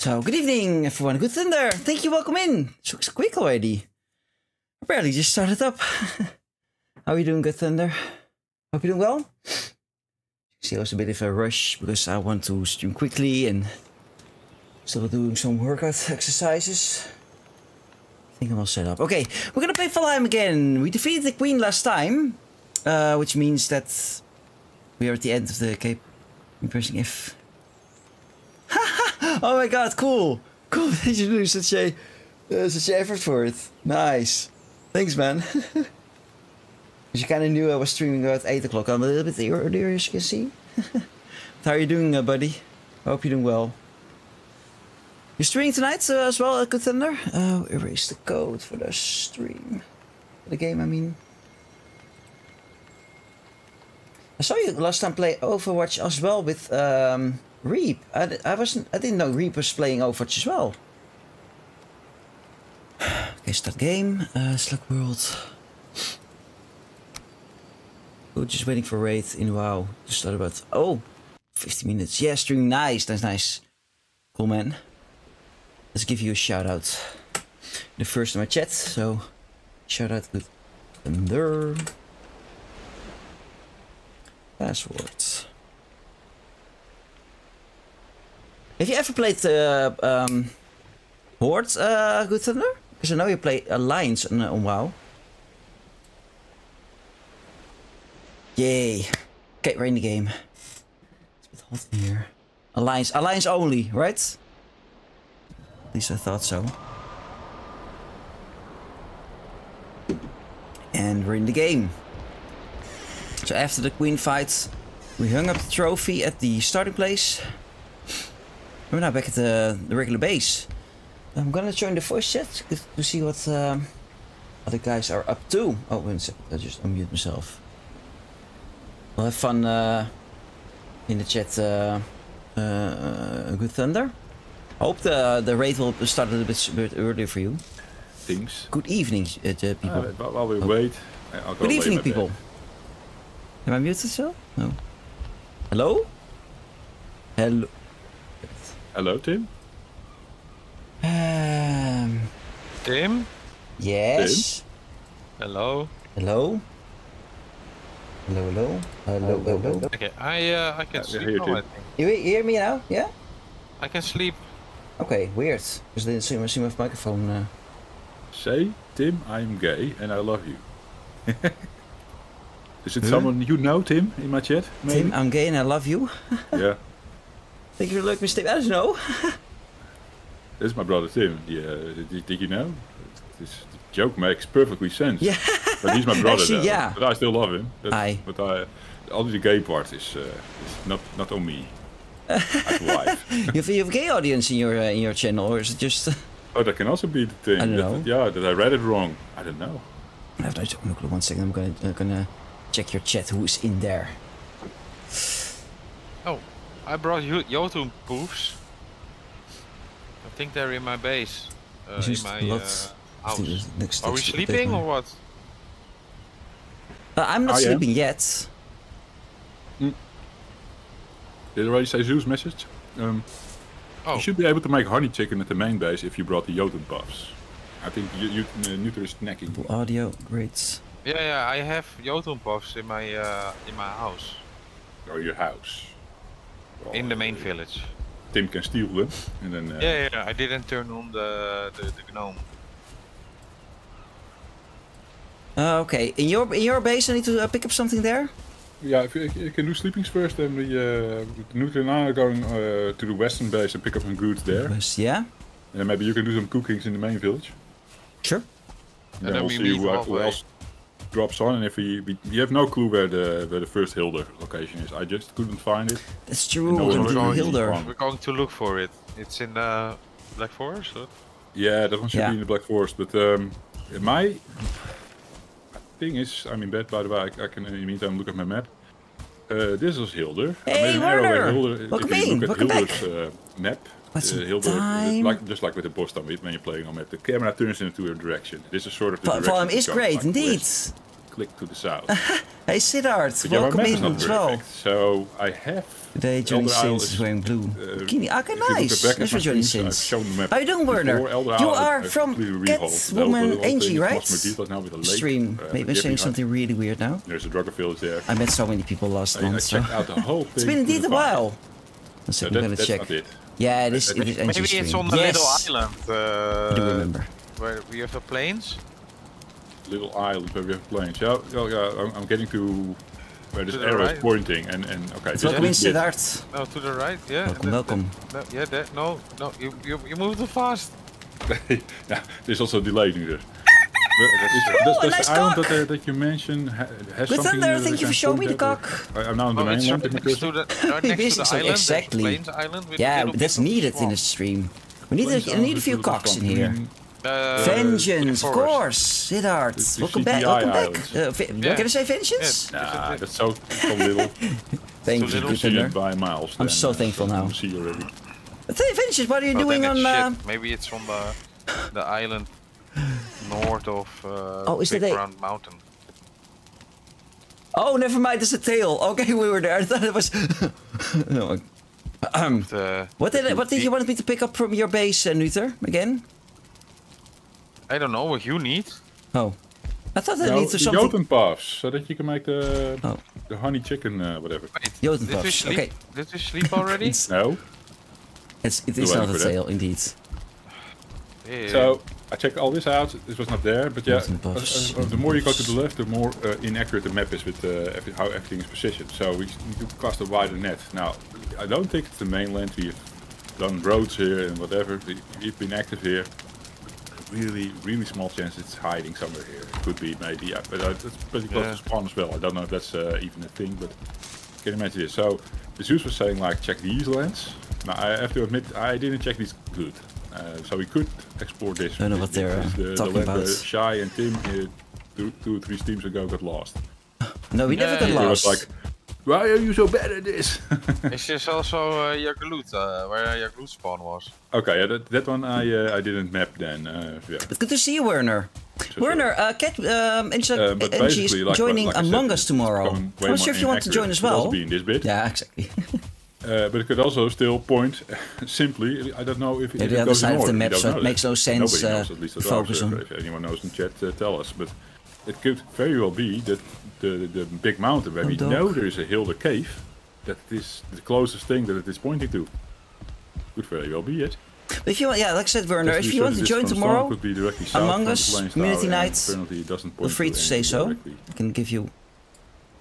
So, good evening, everyone. Good thunder. Thank you. Welcome in. So quick already. I barely just started up. How are you doing, Good Thunder? Hope you're doing well. See, I was a bit of a rush because I want to stream quickly and still doing some workout exercises. I think I'm all set up. Okay, we're gonna play Valheim again. We defeated the Queen last time, uh, which means that we are at the end of the cape. I'm pressing F. oh my god, cool! Cool that you do such a uh, such an effort for it. Nice. Thanks, man. You kind of knew I was streaming about 8 o'clock. I'm a little bit earlier, as you can see. How are you doing, uh, buddy? I hope you're doing well. You're streaming tonight uh, as well, Good Thunder? Uh, erase the code for the stream. For the game, I mean. I saw you last time play Overwatch as well with um, Reap. I, I wasn't. I didn't know Reap was playing Overwatch as well. okay, start game. Uh, Slack World. We're just waiting for Wraith in WoW to start about. Oh, 50 minutes. Yeah, stream. Nice, nice, nice. Cool, man. Let's give you a shout out. The first in my chat, so shout out with Thunder. Passwords. Have you ever played uh, um, Horde, uh, Good Thunder? Because I know you play Alliance on, on WoW. Yay. Okay, we're in the game. It's a bit hot in here. Alliance, Alliance only, right? At least I thought so. And we're in the game. So after the queen fight, we hung up the trophy at the starting place. We're now back at the, the regular base. I'm gonna join the voice chat to see what um, other guys are up to. Oh, wait I just unmute myself. We'll have fun uh, in the chat. Uh, uh, good thunder. I hope the the raid will start a little bit, bit earlier for you. Things. Good evening, uh, people. Uh, while we oh. wait, Good evening, people. Bed. Am I muted still? No. Hello? Hello. Hello, Tim. Um. Tim. Yes. Tim? Hello. Hello. Hello, hello, hello, hello. Okay, I uh, I can sleep now. I think. You hear me now? Yeah. I can sleep. Okay, weird. Because I didn't see, see my microphone. Uh... Say, Tim, I'm gay and I love you. Is it huh? someone you know, Tim, in my chat? Maybe? Tim, I'm gay and I love you. yeah. Think you're like mistake? I don't know. this is my brother Tim. Yeah, did, did you know? This joke makes perfectly sense. Yeah. But he's my brother. Actually, yeah. But I still love him. That's, Aye. But I, only the gay part is, uh, is not not on me. As wife. You have a gay audience in your uh, in your channel, or is it just? oh, that can also be the thing. I don't that, know. yeah, that I read it wrong. I don't know. I have to look one second. I'm gonna uh, gonna check your chat. Who's in there? Oh, I brought you Jotun poofs. I think they're in my base. Uh, in my uh, house. Next Are we sleeping or what? Uh, I'm not I sleeping am. yet. Mm. Did I already say Zeus message? Um, oh. You should be able to make honey chicken at the main base if you brought the Jotun puffs. I think you, you uh, Neuter is snacking. Audio, great. Yeah, yeah, I have Jotun puffs in my uh, in my house. Oh, your house. In the main village. Tim can steal them, and then. Uh, yeah, yeah, I didn't turn on the the, the gnome. Uh, okay, in your in your base, I need to uh, pick up something there. Yeah, if you, you can do sleepings first, then we uh, Nutra and I are going uh, to the western base and pick up some goods there. West, yeah. And maybe you can do some cookings in the main village. Sure. And, and then, we'll see who, who else drops on, and if we, we, we have no clue where the where the first Hildir location is. I just couldn't find it. That's true. No we're, going, Hildir. we're going to look for it. It's in the Black Forest. Or? Yeah, that one should yeah. be in the Black Forest, but um, my thing is, I'm in bed by the way. I, I can in the meantime look at my map. Uh, this is Hildir. Hey, Werner! Hildir, Welcome if you look at Hildir's uh, map, What's uh, Hildir, time? like, just like with the boss time when you're playing on map, the camera turns into a direction. This is sort of the Volume is great, like indeed. West. click to the south. hey, Siddharth, but welcome in as well. So I have. Today, Johnny Sins is wearing blue uh, bikini. Okay, nice. That's for Johnny Sins. How you doing, Werner? You are from Catwoman Angie, right? Stream. Uh, Maybe I'm saying something really weird now. There's a Draugr village there. I met so many people last I, month. I so. out the whole thing. it's been indeed a while. So I'm gonna check. Yeah, it is. It is Maybe it's on the yes. little island. Uh, I do remember. Where we have the planes. Little island where we have planes. Yeah, yeah, yeah I'm, I'm getting to where this arrow right. is pointing, and and okay. Welcome in, Siddharth. No, to the right. Yeah. Welcome, welcome. No, yeah, that, no, no, you you you move too fast. yeah, there's also delay nu dus. Does, does nice the island that, uh, that you mentioned ha has Good something... Thunder, thank you for showing me the cock. I'm now on the oh, mainland. Right next to the, right next to the island, exactly. Island yeah, that's needed in the stream. We need, a, need a few cocks in here. Uh, vengeance, of course. Siddharth, welcome back. Welcome back. Uh, yeah. Can I say vengeance? Yeah. Nah, that's so, so little. Thank so you, little see it by miles. I'm so thankful now. See already. Vengeance, what are you oh, doing on? Uh... Maybe it's on the the island north of uh, oh, is Big it Round Mountain. Oh, never mind. It's a tail. Okay, we were there. I thought it was. no. Um, the, what did what did you want me to pick up from your base, uh, Nuther? Again? I don't know what you need. Oh, I thought that no, needs something. Jotun puffs, so that you can make the oh. the honey chicken, uh, whatever. Wait, Jotun did puffs. We sleep, okay. Did we sleep already? no. It's it is not a tail, indeed. Yeah. So I checked all this out. This was not there, but yeah. Uh, uh, the more you go to the left, the more uh, inaccurate the map is with uh, how everything is positioned. So we need to cast a wider net. Now, I don't think it's the mainland. We've done roads here and whatever. We've been active here. Really, really small chance it's hiding somewhere here. It could be maybe, yeah, but uh, it's pretty close yeah. to spawn as well. I don't know if that's uh, even a thing, but can you imagine this? So Zeus was saying like check these lands. Now I have to admit I didn't check these good. Uh, so we could explore this. I don't know what they're uh, the, talking the about. Shy and Tim uh, two, two or three streams ago got lost. No, we never got lost. like, why are you so bad at this? Is this also uh, Yagluth, uh, where Yagluth spawn was? Okay, yeah, that, that one I uh, I didn't map then. Uh, yeah. It's good to see you, Werner. So Werner, uh, Cat, um, Angie uh, is like, joining like Among said, Us tomorrow. I'm not sure if you want to join as well. Be in this bit. Yeah, exactly. Uh, but it could also still point simply. I don't know if yeah, it, the other side of the map, so it makes no sense. Nobody knows, at least uh, focus on. If anyone knows in chat, uh, tell us. But it could very well be that the the big mountain where oh, we dog. know there is a hill, the cave, that is the closest thing that it is pointing to. Could very well be it. But if you want, yeah, like I said, Werner, if you want to join tomorrow, Among Us Community Night, feel free to say so. I can give you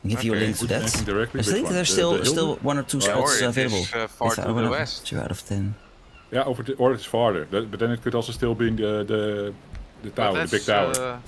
give okay. you a link to that. I think there's still the still one or two spots or available. Is, uh, far to the west. Two out of ten. Yeah, over the, or it's farther, but, but then it could also still be in the the, the tower, the big tower. Uh,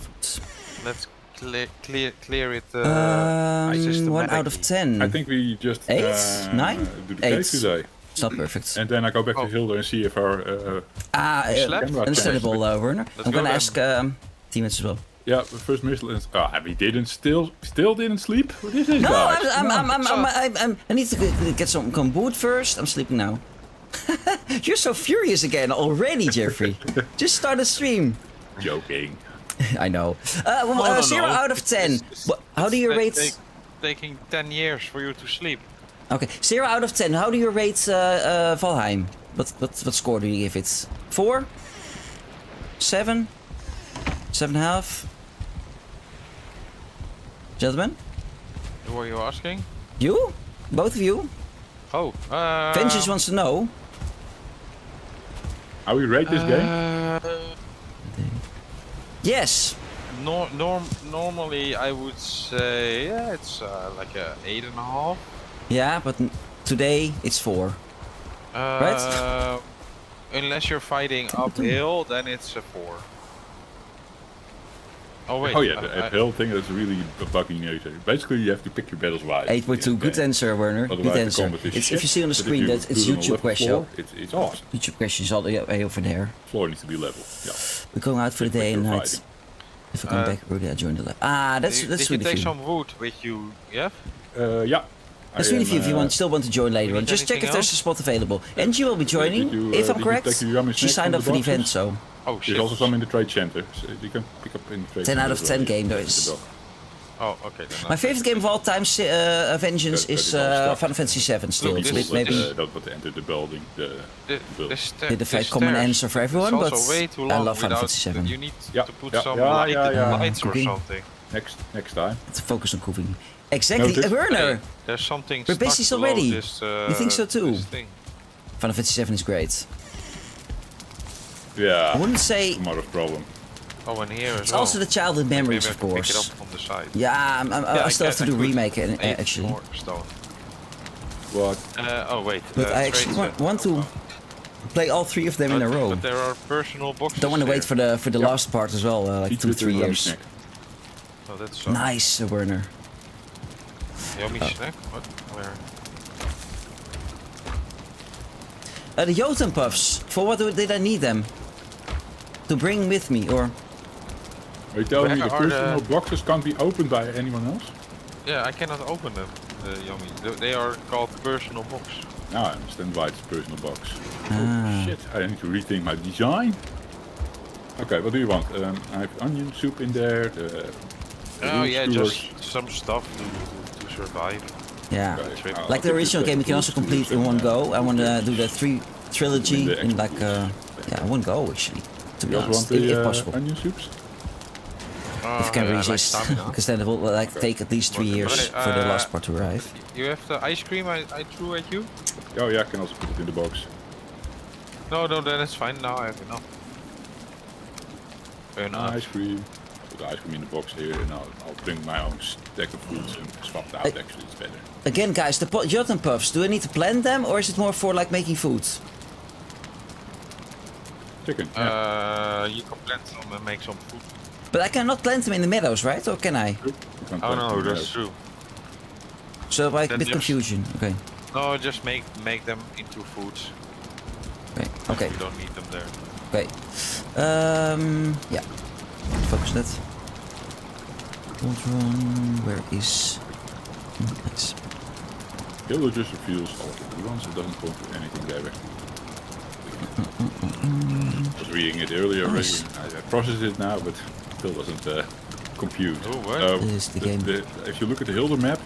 let's clear clear clear it. Uh, um, one out of ten. I think we just eight, uh, nine, do the eight. today. It's not perfect. And then I go back oh. to Hilda and see if our uh, ah, uh, understandable, uh, Werner. Let's I'm gonna then. ask um, teammates as well. Yeah, the first missile. And, oh, we didn't still still didn't sleep. What is this no, guy? I'm, no, I'm, I'm, I'm, I'm, I'm, i need to get some kombucha first. I'm sleeping now. You're so furious again already, Jeffrey. Just start a stream. Joking. I know. Uh, well, uh, zero know. out of ten. How do you rate? Take, taking ten years for you to sleep. Okay, zero out of ten. How do you rate uh, uh, Valheim? What, what what score do you give it? Four? Seven? Seven and a half? Gentlemen? Who are you asking? You? Both of you? Oh, uh... Vengeance wants to know. Are we rate this uh, game? Yes. No, norm, normally I would say yeah, it's uh, like a eight and a half. Yeah, but today it's four. Uh, right? Unless you're fighting uphill, then it's a four. Oh wait. Oh yeah, the uh, uphill thing is really bugging you. Basically, you have to pick your battles wise. Eight point two. Good answer, Werner. Otherwise, Good answer. It's, shit, if you see on the screen that it's YouTube question. It's, it's awesome. YouTube questions all the way over there. Floor needs to be level. Yeah. We're going out for the day and night. Fighting. If I come uh, back, early, I join the lab. Ah, that's did, that's did really you take fun. some wood with you, yeah? Uh, yeah. That's really few if you want, still want to join later on. Just check if else? there's a spot available. Angie will be joining, you, uh, if I'm correct. She signed up for the event, so. Oh, shit. There's also some in the trade center. So you can pick up in the trade 10 out of 10 game, there is. Oh, okay. My favorite game of all time, uh, Vengeance, that, is uh, Final Fantasy VII. Still, Look, this, maybe uh, that would enter the building. The, the, the, the, the very common answer for everyone, but I love Final Fantasy VII. You need yeah, to put yeah, some yeah, light yeah, yeah, lights or something. Next, next time. Let's focus on cooking. Exactly, no, Werner. There's something. We're busy already. This, uh, you think so too? Final Fantasy VII is great. Yeah. I wouldn't say. Mother's problem. Oh, and here It's also the childhood memories, of course. Pick it up from the side. Yeah, I'm, I'm, yeah I still have to do remake it, actually. More stone. What? Uh, oh wait. But uh, I actually want, want to play all three of them but, in a row. But there are personal boxes. Don't want to wait for the for the yep. last part as well, uh, like two three years. Oh, that's so nice, uh, Werner. Yummy oh. snack. What? Where? Uh, the Jotun puffs. For what did I need them? to bring with me, or? Are you telling me the personal the... boxes can't be opened by anyone else? Yeah, I cannot open them, the yummy. They are called personal box. Now I understand why it's personal box. Ah. Oh shit, I need to rethink my design. Okay, what do you want? Um, I have onion soup in there. The, the oh yeah, just some stuff survive. Yeah, okay. like the original game, you can also complete in one go. I want to do the three trilogy in like uh, yeah, one go actually to be honest, the, if, uh, possible. Onion soups? Uh, if you can yeah, resist, because then it will like take at least three years uh, for the last part to arrive. You have the ice cream I, I threw at you? Oh yeah, I can also put it in the box. No, no, then it's fine. Now I have enough. Fair enough. Ice cream. Ice cream in the box here, and I'll, I'll bring my own stack of foods and swap it out. Uh, actually, it's better. Again, guys, the Jotun puffs. Do I need to plant them, or is it more for like making food? Chicken. Yeah. Uh, you can plant them and make some food. But I cannot plant them in the meadows, right? Or can I? Oh no, that's true. So like a bit confusion. Okay. No, just make make them into foods. Okay. Okay. You don't need them there. Okay. Um. Yeah. Focus that. Run. Where is? Nice. Killer just reveals all the ones. It doesn't go for anything there. I was reading it earlier nice. already. I processed it now, but still doesn't uh, compute. Oh, what? Um, is the, the game. The, if you look at the Hilda map,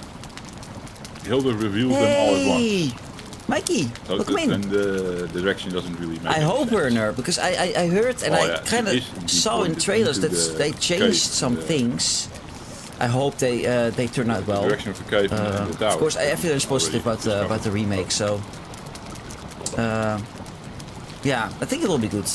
Hilda reveals hey! them all at once. Mikey, so look in. And the direction doesn't really matter. I hope Werner, because I, I, I heard and oh, I yeah. kind of saw in trailers that the they changed some things. I hope they uh, they turn out well. Direction of the cave uh, the Of course, everyone's positive about uh, about the remake, so. Uh, yeah, I think it'll be good.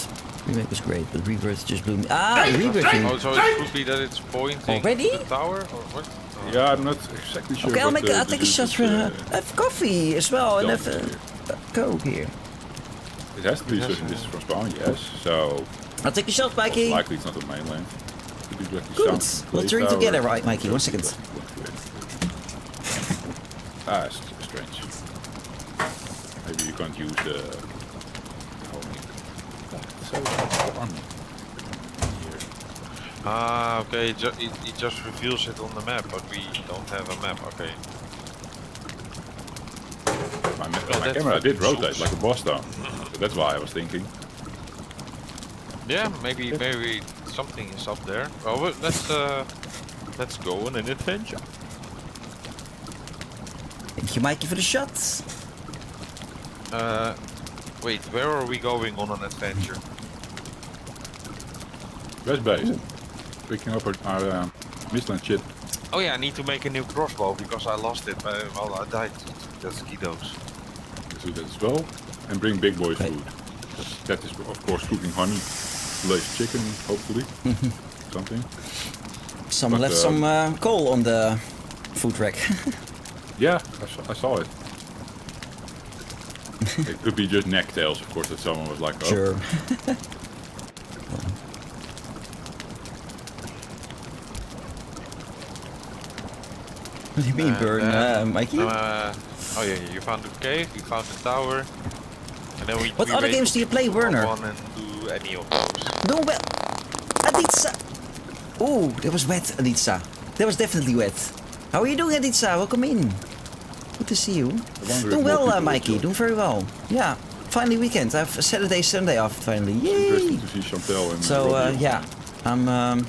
Remake was great, but Rebirth just blew me. Ah, Rebirth! Oh, so it could be that it's pointing Already? the tower, or what? Yeah, I'm not exactly sure. Okay, I'll make. I'll take a shot for uh, have coffee as well, and have uh, coke here. It has to be certain distance from spawn, yes. So. I'll take a shot, Mikey. Likely it's not the mainland. Good. We'll drink together, right, Mikey? One second. Ah, it's strange. Maybe you can't use the. Uh, Ah, okay, it, ju it, it, just reveals it on the map, but we don't have a map, okay. My, well, my camera did rotate like a boss down, so that's why I was thinking. Yeah, maybe maybe something is up there. Well, let's uh, let's go on an adventure. Thank you, Mikey, for the shots. Uh, wait, where are we going on an adventure? West base. Picking up our, our uh, Mistland shit. Oh yeah, I need to make a new crossbow because I lost it. Uh, well, I died to mosquitoes. Do that as well. And bring big boys food. That is of course cooking honey, glazed chicken, hopefully. Something. Someone but, left um, some uh, coal on the food rack. yeah, I saw, I saw it. it could be just necktails, of course, that someone was like, oh. Sure. What do you mean, uh, burn, uh, Mikey? Uh, oh yeah, you found the cave, you found the tower. And then we, what we other games do you play, Werner? One and do any of those. No, well, Aditsa. Oh, that was wet, Aditsa. That was definitely wet. How are you doing, Aditsa? Welcome in. Good to see you. Doing well, uh, Mikey. Doing very well. Yeah. Finally weekend. I have Saturday, Sunday off finally. Yay! to see Chantel and So uh, yeah, I'm um,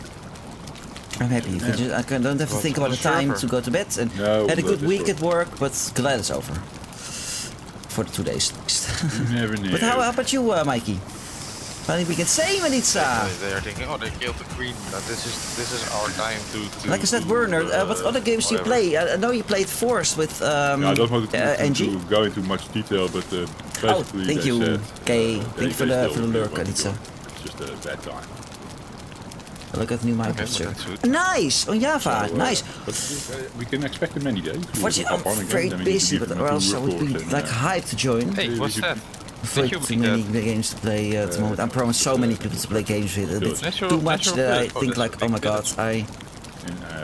I'm happy. Yeah. Just, I don't have to think about the time to go to bed. And no, had a good week at work, but glad it's over. For the two days next. never knew. but how, how about you, uh, Mikey? Finally, we can say Melitza. They are thinking, oh, they killed the queen. But this is this is our time to. to like I said, Werner, uh, what other games do you play? I, I know you played Force with um, yeah, I don't want to, uh, to, to go into much detail, but uh, oh, thank you. Said, okay, uh, thank you for the for the lurk, Melitza. It's just a bad time. Look at new microphone. Okay, nice on Java. So, uh, nice. But uh, we can expect in many days. Unfortunately, I'm very busy, but or else I would be like uh, hyped to join. Hey, what's that? Way too many that? games to play uh, at the moment. I'm promised so many people to play games with. It's too much that I think like, oh my god, I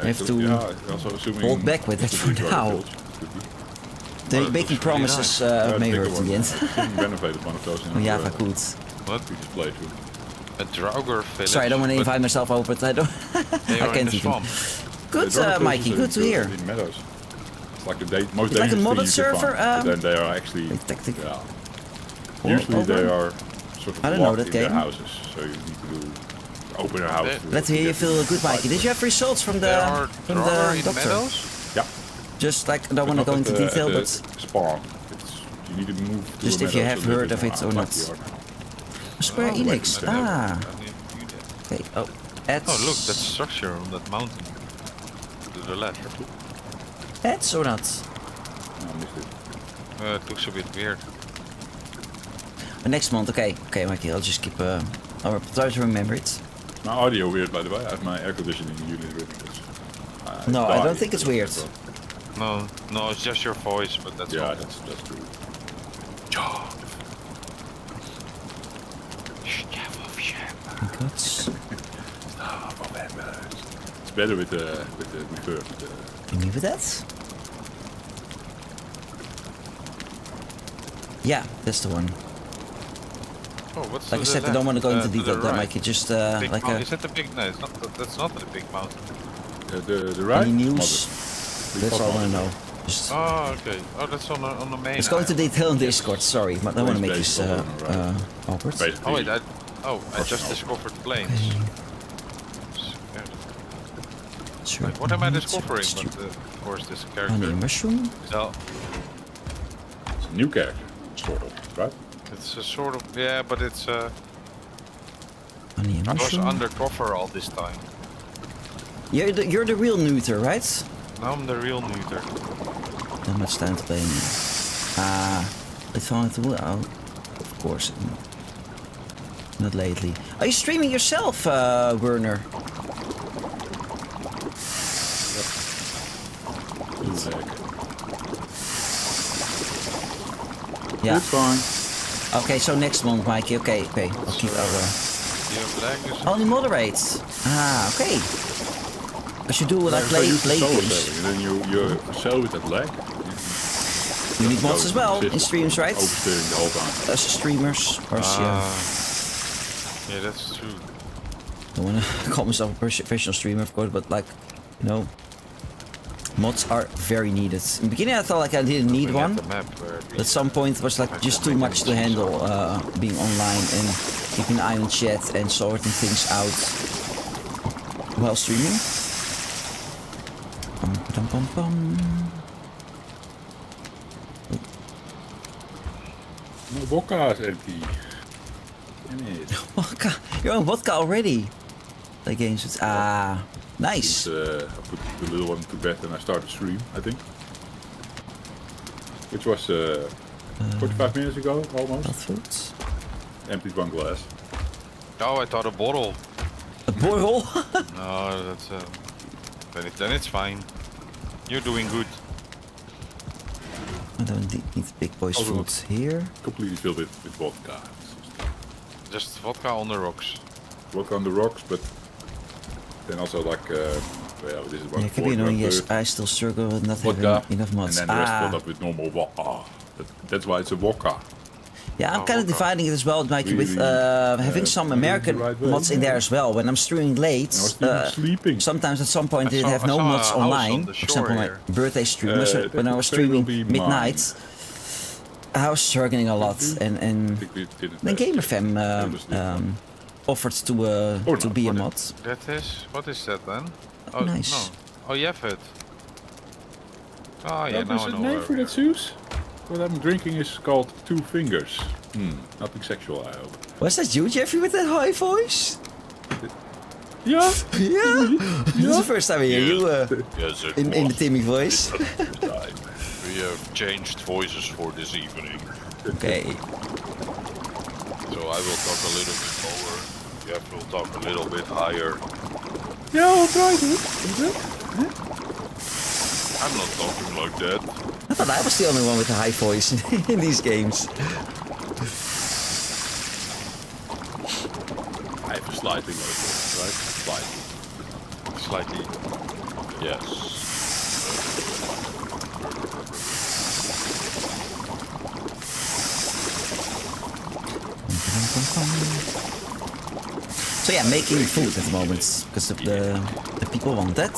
have to hold back with it for now. The making promises uh, may hurt in the end. oh, Java, good. What? A Draugr village. Sorry, I don't want to invite myself over, but I don't. I can't even. Good, uh, Mikey. Good to hear. Meadows. It's like the most like a modded server. Um, then they are actually. Yeah. Usually they are sort of I don't know that game. houses, so you need to open a house. Let's hear you feel good, Mikey. Did you have results from the from the doctor? Meadows? Yeah. Just like I don't want to go into the, detail, but spawn. It's, you need to move. To just if you have heard of it or not. Square oh, Enix. Ah. Okay. Oh. Ads. Oh look, that structure on that mountain. To the left. Ads or not? No, I missed it. Uh, it looks a bit weird. But next month, okay, okay, Mikey, I'll just keep. Uh, I'll try to remember it. My audio weird, by the way. I have my air conditioning unit with me. No, I don't think it's weird. No, no, it's just your voice, but that's yeah, that's that's true. It's better with the with the reverb. Can you with that? Yeah, that's the one. Oh, what's like I said, I don't want to go into uh, detail. That right. might it just uh, big like a. Is that the big? No, it's not. That's not the big mountain. Uh, the the right. Any news? That's all I know. Just oh, okay. Oh, that's on the on the main. Let's go into detail in Discord. Sorry, but I don't want to make this uh, uh, awkward. Oh wait, I, oh, I just discovered planes. Okay. what am I discovering? But uh, of course, this character. Honey mushroom. So. It's a new character, sort of, right? It's a sort of yeah, but it's uh. Honey I was undercover all this time. You're the, you're the real neuter, right? Now I'm the real neuter. Not much time to play. Ah, it's on to oh, of course. Not lately. Are you streaming yourself, uh, Werner? Yeah. It's fine. Okay, so next month, Mikey. Okay, okay. I'll keep. Uh... Only moderates. Ah, okay. I should do what I play play games. And then you you sell with that lag. You need mods as well in streams, right? Oversteering the whole time. As streamers, or yeah. Yeah, that's true. I don't want to call myself a professional streamer, of course, but like, you know, Mods are very needed. In the beginning I thought like I didn't need one. But at some point it was like just too much to handle uh, being online and keeping an eye on chat and sorting things out while streaming. Bum, bum, bum, bum. My vodka is empty. Vodka? You're on vodka already? Play games with... Ah... Nice. uh, I put the little one to bed and I started stream, I think. Which was uh, 45 minutes ago, almost. Fruits. Emptied one glass. Oh, I thought a bottle. A bottle? no, that's... Uh, then, it, then it's fine. You're doing good. I don't need big boys fruits here. Completely filled it with vodka. Just vodka on the rocks. Vodka on the rocks, but then also like, uh, well, this is one yeah, could be annoying. Yes, I still struggle with not having enough mods. And then the rest ah. filled up with normal vodka. That, that's why it's a vodka. Yeah, I'm oh, kind of dividing it as well, like really, with uh, having uh, some American right mods in there as well. When I'm streaming late, uh, sleeping. sometimes at some point I they have no mods online. On For example, my birthday stream. Uh, when I was streaming midnight, I was struggling a lot, and and then GamerFam uh, um, offered to uh, or to not, be a mod. That is what is that then? Oh, nice. No. Oh, you have it. Oh yeah, now I know. a name for that, Zeus? What I'm drinking is called Two Fingers. Hmm, nothing sexual, I hope. Was that you, Jeffrey, with that high voice? Yeah. Yeah. This is the first time I hear you uh, yes, in, in the Timmy voice. we have changed voices for this evening. Okay. So I will talk a little bit lower. Jeff will talk a little bit higher. Yeah, I'll try to. I'm not talking like that. I thought I was the only one with a high voice in these games. I have a slightly low voice, right? Slightly. Slightly. Yes. So yeah, making food at the moment because the the people want that.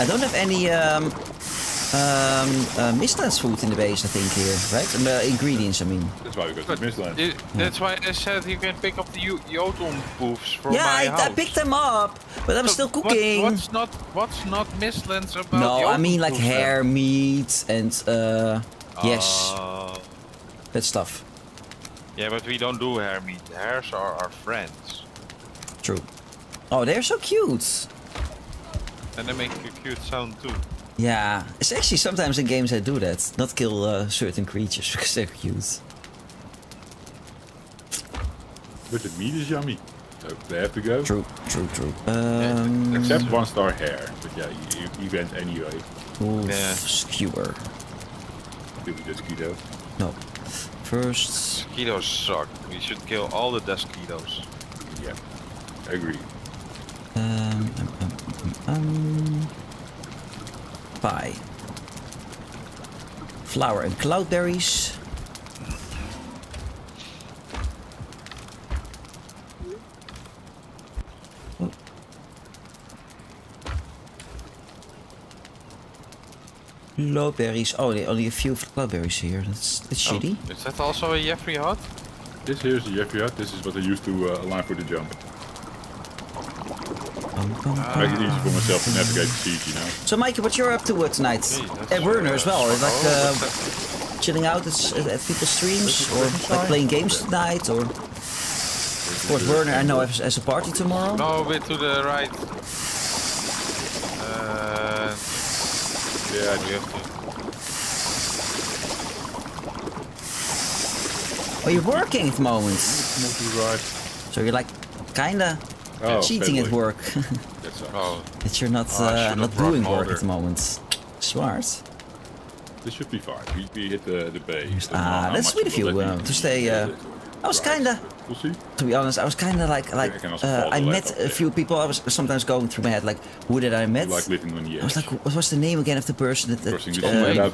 I don't have any um, um, uh, Mistlands food in the base, I think, here, right? Uh, ingredients, I mean. That's why we got the Mistlands. It, that's why I said you can pick up the Jotun poofs from yeah, my I, house. I picked them up, but I'm so still cooking. What, what's not What's not Mistlands about No, Jotun I mean like hair, then? meat, and uh, yes, Uh, that stuff. Yeah, but we don't do hair meat. Hairs are our friends. True. Oh, they're so cute. And they make a cute sound too. Yeah, it's actually sometimes in games I do that, not kill uh, certain creatures because they're cute. But the meat is yummy. So they have to go. True, true, true. Um, Except one star hair. But yeah, you, you, you went anyway. oof, Yeah. skewer. Did we just keto? No. First, Mosquitoes suck. We should kill all the mosquitoes. Yeah. Agree. um, um, um, um, um, pie. Flour and cloudberries. Cloudberries. Oh, there only a few cloudberries here. That's that's Oh, shitty. is that also a Jeffrey hut? This here's a Jeffrey hut. This is what I used to uh, align for the jump. Bum, bum, Ah. bum. Make it easy for myself to navigate the siege, you know. So, Mikey, what you're up to uh, tonight? Hey, that's At Werner as well, uh, like oh, uh, what's chilling out at, at people's streams, or like playing games tonight, or of course Werner I know has, has a party tomorrow. No, a bit to the right. Uh, Yeah, to. Oh, you're working at the moment, right. so you're like kinda Oh, cheating at work. That sucks. Oh, that you're not Oh, uh, not doing work at the moment. Smart. This should be fine. We, we hit the, the bay. Ah, that's sweet of you, uh, to stay, uh. I was kinda We'll see. to be honest, I was kind of like like I uh, I met a yeah. few people. I was sometimes going through my head like, who did I met? You like living on the I was like, what was the name again of the person that, that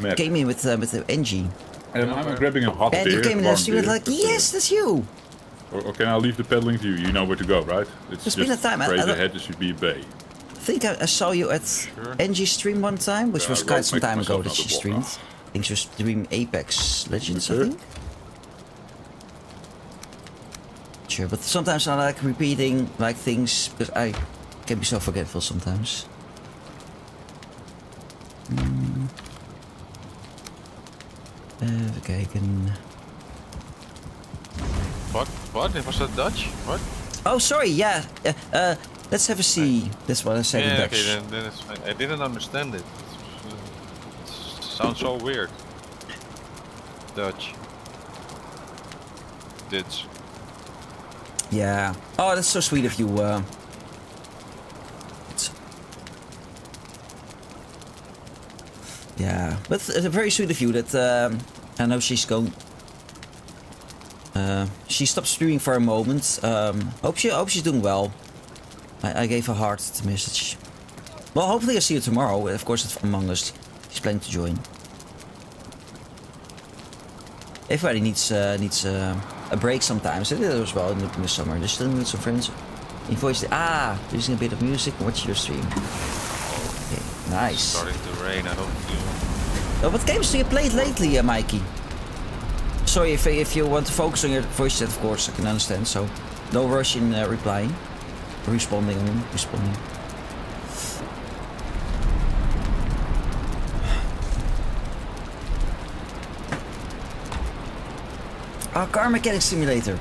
uh, came in with uh, with the Angie? And I'm grabbing a hot And beer. you came in and she was like, uh, yes, that's you. Or, or can I leave the pedaling to you? You know where to go, right? It's There's just been a time, I- straight I don't- ahead. There should be a bay. I think I, I saw you at Angie stream one time, which Yeah, was quite some time ago that she streamed. I think she was streaming Apex Legends, I think. Sure, but sometimes I like repeating like things because I can be so forgetful sometimes. Hmm. Even kijken. what? What? Was that Dutch? What? Oh, sorry. Yeah. Uh, uh, let's have a see. That's what I said in yeah, Dutch. okay, then, then. I didn't understand it. It sounds so weird. Dutch. Dutch. Yeah. Oh, that's so sweet of you. Uh, yeah, but it's very sweet of you that um, I know she's going. Uh, she stopped streaming for a moment. Um, hope she hope she's doing well. I, I gave her heart the message. Well, hopefully I see you tomorrow. Of course, it's Among Us. She's planning to join. Everybody needs uh, needs uh, a break sometimes. It as well in the, in the summer. Just still with some friends. In voice, ah, using a bit of music. Watch your stream. Okay, nice. It's Starting to rain. I hope you. Uh, what games do you played lately, uh, Mikey? Sorry if if you want to focus on your voice chat, of course, I can understand. So, No rush in uh, replying. Responding, responding. Oh, Car Mechanic Simulator.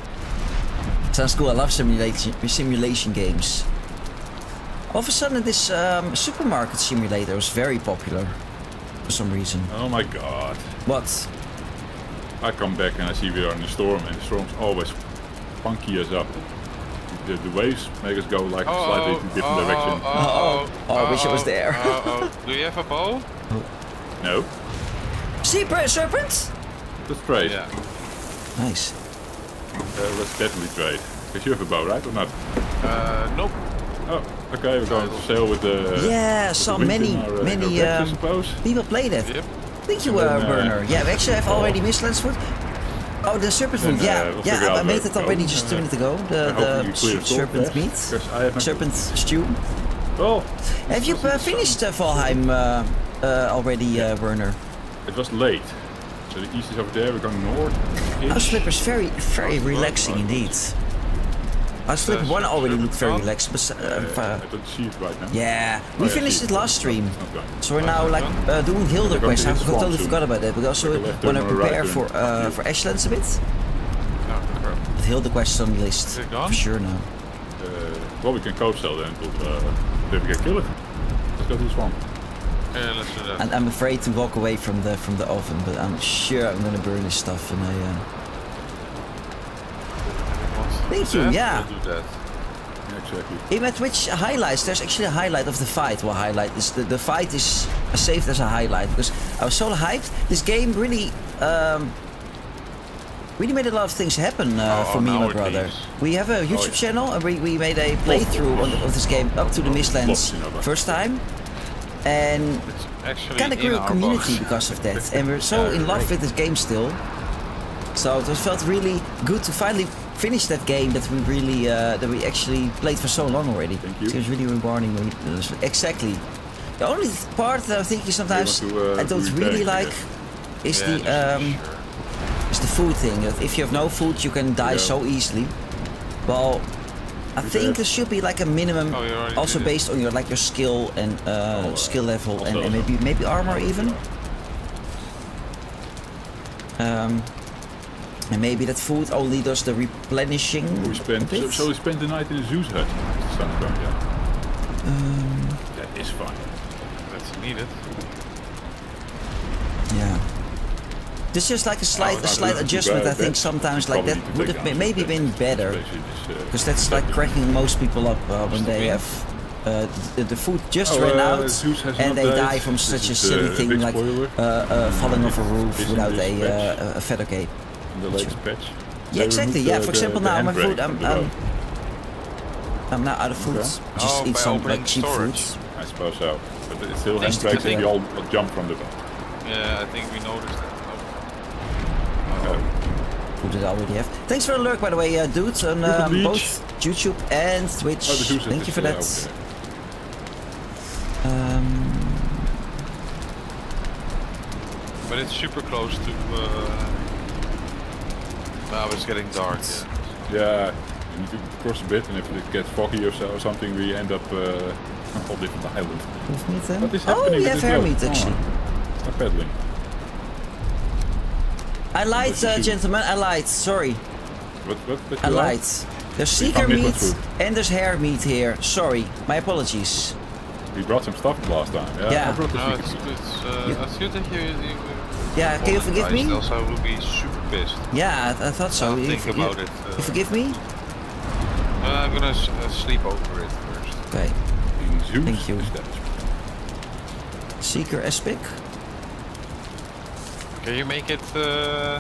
Sounds cool. I love simulation simulation games. All of a sudden, this um, supermarket simulator was very popular for some reason. Oh my god. What? I come back and I see we are in the storm, and the storm's always funky as up. The, the waves make us go like oh, slightly in different oh, direction. Oh, oh, oh, I wish it was there. oh, Do you have a bow? No. Sea serpent? Let's trade. Yeah. Nice. Uh, let's definitely trade. Because you have a bow, right? Or not? Uh, nope. Oh, okay, we're going to sail with the... Yeah, saw many, our, uh, many um, people play that. Yep. Thank you, uh, Werner. Yeah, we actually have already Mistlands food. Oh, the serpent food. Yeah, uh, we'll yeah. I, I made it already just two minutes ago. The, the serpent meat, serpent stew. Well, have you uh, finished uh, Valheim uh, uh, already, uh, Werner? It was late. So the east is over there. We're going north. House Flipper's very, very relaxing indeed. House Flipper 1 already looked very relaxed, but... Uh, uh, I don't see it right now. Yeah, we Oh, finished it last stream. So we're now like uh, doing Hilda We're going quest. to I totally forgot about that. We also want to right prepare for uh, for Ashlands a bit. Oh. But Hilda quest on the list. Is it gone? For sure now. Uh, well, we can cope sell then until uh, then we can kill it. Let's go to the swamp. Yeah, let's do that. And I'm afraid to walk away from the from the oven, but I'm sure I'm gonna burn this stuff and I uh, Thank you, That, yeah. We'll do that. Yeah, exactly. In my Twitch highlights, there's actually a highlight of the fight. Well, highlight is the, the fight is saved as a highlight because I was so hyped. This game really, um, really made a lot of things happen uh, Oh, for me and my brother. means- We have a YouTube yeah. channel and we, we made a playthrough on of this game up to the Mistlands you know about first time, and kind of grew a our community box. because of that. And we're so Yeah, in love right. with this game still. So it was felt really good to finally finish that game that we really uh, that we actually played for so long already. Thank you. So it was really rewarding. when we- it exactly. The only part that I think thinking sometimes want to, uh, I don't really like is Yeah, the um, be sure. is the food thing. If you have no food, you can die Yeah. so easily. Well, I Repair. think there should be like a minimum, Oh, also did it. based on your like your skill and uh, uh, skill level and, also- and maybe maybe armor even. Um, and maybe that food only does the replenishing. We spent so, so we spent the night in the Zeus hut. The sun's going down. Um, That is fine. That's needed. yeah. This is just like a slight, Oh, a slight adjustment. I think sometimes like that would have it been, out maybe been better. Basically just, Because that's like cracking most people up uh, when they have uh, the, the food just Oh, ran uh, out Zeus and they died. die from This such a silly uh, a thing like uh, uh, falling off a roof Isn't without a, uh, a feather cape. the latest patch. Yeah, exactly. Yeah, for the- example, the now my food, I'm, from the I'm. I'm now out of food. Okay. Just Oh, eat some opening like cheap storage. foods. I suppose so. But it still Thanks has to breaks if thing. we all jump from the boat. Yeah, I think we noticed that. Okay. Who did I already have? Thanks for the lurk, by the way, uh, dudes, on um, both YouTube and Twitch. Oh, the Zeus hut Thank you for that. over Um, But it's super close to. Uh... Now it's getting dark. Yeah. there. Yeah, you need to cross a bit, and if it gets foggy or so, or something, we end up uh, on a whole different island. with meat, What is oh, happening yeah, with fair this boat? meat, actually. Oh, stop pedaling. I lied, uh, gentlemen, I lied. Sorry, What, what, what I you There's seeker can't meat and there's hair meat here. Sorry, my apologies. We brought some stuff last time. Yeah, Yeah. I brought the No, secret it's, it's, uh, it's good that you. you Yeah, can you forgive me? Else I would be super pissed. Yeah, I, I thought so. I'll You think about it. Uh, You forgive me? Uh, I'm gonna s- uh, sleep over it first. Okay. In Zeus Thank you. establishment. Seeker Aspic. Can you make it uh,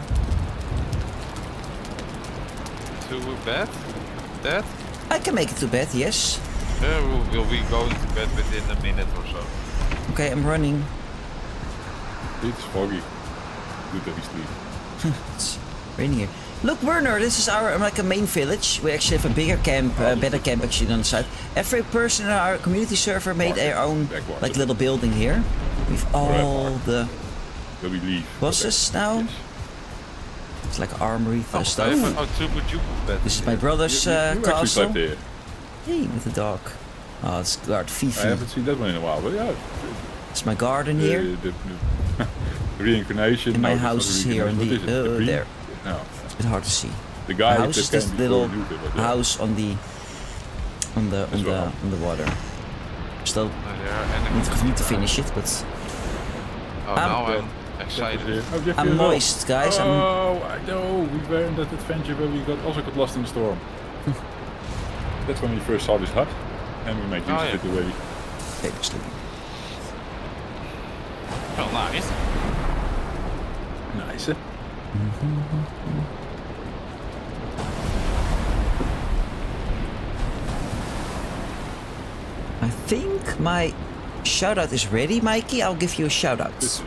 to bed? That? I can make it to bed, yes. Yeah, we'll, we'll be going to bed within a minute or so. Okay, I'm running. It's foggy. Good that we sleep. It's raining here. Look, Werner, this is our like a main village. We actually have a bigger camp, uh, better camp actually on the side. Every person in our community server made their own Backwater. like little building here. With all Alright, the Will we leave? bosses now. Yes. It's like armory oh, stuff. Oh, this is my brother's you, you, uh, castle. Hey, with the dog. Oh, it's guard Fifi. I haven't seen that one in a while, but yeah. It's my garden here. The, the, the reincarnation. And my no, house is here in the, uh, the there. No. It's a bit hard to see. The guy my house is this little house on the on the on the on the water. Still oh, need, need to finish it, but. Oh, I'm, now I'm excited. Oh, I'm moist, guys. Oh, I'm... I know. We were in that adventure where we got also got lost in the storm. That's when we first saw this hut, and we made use oh, yeah. of it already. Okay, sleeping. Well, nice. Nice. Eh? I think my shoutout is ready, Mikey. I'll give you a shoutout.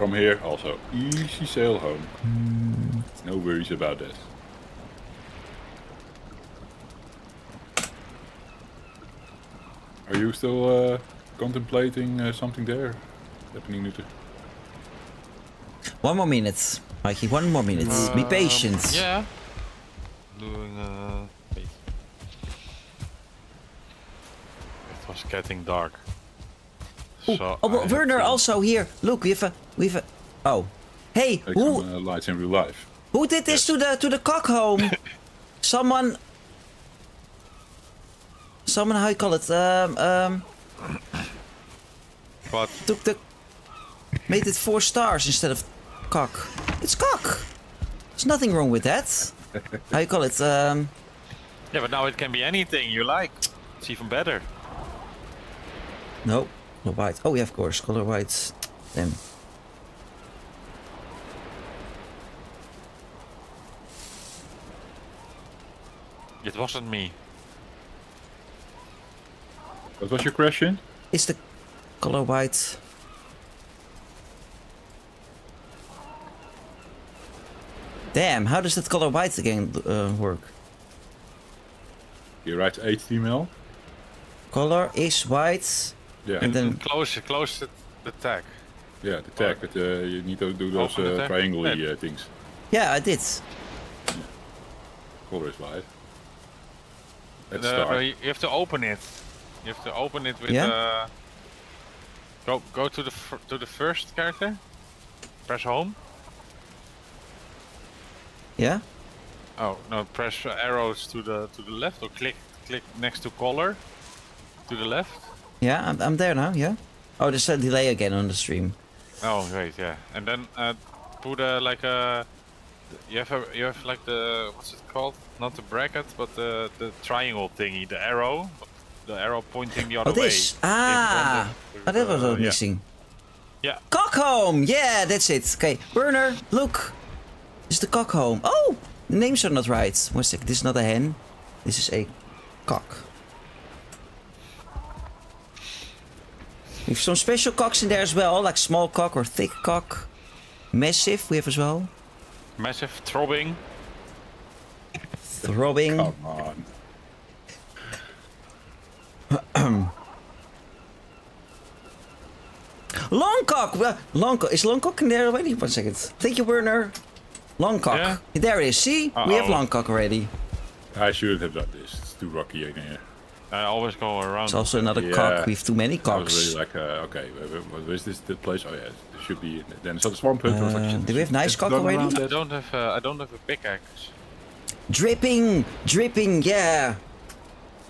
From here, also easy sail home. Mm. No worries about that. Are you still uh, contemplating uh, something there happening, Nutter? One more minute, Mikey. One more minute. Uh, Be patient. Yeah. Doing. Uh, wait. It was getting dark. Ooh, so oh, well, Werner to... also here. Look, we have a, we have a. Oh, hey, Take who? Some, uh, lights in real life. Who did this yes. to the to the cock home? Someone Someone, how you call it? Um, um. What? Took the. Made it four stars instead of cock. It's cock. There's nothing wrong with that. how you call it? Um. Yeah, but now it can be anything you like. It's even better. No, no white. Oh yeah, of course, color whites. Damn. It wasn't me. What was your question? Is the color white? Damn, how does that color white again uh, work? You write HTML. Color is white. Yeah. And, then close, close the, the tag. Yeah, the tag. But uh, you need to do those uh, triangle uh, things. Yeah, I did. Color is white. Let's uh, start. You have to open it. You have to open it with. Yeah? Uh, go go to the to the first character. Press home. Yeah. Oh no! Press arrows to the to the left or click click next to color. To the left. Yeah, I'm I'm there now. Yeah. Oh, there's a delay again on the stream. Oh great, yeah. And then uh, put like a. You have a you have like the what's it called? Not the bracket, but the the triangle thingy, the arrow the arrow pointing the other oh, this. way. Ah, oh, that was uh, missing. Yeah. Cock home! Yeah, that's it. Okay, Werner, look. This is the home. Oh, the names are not right. One second, this is not a hen. This is a cock. We have some special cocks in there as well, like small cock or thick cock. Massive we have as well. Massive, throbbing. Throbbing. Come on. Longcock! Well, Longcock. Is Longcock in there already? One second. Thank you, Werner. Longcock. Yeah. There it is. See? Uh -oh. We have Longcock already. I shouldn't have done this. It's too rocky in here. I always go around. It's also another yeah. cock. We have too many cocks. I really like, uh, okay, where is this the place? Oh yeah, it should be. Then it's on the swamp hunt. Uh, like, do we have nice cock already? I don't have. Uh, I don't have a pickaxe. Dripping, dripping, yeah.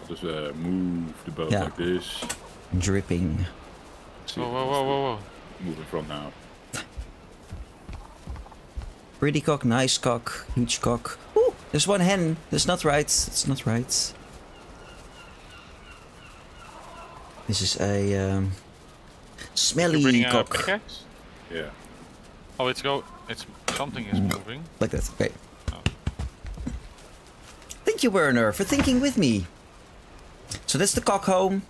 I'll Just uh, move the boat yeah. like this. Dripping. Whoa, whoa, whoa, whoa, whoa. Moving from now. Pretty cock, nice cock, huge cock. Ooh, there's one hen. That's not right. It's not right. This is a um, smelly cock. Yeah. Oh, it's go. It's something is moving. Like that. Okay. Oh. Thank you, Werner, for thinking with me. So that's the cock home.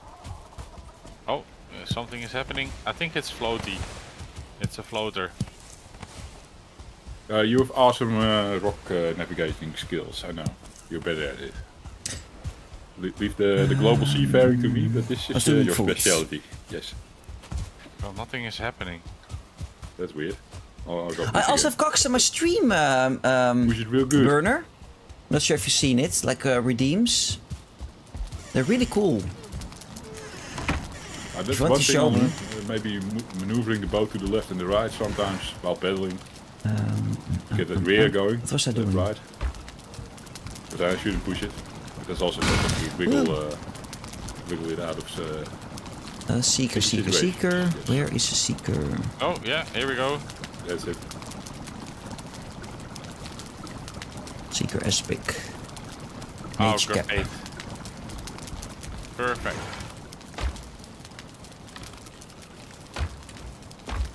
Oh, uh, something is happening. I think it's floaty. It's a floater. Uh, you have awesome uh, rock uh, navigating skills. I know. You're better at it. Le leave the, the global seafaring to me, but this is uh, your specialty. Yes. Well, nothing is happening. That's weird. I'll, I'll go I also again. have Cox on my stream, um, um, Push it real good. burner. Not sure if you've seen it, like uh, redeems. They're really cool. Uh, that's want one to thing show on, uh, maybe maneuvering the boat to the left and the right sometimes while pedaling. to get the rear going. Um, what was I left, doing? Right. But I shouldn't push it. That's also something you wiggle, uh, wiggle it out of. Uh, Uh, seeker, seeker, seeker. Yes. Where is the seeker? Oh yeah, here we go. that's it. Seeker Aspic. Oh, Mage cap. Perfect.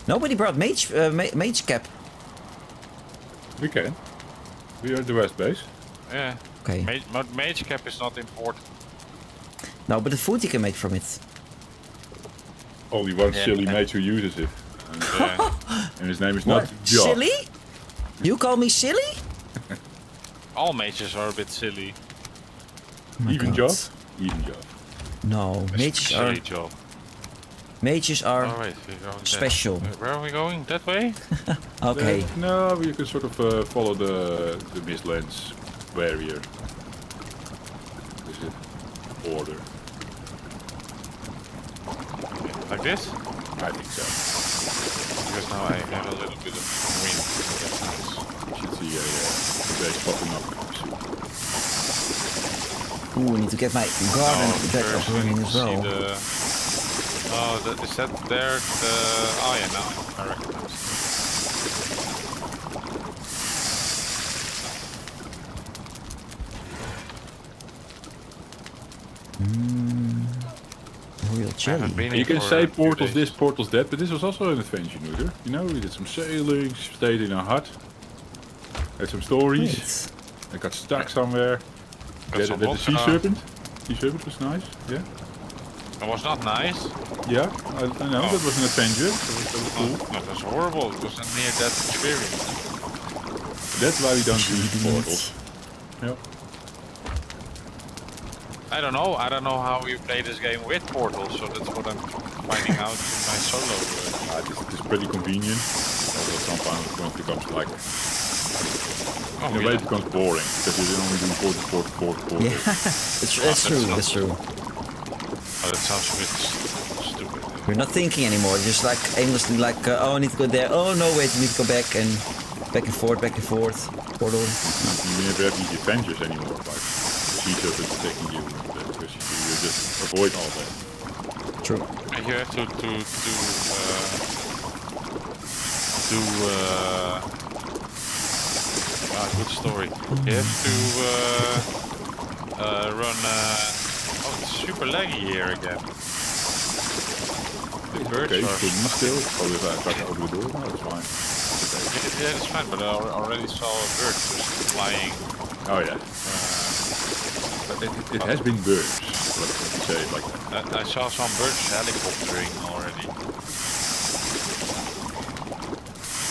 Nobody brought mage, uh, ma- mage cap. We can. We are at the west base. Yeah. Okay. Mage, but mage cap is not important. No, but the food you can make from it. Only one Yeah. silly mate who uses it. And, Yeah. and his name is What? not Job. Silly? You call me silly? All mages are a bit silly. Oh Even God. Job? Even Job. No, mages are silly job. mages are Oh wait, we're that- special. Where are we going? That way? okay. Uh, no, you can sort of uh, follow the the Mistlands barrier. This is order. Like this? I think so. Because now I have a little bit of wind. That's nice. You should see a uh, base popping up soon. Ooh, I need to get my garden Oh, back first up running as well. the- Oh, that, is that there? The oh yeah, now I recognize. Mm. Real chilly. You can say portals this, portals that, but this was also an adventure, Nuder. You know, we did some sailing, stayed in a hut, had some stories, Wait. I got stuck somewhere. Got Yeah, some the, the sea vodka. serpent. Sea serpent was nice, yeah. It was not nice. Yeah, I, I know, Oh. that was an oh. adventure. That was, that was cool. that was horrible. It was a near-death experience. That's why we don't do Jeez. portals. Yeah. I don't know. I don't know how you play this game with portals, so that's what I'm finding out in my solo. uh, it's, it's pretty convenient. Although sometimes when it becomes like, Oh, in a way yeah. it becomes boring. Because you only do portal, portal, portal, portal. Yeah, that's, that's that's true. not- That's true. Oh, that sounds a bit stupid. You're not thinking anymore. Just like aimlessly, like uh, oh, I need to go there. Oh no, wait, I need to go back and back and forth, back and forth. Portal. You never have these adventures anymore, like sea serpent attacking you, because you, you just avoid all that. True. And you have to to to uh, do uh, ah, good story. You have to uh, uh, run. Uh, oh, it's super laggy here again. The birds okay, are. for me still. Oh, if I, if I can open the door, no, it's fine. It's. Yeah, yeah, it's fine, but I already saw a bird just flying. Oh yeah. Uh, But it, it, it has been birds. Let me say it like that. I, I saw some birds helicoptering already.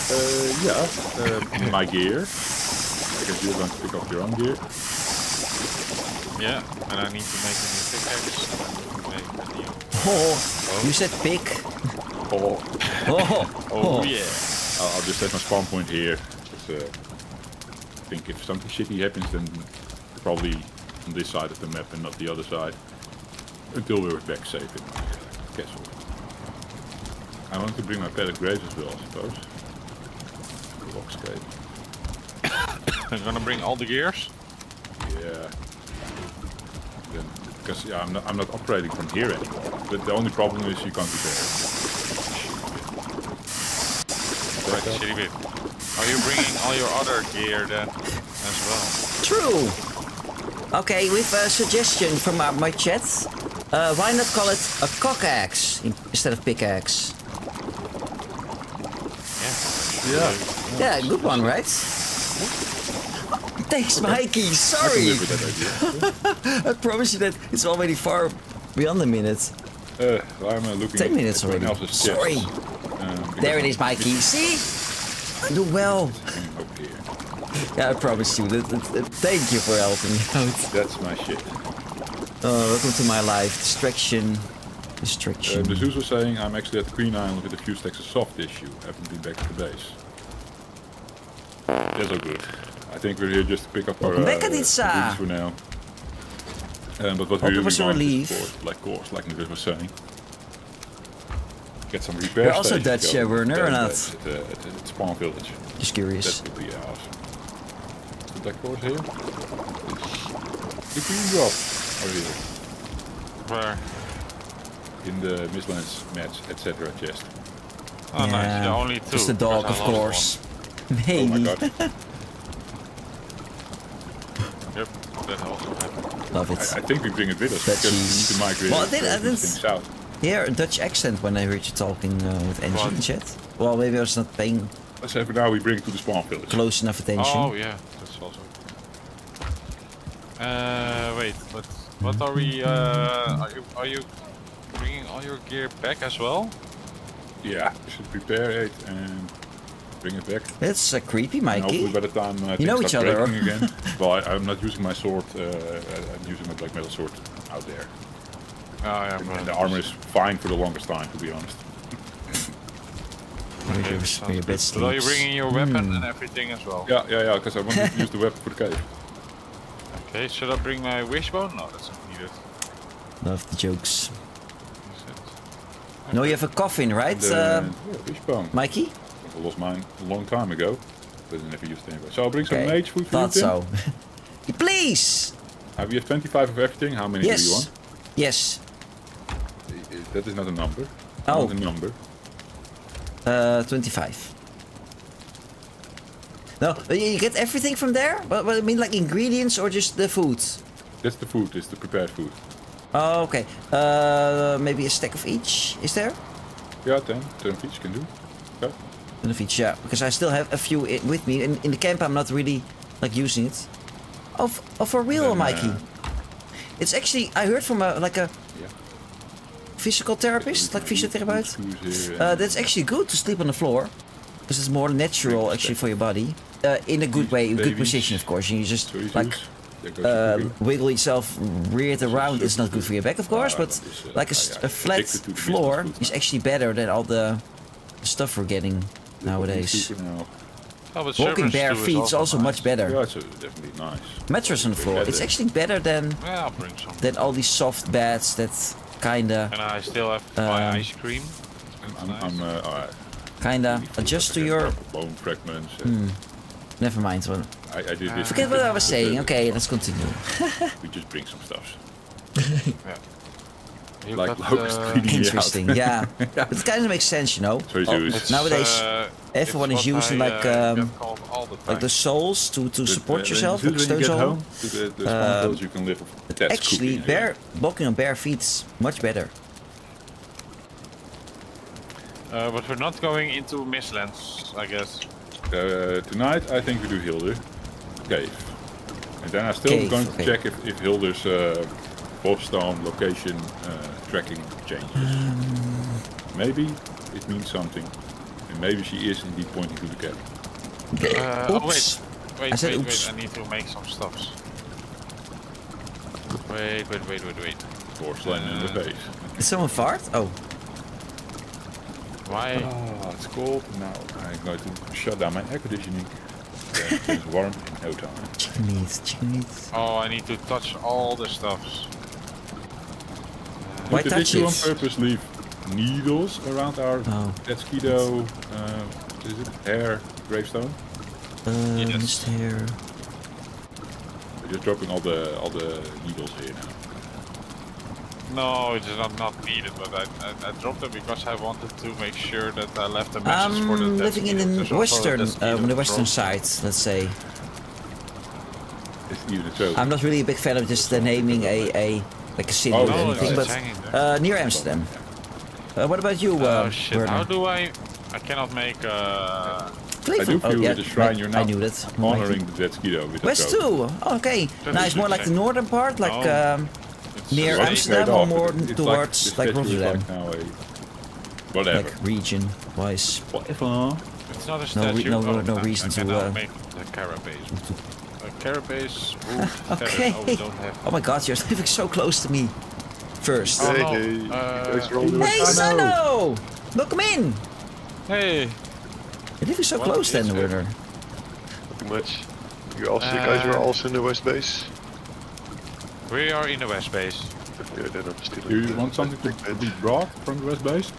Uh, yeah, uh, my gear. I guess you're going to pick up your own gear. Yeah, and I need to make a new pickaxe. and Make a new. Oh, you said pig. Oh, Oh, Oh, yeah. I'll, I'll just set my spawn point here. 'cause, uh, I think if something shitty happens, then probably on this side of the map and not the other side. Until we're back safe in my uh, castle. I want to bring my pallet graves as well, I suppose. Box cave. I'm gonna bring all the gears. Yeah. Then, because yeah, I'm not, I'm not operating from here anymore. But the only problem is you can't repair it. Like a shitty bit. Are you bringing all your other gear then as well? true. Okay, with a suggestion from my, my chat. Uh, why not call it a cock axe instead of pickaxe? Yeah. Yeah. Yeah, good one, right? Thanks, Mikey. Sorry. live with that idea. I promise you that it's already far beyond the minute. Uh, I'm uh, looking 10 minutes everyone already. else's chest, Sorry. um, because There it is, Mikey. See? I do well. hanging Over here. Yeah, I promise you. Thank you for helping me out. That's my shit. Oh, welcome to my life. Distraction. Uh, Distraction. the Zeus was saying I'm actually at Queen Island with a few stacks of soft tissue. Haven't been back to the base. That's all good. I think we're here just to pick up our Welcome back, uh, goodies for now. Um, but what Hope we really want is, relief. of course, like course, like Nicholas was saying, get some repair You're also Dutch, uh, Werner, or not? At, uh, at, at Spawn Village. Just curious. That would be awesome. Is that here? The green drop are here Where? in the Mistlands match, etc. chest. Oh, nice. Yeah, only two. Just the dog, I of lost course. Oh my Maybe. god. Yep, that also happened. Love I, it. I think we bring it with us That because we need to migrate Well, I did- I these didn't- things out. Hear a Dutch accent when I heard you talking uh, with Engine chat. Well, maybe I was not paying Let's say for now we bring it to the Spawn Village. close enough attention. Oh yeah, that's also. Uh, wait, but what are we? Uh, are you are you bringing all your gear back as well? Yeah, we should prepare it and bring it back. It's uh, creepy, And hopefully Mikey. by the time uh, You know things each start other, breaking again. well, I, I'm not using my sword. Uh, I'm using my black metal sword out there. Oh yeah, And, and the armor is fine for the longest time, to be honest. Maybe Okay, it was sounds a bit But are you sleeps. bringing your weapon Hmm. and everything as well? Yeah, yeah, yeah. Because I want to use the weapon for the cave. Okay, should I bring my wishbone? No, that's not needed. Love the jokes. No, you have a coffin, right, uh, uh, yeah, wishbone. Mikey? I lost mine a long time ago, but I never used it anyway. So I'll bring some Okay, mage food for you, Thought Tim. so. Please! Uh, we have 25 of everything. How many do you want? Yes. That is not a number. Oh. Not a number. Uh, 25. No, you get everything from there? But, but I mean, like ingredients or just the food? That's the food. It's the prepared food. Oh, okay. Uh, maybe a stack of each, is there? Yeah, 10. 10 of each can do. Okay. Ten of each, yeah. Because I still have a few with me. In, in the camp, I'm not really, like, using it. Oh, oh for real, Then, Mikey? uh, It's actually, I heard from a, like a Yeah. physical therapist, like here Uh, that's actually good to sleep on the floor. Because is more natural, actually, for your body. Uh, in a good way, a good position, of course. You just, like, use- there goes your cookie. wiggle yourself weird around It's not good for your back, of course, Ah, but that is, uh, like a, s- I- a I flat addicted to the floor is actually better than all the, the stuff we're getting nowadays. Oh, Walking bare feet is also nice. much better. Yeah, it's uh, definitely nice. Mattress on the floor, it's actually better than Yeah, I'll bring some. than all these soft beds that kinda And I still have my Um, ice cream. I'm, I'm, uh, alright. Kinda adjust to your. uh, bone fragments. and Never mind. Well, I, I did this. forget what I was saying. Okay, let's continue. We just bring some stuff. Yeah. You Like got, locust uh, greedy. Interesting, yeah. But it kind of makes sense, you know. Sorry, Oh, it's, nowadays, uh, everyone is using I, like, uh, um, get called all the like the time. souls to to But, support uh, yourself, when like stone get soul. home the, the spawn Um, you can live. Actually, cooking, yeah. bare walking on bare feet is much better. Uh, but we're not going into Mistlands, I guess. Uh, tonight, I think we do Hildir cave, and then I'm still Cave, going to check if, if Hildir's uh, Bobstorm location uh, tracking changes. Um. maybe it means something, and maybe she is indeed pointing to the cave. Okay. Uh, oh, Oops. Wait, I said wait, oops. wait, I need to make some stuffs. Wait, wait, wait, wait, wait. Porcelain in the Uh, face. Did someone fart? Oh, Why? Ah, it's cold. Now I'm going to shut down my air conditioning. It's warm in no time. chicken meat, chicken meat. Oh, I need to touch all the stuffs. Why Did touch you on purpose leave needles around our Oh. Deathsquito, uh, what is it, hair gravestone? Uh, yes. hair. We're just dropping all the all the needles here now. No, it's not, not needed, but I, I, I dropped them because I wanted to make sure that I left a message for the I'm living in the uh, western, for the uh, the western side, let's say. It's even so. I'm not really a big fan of just uh, naming a, a like a city Oh, or no, anything, it's but uh, near Amsterdam. Uh, what about you, Oh uh, shit, Werner? how do I... I cannot make uh I do Oh, yeah, the shrine you're I now knew that. honoring the Deathsquito with West the goat. too. Oh, okay. That Now it's more like the northern part, like No. um, It's Near Amsterdam. Or more but towards, the like, statue is Rotterdam? Like now a, whatever. like region wise. whatever. It's not a No statue. re- no- oh, no reason I can to, now uh, make the carapace. A carapace, wood, Okay. Oh, don't have. Oh my god, you're living so close to me. First. Oh, Hey, no. hey, Uh, thanks for all the Hey, Sano! Welcome in! Hey! You're living so What close then, is it? Werner. too much. You also, you guys were Uh, also in the west base. We are in the west base. Yeah, then I'm still. Do you want something to, big to bed. be brought from the west base?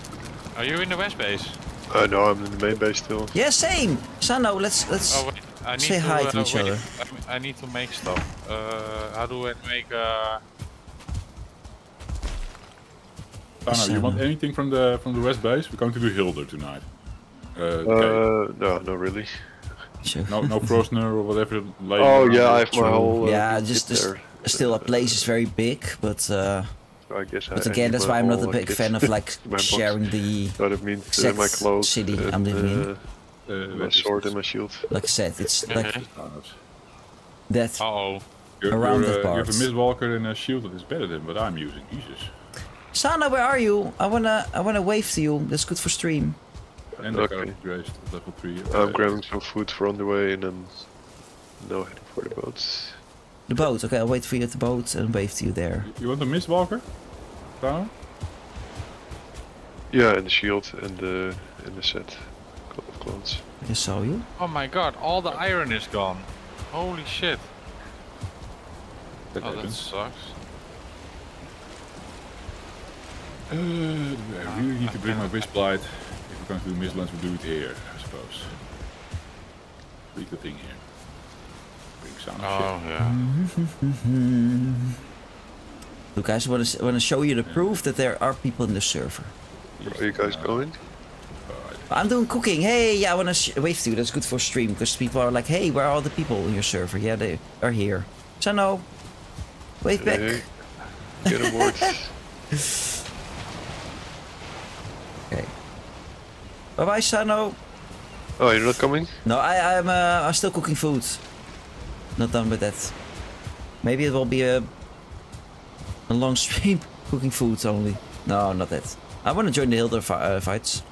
Are you in the west base? Uh, no, I'm in the main base still. Yeah, same. Sano, let's let's. Oh wait, I need Say to, hi uh, to each wait, other. I, I need to make stuff. Uh, how do I make uh? Tana, you want anything from the from the west base? We're going to do Hildir tonight. Uh, okay. Uh, no, not really. No, no Frostner or whatever. laying Oh yeah, there? I have my whole. Uh, yeah, just, just there. Still a place is very big, but uh, I guess but I again, that's why I'm not a uh, big fan of like in my box. sharing the. So that means uh, my exact clothes, city and, I'm living in. uh, Uh, my sword and my shield. Like I said, it's like Okay. That. Uh oh. You're, Around you're, the uh, you have parts. a Mistwalker and a shield that is better than what I'm using. Jesus. Sana, where are you? I wanna I wanna wave to you. That's good for stream. And the Okay. okay. level 3. I'm grabbing some food for on the way and then now heading for the boats. The boat. Okay, I'll wait for you at the boat and wave to you there. You want a Mistwalker? Tana? Yeah, and the shield and the and the set of clothes. I saw you. Oh my god, all the iron is gone. Holy shit. That Oh, that sucks. Uh, I really need to bring my Wisplight. If we're going to do Mistlands, we'll do it here, I suppose. Leave the thing here. Bring sound Oh shit. yeah. Look, guys, I wanna wanna show you the proof that there are people in the server. Where are you guys going? I'm doing cooking. Hey, yeah, I wanna wave to you. That's good for stream because people are like, hey, where are all the people in your server? Yeah, they are here. Sano, wave back. Hey, get aboard. Okay. Bye bye, Sano. oh, you're not coming? No, I, I'm uh, I'm still cooking food. Not done with that. Maybe it will be a a long stream cooking foods only. No, not that. I want to join the Hildir fi- uh, fights.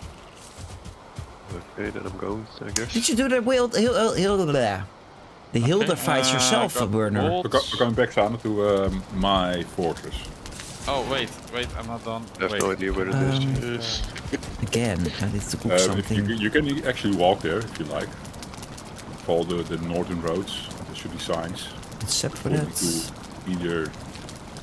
Okay, then I'm going, I guess. Did you do the wild Hil- Hil- Hildir blah. the Hildir fights uh, yourself, got Werner? We're, go- we're going back, Sana, to um, my fortress. Oh wait, wait, I'm not done. I have wait. no idea where it Um, is. Again, I need to cook Um, something. you, you can actually walk there if you like. Follow the, the northern roads. There should be signs. Except for According that, to either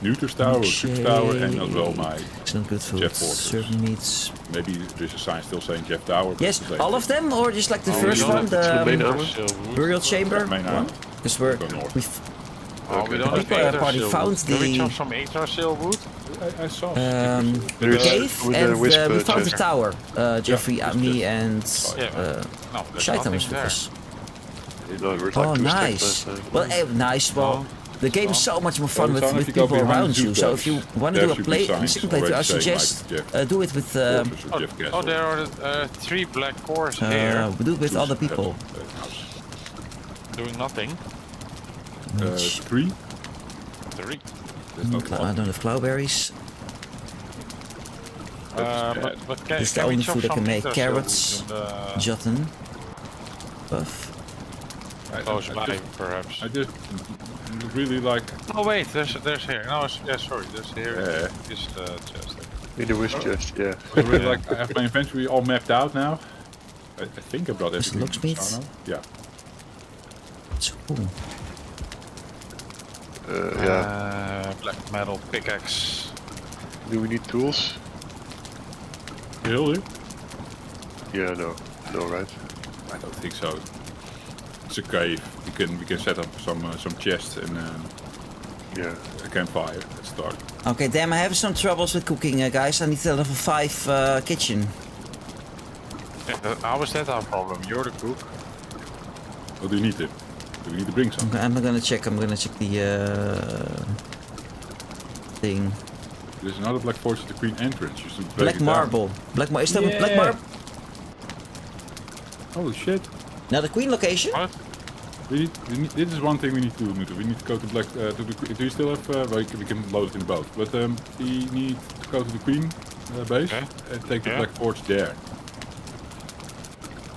Newters Tower or Six Tower and as well my it's not good food. Jeff Fortress. Certain meats. maybe there's a sign still saying Jeff Tower. but Yes, it's the same all of thing. them, or just like the Oh, first we don't one, have the the main um, armor? Silverwood. burial chamber Main one? island. Because we're Go north. we've Oh, we Okay. don't have People have Aether already silver. found Can we the- chop some Aether silverwood? I, I saw. um, There is cave with and the wisp uh, we uh, found the chest. tower. Uh, Jeffrey, just- uh, me, just- and Yeah. uh, No, there's Shaitan nothing was with there. us. No, we were like Oh, two nice. last time. Well, eh, nice. Well, the game is so much more fun with, with if you go people around you. So if you want to do a play, a signs second playthrough, I suggest uh, do it with um, Oh, oh, there are uh, three black cores uh, here do it with other Jeff- people. uh, doing nothing. Uh, three? Three. There's Mm, not I don't have cloudberries. That is Uh, but, but can, This is the only food I can make. Carrots, silverwood the Jotun. Buff. I, I, close I by, just, perhaps? I just really like. Oh wait, there's there's here. No, it's, yeah, sorry, there's here. Yeah. This uh, chest. In the wish chest, yeah. I really like. I have my inventory all mapped out now. I, I think I brought Is it everything. locksmiths? Yeah. It's cool. Uh, yeah. Uh, black metal pickaxe. Do we need tools? Really? Yeah, no. No, right? I don't think so. It's a cave. We can we can set up some uh, some chests and um, Yeah. a campfire. Let's start. Okay, damn, I have some troubles with cooking, uh, guys. I need a level 5 uh, kitchen. Yeah, that- how is that our problem? You're the cook. What do you need to? Do we need to bring some? I'm, I'm gonna check, I'm gonna check the uh, thing. There's another black forge at the queen entrance. You should Black it down. marble. Black mar is that black Yeah. marble? Holy shit! Now the queen location? What? We need, we need, this is one thing we need to do. We need to go to black. Uh, to the, do you still have? Uh, well, we can- we can load it in the boat. But um, we need to go to the queen uh, base Okay. and take the Yeah. black forge there.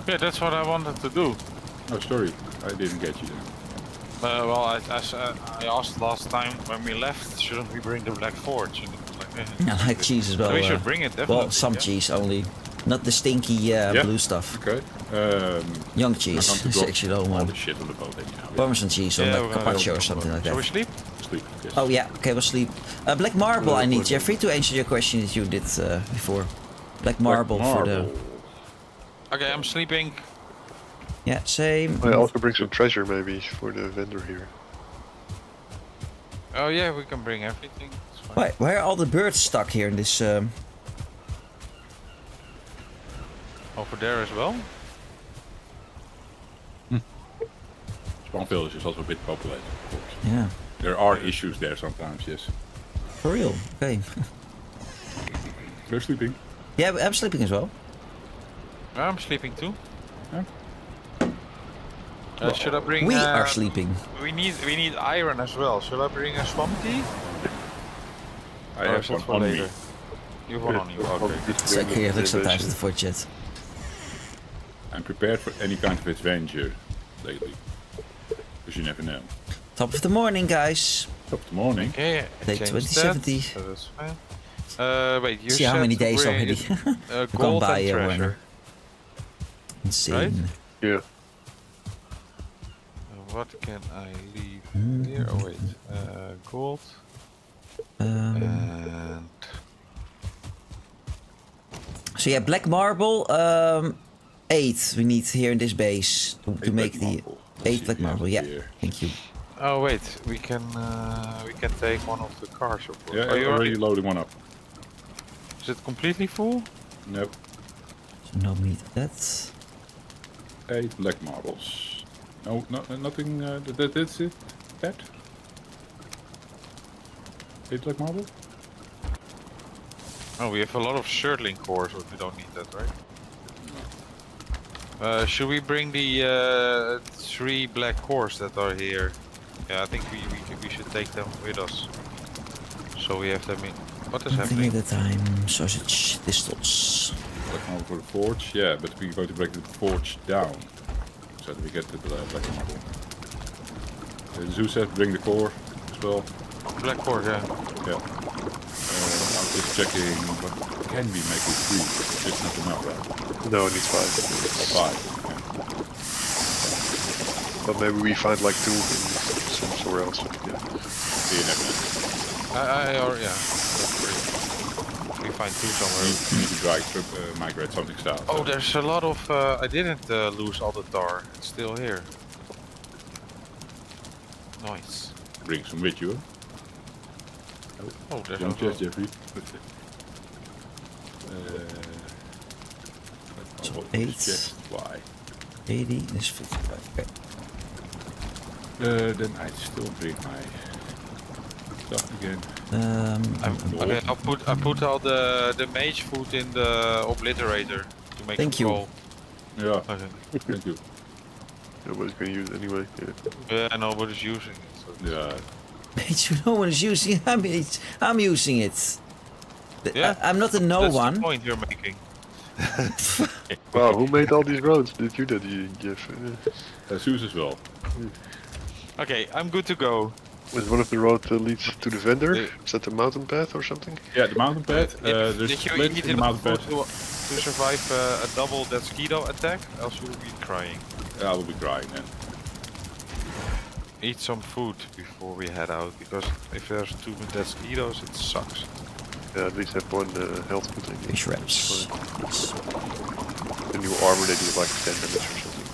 Yeah, that's what I wanted to do. Oh, sorry, I didn't get you. Then. Uh, well, I, I, s- uh, I asked last time when we left, shouldn't we bring the black forge? And like, eh. Like cheese as well. we uh, should bring it definitely. well, some yeah. cheese only. Not the stinky uh, Yeah. blue stuff. Okay. Um, Young cheese. going to It's drop actually the all one. the shit on the boat anyhow. Yeah. Parmesan cheese or Yeah, like carpaccio or something like Shall we that. sleep? Sleep. Yes. Oh yeah, okay, we'll sleep. Uh, black marble Uh, I need, Jeffrey, to answer your question that you did uh, before. Black marble, for the... Okay, I'm sleeping. Yeah, same. I also bring some treasure maybe for the vendor here. Oh yeah, we can bring everything. It's fine. Why, why are all the birds stuck here in this... Um... Over there as well. Spawn Village is also a bit populated, of course. Yeah, There are issues there sometimes, yes. for real. Okay. They're sleeping. yeah, I'm sleeping as well. I'm sleeping too. Yeah. Uh, should I bring? We uh, are sleeping. We need we need iron as well. Should I bring a swamp tea? I Or have is one for on me. You have one on you. Okay. It's like here, look sometimes at the fort jet. I'm prepared for any kind of adventure lately. Because you never know. Top of the morning, guys. Top of the morning. Okay. Take change 2070. That, so that's fine. Uh, wait. You See how many days bring already. Uh, We gold can't buy and a treasure. Warner. Insane. Yeah. Uh, what can I leave Mm. here? Oh wait. Uh, gold Um, and so yeah, black marble. Um, eight we need here in this base to, to make the marble. Eight See black the marble. Yeah, here. thank you. oh wait, we can uh, we can take one of the cars. Of course. Yeah, Are you I'm already already? loading one up. Is it completely full? Nope. So no meat of that. Eight black marbles. No, no nothing. Uh, that, that, that's it. That. Eight black marble. Oh, we have a lot of surtling cores, but we don't need that, right? Uh, should we bring the uh, three black cores that are here? Yeah, I think we we, we should take them with us. So we have them in. What is One thing happening? at a time. Sausage distils. Black marble for the forge. Yeah, but we're going to break the forge down so that we get the black marble. Uh, Zoo said bring the core as well. Black core, yeah. Yeah. Uh, checking what can we make with three. It's not enough, right? No, it needs five. Five. But maybe we find like two in somewhere else. Yeah. Yeah. You never know. I, I or yeah. That's great. We find two somewhere. need, we need to drag, uh, migrate something south. Oh, so- there's a lot of. Uh, I didn't uh, lose all the tar. It's still here. Nice. Bring some with you. Oh, there's Don't also- chest, Jeffrey. Uh, So what eight. Why? 80 is 55. Okay. Uh, then I still bring my stuff again. Um, I'm, Gold. okay, I'll put I put all the the mage food in the obliterator to make Thank it you. roll. Yeah, Okay. thank you. Nobody's gonna use it anyway. Yeah. Yeah, nobody's using it. So Yeah, Mate, you no one is using it. I'm, I'm using it. Th- Yeah, I, am not a no that's one. the point you're making. Wow, who made all these roads? Did you did you, Jeff? Uh, uh, Zeus as well. Okay, I'm good to go. was one of the roads uh, leads to the vendor? Yeah. Is that the mountain path or something? Yeah, the mountain path. Did- Uh, there's did you splits eat in the mountain food pad. to, to survive uh, a double Deathsquito attack? Else you will be crying. Yeah, I will be crying then. Eat some food before we head out, because if there's two Deathsquitos, it sucks. Yeah, at least have one uh, health put in. Fish wraps. Yes. The new armor they do like 10 damage or something.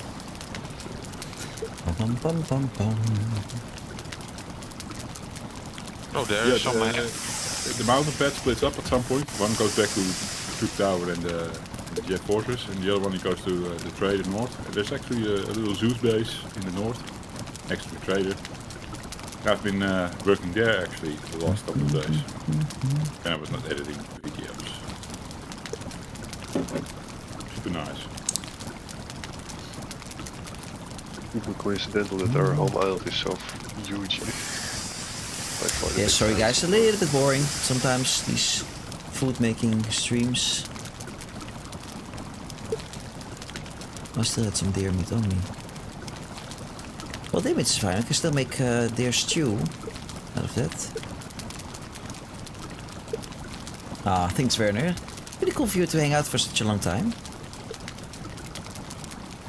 Bum, bum, bum, bum. Oh, there Yeah, is some. the, uh, the mountain pad splits up at some point. One goes back to the Troop Tower and the, the Jeff Fortress, and the other one goes to uh, the Trader North. There's actually a, a little Zeus base in the north, next to the Trader. I've been uh, working there actually the last couple of days, and I was not editing videos. Super nice. Super coincidental that our home island is so huge. By far the Yeah, sorry guys, a little bit boring sometimes these food making streams. I still had some deer meat on me. Well, meat is fine. I can still make uh, deer stew out of that. Ah, thanks Werner. Really cool for you to hang out for such a long time.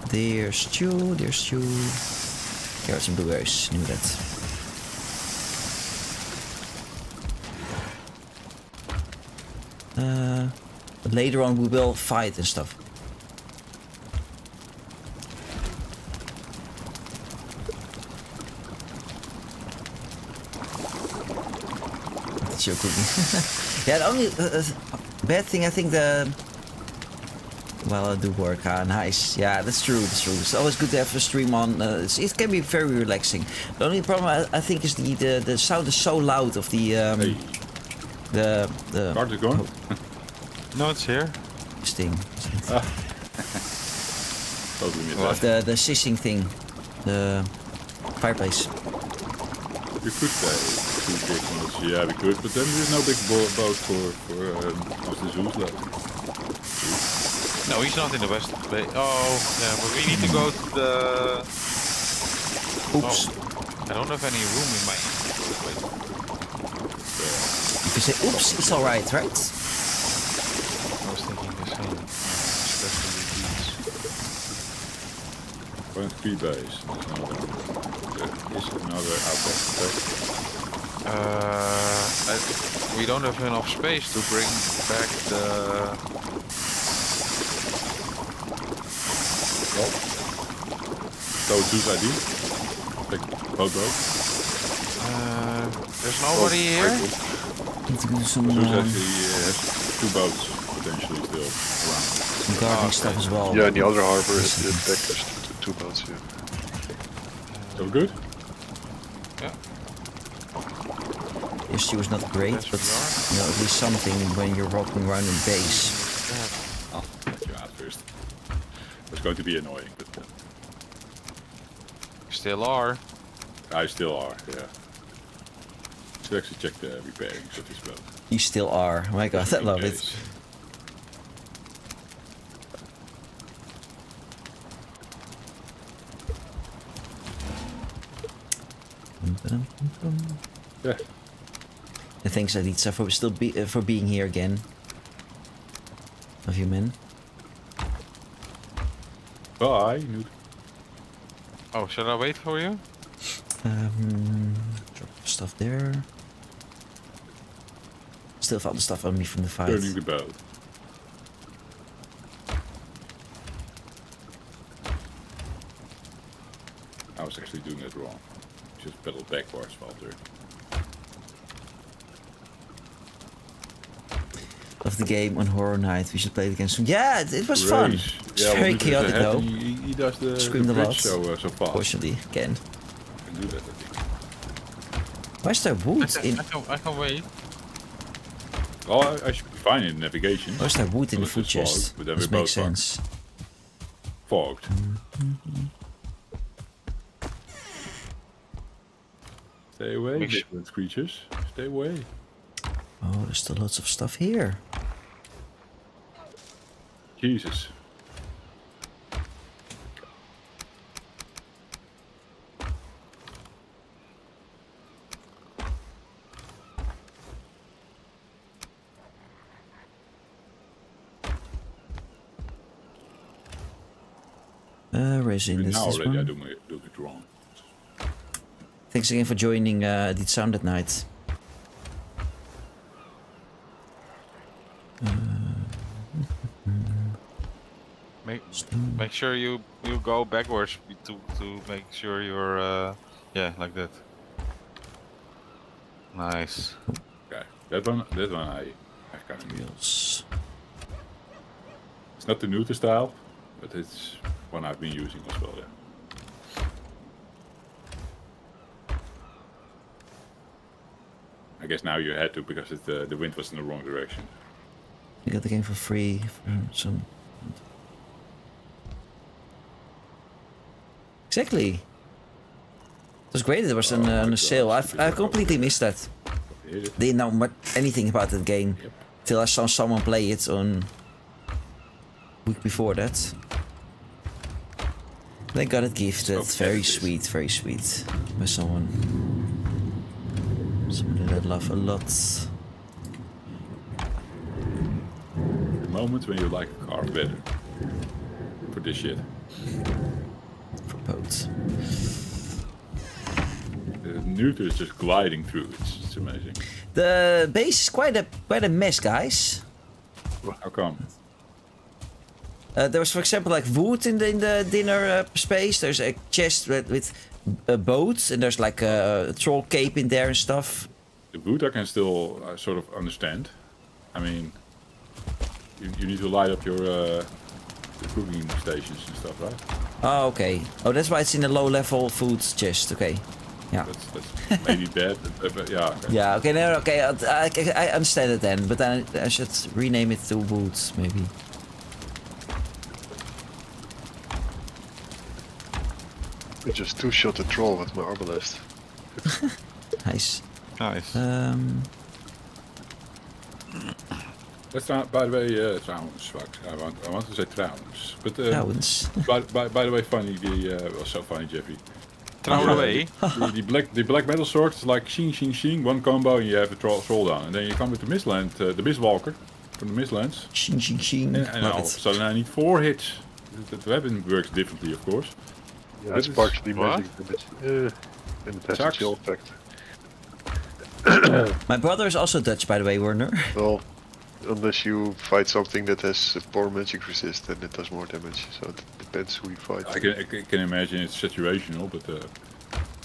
There's stew, there's stew. Carrots and blueberries, knew that. Uh, later on we will fight and stuff. That's your cooking. yeah, the only uh, uh, bad thing I think the well, I do work. Ah, nice. Yeah, that's true. That's true. It's always good to have a stream on. Uh, it's- it can be very relaxing. The only problem I, I think is the, the the sound is so loud of the um, Hey, the the card is gone. No, it's here. sting Totally missed of the the sissing thing, the fireplace. We could say two big ones. Yeah, we could, but then there's no big bo- boat for for um, of the zoos left. No, he's not in the west bay. Oh, yeah, but we need to go to the. Oops. Oh, I don't have any room in my. Wait. If you say oops, it's all right, right? I was thinking the same. Especially these. Point three base. There's another. There is another outback. Okay. Uh, I, we don't have enough space to bring back the. Well, so Zeus ID. Like boat boat. Uh, there's nobody here. Need to do some, Zeus actually uh, has two boats potentially still around. some gardening okay. stuff as well. Yeah, in the other harbor, it, it back there's two, two boats here. So good. Yeah. Your stew was not great, but you know, at least something when you're walking around in base. I'll let you out first. It's going to be annoying, but uh, Still are. I still are. Yeah. Should actually check the repairing of this boat. You still are. Oh my god, I In love it. Yeah. And thanks, Aditya, for still be uh, for being here again. Love you, man. Bye. Noob. Oh, should I wait for you? Um, drop stuff there. Still found the stuff on me from the fight. Turning the boat. I was actually doing it wrong. Just pedal backwards, Walter. Of the game on Horror Night. We should play it again soon. Yeah, it, it was fun. It's Yeah, very well, chaotic though. and He, he does the, Screamed the a lot. bridge so, uh, so fast. Unfortunately, again. Can do that, I. Why is there wood I in? can, I can, I can wait. Oh, I, I should be fine in navigation. Why is there wood in the food it's fogged, chest? This makes both fucked. sense. Fogged. Stay away, Make su- different creatures. Stay away. Oh, there's still lots of stuff here. Jesus. Uh. Even This, now this already I one. do, my, do it wrong. Thanks again for joining uh, Did Sound at Night. Make make sure you you go backwards to to make sure you're uh yeah like that. Nice. Okay. That one, that one I, I kind of Wheels. It's not the neuter style, but it's one I've been using as well, yeah. I guess now you had to because it, uh, the wind was in the wrong direction. You got the game for free for some. Exactly. It was great. It was on, Oh uh, on a sale. I, I completely missed that. Didn't know much, anything about that game Yep. till I saw someone play it on week before that. They got it gifted. So very sweet, very sweet by someone. Someone that I love a lot. Moment when you like a car better. For this shit. For boats. The neuter is just gliding through. It's, it's amazing. The base is quite a quite a mess, guys. How come? Uh, there was, for example, like wood in the in the dinner uh, space. There's a chest with, with uh, boats, and there's like a, a troll cape in there and stuff. The wood I can still uh, sort of understand. I mean, you, you need to light up your uh, the cooking stations and stuff, right? Oh, okay. Oh, that's why it's in the low level food chest. Okay. Yeah. That's, that's maybe bad, but, but yeah. Okay. Yeah. Okay. No. Okay. I, I, I understand it then, but then I should rename it to woods maybe. I just two-shot the troll with my arbalest. Nice. Nice. Um. Let's not, by the way, uh, trouwens, fuck, I want, I want to say trouwens. But uh, Trouwens. by, by, by the way, funny, the, uh, was so funny, Jeffy. Uh, away. the, the black the black metal sword is like shing shing shing one combo and you have a troll, troll down and then you come with the Mistland uh, the Mistwalker from the Mistlands Shing shing shing. and, and all of a sudden I need four hits. The, the weapon works differently of course. Yeah, This partially what? magic damage. Uh, and it has a chill effect. My brother is also Dutch, by the way, Werner. Well, unless you fight something that has a poor magic resist, then it does more damage. So it depends who you fight. I can, I can- can imagine it's situational but uh,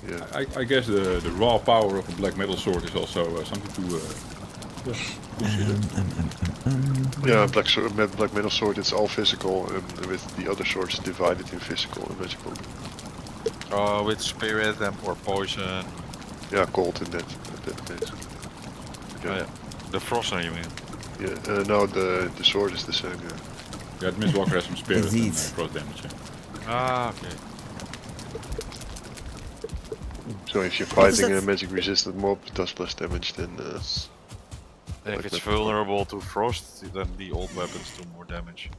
yeah. I, I guess the, the raw power of a black metal sword is also uh, something to uh, yeah, consider. Um, um, um. Yeah, black sword, black metal sword. It's all physical, and with the other swords divided in physical and magical. Oh, with spirit and or poison. Yeah, cold in that, in that case. Oh, yeah. The frozen, you mean? Yeah. Uh, no, the the sword is the same. Yeah. Yeah, the Mistwalker has some spirit and Indeed. uh, cross damage. yeah. Ah, okay. So if you're fighting a magic resistant mob, it does less damage than. Uh, If Like it's vulnerable to frost, then the old weapons do more damage.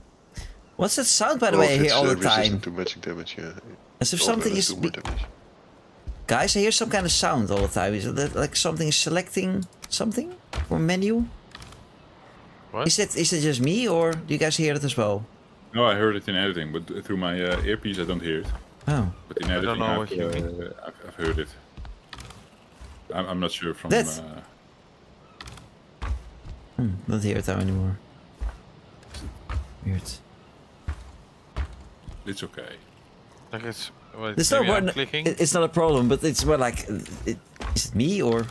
What's that sound, by the well, way, I hear all uh, the time? resistant to magic damage, yeah. As if Old something is. do more Be- damage. Guys, I hear some kind of sound all the time. Is it like something is selecting something from menu? What? Is it is it just me, or do you guys hear it as well? No, I heard it in editing, but through my uh, earpiece I don't hear it. Oh, But in don't editing, know I've, what you uh, mean. I've, I've heard it. I'm, I'm not sure from. That's- Uh, hmm, don't hear it now anymore. Weird. it's okay. Like it's. Wait, There's no maybe one. clicking. It's not a problem, but it's more like, it, is it me or?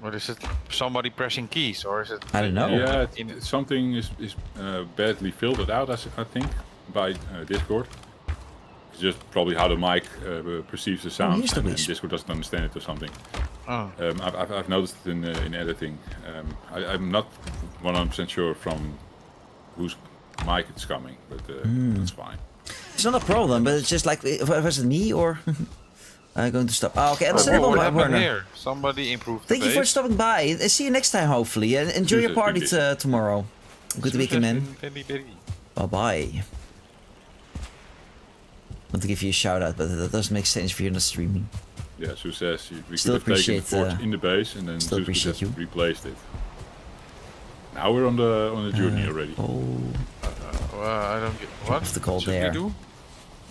What is it? Somebody pressing keys, or is it? I don't know. Yeah, it- In- something is is uh, badly filtered out, I think, by uh, Discord. It's just probably how the mic uh, perceives the sound, here's the and, and wisp. Discord doesn't understand it or something. Oh. Um, I've, I've, I've noticed it in uh, in editing. Um, I, I'm not 100% sure from whose mic it's coming, but uh, Hmm. that's fine. It's not a problem, but it's just like, uh, was it me or? I'm going to stop. Ah, okay, Oh, understandable, what my Werner. here? Somebody improved Thank the you for stopping by. See you next time, hopefully. And enjoy your Success, party tomorrow. Good weekend, man. Bye bye. want to give you a shout out, but that doesn't make sense if you're not streaming. Yeah, says we Still could have taken the appreciate, uh, in the base and then still appreciate you. replaced it. Now we're on the on the journey Uh, already. Oh, Well, I don't get what. Have to call should there. do?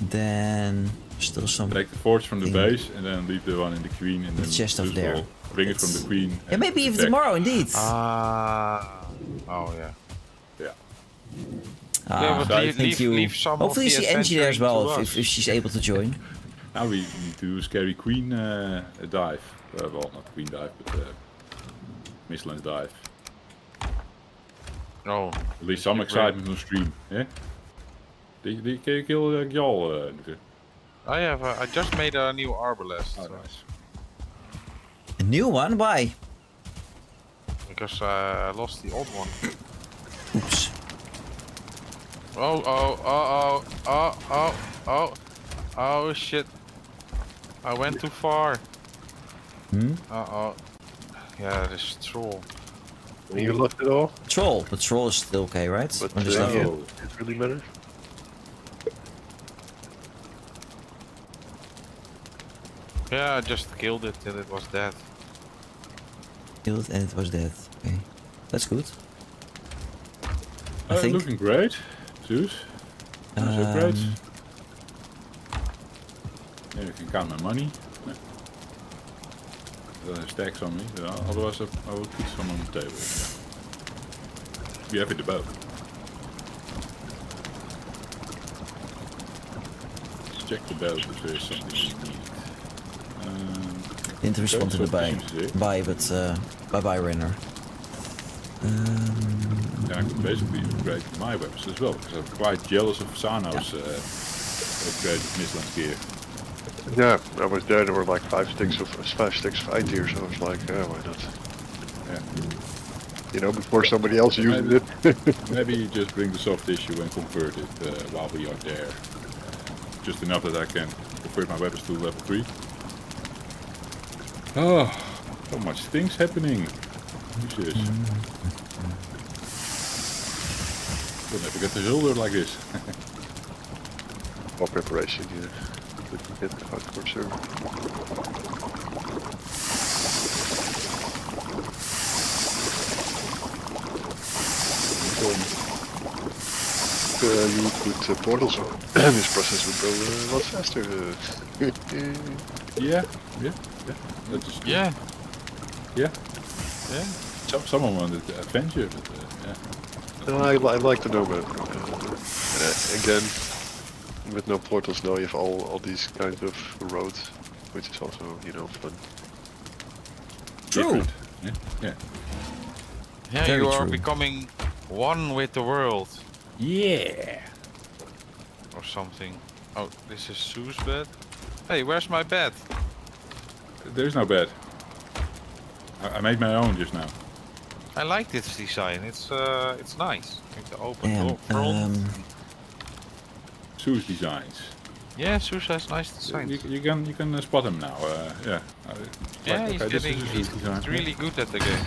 then still some. Take the forge from the base and then leave the one in the queen and The then chest Zeus there. bring it from the queen. Yeah, maybe even tomorrow, indeed. Ah. oh yeah. Yeah. Ah, yeah, but leave, thank you. leave some Hopefully, you of the there as well if, us. if, if she's able to join. Now we need to do scary queen uh, dive. Uh, well, not queen dive, but uh, dive. Oh, At least some excitement on stream. Yeah. Did, did, can you kill uh, Gjal? Uh? I have. A, I just made a new arbalest. oh, so- nice. A new one? Why? Because uh, I lost the old one. Oops. Oh, oh, oh, oh, oh, oh, oh, oh, shit. I went too far. Hmm? Uh oh. Yeah, this troll. You lost it all, Troll. But troll is still okay, right? but On this uh, level. yeah, it really matters. Yeah, I just killed it till it was dead. Killed and it was dead. Okay. That's good. I Uh, think. looking great. Zeus. Not so great. Um, Yeah, you can count my money. Yeah. I stacks on me, but otherwise I, I will put some on the table. Yeah. We have it about. Let's check the boat if there is something we need. Um, Didn't respond to the buy. Seems it. Buy, but uh, bye bye, Renner. Um, yeah, I can basically upgrade my weapons as well, because I'm quite jealous of Sano's uh, upgraded Mistland gear. Yeah, I was there. There were like five sticks of five sticks of IT, so I was like, yeah, why not? Yeah. You know, before somebody else uses Maybe- it. Maybe you just bring the soft tissue and convert it uh, while we are there. Just enough that I can convert my weapons to level 3. Oh, so much things happening. Jesus. We'll never get the shoulder like this. More preparation, yeah. Didn't get the hardcore server. Uh, you would put uh, portals on. this process would go uh, a lot faster. Yeah, yeah. That is true. Yeah, yeah. yeah. Some, someone wanted the adventure, but uh, yeah. no, I, li- I like the Nomad. Uh, uh, again, with no portals now you have all, all these kinds of roads, which is also, you know, fun. True. Different. Yeah, yeah. Yeah, Very you are true. becoming one with the world. Yeah. Or something. Oh, this is Sue's bed. Hey, where's my bed? There's no bed. I, I made my own just now. I like this design. It's uh, it's nice. With the open Yeah, door front. um, Sue's designs. yeah, Sue has nice You, designs. you can you can uh, spot him now. Uh, yeah. Uh, yeah, like, he's okay, this getting. is He's, design. he's really good at the game.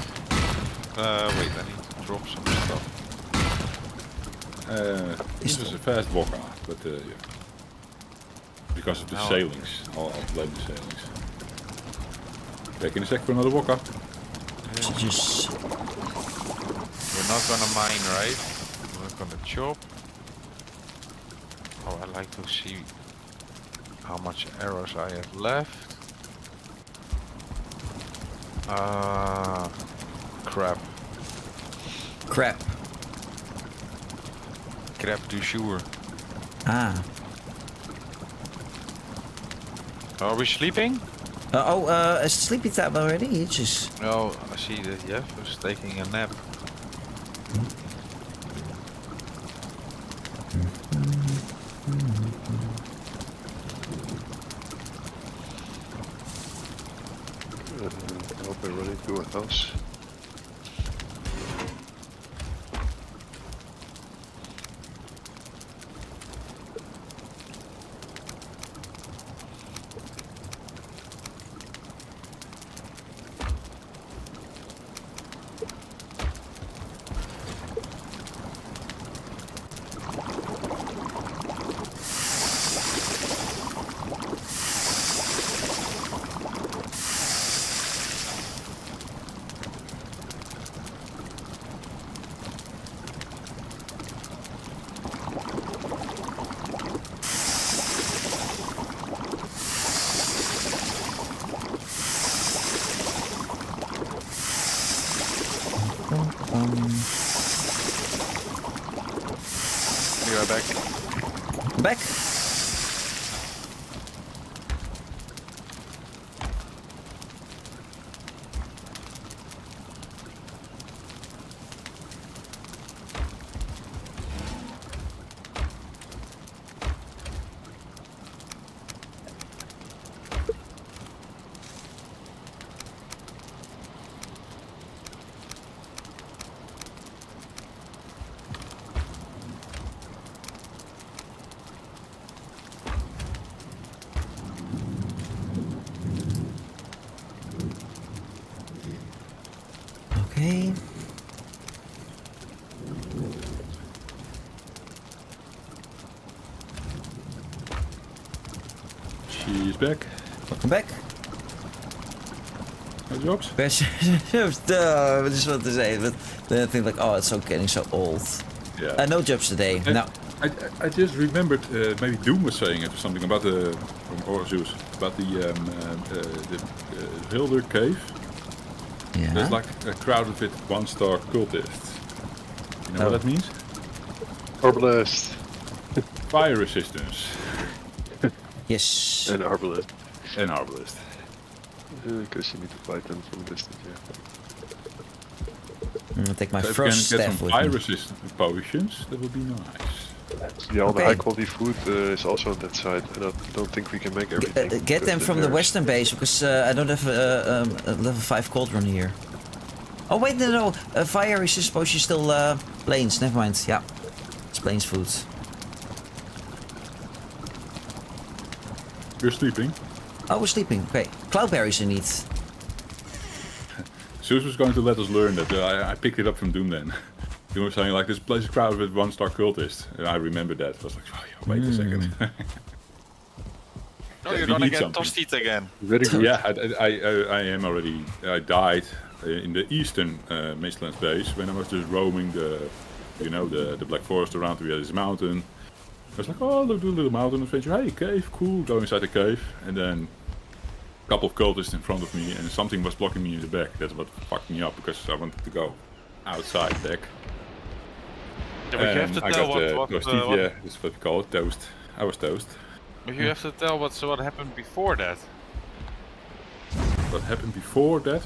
Uh, wait, I need to drop some stuff. Uh, this is a fast walker, but uh, yeah. Because of the Oh. sailings, I'll, I'll blame the sailings. Back in a sec for another walker. so just We're not gonna mine, right? We're gonna chop. Oh, I'd like to see how much arrows I have left. Ah, crap. crap. Crap du jour. Ah. Are we sleeping? Uh, oh, uh, is sleepy time already? You just No, I see that Jeff is taking a nap. I hope I run into a She's back. Welcome back. No jokes? Best Duh, I just want to say, but then I think like, oh, it's so getting so old. Yeah. Uh, no jobs today. And No. I, I I just remembered uh, maybe Doom was saying it or something about the from or Zeus about the um, uh, uh, the uh, Hildir cave. Yeah. There's like uh, crowded with one-star cultists. You know Oh. what that means? Arbalest Fire resistance Yes. An Arbalest. An arbalist. Because you need to fight them from a distance, yeah. I'm gonna take my So if you can frost get staff some with fire me. resistant potions, that would be nice. Yeah, all the high quality food uh, is also on that side, and I don't think we can make everything. uh, get them from the there's- western base because uh, I don't have uh, um, a level 5 cauldron here. Oh wait, no, no. Uh, fire is supposed to still uh, plains. Never mind. Yeah, it's planes food. You're sleeping. Oh, we're sleeping. Okay, cloudberries in need. Zeus was going to let us learn that. Uh, I, I picked it up from Doom then. Doom was saying like this place is crowded with one-star cultists, and I remember that. I was like, oh, yeah, wait a second. Hmm. No, you're we gonna get something. toasted again. Very good. yeah, I, I, I, I am already. I died uh, in the eastern uh, Mistlands base when I was just roaming the, you know, the the Black Forest around. We had this mountain. I was like, oh, look, do a little mountain adventure. Hey, cave, cool. Go inside the cave, and then a couple of cultists in front of me, and something was blocking me in the back. That's what fucked me up because I wanted to go outside back. Yeah, but you have And to I tell got what, what, toasted, uh, what- yeah, that's what we call it, toast. I was toast. but you have to tell what's what happened before that. What happened before that?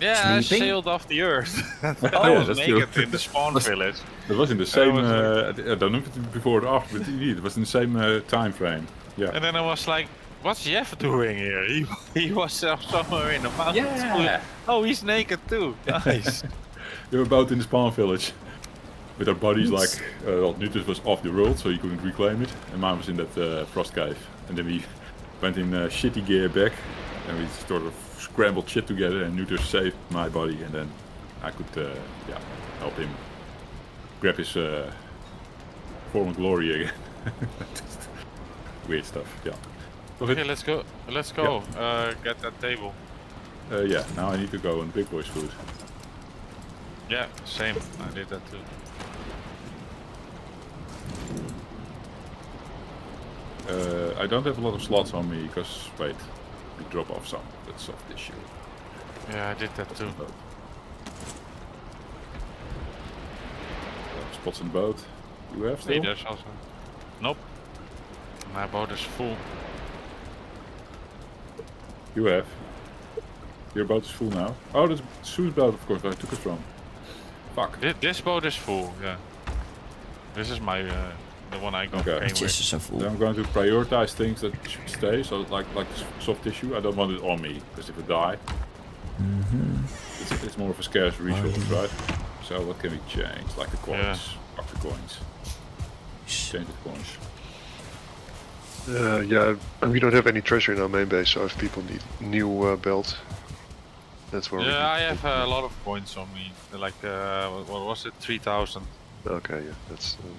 Yeah, I Sleeping? sailed off the earth. I yeah, was that's true. naked in the spawn village. It was in the same. was, Uh, I don't know if it was before or after, but indeed, it was in the same uh, time frame. Yeah. And then I was like, what's Jeff doing here? He, he was uh, somewhere in the mountains. Yeah. Oh, he's naked too. Nice. We were both in the spawn village. With our bodies like, uh, well, Nutus was off the world, so he couldn't reclaim it, and mine was in that uh, frost cave. And then we went in uh, shitty gear back, and we sort of scrambled shit together, and Nutus saved my body, and then I could, uh, yeah, help him grab his uh, former glory again. Weird stuff, yeah. It? okay, let's go. Let's go. Uh, get that table. Uh, yeah, now I need to go on Big Boy's food. Yeah, same. I did that too. Uh, I don't have a lot of slots on me because wait, we drop off some. That's soft tissue. Yeah, I did that too. Boat. Uh, spots in boat. You have Hey, still? there's also. Nope. My boat is full. You have. Your boat is full now. Oh, that's Sue's boat, of course. I took it from. Fuck. This, this boat is full. Yeah. This is my uh, the one I got Okay. came Just with. so full. Then I'm going to prioritize things that should stay. So like like soft tissue, I don't want it on me because if I die, it's, it's more of a scarce resource, right? So what can we change? Like the coins. Yeah. Fuck the coins. Change the coins. Uh, yeah, we don't have any treasure in our main base, so if people need new uh, belt, that's where we Yeah, I have take a lot of points on me. Like uh, what what was it? Three thousand. Okay, yeah, that's. Um,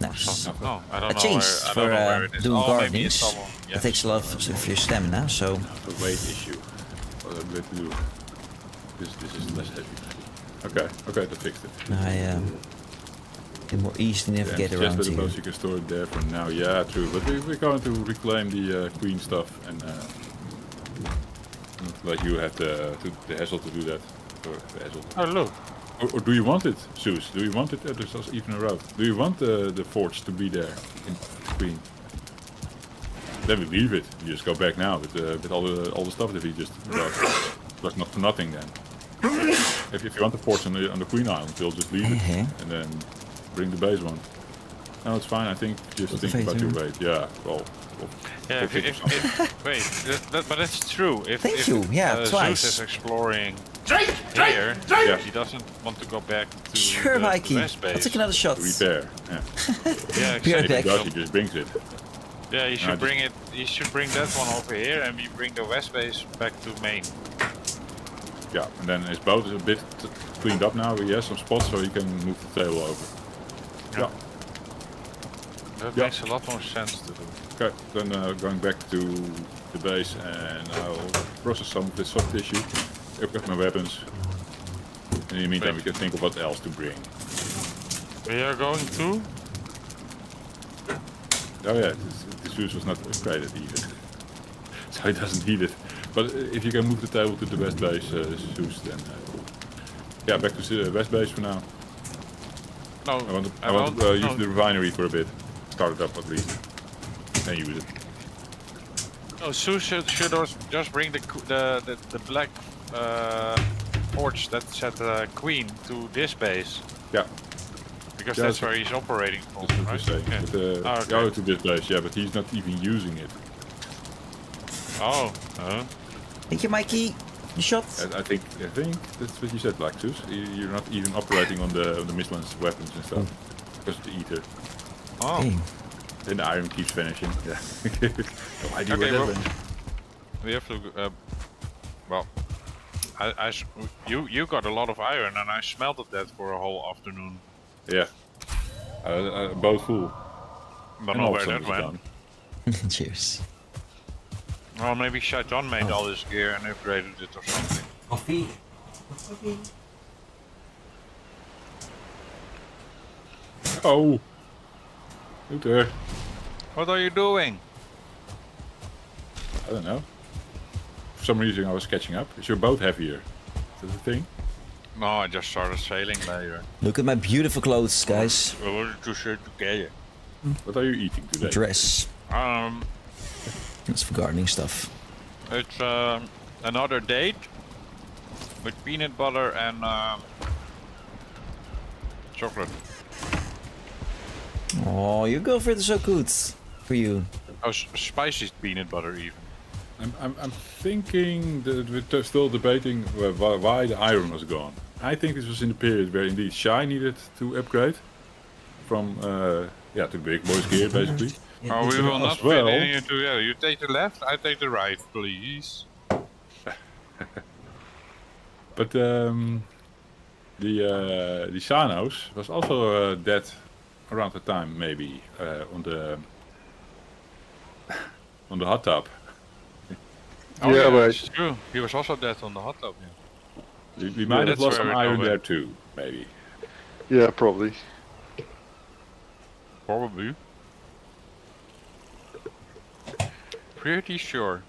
Nice. No, no, I don't I know changed where. I for don't know uh, where it is. doing oh, maybe gardening. it's. It takes a lot of, of your stamina, so The weight issue. What I'm going to do. This this is less heavy. Okay, okay, that fixed it. I um, get more easy to Yeah, navigate it's around just that here. the you can store it there for now. Yeah, true. But we, we're going to reclaim the uh, queen stuff and uh, not let you have the to, the hassle to do that. Or the hassle. Oh look. Or, or do you want it, Zeus? Do you want it? Uh, there's also even a road. Do you want the the forge to be there in Queen? Then we leave it. You just go back now with uh, with all the all the stuff that we just brought. That's not for nothing then. If, if you want the forge on the on the Queen Island, you'll just leave it Mhm. and then bring the base one. No, it's fine. I think just With think about your phaser. weight. Yeah. Well. well Yeah, if, we'll if, think of something. if, wait, that, that, but that's true. If, Thank if, you, yeah, uh, twice. Zeus is exploring here, Yeah. he doesn't want to go back to Sure, the, Mikey. the west I'll base. take another shot. repair. Yeah. Yeah, exactly. If he back. he just brings it. Yeah, you should just- bring it. You should bring that one over here, and we bring the west base back to main. Yeah, and then his boat is a bit cleaned up now. He has some spots so he can move the table over. Yeah. That Yeah. makes a lot more sense to do. Okay, then uh, going back to the base and I'll process some of this soft tissue, upgrade my weapons. And in the meantime, we can think of what else to bring. We are going to. Oh yeah, this, this Zeus was not upgraded either. so it doesn't need it. But if you can move the table to the west base, uh, Zeus, then... Uh, yeah, back to the west base for now. No, I want to, I I want to uh, use no. the refinery for a bit. Start it up at least. And use it. No, Sue should, should just bring the the the, the black uh, torch that said uh, Queen to this base Yeah, because Yeah, that's that's- where he's operating from, that's what right? you're saying. Yeah. But, uh, Oh, okay. go to this place, yeah, but he's not even using it. Oh, uh, Thank you, Mikey. You shot. I, I think I think that's what you said, Black Zeus. You- You're not even operating on the on the Michelin's weapons and stuff. Because of the ether. oh. Dang. Then the iron keeps vanishing. Yeah. Why do you Okay, wear well- We have to. Uh, well, I, I s- you you got a lot of iron and I smelted that for a whole afternoon. Yeah. Uh, uh, both full. Don't And know where that went. Cheers. Well, maybe Shaitan made all this gear and upgraded it or something. Coffee. Coffee? Oh! Goed there. What are you doing? I don't know. For some reason I was catching up. Is your boat heavier? Is that the thing? No, I just started sailing later. Look at my beautiful clothes, guys. We were too short together. What are you eating today? Dress. Um, That's for gardening stuff. it's um another date with peanut butter and um, chocolate. Oh, your girlfriend is so good for you. Oh, s- spicy peanut butter even. I'm, I'm, I'm thinking that we're still debating why, why the iron was gone. I think this was in the period where indeed Shy needed to upgrade from uh, yeah to the big boys gear basically. Oh, we will not well- fit in here together. You take the left, I take the right, please. But um, the uh, the Sanos was also uh, dead around the time maybe uh, on the on the hot tub. Oh, Yeah, but- it's true. He was also dead on the hot tub. Yeah. We, we might have lost where some we iron there too, maybe. Yeah, probably. Probably. Pretty sure.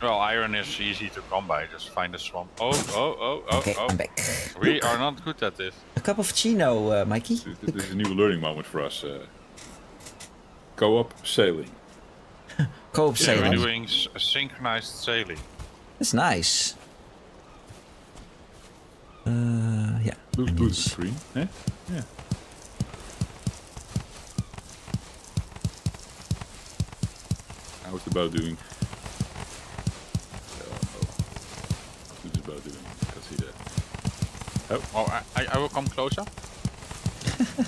Well, iron is easy to come by. Just find a swamp. Oh, oh, oh, oh, Okay, oh. I'm back. We are not good at this. A cup of chino, uh, Mikey. This, this is a new learning moment for us. Uh, co-op sailing. Co-op Yeah, sailing. we're doing s- synchronized sailing. That's nice. Uh, yeah. Blue, blue screen. Eh? Yeah. How's the boat doing? Oh, oh. The boat doing? Can't see that. Oh, I, I, I will come closer.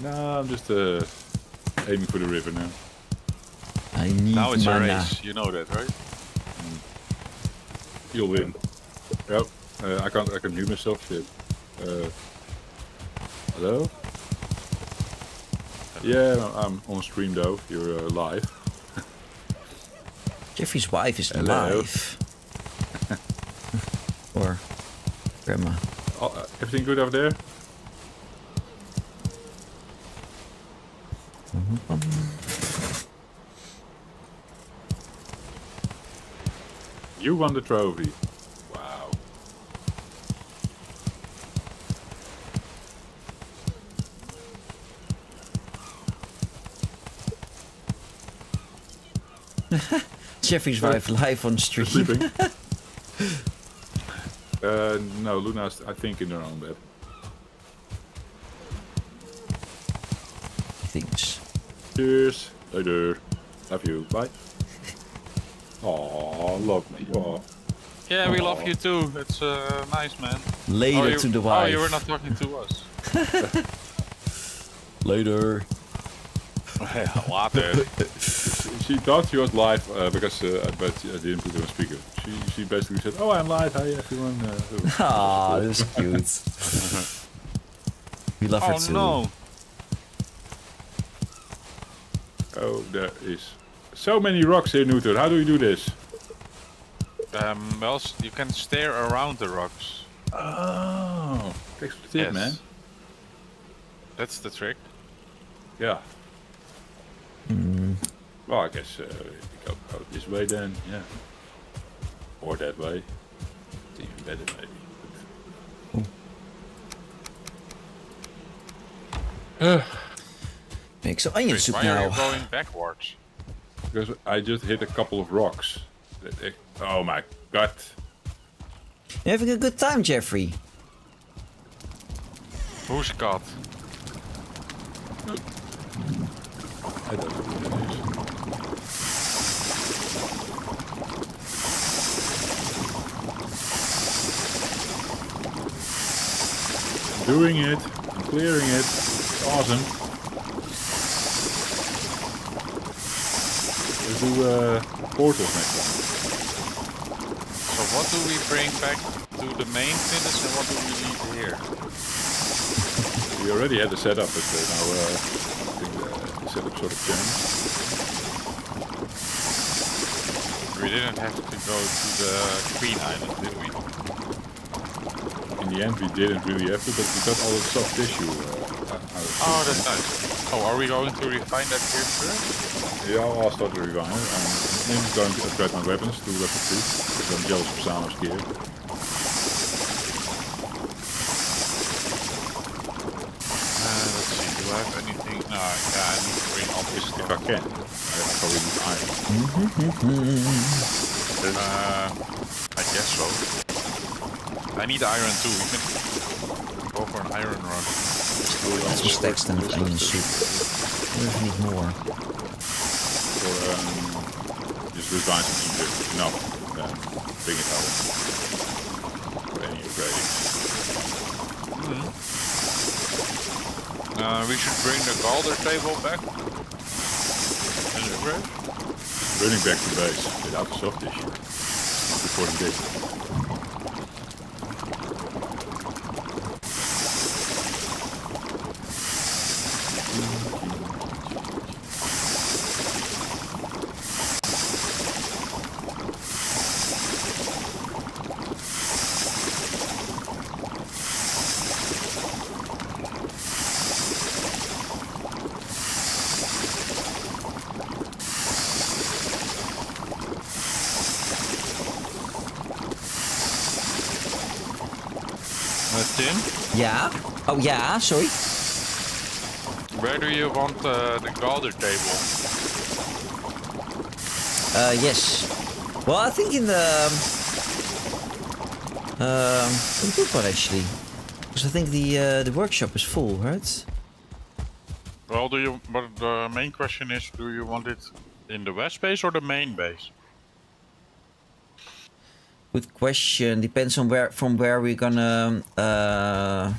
No, I'm just uh, aiming for the river now. I need Now it's a race. You know that, right? You'll win. Yep. Uh, I can't. I can hear myself. Shit. Uh, hello. Yeah, I'm on stream though. You're uh, live. Jeffrey's wife is Hello. alive. or grandma. Oh, uh, everything good over there? You won the trophy. Wow. Jeffrey's wife live on stream. Sleeping? uh, no, Luna's, I think, in her own bed. Things. Cheers. Later. Love you. Bye. Oh, love me. Aw. Yeah, we love you too. It's uh, nice, man. Later oh, you, to the wife. Oh, wife. you were not talking to us. Later. Later. She thought she was live uh, because, uh, but I didn't put her on speaker. She she basically said, "Oh, I'm live. Hi everyone." Uh, so- Ah, that's cute. we love her oh too. no. Oh, there is so many rocks here, Neuter. How do you do this? Um, well, you can stare around the rocks. Oh, thanks for the tip, Yes. man. That's the trick. Yeah. Well, I guess uh, we go, go this way then, yeah. Or that way. It's even better, maybe. Uh, Make some onion Wait, soup why are you now. going backwards? Because I just hit a couple of rocks. Oh my god. You're having a good time, Jeffrey? Who's got? I don't know what that is. I'm doing it. I'm clearing it. It's awesome. Let's do uh, portals next time. So what do we bring back to the main finish and what do we leave here? We already had the setup, but uh, now uh, I think the, the sort of. We didn't have to go to the Queen Island, did we? In the end, we didn't really have to, but we got all the soft tissue uh, out of Oh, that's nice. Oh, are we going to refine that here first? Yeah, I'll start the revival. I'm, I'm going to upgrade my weapons to level 2, because I'm jealous of Sano's gear. Uh, let's see, do I have anything? No, yeah, I need to bring all this If I stuff. can. I, I probably need iron. Uh, I guess so. I need iron too. We can go for an iron run. That's some stacks then of onion soup. We need more. Or um, just refine some Egypt. No, then bring it out. For any upgrading. Uh, we should bring the Galdr table back. Running back to the base without the soft. Before the dig. Uh, Tim, Yeah? Oh, yeah, sorry. where do you want uh, the Galdr table? Uh, yes. Well, I think in the... Um, in the good one, actually. Because I think the uh, the workshop is full, right? Well, do you? But the main question is, do you want it in the west base or the main base? Good question. Depends on where from where we're gonna uh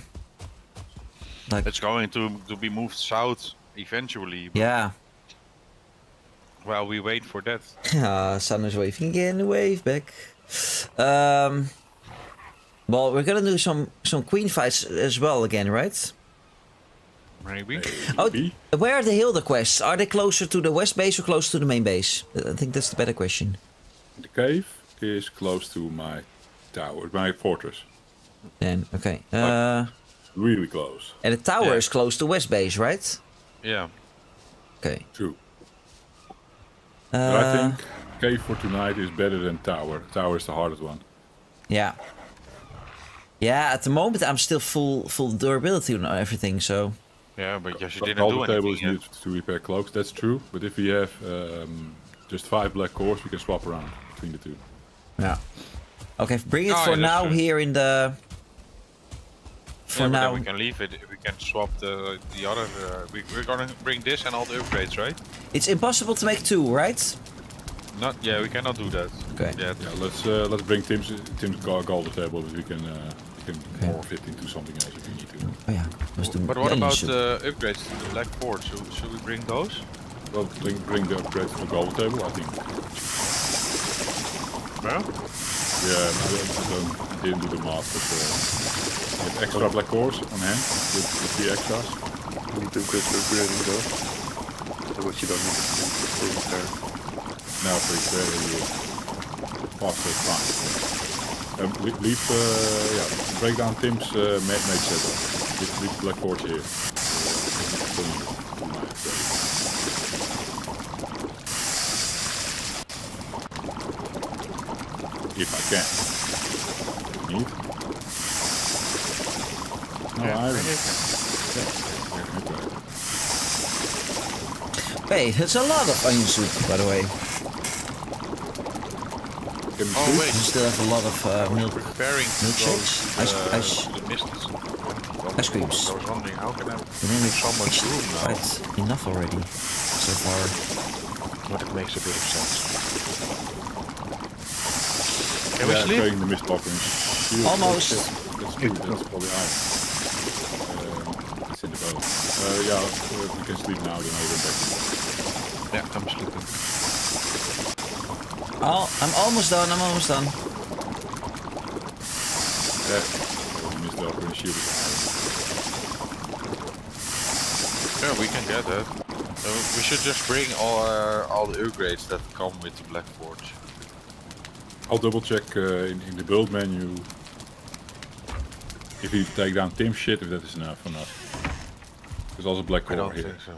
like It's going to to be moved south eventually. but yeah. While we wait for that. Ah, sun is waving again. The wave back. Um. Well, we're gonna do some some queen fights as well again, right? Maybe. Oh, where are the Hildir quests? Are they closer to the west base or close to the main base? I think that's the better question. The cave is close to my tower, my fortress. Then okay. Uh, Really close. and the tower Yeah. is close to west base, right? Yeah. Okay. True. Uh, But I think cave for tonight is better than tower. Tower is the hardest one. Yeah. Yeah, at the moment I'm still full full durability on everything, so Yeah, but yes, you didn't all do the table anything is yet. used to repair cloaks. That's true. But if we have um, just five black cores, we can swap around between the two. yeah. Okay, bring it Oh, for yeah, now true. here in the for yeah, now. we can leave it. We can swap the the other. Uh, we, we're gonna bring this and all the upgrades, right? It's impossible to make two, right? Not. Yeah, we cannot do that. Okay. Yeah. Yeah, let's uh, let's bring Tim's Tim's Gal- Galdr table, but we can uh, we can Okay. morph it into something else if we need to. Oh yeah, let's do But what onion about soup. the upgrades to the Black Forge? Should, should we bring those? Well, bring bring the upgrades to the Galdr table. I think. Yeah. Yeah, I, don't, I, don't, I didn't do the math, but uh, we have extra black cores on hand with, with the extras. Need to upgrade the upgrading though. But you don't need to to repair. No, please, very faster is fine. Um, le- leave, uh, yeah, break down Tim's uh, ma- mage setup. Leave, leave Black Forge here. Uh, still need to do my upgrade. If I can. Need? No, Yeah, iron. maybe you Yeah, okay. Wait, there's a lot of onion soup, by the way. We Oh, wait. You still have a lot of uh, milk. Preparing to Milkshakes? go Ice- uh, ice- the mists. Ice creams. I was wondering how can I We so much room now? quite enough already so far. But it makes a bit of sense. Can we sleep? Going the mist blocker and shield. Almost. That's, that's true. That's probably iron. The boat. Uh, yeah, uh, we can sleep now. Then I'll go back. Yeah, I'm sleeping. Oh, I'm almost done. I'm almost done. Yeah. Uh, the mist blocker and shield. Yeah, we can get that. So we should just bring all our, all the upgrades that come with the Black Forge. I'll double check uh, in, in the build menu if you take down Tim's shit if that is enough or not. There's also black I core don't here. think so.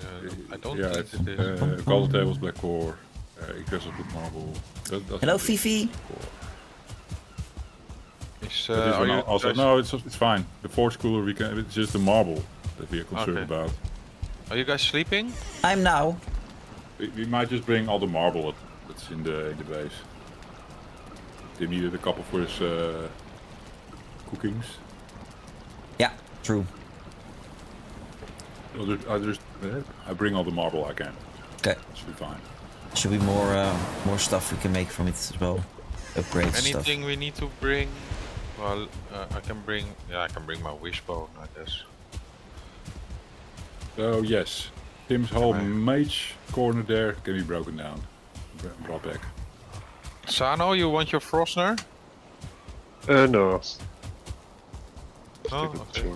Yeah, I don't yeah, think it's, it is. uh, color tables, black core, uh, incredible with marble. That, Hello, not big Fifi. core. Is, uh, are you also, no, it's it's fine. The forge cooler, we can. It's just the marble that we are concerned Okay. about. Are you guys sleeping? I'm now. We, we might just bring all the marble that- that's in the in the base. They needed a couple for his uh, cookings. Yeah, true. I'll just, I just I bring all the marble I can. Okay. Should be fine. Should be more uh, more stuff we can make from it as well. Upgrades stuff. Anything we need to bring? Well, uh, I can bring. Yeah, I can bring my wishbone, I guess. Oh yes, Tim's whole Right. mage corner there can be broken down, br- brought back. Sano, you want your Frostner? Uh, no. No, Stick with the okay.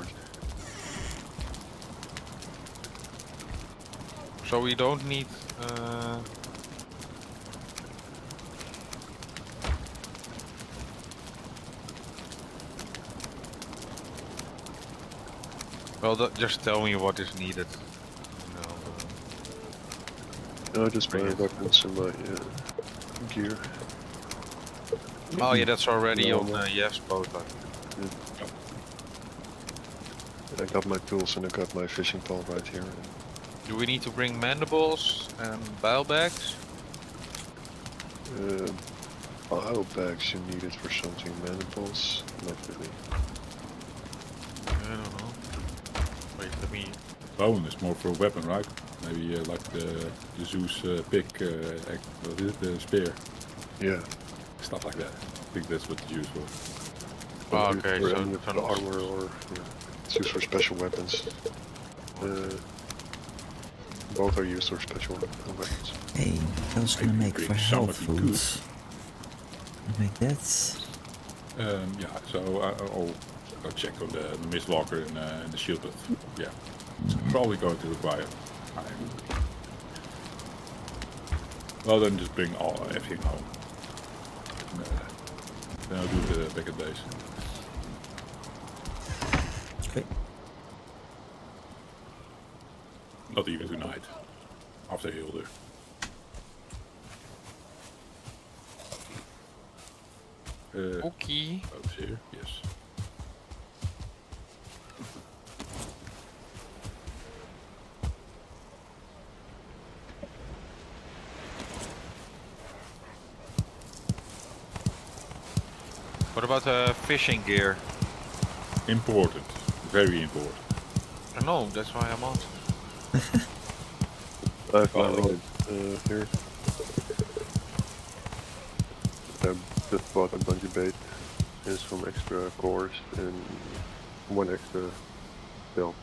So we don't need. Uh... Well, just tell me what is needed. You know, uh, No, just Bring weapons and my uh, gear. Oh yeah, that's already on Normal. uh, yes boat. I- I got my tools and I got my fishing pole right here. Do we need to bring mandibles and bile bags? Uh, bile bags you needed for something. Mandibles, not really. I don't know. Wait, let me. Bone is more for a weapon, right? Maybe uh, like the, the Zeus uh, pick, uh, act- what is it, the spear, Yeah. stuff like that. I think that's what it's used for. Oh, okay, for so any of armor or yeah, it's used for special weapons. Uh, both are used for special weapons. Hey, I was gonna Maybe make for bring some health if you foods. Make that. Um, yeah, so I, I'll check on the, the Mistwalker and, uh, and the shield, but yeah, it's probably going to require iron. Well, then just bring all everything home. And, uh, then I'll do the back at base. Okay. Not even tonight. After Hildir. Uh, Okay. boats here, yes. What about uh, fishing gear? Important. Very important. I know, that's why I'm asking. I have my Oh. uh, here. I just bought a bungee bait and some extra cores and one extra belt.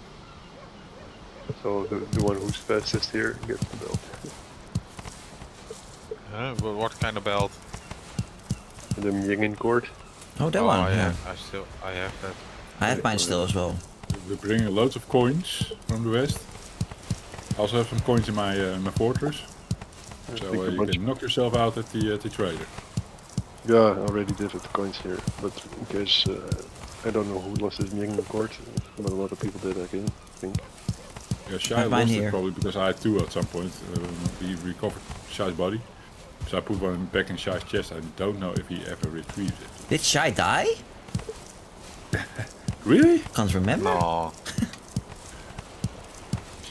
So the, the one who's fastest here gets the belt. Huh? Wh- what kind of belt? The Megingjord. Oh, that oh, one. I yeah. have, I still, I have that. I have mine still as well. We're bringing loads of coins from the west. I also have some coins in my uh, my fortress, I so uh, you can knock yourself out at the at the trader. Yeah, I already did with the coins here, but in case uh, I don't know who lost his Megingjord, but a lot of people did again. I think. Yeah, Shy have lost here. it probably because I had two at some point. Um, he recovered Shy's body, so I put one back in Shy's chest. I don't know if he ever retrieved it. Did Shy die? Really? Can't remember. No.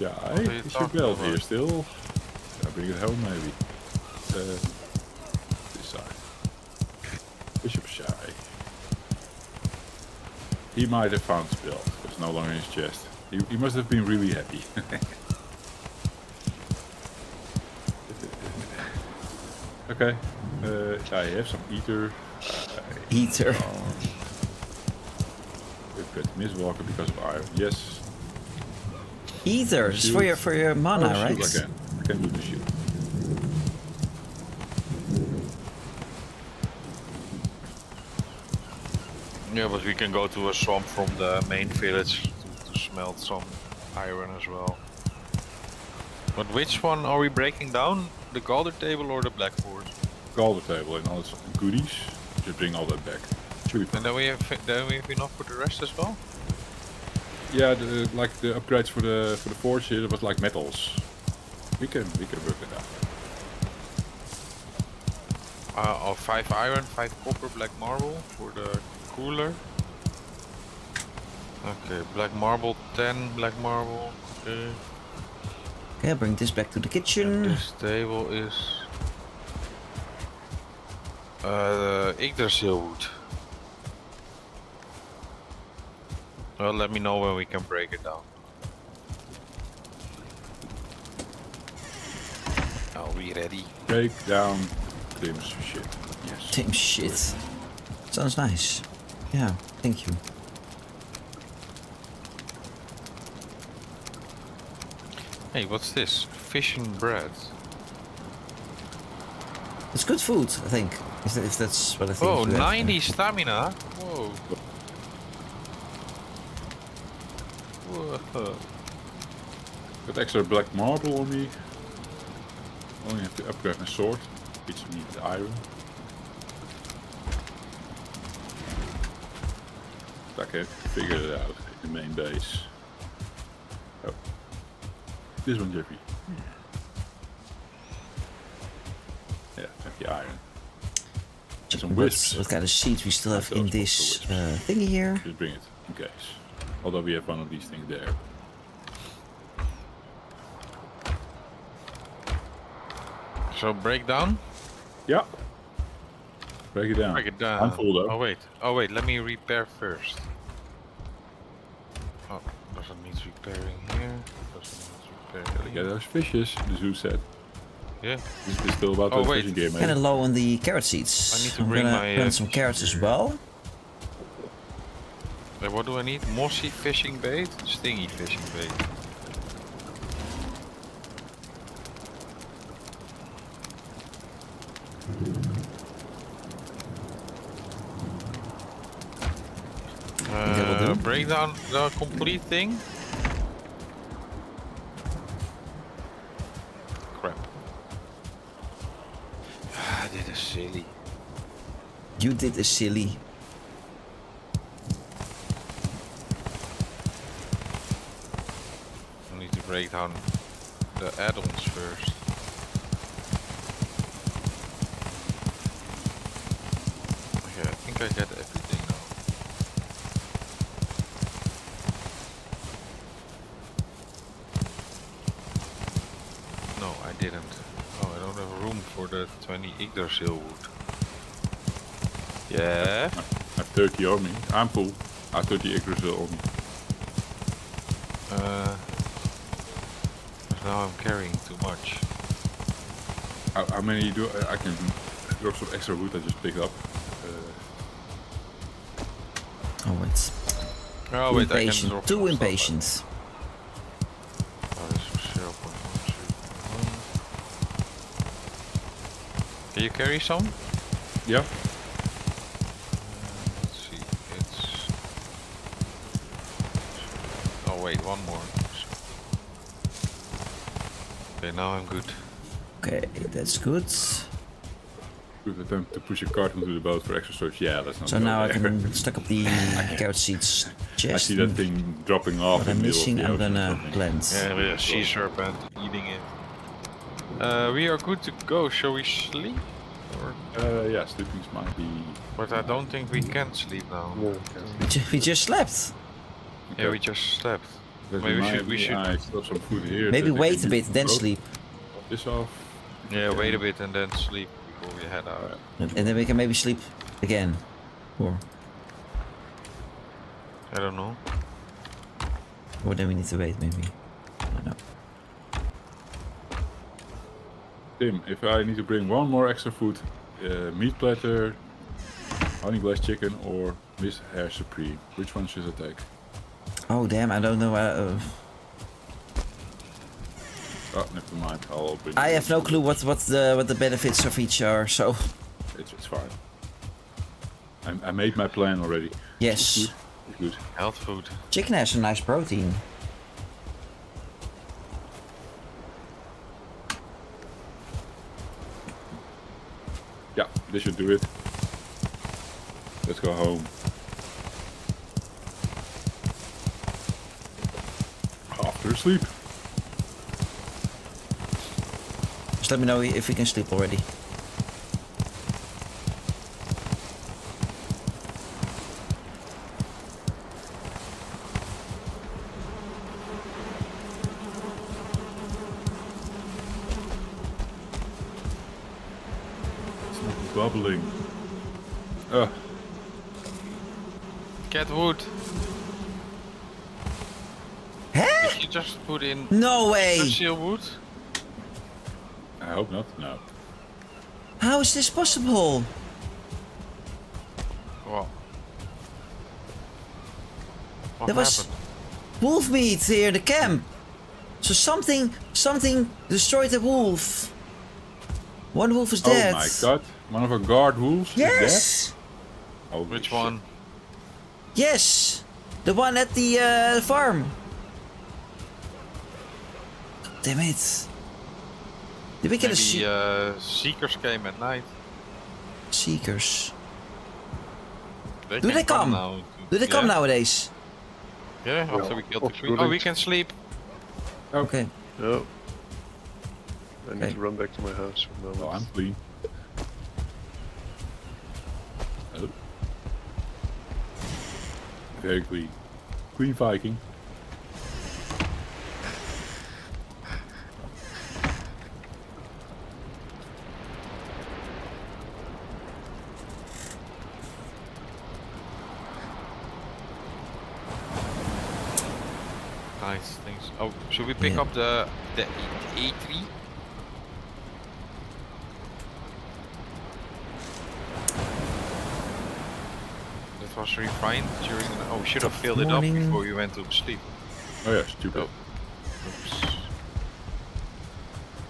Shy, are you is your talking about? here still? Should I bring it home maybe? Uh, this side. Bishop Shy. He might have found his belt. It's no longer in his chest. He, he must have been really happy. okay. Uh, I have some Eitr. Eitr. We've got Mistwalker because of iron. Yes. Eitr. It's for your for your mana, Oh, right? shield I can. I can do the shield. Yeah, but we can go to a swamp from the main village to, to smelt some iron as well. But which one are we breaking down? The Galdr table or the Blackboard? Galdr table and all its goodies. Just bring all that back. Should And then we have then we have enough for the rest as well. Yeah, the, like the upgrades for the for the forge here, it was like metals. We can we can work it out. Uh, of five iron, five copper, black marble for the cooler. Okay, black marble, ten black marble. Okay. Okay, bring this back to the kitchen. This table is uh, Yggdrasil wood. Well, let me know when we can break it down. Are we ready? Break down Tim's shit. Yes. Tim shit. Sounds nice. Yeah, thank you. Hey, what's this? Fish and bread. It's good food, I think. If, that's what I think. Oh, 90 stamina. Whoa. Whoa. Got extra black marble on me. Only have to upgrade my sword, which needs iron. I can figure it out in the main base. Oh. This one, Jeffy. Yeah, have the iron. Some wisps. What kind of seeds we still have Those in this uh, thingy here? Just bring it, in case. Although we have one of these things there. So break down? Yeah. Break it down. Break it down. I'm full though. Oh wait. Oh wait, let me repair first. Oh, doesn't need repairing here. Doesn't need repairing. Yeah, those fishes, the zoo said. Yeah. This is still about Oh, the wait. fishing game, Kind of low on the carrot seeds. I need to I'm bring gonna my, plant uh, some carrots as well. What do I need? Mossy fishing bait? Stingy fishing bait. Uh, break down the complete thing. Crap. Ah, did a silly. You did a silly. I need to break down the add-ons first. Okay, I think I get everything now. No, I didn't. Oh, I don't have room for the 20 Yggdrasil wood. Yeah. I have 30 on me. I'm full. I have 30 Yggdrasil on me. Uh, 'cause now I'm carrying too much. How, how many do I, I can drop some extra wood I just picked up? Uh, Oh, wait. Oh wait, I can impatient. Too some stuff. impatient. This was 0.121. Can you carry some? yeah. Let's see, it's... Oh wait, one more. Okay, now I'm good. Okay, that's good. Good attempt to push a cart into the boat for extra storage. Yeah, that's not So good. now I can stack up the carrot seeds I see that thing dropping off What in I'm the missing, of I'm the ocean gonna something. Yeah, with a sea serpent eating it. Uh, we are good to go. Shall we sleep? Or, Uh, yeah, sleeping might be. but I don't think we can sleep now. No, We We just slept. Yeah, we just slept. But maybe we should- we should- I still some food here. Maybe wait a bit, then sleep. This off. Yeah, wait a bit and then sleep before we head out. And then we can maybe sleep again. Or, I don't know. or then we need to wait maybe. I don't know. Tim, if I need to bring one more extra food, uh, meat platter, honey glazed chicken, or Miss Hair Supreme, which one should I take? Oh damn, I don't know. Uh, Oh, never mind. I'll bring. I have no clue what what the what the benefits of each are. So It's, it's fine. I, I made my plan already. yes, Good. Good. Health food. chicken has a nice protein. Yeah, this should do it. Let's go home. After sleep. Just let me know if we can sleep already. It's not bubbling. Uh, Get wood. Huh? Did you just put in No way! seal wood? I hope not. No. How is this possible? Well. What There was wolf meat here in the camp. So something something destroyed the wolf. One wolf is dead. Oh my god. One of our guard wolves is Yes. dead? Holy Which shit. one? Yes. The one at the uh, farm. Damn it. Did we get a Maybe se- uh, seekers came at night. seekers? They Do they come? now. Do they come nowadays? Yeah, after Yeah, we killed the queen. absolutely. Oh, we can sleep. Okay. No. I need Okay. to run back to my house for a moment. Oh, I'm clean. Oh. Very clean. Clean Viking. Nice things. Oh, should we pick Yeah. up the the A three? That was refined during. The, oh, we should have filled it up before we went to sleep. Oh yeah, stupid. Oops.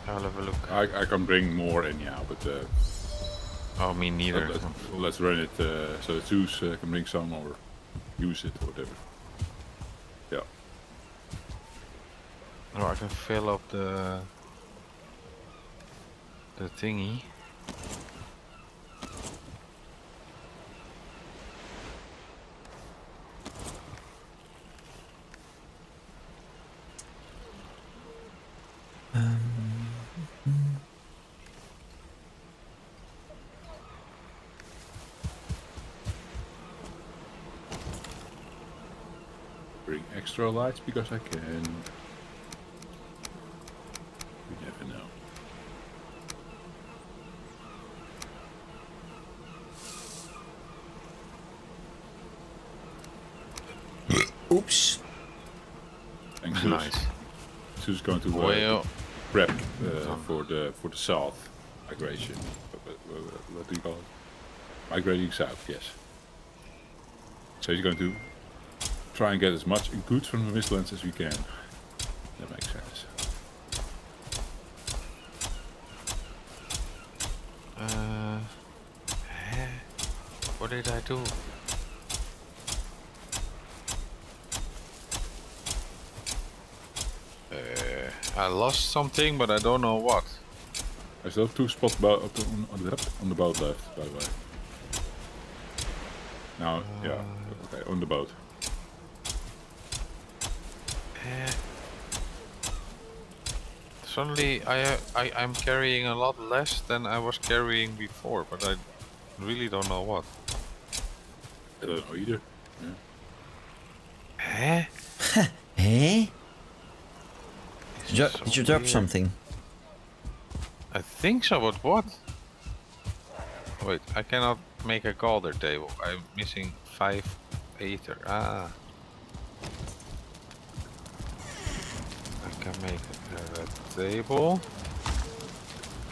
I'll have a look. I, I can bring more anyhow, but uh, Oh, me neither. let's, let's run it uh, so that Zeus uh, can bring some or use it or whatever. Oh, I can fill up the the thingy. Bring extra lights because I can. You never know. Oops. Thanks, Zeus. Nice. Is going to Well, prep uh, for the for the south migration. What, what, what- what do you call it? Migrating south, yes. So he's going to try and get as much goods from the Mistlands as we can. That makes sense. uh, what did I do? Uh, I lost something, but I don't know what. I still have two spots up on, on, the, on the boat left, by the way. Now, yeah, okay, on the boat. Eh. Suddenly, I, uh, I I'm carrying a lot less than I was carrying before, but I really don't know what. I don't know either. Eh? Eh? Did So did you drop weird. something? I think so, but what? Wait, I cannot make a Galdr table. I'm missing five Eitr. Ah. I can make a, table.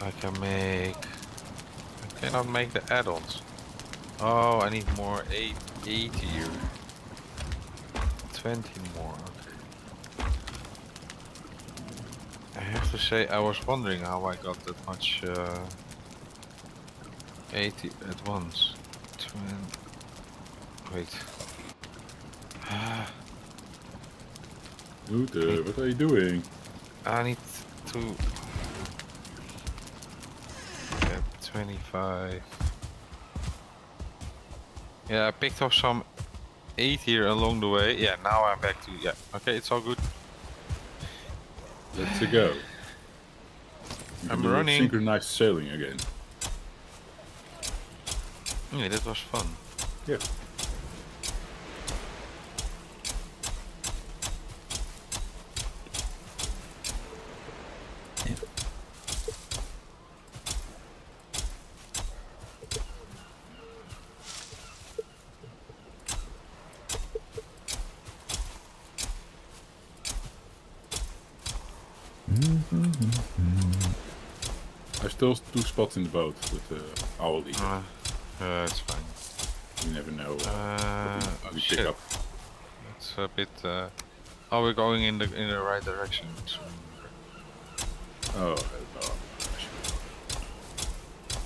I can make... I cannot make the add-ons. Oh, I need more 8, 8 here. 20 more. I have to say, I was wondering how I got that much uh, 80 at once. Twen Wait. Uh, what are you doing? I need to get 25. Yeah, I picked up some 8 here along the way. Yeah, now I'm back to, yeah, okay, it's all good. Let's go. I'm running. Synchronized sailing again. Yeah, that was fun. Yeah. Still two spots in the boat with uh, Owl Eagle. Uh, uh, it's fine. You never know uh, Uh, what pick up. It's a bit. Uh, oh, we're going in the in the right direction. Oh,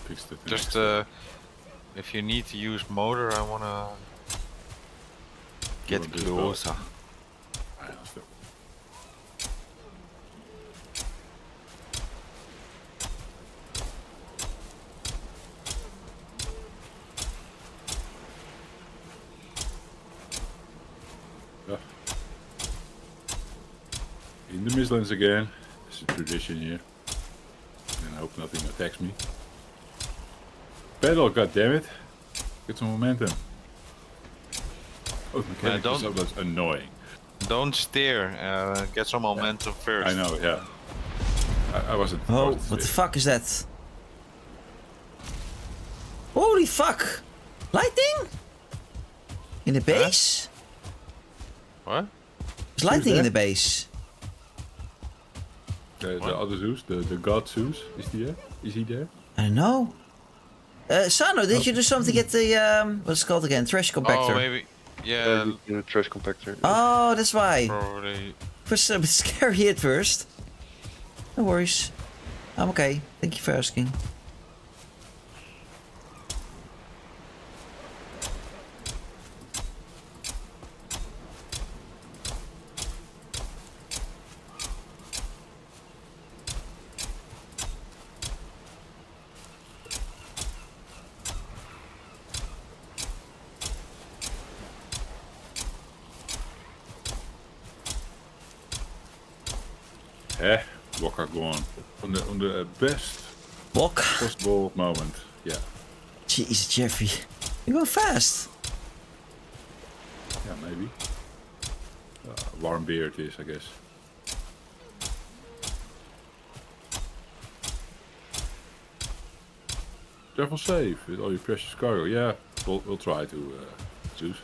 Fixed it. Just uh, if you need to use motor, I wanna get wanna do it closer. I understand. Ah. In the Midlands again. It's a tradition here. And I hope nothing attacks me. Pedal, goddammit. Get some momentum. Oh, the mechanics don't- is annoying. Don't steer. Uh, get some momentum first. I know, yeah. I, I wasn't. Oh, wasn't what the fuck is that? Holy fuck! Lightning? In the base? What? There's lightning in the base. The, the other Zeus, the, the god Zeus, is he there? Is he there? I don't know. Uh, Sano, did you do something at the, um, what's it called again? Trash compactor? Oh, maybe. Uh, Yeah, the, the trash compactor. Oh, that's why. probably. was a bit scary at first. No worries. I'm okay. Thank you for asking. Eh, Walker go on. On the on the best Walk. possible moment. Yeah, Jeez, Jeffy. You go fast. yeah, maybe. Uh, warm beer it is, I guess. Travel safe with all your precious cargo. Yeah, we'll, we'll try to, uh, Zeus.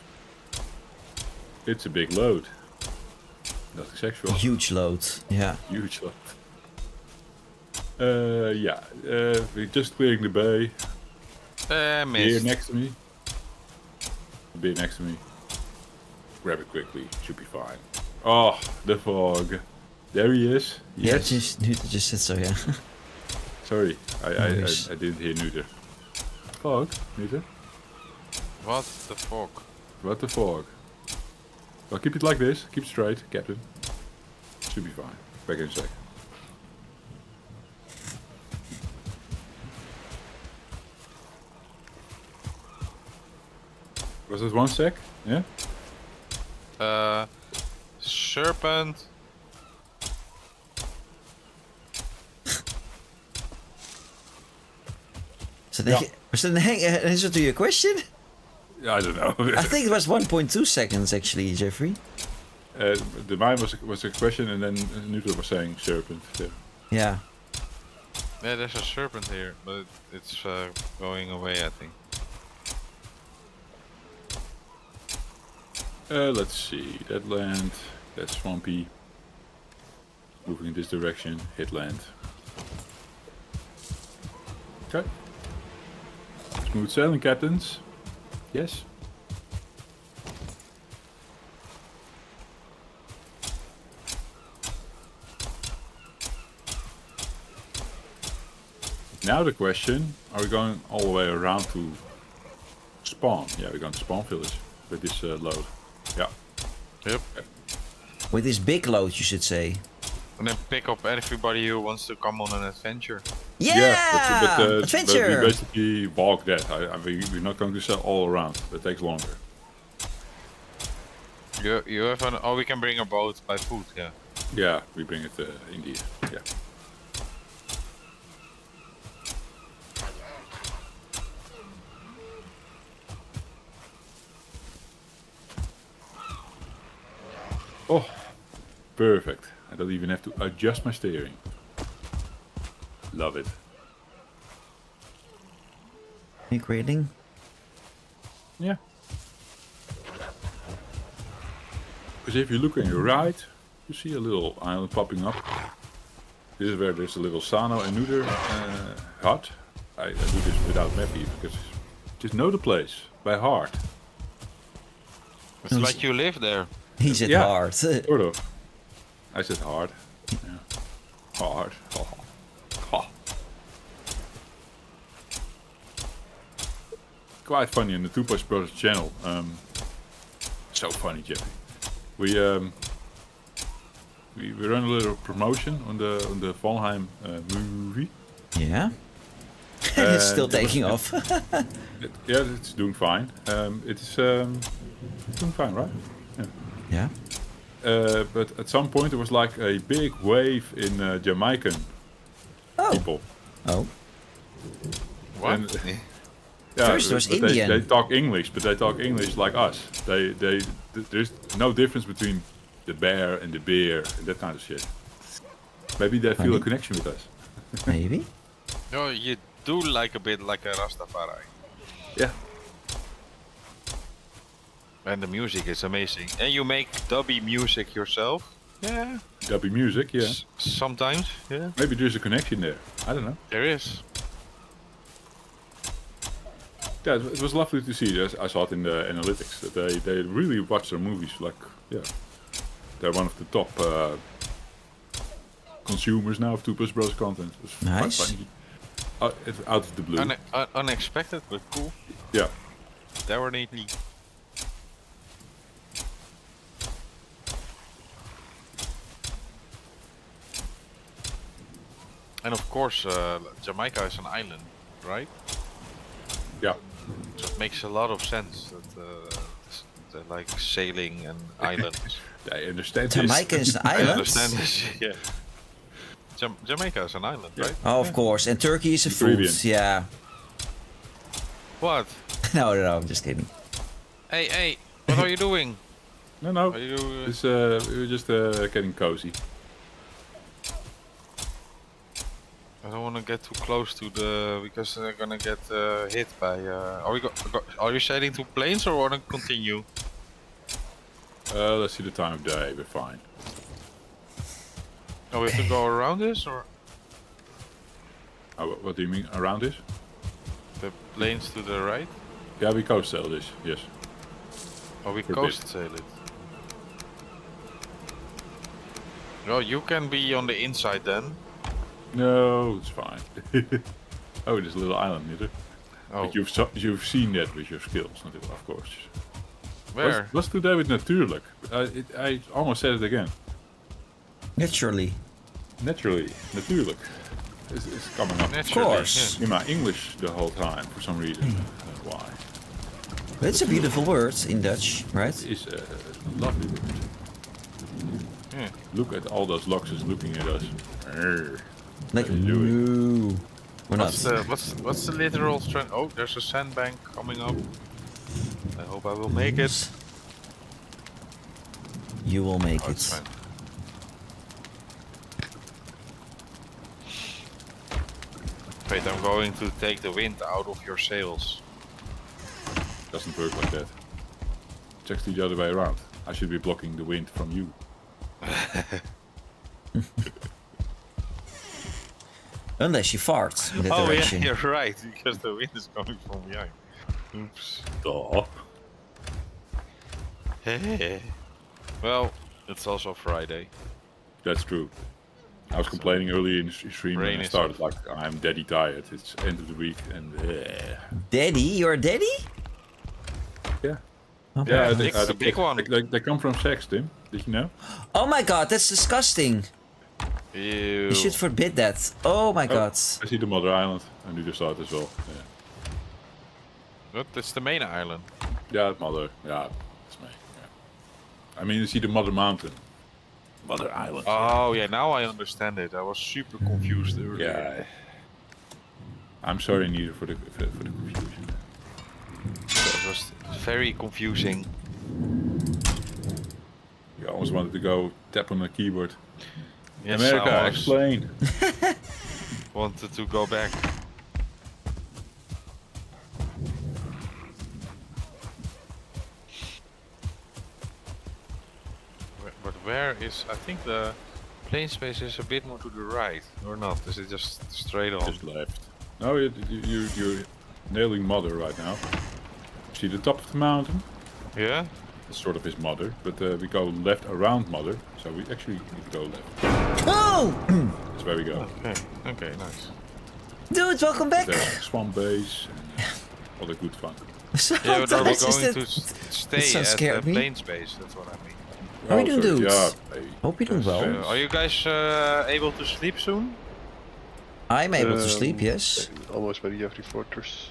It's a big load. Nothing sexual. Huge load. Yeah. Huge load. Uh, yeah, uh, we're just clearing the bay. Uh, Beer next to me. Beer next to me. Grab it quickly. Should be fine. Oh, the fog. There he is. Yeah, just, Nuta just said so, yeah. Sorry, I, I, I, I didn't hear neuter. Fog? Neuter? What the fuck? What the fog? Well, keep it like this. Keep straight, Captain. Should be fine. Back in a sec. Was it one sec? Yeah. Uh, serpent. So they, was that an hang- an answer to your question? I don't know. I think it was 1.2 seconds actually, Jeffrey. uh, the mine was was a question, and then Nutra was saying serpent. Yeah. Yeah. Yeah, there's a serpent here, but it's uh, going away, I think. Uh, let's see. That land. That's swampy. Moving in this direction. Hit land. Okay. Smooth sailing, captains. Yes. Now the question, are we going all the way around to spawn? Yeah, we're going to spawn village with this uh, load. Yeah. Yep. With this big load, you should say. And then pick up everybody who wants to come on an adventure. Yeah! but, but, uh, but Adventure! we basically walk that. I, I, we, we're not going to sell all around. That takes longer. You you have an oh we can bring a boat by foot, yeah. Yeah, we bring it uh, indeed. Yeah. Oh, perfect. I don't even have to adjust my steering. Love it. Big rating. Yeah. Because if you look on your right, you see a little island popping up. This is where there's a little Sano and Nuder uh, hut. I, I do this without map even, because just know the place by heart. It's like you live there. He Yeah. hard. Sort of. I said hard. Yeah. Hard. Oh. Oh. Quite funny in the Two Punch Brothers channel. Um, so funny, Jeffy. We um, we, we run a little promotion on the on the Valheim uh, movie. yeah. it's still it taking off. It, yeah, it's doing fine. Um, it's um, it's doing fine, right? Yeah. yeah. Uh, but at some point there was like a big wave in uh, Jamaican Oh. people. Oh. What? And- Yeah, First it was but they, Indian. they talk English, but they talk English like us. They, they, th- there's no difference between the bear and the beer and that kind of shit. Maybe they feel a connection with us. Maybe. no, you do like a bit like a Rastafari. Yeah. And the music is amazing. And you make dubby music yourself? Yeah. Dubby music, yeah. S- sometimes, yeah. Maybe there's a connection there. I don't know. There is. Yeah, it, it was lovely to see. Yes, I saw it in the analytics that they, they really watch their movies like yeah. They're one of the top uh, consumers now of Two Punch Bros content. It was quite Nice. funny. Uh, it's out of the blue. Une- un- unexpected, but cool. yeah. Definitely. And of course, uh, Jamaica is an island, right? Yeah. So it makes a lot of sense that uh, s- they like sailing and islands. I understand this. Jamaica is an I island. understand this. Yeah. Jam- Jamaica is an island, Yeah. right? Oh, of course. And Turkey is a food. Yeah. What? no, no, no, I'm just kidding. Hey, hey! What are you doing? No, no. Are you? Uh, It's, uh, we were just uh, getting cozy. I don't want to get too close to the because they're gonna get uh, hit by. Uh, are we go, go? Are you sailing to plains or want to continue? Uh, let's see the time of day. We're fine. Oh, we have to go around this or Uh, what, do you mean around this? the plains to the right? Yeah, we coast sail this. Yes. Or we For coast sail it? Well, you can be on the inside then. No, it's fine. oh, there's a little island, neither. Oh, But you've you've seen that with your skills, of course. where? What's, what's today with natuurlijk? Uh, it, I almost said it again. Naturally. Naturally, natuurlijk. It's, it's coming up Naturally, course. in my English the whole time for some reason. I why. It's a beautiful word in Dutch, right? It's a lovely word. Yeah. Look at all those loxes looking at us. Arr. Like, What are you doing? moo. We're not. What's the what's what's the literal strength? Oh, there's a sandbank coming up. I hope I will make it. You will make Oh, it. fine. Wait, I'm going to take the wind out of your sails. Doesn't work like that. It's actually the other way around. I should be blocking the wind from you. Unless she farts in that oh direction. yeah, you're right, because the wind is coming from behind. Oops. Duh. well, it's also Friday. That's true. I was complaining earlier in the s- stream Rain when I started like I'm daddy tired. It's end of the week and uh, Daddy? You're daddy? yeah. Okay. Yeah, a they, big- uh, a they- big one. They, they come from sex, Tim. Did you know? Oh my god, that's disgusting. Ew. You should forbid that. Oh my oh. god. I see the Mother Island. I knew the start as well. Yeah, What? It's the main island. yeah Mother. Yeah, that's me. Yeah. I mean, you see the Mother Mountain. Mother Island. Oh yeah, now I understand it. I was super confused earlier. yeah. I'm sorry, Nita, for the for, for the confusion. It was very confusing. You almost wanted to go tap on the keyboard. Yes, America, I was- explain. wanted to go back. But where is? I think the plane space is a bit more to the right, or not? Is it just straight on? Just left. No, you, you, you're nailing Mother right now. See the top of the mountain? Yeah. It's sort of his mother, but uh, we go left around Mother, so we actually need to go left. Oh! That's where we go. Okay. Okay. Nice. Dude, welcome back. The swamp base and all the good fun. So Yeah, but are we that's going to stay so at the scared me. plane space? That's what I mean. How are you doing, sorry, dudes? Yeah, hey. Hope you're doing well. Uh, are you guys uh, able to sleep soon? I'm able to Um, sleep, yes. Almost by the Jeffrey Fortress.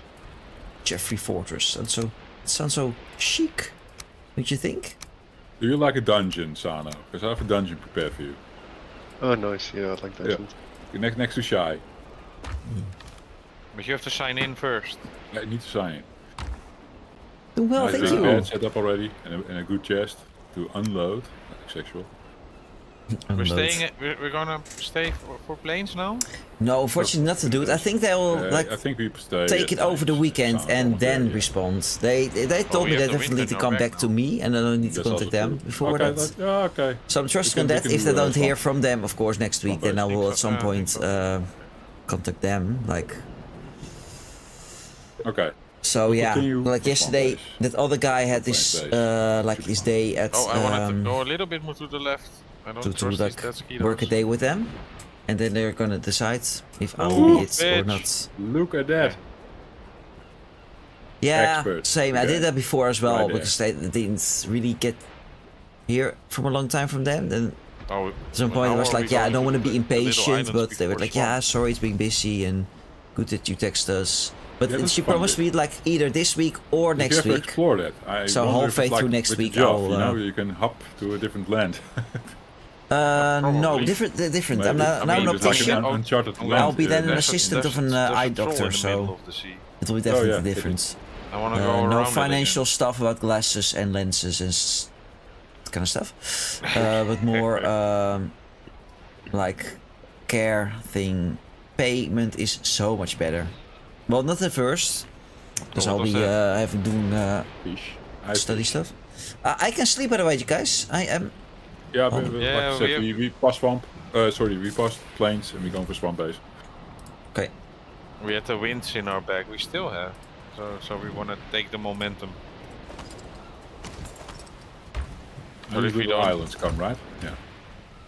Jeffrey Fortress. and so, it sounds so chic. Don't you think? Do you like a dungeon, Sano? Because I have a dungeon prepared for you. Oh, nice. Yeah, I like that. Yeah. You're next, next to Shy. But you have to sign in first. I need to sign in. Doing well, Nice thank big you. bed set up already, and a, and a good chest to unload. Nothing sexual. We're staying. At, we're, we're gonna stay for, for plains now. No, unfortunately not to do it. I think they will Uh, like I think we stay take it over the times. weekend Sano and then yeah. respond. They they told we me they the definitely need to come back back to me and I don't need to That's contact them true. before okay, that. that- yeah, okay. So I'm trusting on that. If they don't hear from them, of course, next week, then I will at some Yeah, I think point uh, contact them. Like Okay. so, yeah. Like yesterday, swamp that other guy had Swamp his uh, like his day at Oh, I wanted um, to go a little bit more to the left. I don't to, to like these Deathsquitos. work a day with them, and then they're gonna decide if I will Ooh, be it or not. Look at that. Yeah, Expert. same. I did that before as well Right there. because they didn't really get here from a long time from them. Then Oh, at some point I was like, yeah, I don't want to be impatient, but they were like, yeah, yeah. sorry, it's being busy and good that you text us. But Yeah, she promised dude. me like either this week or next have week. explore that. I So wonder halfway it's like through next week job, I'll, you know, uh, you can hop to a different land. Uh, no, Probably. different, uh, different. I'm Maybe. not, I now mean, an it's like optician. an I'll land. be then an assistant of an uh, eye doctor, in the middle so of the sea. it will be definitely Oh, yeah, different. I want to Uh, around no financial stuff about glasses and lenses and s- that kind of stuff, uh, but more um, like care thing. Payment is so much better. Well, not at first, because I'll be was that? uh, having doing uh, I study stuff. Uh, I can sleep by the way, you guys. I am. Yeah, Oh. but, but Yeah, like I we said, have- we, we pass swamp. Uh, sorry, we passed plains and we're going for swamp base. Okay. We had the winds in our back. We still have. So, so we want to take the momentum. But And if we little don't- islands come, right? Yeah.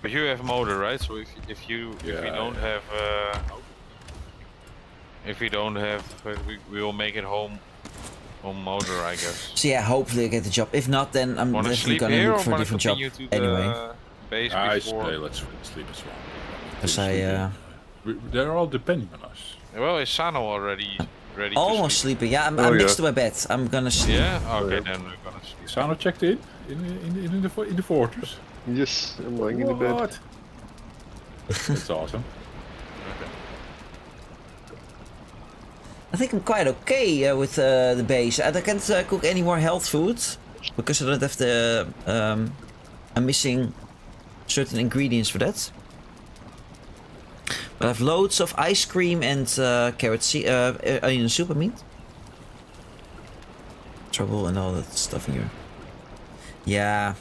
But you have motor, right? So if if you if we don't yeah. have uh, if we don't have, uh, we we will make it home on motor, I guess. So yeah, hopefully I get the job. If not, then I'm Want to definitely gonna here look for a different job anyway. base I before? say let's sleep as well. Because I, uh, We, they're all depending on us. Well, is Sano already ready Almost sleep? sleeping. Yeah, I'm, Oh, I'm yeah. next to my bed. I'm gonna sleep. Yeah. Okay, then we're gonna sleep. Sano checked in in the, in the, in the, in the fortress. Yes, I'm lying in the bed. What? That's awesome. Okay. I think I'm quite okay uh, with uh, the base. I can't uh, cook any more health food because I don't have the. Um, I'm missing certain ingredients for that. But I have loads of ice cream and uh, carrot seed, uh, uh, onion soup. I mean, trouble and all that stuff in here. Yeah,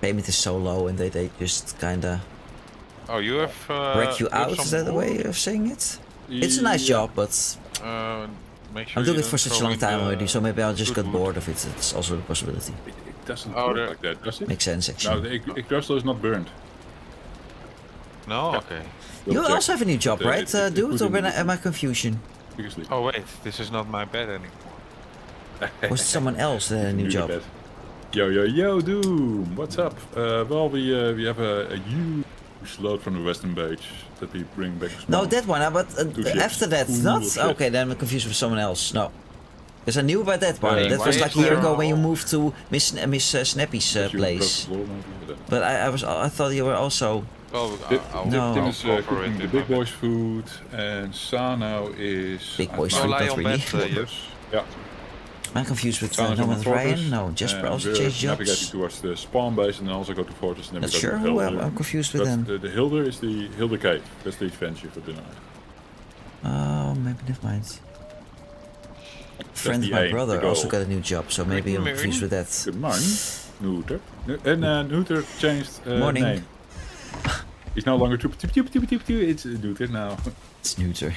payment is so low, and they they just kinda Oh, you have. Uh, wreck you you out. Is that the way of saying it? It's a nice Yeah. job, but Uh, make sure I'm doing it for such a long time the already, so maybe I'll just good get bored of it. It's also a possibility. It, it doesn't Oh, work there- like that, does it? Makes sense, actually. No, the Yggdrasil is not burned. No. Okay. you Double also have a new job, But, uh, right, it- uh, it- it dude? Or in am I, the- am I confusion? You can sleep. Oh wait, this is not my bed anymore. Was it someone else that had a new job? bed. Yo, yo, yo, Doom! What's up? Uh, well, we uh, we have a, a huge load from the western beach that we bring back. No, that one, uh, but uh, after that, Full not? of. Okay, then I'm confused with someone else. No. Because I knew about that one. Uh, that was like a year ago when you moved to Miss, uh, Miss uh, Snappy's uh, place. broke the floor, maybe, but, uh, I, I was, I thought you were also. Well, Tim, I'll, No. Tim is uh, cooking the big boys' food, and Sano is. Big boys' food, know, lie not on really. bed, uh, yes. Yeah, Am I confused with uh, Sano's no on one the with Ryan? No, Jasper and also changed navigating jobs. towards the spawn base, and then also go to fortress, and then Not we go sure to Hilder. I'm, I'm confused with But then. the, the Hilder is the Hilder Cave. That's the adventure for tonight. Oh, maybe never mind. Friend of my aim, brother the also got a new job, so maybe I'm Morning. confused with that. Good morning, Nooter. And uh, Nooter changed uh, Morning. name. He's no longer Toop Toop Toop Toop Toop Toop. It's Nooter now, It's neuter.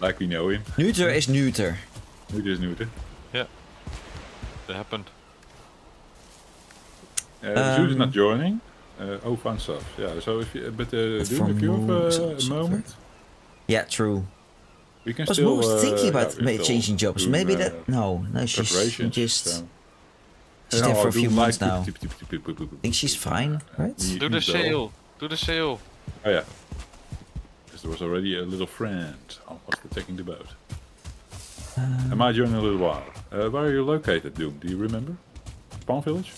like we know him. Neuter is neuter. Nooter is Nooter. Yeah. That happened. Uh, Zoot is Um, not joining. Uh, oh, fun stuff. Yeah. So if you, but uh, But Doom, if you have uh, a so moment, Yeah, true. we can was still. Moose uh, thinking yeah, about we ma- still changing jobs? do, Maybe uh, that. No, no, she's just. so- She's there for a I'll few months now. I think she's fine, right? Do the he's well. sail. Do the sail. Oh yeah. Because there was already a little friend almost attacking the boat. Um, I might join in a little while. Uh, where are you located, Doom? Do you remember? Spawn Village?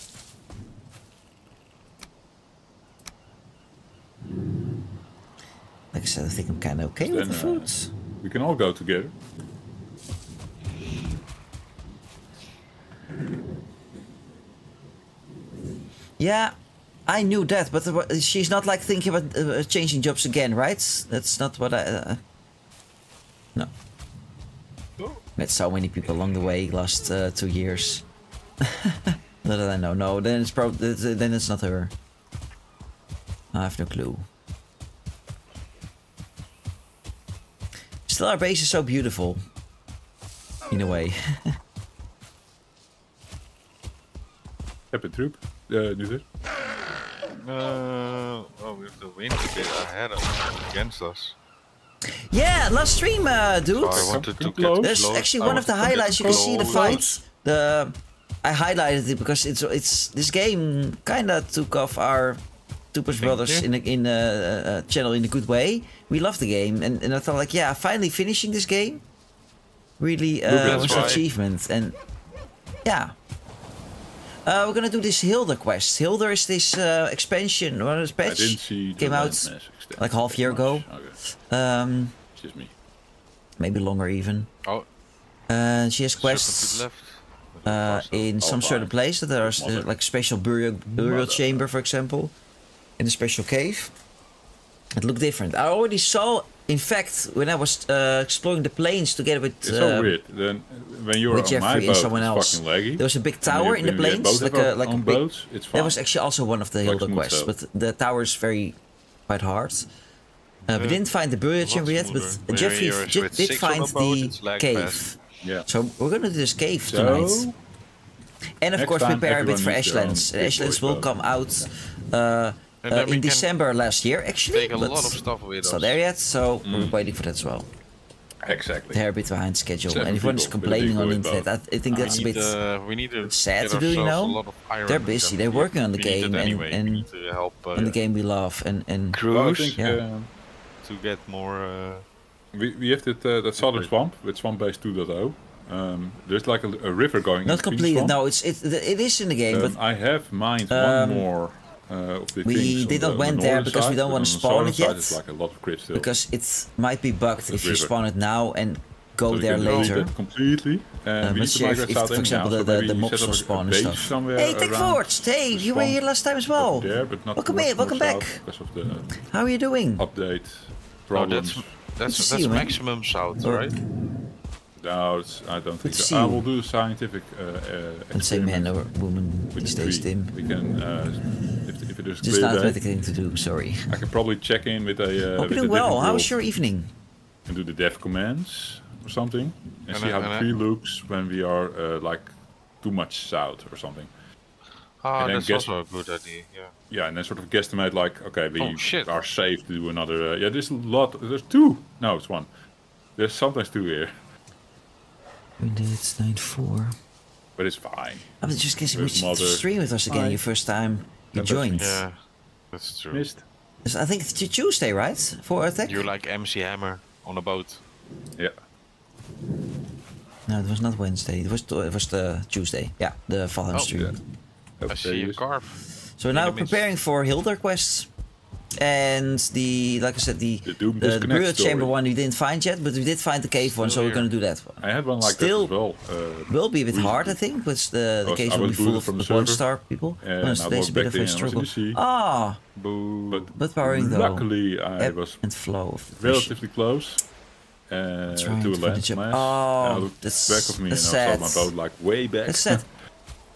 Like I said, I think I'm kind of okay with Then, the uh, foods. We can all go together. Yeah, I knew that, but uh, she's not like thinking about uh, changing jobs again, right? That's not what I. Uh, no. Met so many people along the way last uh, two years. not that I know. No, then it's probably then it's not her. I have no clue. Still, our base is so beautiful. In a way. Happy troop. Uh, nu dit. Uh, oh, we have the wind a bit ahead of against us. Yeah, last stream, uh, dude. So I wanted to get close. There's close. actually I one of the wanted to get highlights. You can see the close. fight. The I highlighted it because it's it's this game kind of took off our Tupers Brothers you. in a, in a, uh channel in a good way. We love the game, and, and I thought like, yeah, finally finishing this game really uh, was an achievement, and yeah. Uh, we're gonna do this Hildir quest. Hildir is this uh, expansion or this I patch didn't see came out landmass extent like half year much. ago. Okay, um, just me. maybe longer even. Oh, And she has quests. uh, in some Oh, certain fine. place that there's uh, Mother. like special burial burial Mother. chamber, for example, in a special cave. It looked different. I already saw, in fact, when I was uh, exploring the plains together with It's so uh, weird. Then when you're with on my Jeffrey boat, and someone else. laggy. There was a big tower in the you- plains, like a like a big. boats, That was actually also one of the Hildir quests, but the tower is very quite hard. Uh, we didn't find the burial chamber yet, but When Jeffrey you're j- with did find a boat, it's the lag cave. fast. yeah. So we're gonna do this cave So, tonight. And of course, time prepare a bit for everyone needs their own Ashlands. big Ashlands will come out uh, uh, And then we in December last year, actually. Take a but lot of stuff with it's us. not there yet, so Mm. we're waiting for that as well. Exactly. They're a bit behind schedule. Seven and everyone's people with a big complaining on the internet. I, I think We that's a need, bit. uh, we need to sad to do, you know? a lot of iron They're busy, they're We- working on the we need it game and- anyway. and- we to help uh, in the game we love. And, and Well, I Cruise think, Yeah. uh, to get more. Uh, we, we have that, uh, that southern swamp with swamp base 2.0. Um, there's like a, a river going. Not in completed. No, it's it it is in the game, Um, but I have mined Um, one more uh, of the we didn't the, went the there northern because we don't wanna spawn it yet. Like a lot of crit still. because it might be bugged if you spawn it now and go So there later. completely. And Uh, we let's need to if- if, for example, so the- the- maybe the mobs set will spawn and stuff. somewhere Hey, Tech around Forge! Hey, you were here last time as well. There, but not Welcome too in, welcome back. of the How are you doing? update Oh, that's that's that's maximum south, right? No, I don't think so. I will do a scientific uh, uh, And say man or woman with these the days. Tim. We can, uh, if, if it is Just clear an day, automatic thing to do, sorry. I can probably check in with a. Uh, Hope with you're doing well. How was your evening? And do the dev commands or something, and, And see I- how the and I- tree looks when we are uh, like too much south or something. Ah, And then that's guess- also a good idea. Yeah. Yeah, and then sort of guesstimate like, okay, we Oh, shit. are safe to do another. Uh, yeah, there's a lot. There's two. No, it's one. There's sometimes two here, It's 9-4. but it's fine. I was just guessing With which mother. stream with us again, Hi. your first time you Yeah, joined. Yeah, that's true. Missed. I think it's Tuesday, right? For attack? You like MC Hammer on a boat. Yeah. No, it was not Wednesday. It was it was the Tuesday. Yeah, the Valheim Oh, stream. yeah. I see a yes. carp. So we're now preparing for Hildir quests. And the, like I said, the, The the, Burial Chamber one we didn't find yet, but we did find the cave one, so Still we're gonna do that one. I had one like Still- that as well. Uh, Will be a bit hard, I think, because the, the cave will be full of the one star people. and Well, I today's was a bit of a in, I was in struggle. Ah, but but powering though. luckily, I was and flow of relatively close uh, to a for the land job. mass. Oh, and I that's- back of me and I that's saw my sad. boat like way back. That's sad.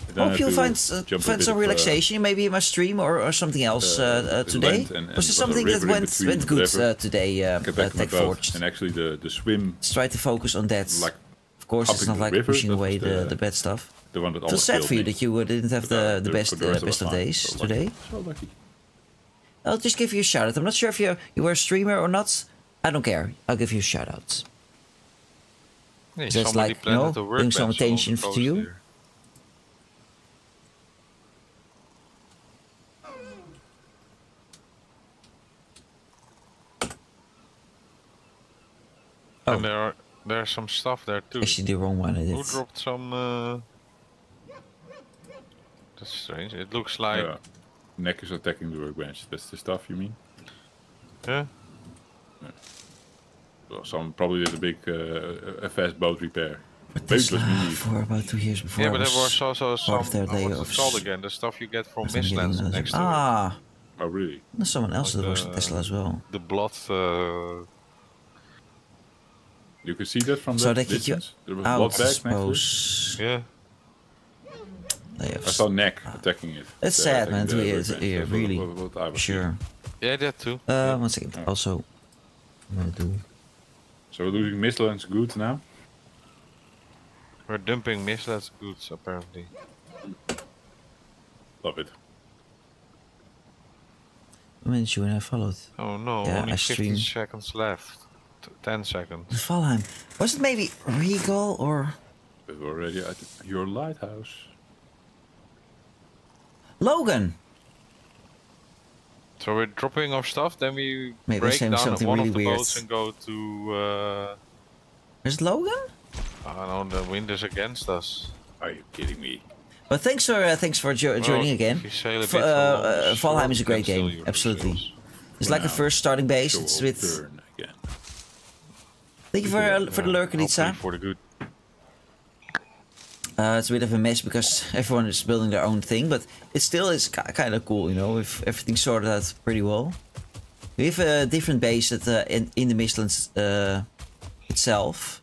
And then I Hope you'll find uh, find some of, uh, relaxation, maybe in my stream or, or something else uh, uh, uh, today. went and- and was there was something that went went good uh, today, uh, Get uh, back to my Tech boat. Forged? And actually, the, the swim, Let's try to focus on that. like of course, it's not like river, pushing away the, the- the bad stuff. the one that Feels almost sad killed for you that you uh, didn't have But, uh, the, the best the uh, best of days So today. So lucky. I'll just give you a shout out. I'm not sure if you you were a streamer or not. I don't care. I'll give you a shout out. Yeah, That's somebody like, you know, bring some workbench attention to you. here. Oh. And there are there's some stuff there too. Actually, the wrong one I did. Who dropped some? Uh... That's strange. It looks like Yeah. Neck is attacking the workbench. That's the stuff you mean? yeah. Well, some probably did a big, uh, a fast boat repair. But Maybe it Tesla for about two years before. Yeah, but there was was also some. of their oh, day what's of it called again? The stuff you get from was I'm getting Mistlands next to. Ah, Oh, really? there's someone else that Like, works at Tesla as well. The blood. Uh, You can see that from So that they you distance? There was out, blood I back next suppose. yeah. They have I saw Neck attacking it. It's uh, sad, man, the to hear- workbench. That's what- really. what- what I was Sure. Yeah, that too. Uh, one second. Oh. Also, I'm gonna do. So we're losing Mistlands goods now. We're dumping Mistlands goods apparently. Love it. I meant you and I followed. Oh no, Yeah, only I 15 streamed. seconds left. T- 10 seconds. Valheim. Was it maybe Regal or we're already at your lighthouse. Logan? So we're dropping off stuff, then we Maybe break down something one really of the weird. boats and go to. Uh, Is it Logan? I don't know. The wind is against us. Are you kidding me? But thanks for uh, thanks for jo- Well, joining again. if you sail a F- bit uh, along the uh, shore, Valheim is a great game. Absolutely. sails. It's like a first starting base. It's with. turn again. Thank you for uh, for the Yeah, lurk, hopefully For the good. Uh, it's a bit of a mess because everyone is building their own thing, but it still is kind of cool, you know, if everything's sorted out pretty well. We have a different base at, uh, in, in the Mistlands uh, itself,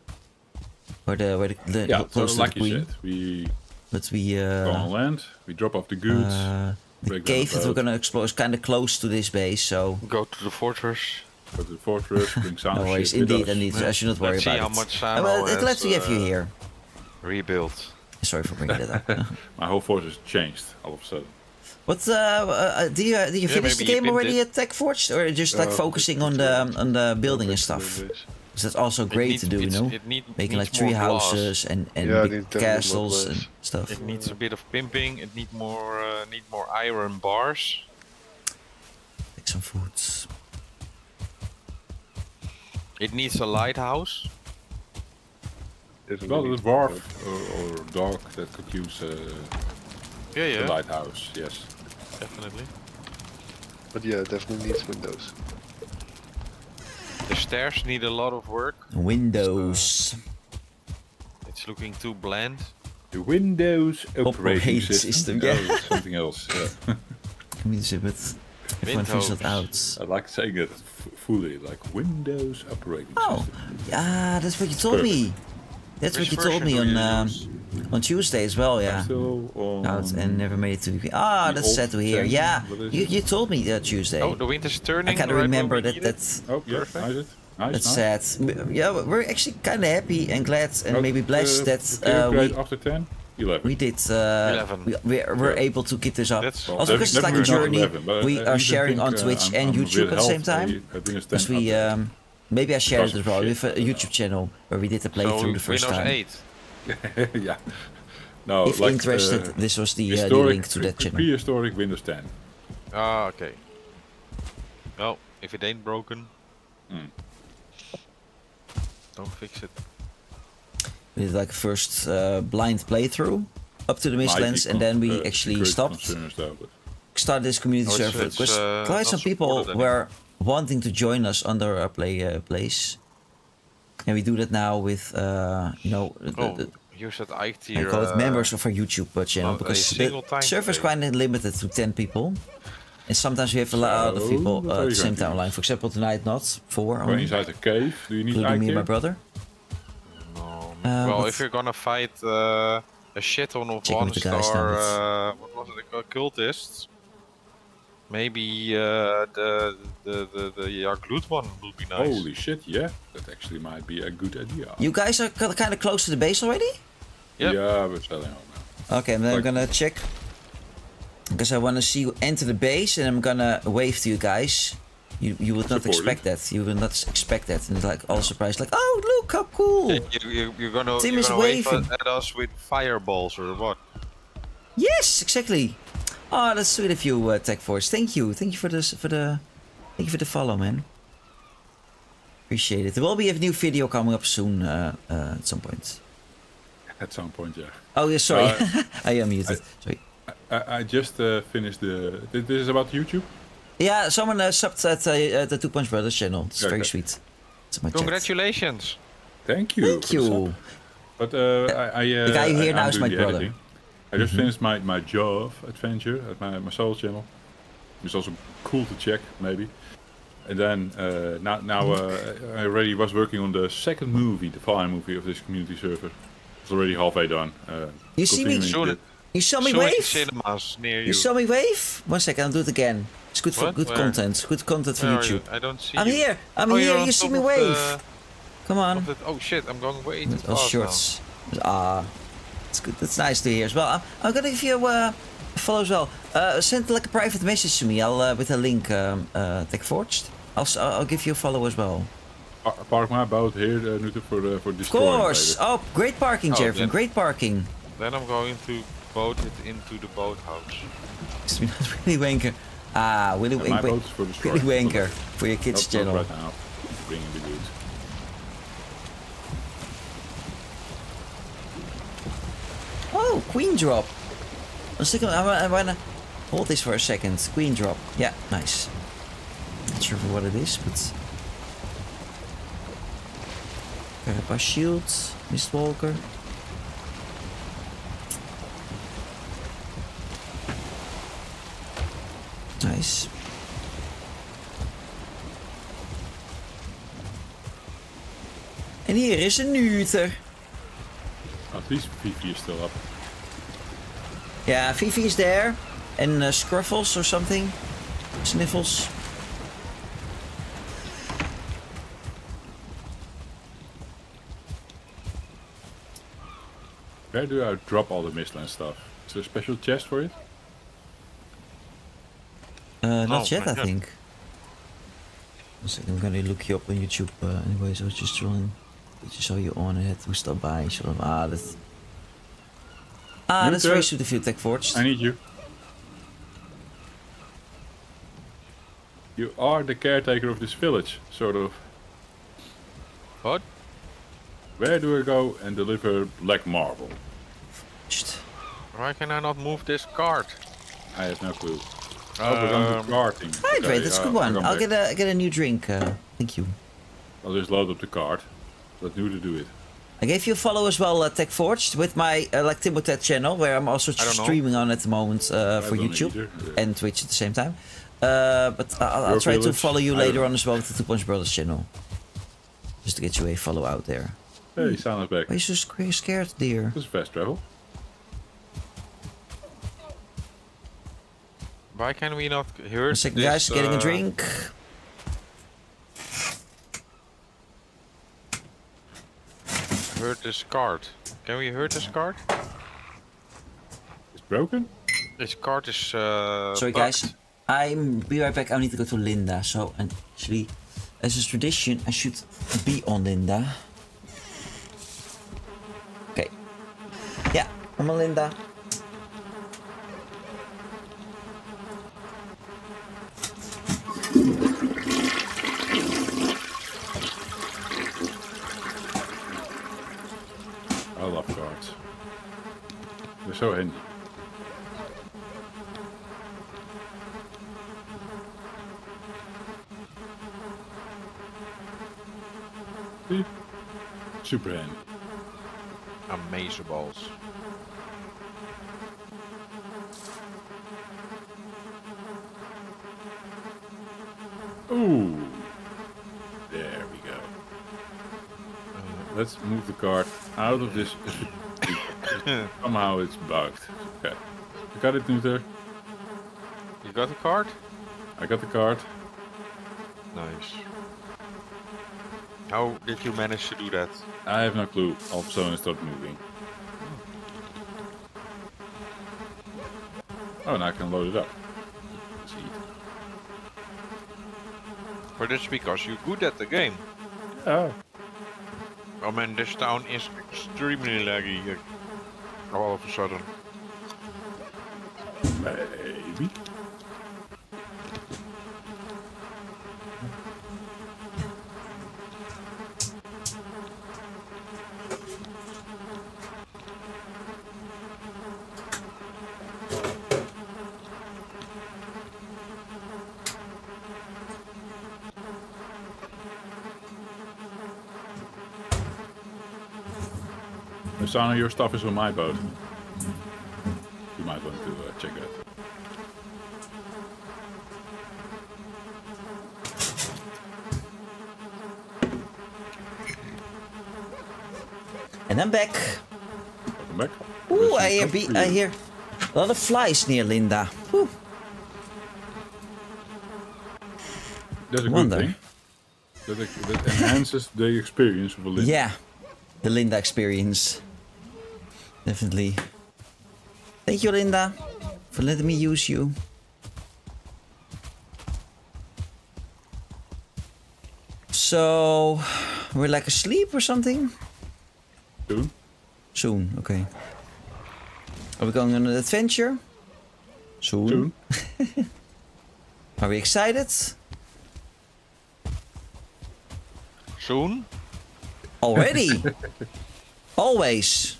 where the where the, the Yeah, so close to like the you queen. said, we But we go on uh, land, we drop off the goods. uh, the cave that we're gonna explore is kind of close to this base, so Go to the fortress. Go the fortress, bring sound no worries. Indeed, us. indeed. Yeah. I should not worry Let's see about how much Uh, Samo well, has, glad to have you uh, here. Rebuilt. Sorry for bringing that up. My whole fortress changed all of a sudden. What uh, uh, do you do you Yeah, finish the game already at Tech Forged, or just like Uh, focusing on the uh, on the building and stuff? the base. 'Cause that's also great needs- to do, you know, It need, making like needs tree more glass. houses and and Yeah, big these definitely more castles and stuff. It needs a bit of pimping. It need more uh, need more iron bars. Take some foods. It needs a lighthouse. Isn't Well, really dwarf or, or dog that could use uh, Yeah, the yeah, lighthouse. Yes. definitely. But yeah, it definitely needs windows. The stairs need a lot of work. Windows. It's looking too bland. The Windows operating, Operating system. system, yeah. it's something else. Yeah. Can we say, but everyone figures that out. I like saying it f- fully, like Windows operating Oh, system. yeah, that's what you told me. That's Which what you told me on you um, on Tuesday as well. Yeah, still on out and never made it to the. Ah, the that's sad to hear. Yeah, you, you told me that Tuesday. Oh, the wind is turning. I kind of right remember that. That's Oh, yeah, Perfect. nice. it. Nice, that's nice. sad. Yeah, we're actually kind of happy and glad and Oh, maybe blessed uh, that the uh, we after 10? 11. we did. Uh, 11. we we we're Yeah. able to keep this up. That's- also because it's like a journey. 11, we I are sharing think, on uh, Twitch I'm- and I'm YouTube at the same time. I- I think it's 10 Because we um, maybe I shared it as well. We shit. have a YouTube channel where we did the playthrough So the first Windows time. 8. yeah. No, If like, interested, uh, this was the, uh, the historic, link to that channel. Prehistoric Windows 10. Ah, okay. Well, if it ain't broken, Hmm. don't fix it. We did like first uh, blind playthrough up to the Might Mistlands, and then we uh, actually stopped. concerns Started this community it's- server because uh, quite some people supported were wanting to join us under our play uh, place, and we do that now with uh, you know the, Oh, the, you said Ike I call it members of our YouTube uh, channel not because single the time server is quite limited to ten people. And sometimes we have a lot of people what uh, at the same going time use? online. For example, tonight not four When only, inside a cave, do you need including me and my eye brother. No. Uh, well, if you're gonna fight uh, a shit ton of one with the guys star, uh, what was it, a cultist, maybe uh, the the the the Yagluth one would be nice. Holy shit, yeah. That actually might be a good idea. You guys are kind of close to the base already. Yep. Yeah, we're selling out now. Okay, then I'm Like- gonna check because I want to see you enter the base, and I'm gonna wave to you guys. You you would not Support expect that. You would not expect that, and like all surprised, like, oh look how cool! You, you, you're gonna, Tim you're is gonna wave waving. at us with fireballs or what? Yes, exactly. Oh, that's sweet of you, uh, Tech Force. Thank you, thank you for this for the thank you for the follow, man. Appreciate it. There will be a new video coming up soon uh, uh, at some point. At some point, yeah. Oh yeah, sorry, Uh, I am muted. sorry. I, I just uh, finished the. This this is about YouTube? Yeah, someone uh, subbed at uh, uh, the Two Punch Brothers channel. It's very Okay. sweet. It's in my chat. Congratulations! Thank you. Thank you. But uh, I, I, uh, The guy here I, now I'm is my brother. editing. I just finished my, my Jove adventure at my, my soul channel. It's also cool to check, maybe. And then uh, now, now uh, I already was working on the second movie, the final movie of this community server. It's already halfway done. Uh, You see me- continuing Soon, it. You saw me wave? cinemas near you. You saw me wave? One second, I'll do it again. It's good for What? good Where? content. Good content for Where are you? YouTube. I don't see I'm you. here. I'm Oh, here. You see me wave. the- Come on. oh shit, I'm going way too Those fast now. shorts. Ah, it's good. That's nice to hear as well. I'm, I'm gonna give you uh, a follow as well. Uh, send like a private message to me. I'll uh, with a link. Um, uh, Tech Forged. I'll s- I'll give you a follow as well. Pa- Park my boat here, uh, for, uh, for Of course. Oh, great parking, Oh, Jervin. Great parking. Then I'm going to boat it into the boathouse. It's not Willy Wanker. Ah, Willy And my Wanker. boat's for. Willy Wanker for your kids channel. right now. Bringing the goods. Oh, queen drop. I'm sticking. I, wa- I wanna hold this for a second. Queen drop. Yeah, nice. Not sure for what it is, but. Carapace shields, Mistwalker. Nice. En hier is een Nuter. At least Vivi is still up. Yeah, Fifi is there. And uh, Scruffles or something. Sniffles. Where do I drop all the Mistland stuff? Is there a special chest for it? Uh, not Oh, yet, I not yet. think. One second, I'm gonna look you up on YouTube. Uh, anyways, I was just trying. Just saw you on. I had to stop by. So, ah, that's. Ah, that's Nuter. very sweet of you, Tech Forged. I need you. You are the caretaker of this village, sort of. What? Where do I go and deliver black marble? Shht. Why can I not move this cart? I have no clue. Oh, going to Um, Okay, that's a uh, good I'll one. I'll get a get a new drink. Uh, thank you. I'll just load up the cart. Let's do to do it. I gave you a follow as well, uh, Tech Forged, with my uh, like Timotet channel, where I'm also don't know. streaming on at the moment uh, for YouTube yeah. and Twitch at the same time. Uh, but I'll, I'll try to follow you I later on as well with the Two Punch Brothers channel, just to get you a follow out there. Hey, Sana's back. Why are you so scared, dear? This is fast travel. Why can we not hear One second, this, guys, getting a uh, drink. Heard this card. Can we hear this card? It's broken? This card is uh, Sorry, bugged. guys. I'm be right back. I need to go to Linda. So, and actually, as a tradition, I should be on Linda. Okay. Yeah, I'm on Linda. I love carts. They're so handy. See? Super handy. Amazeballs. Ooh. There we go. Uh, let's move the card out of this. Somehow it's bugged. Okay. I got it, Nuter. You got the card? I got the card. Nice. How did you manage to do that? I have no clue. All of a sudden it started moving. Oh, now I can load it up. But it's because you're good at the game. Oh. Oh man, this town is extremely laggy all of a sudden. Maybe. Sana, your stuff is on my boat. You might want to uh, check it. And I'm back. Welcome back. Ooh, I hear, be- I hear a lot of flies near Linda. Whew. That's a good Wonder. thing. That, that enhances the experience of a Linda. Yeah, the Linda experience. Definitely. Thank you, Linda, for letting me use you. So, we're like asleep or something? Soon. Soon, okay. Are we going on an adventure? Soon. Soon. Are we excited? Soon? Already? Always.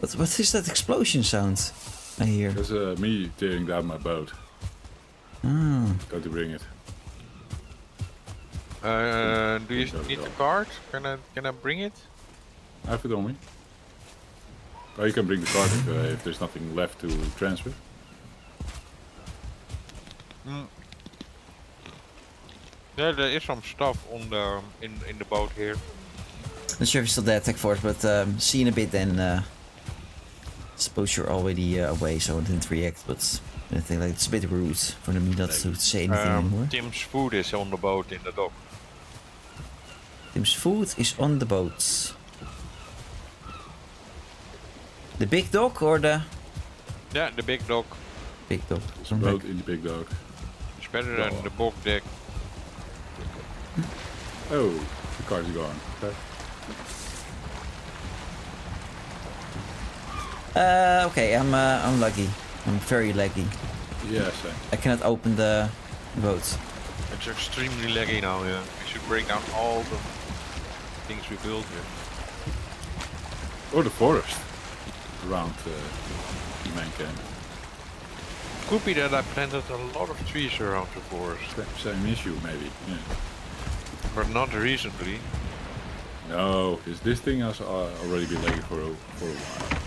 What, what is that explosion sound I hear? That's uh, me tearing down my boat. Ah, Going to bring it. Uh, do you need the Dom. cart? Can I can I bring it? I have it on me. Oh, you can bring the cart if, uh, if there's nothing left to transfer. Yeah, there is some stuff on the in in the boat here. not sure if you're still there, Tech Force, but um, see you in a bit then. Uh, suppose you're already uh, away, so I didn't react, but I think like it's a bit rude for me not to say anything Um, anymore. Tim's food is on the boat in the dock. Tim's food is on the boat. The big dog or the Yeah, the big dock. big dog? It's boat in the big dog. It's better than the bog deck. Oh, the car's gone. Okay. Uh, okay, I'm uh, I'm lucky. I'm very lucky. Yeah, same. I cannot open the boat. It's extremely laggy now, yeah. We should break down all the things we built here. Or the forest around uh, the main camp. Could be that I planted a lot of trees around the forest, Sa- Same issue, maybe. Yeah. but not recently. No, because this thing has uh, already been lagging for a, for a while.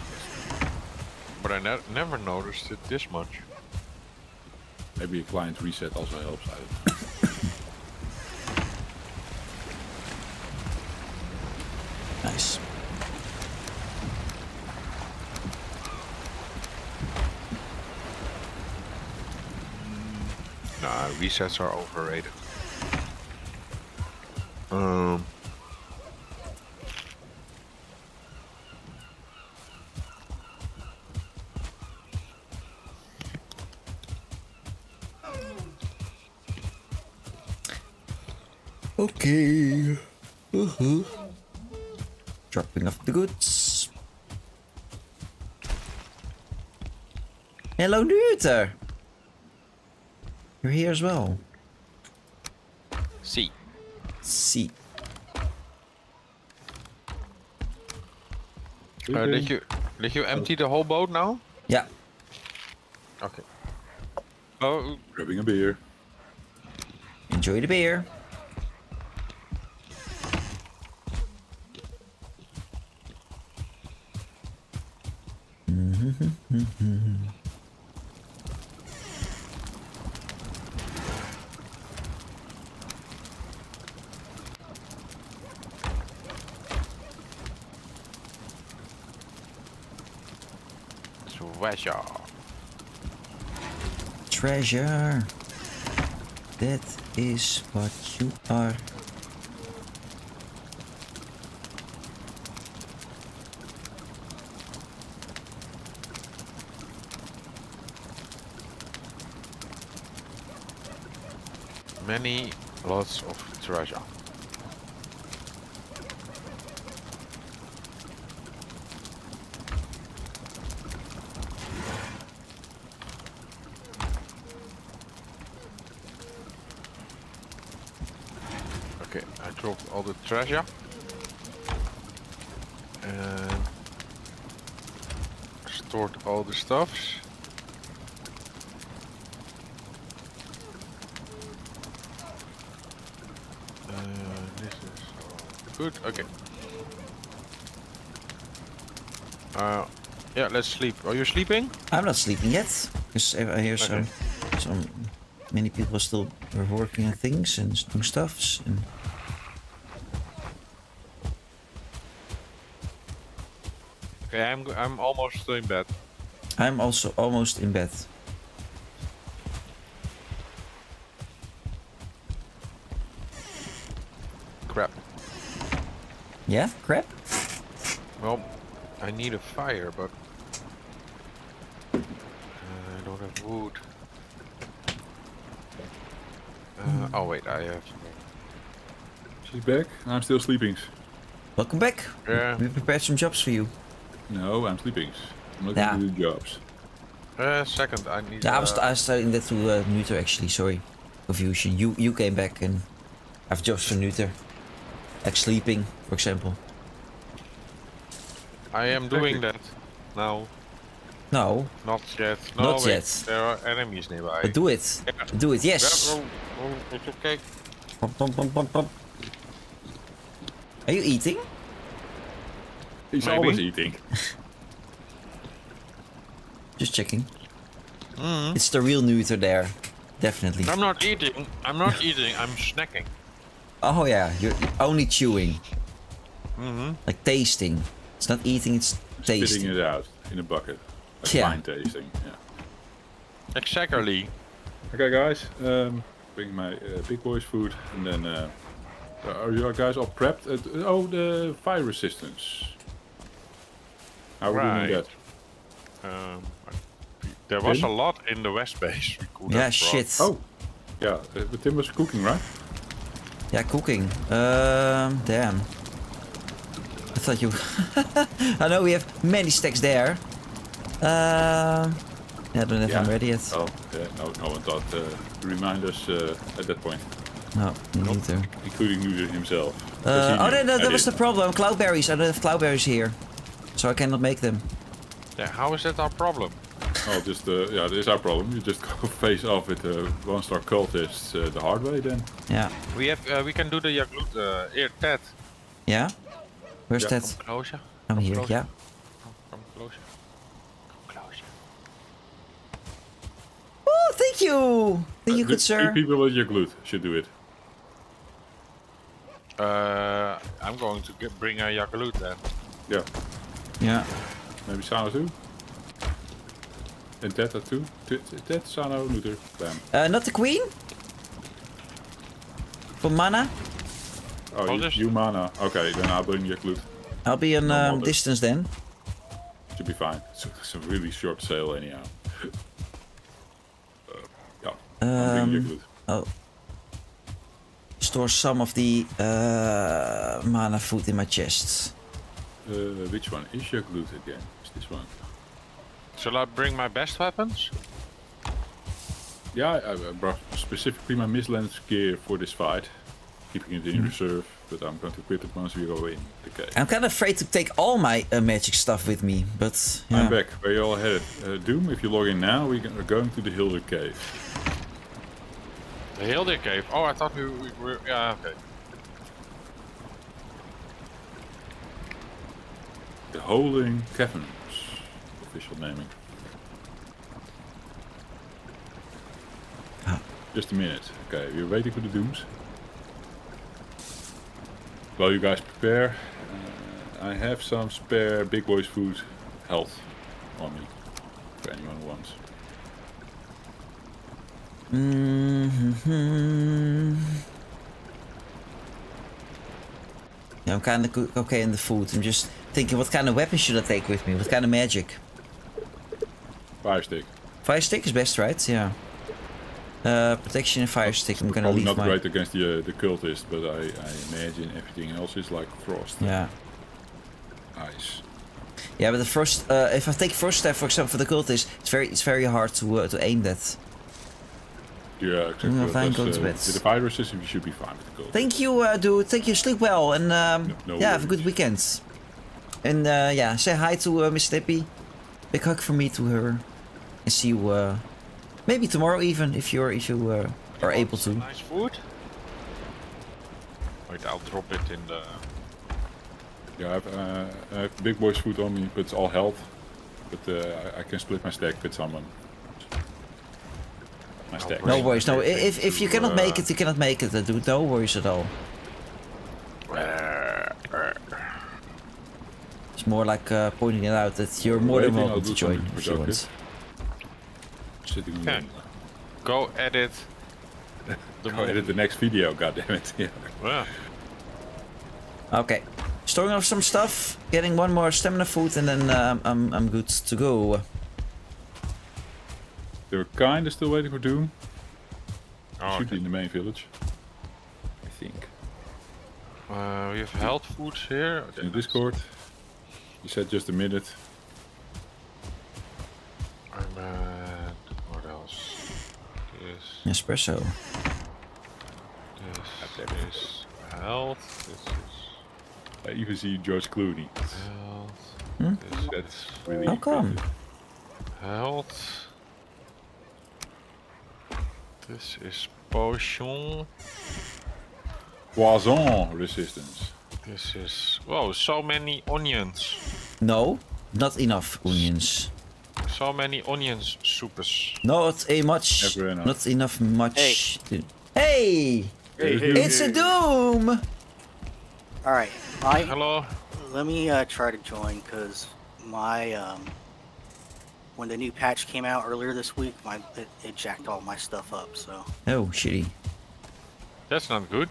But I ne- never noticed it this much. Maybe a client reset also helps. I. Nice. Nah, resets are overrated. Um. Okay. Uh-huh. Dropping off the goods. Hello, Nuter. You're here as well. See. See. Uh, did you did you empty the whole boat now? Yeah. Okay. Oh, Grabbing a beer. Enjoy the beer. Treasure. Treasure. That is what you are. Many lots of treasure. Okay, I dropped all the treasure. And stored all the stuffs. Uh, this is good. Okay. Uh, yeah, let's sleep. Are you sleeping? I'm not sleeping yet because I hear some some many people still are working on things and doing stuffs and Okay, I'm I'm almost in bed. I'm also almost in bed. Yeah, crap. Well, I need a fire, but uh, I don't have wood. Uh, oh wait, I have. She's back. I'm still sleeping. Welcome back. Yeah. We prepared some jobs for you. No, I'm sleeping. I'm looking Yeah. to do jobs. Uh, second, I need. Yeah, I was uh, I was telling that to uh, Nuter actually. Sorry, confusion. You you came back and I have jobs for Nuter, like sleeping, for example. I am doing that now. No, Not yet. No, Not wait, yet. There are enemies nearby. but do it. Yeah. Do it. Yeah, Yes. oh, oh, it's okay. Pom, pom, pom, pom, pom. Are you eating? He's Maybe. always eating. Just checking. Mm. It's the real Nuter there, definitely. I'm not eating. I'm not eating. I'm snacking. Oh yeah, you're only chewing, Mm-hmm. like tasting. It's not eating, it's Spitting tasting. it out in a bucket. Like Yeah. Fine tasting. Yeah. Exactly. Okay, guys. Um, bring my uh, big boys food, and then uh, are you guys all prepped? Uh, oh, the fire resistance. How are we doing that? Um, there was Tin? a lot in the west base. we could Yeah, have shit. Oh, yeah. Uh, the Tim was cooking, right? Yeah, cooking. Um, damn. I thought you. I know we have many stacks there. Um, I don't know if I'm ready yet. Oh, yeah, no, no one thought uh, to remind us uh, at that point, No, me neither. including Nuzer himself. Uh, Because he oh, knew. no, no, I that was the problem. Cloudberries. I don't have cloudberries here. So I cannot make them. Yeah, how is that our problem? Oh, just uh, yeah, this is our problem. You just go face off with uh, one-star cultists uh, the hard way then. Yeah. We have, uh, we can do the Yagluth, uh, here, Ted. Yeah? Where's Yeah, that? Come closer. I'm come here, closer. yeah. Come closer. Come closer. Oh, thank you! Thank you, Uh, good sir. Three people with Yagluth should do it. Uh, I'm going to get, bring a Yagluth then. Yeah, Yeah. maybe Sano too. And Ted too. Ted, Ted Sano, Nuzer, bam. Uh, not the queen? For mana? Oh, Oh, you, you mana. Okay, then I'll bring Yagluth. I'll be in No um, distance then. Should be fine. It's, it's a really short sail anyhow. Uh, yeah, I'll bring your Um, oh. Store some of the uh, mana food in my chest. Uh, which one is Yagluth again? Is this one? Shall I bring my best weapons? Yeah, I, I brought specifically my Mistlands gear for this fight, keeping it in Hmm. reserve. But I'm going to equip it once we go in the cave. I'm kind of afraid to take all my uh, magic stuff with me, but yeah. I'm back. Where you all headed? Uh, Doom, if you log in now, we are going to the Hildir Cave. The Hildir Cave. Oh, I thought we, we were. Yeah, okay. The Howling Caverns, official naming. Ah. Just a minute. Okay, we're waiting for the Dooms. While you guys prepare, uh, I have some spare Big Boys food health on me, for anyone who wants. hmm Yeah, I'm kind of okay in the food. I'm just thinking, what kind of weapon should I take with me? What kind of magic? Fire stick. Fire stick is best, right? Yeah. Uh, protection and fire stick. I'm gonna Probably leave not my. great against the uh, the cultist, but I, I imagine everything else is like frost, Yeah. ice. Yeah, but the first, uh, if I take first step, for example, for the cultist, it's very, it's very hard to uh, to aim that. Yeah, exactly. But fine, that's, go to uh, bed. With the virus system, you should be fine with the cultist. Thank you, uh, dude. Thank you. Sleep well, and um, No- no yeah, have a good worries. weekend. And uh, yeah, say hi to uh, Miss Tippy. Big hug from me to her, and see you uh, maybe tomorrow even if you're if you uh, are able to. Nice food. Wait, I'll drop it in the. Yeah, I have, uh, I have big boys food on me, but it's all health. But uh, I, I can split my stack with someone. My stack. No worries. No, i- if if you to, cannot make uh, it, you cannot make it. Uh, dude, no worries at all. It's more like uh, pointing it out that you're more than welcome to join if you productive. want. Sitting on Okay. Go edit. the Go edit the next video, goddammit. Yeah. Yeah. Okay. Storing off some stuff, getting one more stamina food, and then um, I'm, I'm good to go. They're kinda still waiting for Doom. Oh, Should be in the main village. I think. Uh, we have health foods here. Okay, In nice. Discord. You said just a minute. I'm at. What else? This. Espresso. This is health. This is I even see George Clooney. health. Hmm? This That's really How come? impressive. health. This is potion. Poison resistance. This is whoa, so many onions. No, not enough onions. So many onions soupes. Not a much. Enough. Not enough much. to- Hey! Hey, hey, It's a Doom! All right, I Hello. let me uh, try to join because my um, when the new patch came out earlier this week, my it, it jacked all my stuff up. So Oh, shitty. That's not good.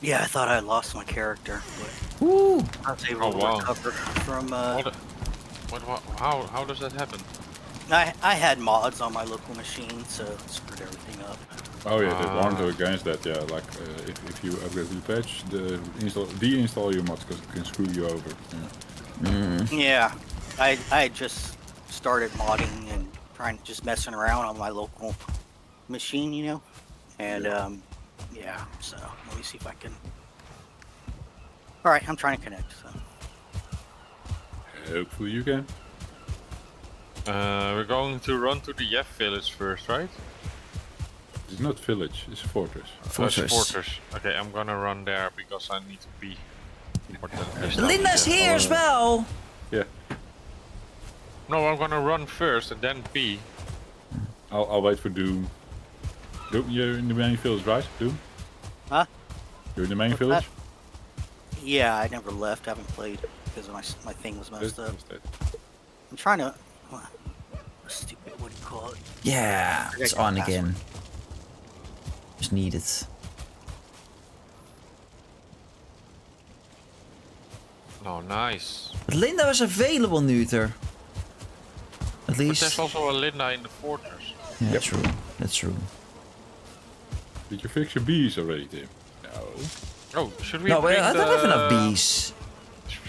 yeah, I thought I lost my character, but Woo! I was able Oh, to wow. recover from. Uh, What, what, what? How? How does that happen? I I had mods on my local machine, so it screwed everything up. Oh yeah, they warned Ah. against that. Yeah, like uh, if, if you upgrade to the patch, the install deinstall your mods because it can screw you over. Yeah. Yeah, I I just started modding and trying just messing around on my local machine, you know. And um, yeah, so let me see if I can. All right, I'm trying to connect. So Hopefully you can. Uh, we're going to run to the Jeff village first, right? It's not village, it's fortress. Uh, Fortress. Fortress. Okay, I'm gonna run there because I need to pee. More than pissed off. Linda's here as well. Yeah, No, I'm gonna run first and then pee. I'll, I'll wait for Doom. Doom, you're in the main village, right? Doom? Huh? You're in the main What's village? yeah, I never left. I haven't played because my my thing was messed up. I'm trying to. what- Stupid. What do you call it? Yeah, it's on password. again. Just need it. Oh, nice. But Linda was available, Neuter. At But least. there's also a Linda in the fortress. Yeah, true. That's true. Did you fix your bees already, Tim? No. Oh, should we No, bring I don't have enough bees.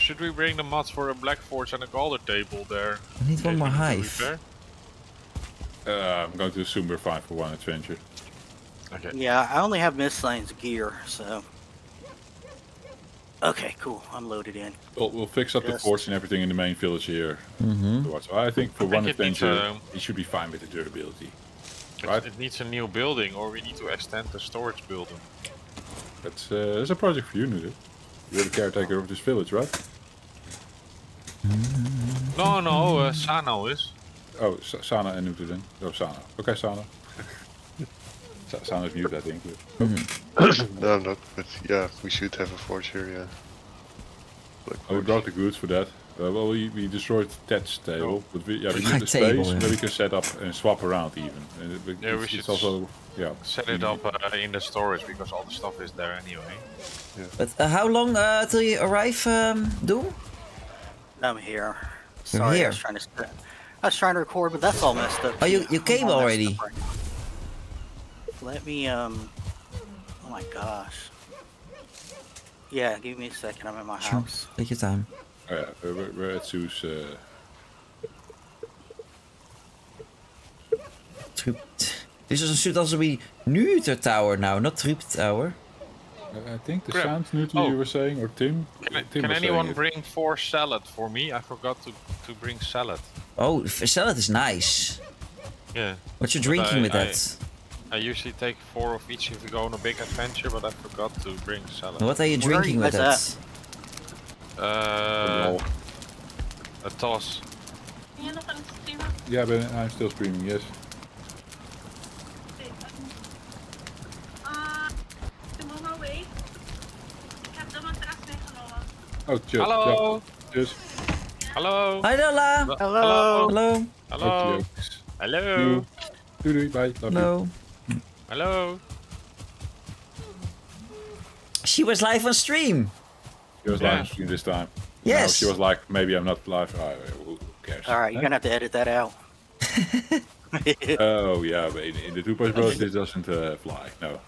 Sh- Should we bring the mods for a black forge and a Galdr table there? I need one in more case we need to hive. Uh, I'm going to assume we're fine for one adventure. Okay. Yeah, I only have Mistlands gear, so. Okay, cool. I'm loaded in. We'll, we'll fix up the force and everything in the main village here. Mm-hmm. afterwards. I think for I one think it needs, adventure, um, it should be fine with the durability. It, Right. it needs a new building, or we need to extend the storage building. That's, uh, that's a project for you, Nudu. You're the caretaker of this village, right? No, no, uh, Sano is. Oh, Sa- Sana and Nudu then. Oh, Sana. Okay, Sana. Sa- Sana's mute, I think. but- no, not. But yeah, we should have a forge here. Yeah. Like Oh, we brought the goods for that. Uh, well, we, we destroyed Ted's table, but we, yeah, we need the table, space yeah. where we can set up and swap around even. And it, it- Yeah, we it's, should it's also, yeah. Set it up uh, in the storage because all the stuff is there anyway. But uh, how long uh, till you arrive, um, Doom? I'm here. Sorry, I here. was trying to. I was trying to record, but that's all messed up. Oh, you- you came already? right. Let me um. Oh my gosh. Yeah, give me a second. I'm in my Sure. house. Take your time. Oh, yeah, we're, we're- we're at Sue's. Uh, Troep. This is should also be Nuter Tower now, not Troep Tower. I think the Crap. sound neutral Oh. you were saying, or Tim? Can, I- Tim can was saying anyone it. bring four salad for me? I forgot to, to bring salad. Oh, f- salad is nice. Yeah. What you But drinking I- with I- that? I usually take four of each if we go on a big adventure, but I forgot to bring salad. What are you Where are drinking you with that? guys Uh, a toss. Ben je nog aan het streamen? yeah, but I'm still streaming, yes. Nee, dat niet. Ah, de momo weet. Ik heb de matras meegenomen. Oh, just. Hallo. Just. Hallo. Hi Lola! Wa- Hello. Hallo! Hallo. Okay. Hallo. Doei. Doei, doei, bye. Love you. Hallo! Hallo. She was live on stream! She was Yeah. live stream this time. Yes. No, she was like, maybe I'm not live. Who cares? All right, you're gonna have to edit that out. Oh, yeah, but in, in the Two Punch Bros, this doesn't uh, fly. No.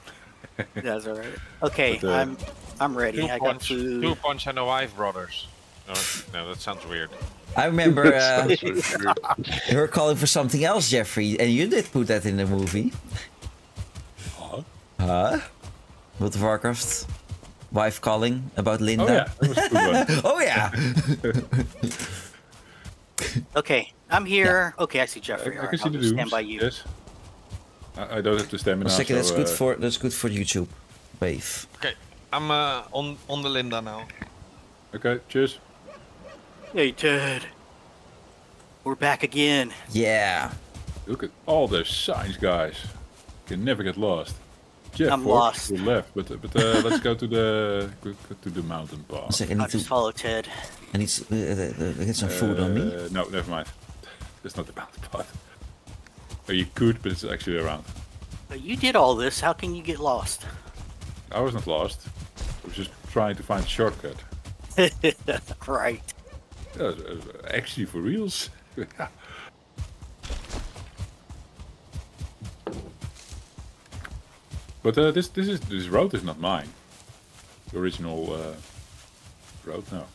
That's all right. Okay, But, uh, I'm I'm ready. Two I got punch, food. two punch and a wife brothers. No, no, that sounds weird. I remember uh, That's really her calling for something else, Jeffrey, and you did put that in the movie. Huh? Huh? World of Warcraft. Wife calling about Oh, Linda. yeah, that was a good one. oh yeah! Okay, I'm here. Okay, I see Jeffrey. I, I can right, see I'll the just stand by you. Yes. I, I don't have the stamina. One second, so, that's good uh, for that's good for YouTube. Wave. Okay, I'm uh, on on the Linda now. Okay, cheers. Hey, Ted. We're back again. Yeah. Look at all those signs, guys. Can never get lost. Jeff, I'm Ford, lost. to the left, but but uh, let's go to the go, go to the mountain One path. second, I I'll need to just follow Ted. I need to uh, uh, uh, get some food on me. Uh, No, never mind. That's not the mountain path. Or you could, but it's actually around. But you did all this. How can you get lost? I was not lost. I was just trying to find a shortcut. right. Yeah, uh, uh, actually, for reals. but uh, this this is this road is not mine. The original uh, road, no.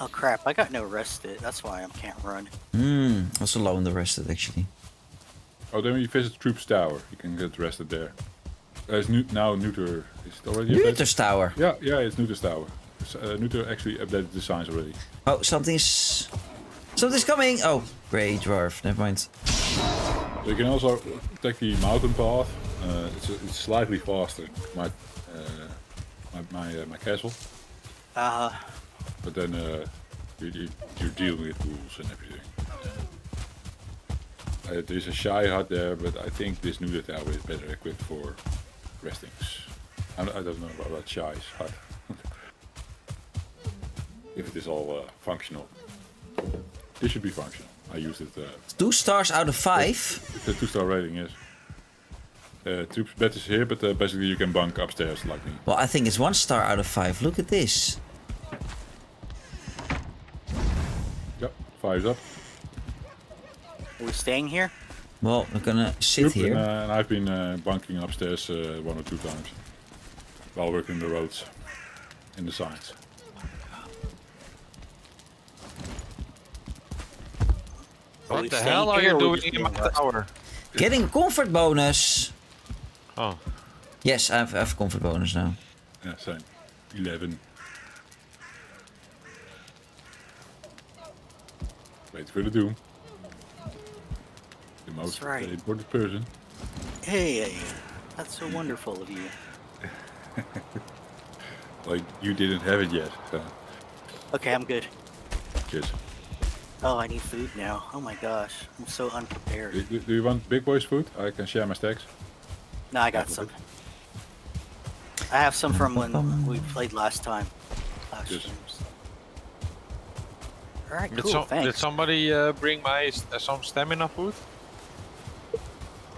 Oh crap! I got no rested. That's why I can't run. Hmm, also low on the rested actually. Oh, then you visit Troops Tower. You can get rested there. There's new, now Neuter. Is it already updated? Neuter's Tower. Yeah, yeah, it's Neuter's Tower. Uh, Neuter actually updated the signs already. Oh, something's... Something's coming! Oh, grey dwarf. Never mind. So you can also take the mountain path. Uh, it's, it's slightly faster. My uh, my my, uh, my castle, Uh, but then uh, you, you, you're dealing with rules and everything. Uh, there's a shy hut there, but I think this new tower is better equipped for restings. I, I don't know about that size, hut. if it is all uh, functional, this should be functional. I used it. Uh, Two stars out of five. the two-star rating is. Uh, troops bed is here, but uh, basically you can bunk upstairs like me. Well, I think it's one star out of five. Look at this. Yep, five's up. are we staying here? Well, we're gonna sit Troop, here. And, uh, and I've been uh, bunking upstairs uh, one or two times while working the roads and the. Are What we the hell are you we doing in my tower? Getting comfort bonus. Oh, Yes, I have, I have comfort bonus now. Yeah, same. 11. Wait for the doom. The most right. important person. Hey, that's so wonderful of you. Like, you didn't have it yet. So, Okay, I'm good. cheers. Oh, I need food now. Oh my gosh, I'm so unprepared. Do, do- do you want big boys food? I can share my stacks. No, I got some. I have some from when we played last time. Last Yes. streams. All right, did, cool. some, did somebody uh, bring my uh, some stamina food?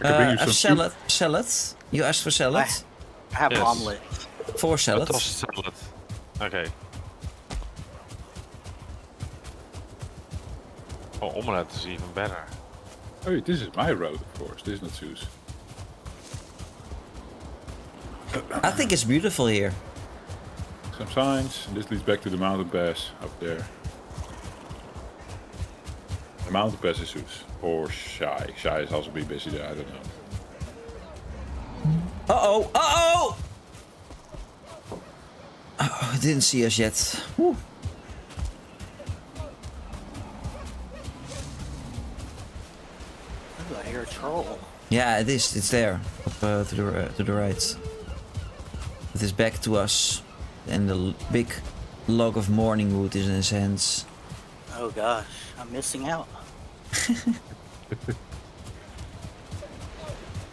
I can bring Uh, you I have some salad. Salad. You asked for salad? I have Yes. omelet. Four A salads. tossed salad. Okay. Oh, omelette is even better. Oh, wait, this is my road, of course. This is not Zeus. I think it's beautiful here. Some signs. This leads back to the mountain pass up there. The mountain pass is Zeus. Or Shy. Shy is also being busy there, I don't know. Uh-oh. Uh-oh! Oh, it didn't see us yet. Whew. Ooh, I hear a troll. Yeah, it is. It's there. Up uh, to, the, uh, to the right. With his back to us. And the big log of morning wood is in his hands. Oh gosh, I'm missing out.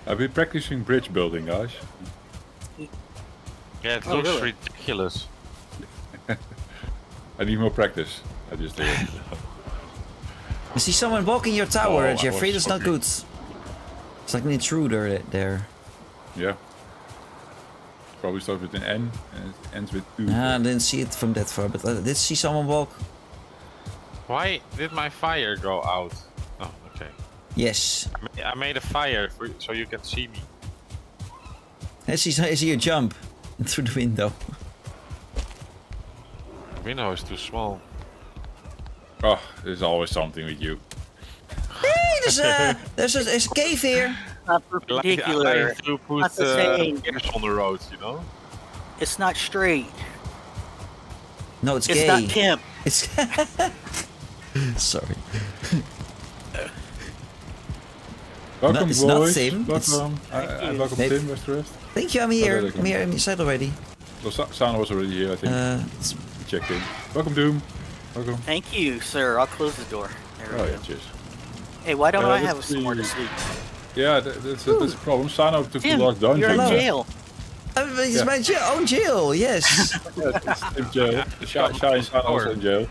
I've been practicing bridge building, guys. Yeah, it Oh, looks really? ridiculous. I need more practice. I just did. I see someone walking your tower, Oh, I Jeffrey. was That's not good. It's like an intruder there. yeah. Probably starts with an N and it ends with two. Ah, I didn't see it from that far, but I did see someone walk. Why did my fire go out? Oh, okay. Yes. I made a fire for, so you can see me. I see, I see you jump through the window. The window is too small. Oh, there's always something with you. Hey, there's a, there's a, there's a cave here. Not like, I perpendicular. like to put Not the uh, same. gears on the road, you know? It's not straight. No, it's, It's gay. not Kemp. It's sorry. Welcome, it's not boys. Tim, it's- Welcome. I, I welcome Maybe- Tim, Westerest. Thank you. I'm here. I'm here. I'm inside already. So Sa- Sana was already here, I think. Uh, checked in. Welcome, Doom. Welcome. Thank you, sir. I'll close the door. There we Oh go. yeah, cheers. Hey, why don't Uh, I let's have somewhere to see. sleep? Yeah, that, that's, a, that's a problem. Sana took Tim, the last dungeon. you're in uh, jail. uh, it's Yeah. my jail, own jail. Yes. Yeah, it's in jail. Shy, Shy and Sana also in jail.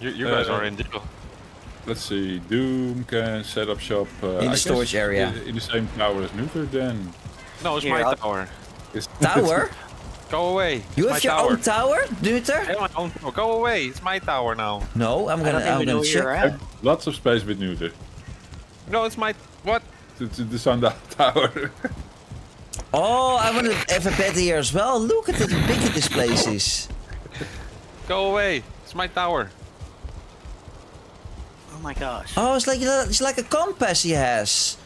You, you guys Uh, are in jail. Let's see. Doom can set up shop uh, the I storage area. In, in the same tower as Neuter. Then No, it's Here, my I'll- tower. it's tower. Go away. You it's have my your tower. own tower, Duter? I have my own tower. Go away. It's my tower now. No, I'm gonna. don't I'm gonna know where check. lots of space with Neuter. No, it's my... What? To, to the Sundown Tower. Oh, I want to have a bed here as well. Look at how big this place is. Go away. It's my tower. Oh my gosh. Oh, it's like it's like a compass he has.